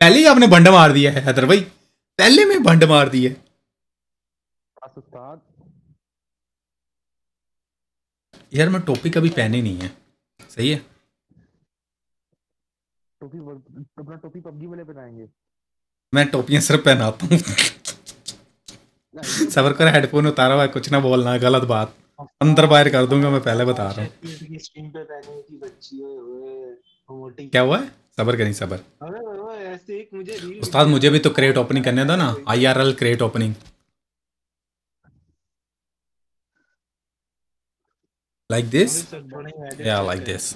पहले ही आपने बंड मार दिया है हैदर भाई। पहले में बंड मार दी है बस उस्ताद। यार मैं टोपी कभी पहनी नहीं है। सही है? टोपी अपना टोपी पबजी वाले बनाएँगे मैं टोपियाँ सिर्फ़ पहनाता हूँ। सबर कर हेडफोन उतारा हुआ है कुछ ना बोलना गलत बात। अंदर बाहर कर दूँगा मैं पहले बता रहा हूँ। मोटी क्या हुआ है? सबर करी सबर। मुझे उस्ताद मुझे भी तो क्रेट ओपनिंग करने दो ना। I R L crate opening like this या लाइक दिस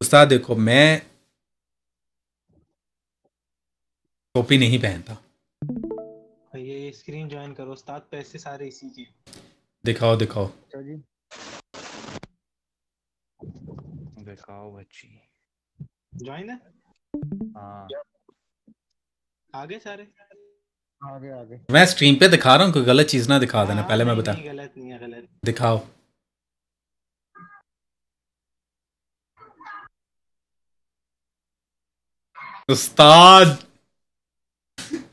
उस्ताद देखो मैं टोपी नहीं पहनता। ये ये स्क्रीन ज्वाइन करो उस्ताद पैसे सारे इसी के। दिखाओ दिखाओ। अच्छा जी। खाओ बच्ची। ज्वाइन है? हाँ। आगे सारे? आगे आगे। मैं स्ट्रीम पे दिखा रहा हूँ कोई गलत चीज़ ना दिखा देना पहले मैं बता। नहीं गलत नहीं है गलत। दिखाओ। उस्ताद!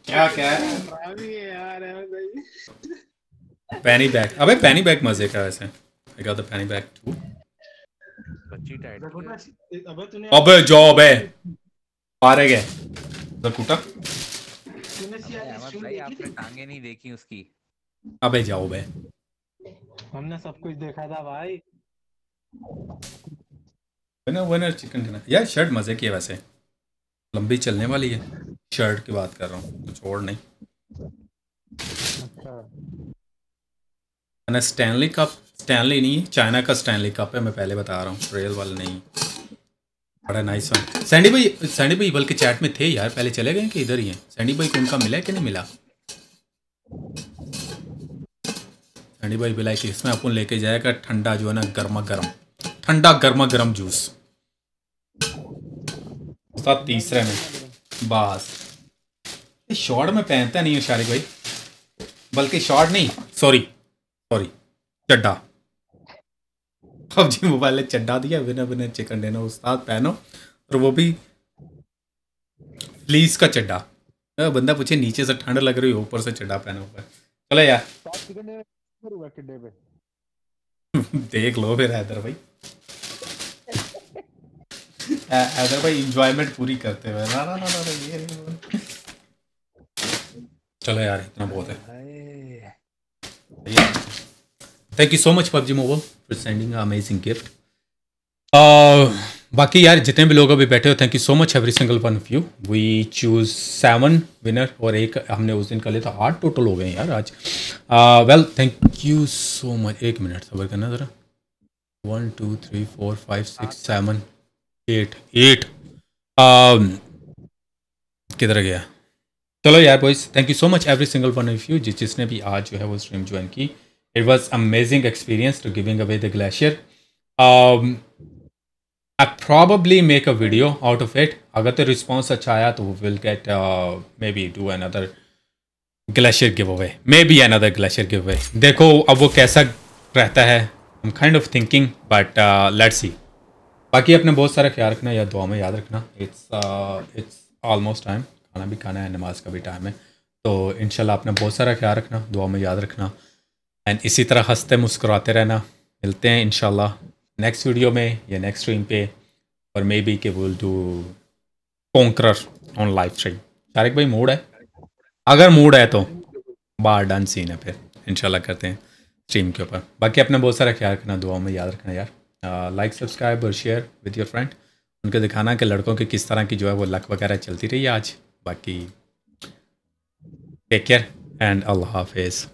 क्या क्या है? है यार पैनी बैग अबे पैनी बैग मज़े का वैसे। I got the penny bag to बच्ची टाइट अबे तूने अबे जॉब है मारे गए। कुटा। तूने भाई आपने टांगे नहीं देखी उसकी। अबे जाओ बे। हमने सब कुछ देखा था भाई। विनर विनर चिकन डिनर यार शर्ट मज़े की है वैसे। लंबी चलने वाली है। शर्ट की बात कर रहा हूँ कुछ और नहीं। अच्छा। मैंने स्टैनली कप स्टैनली नहीं चाइना का स्टैनली कप है मैं पहले बता रहा हूँ रियल वाला नहीं। बड़ा नाइस वन सैंडी भाई सैंडी भाई बल्कि चैट में थे यार पहले चले गए कि इधर ही हैं? सैंडी भाई को उनका मिला है कि नहीं मिला? सैंडी भाई बिलाई कि इसमें अपन लेके जाएगा ठंडा जो है ना गर्मा गर्म। ठंडा गर्मा गर्म जूस तीसरे में। बस। शॉर्ट में पहनता नहीं हूँ शारिक भाई। बल्कि शॉर्ट नहीं सॉरी सॉरी चड्डा पबजी मोबाइल ने चड्डा दिया बिना बिना चिकन डिनर उस्ताद पहनो और वो भी फ्लीस का चड्डा बंदा पूछे नीचे से ठंड लग रही हो ऊपर से चड्डा पहना हुआ चलो यार। देख लो फिर हैदर भाई। है- भाई इंजॉयमेंट पूरी करते हुए। ना ना ना ना ना, ये नहीं, चलो यार इतना बहुत है। Thank you so much PUBG mobile for sending amazing gift बाकी यार जितने भी लोग अभी बैठे हो thank you so much every single one of you we choose seven winner और एक हमने उस दिन कर लिया था आठ टोटल हो गए यार आज। Well thank you so much एक मिनट सबर करना ज़रा। One two three four five six seven eight eight किधर गया? चलो यार boys thank you so much every single one of you जिस जिसने भी आज जो है वो स्ट्रीम ज्वाइन की। It was amazing experience to giving away the glacier I probably make a video out of it अगर तो रिस्पॉन्स अच्छा आया तो will get maybe do another glacier give away maybe another glacier give away देखो अब वो कैसा रहता है I am kind of thinking but let's see बाकी अपने बहुत सारा ख्याल रखना या दुआ में याद रखना। इट्स इट्स ऑलमोस्ट टाइम खाना भी खाना है, नमाज़ का भी टाइम है। तो इंशाल्लाह अपने बहुत सारा ख्याल रखना दुआ में याद रखना। एंड इसी तरह हँसते मुस्कुराते रहना। मिलते हैं इंशाल्लाह नेक्स्ट वीडियो में या नेक्स्ट स्ट्रीम पे। और मे बी के will do conqueror on live stream Shariq भाई मूड है? अगर मूड है तो बार डन सीन है फिर। इनशाला करते हैं स्ट्रीम के ऊपर। बाकी अपना बहुत सारा ख्याल रखना दुआ में याद रखना यार। लाइक सब्सक्राइब और शेयर विद योर फ्रेंड उनको दिखाना कि लड़कों की किस तरह की जो है वो लक वगैरह चलती रही आज। बाकी टेक केयर एंड अल्लाह हाफिज़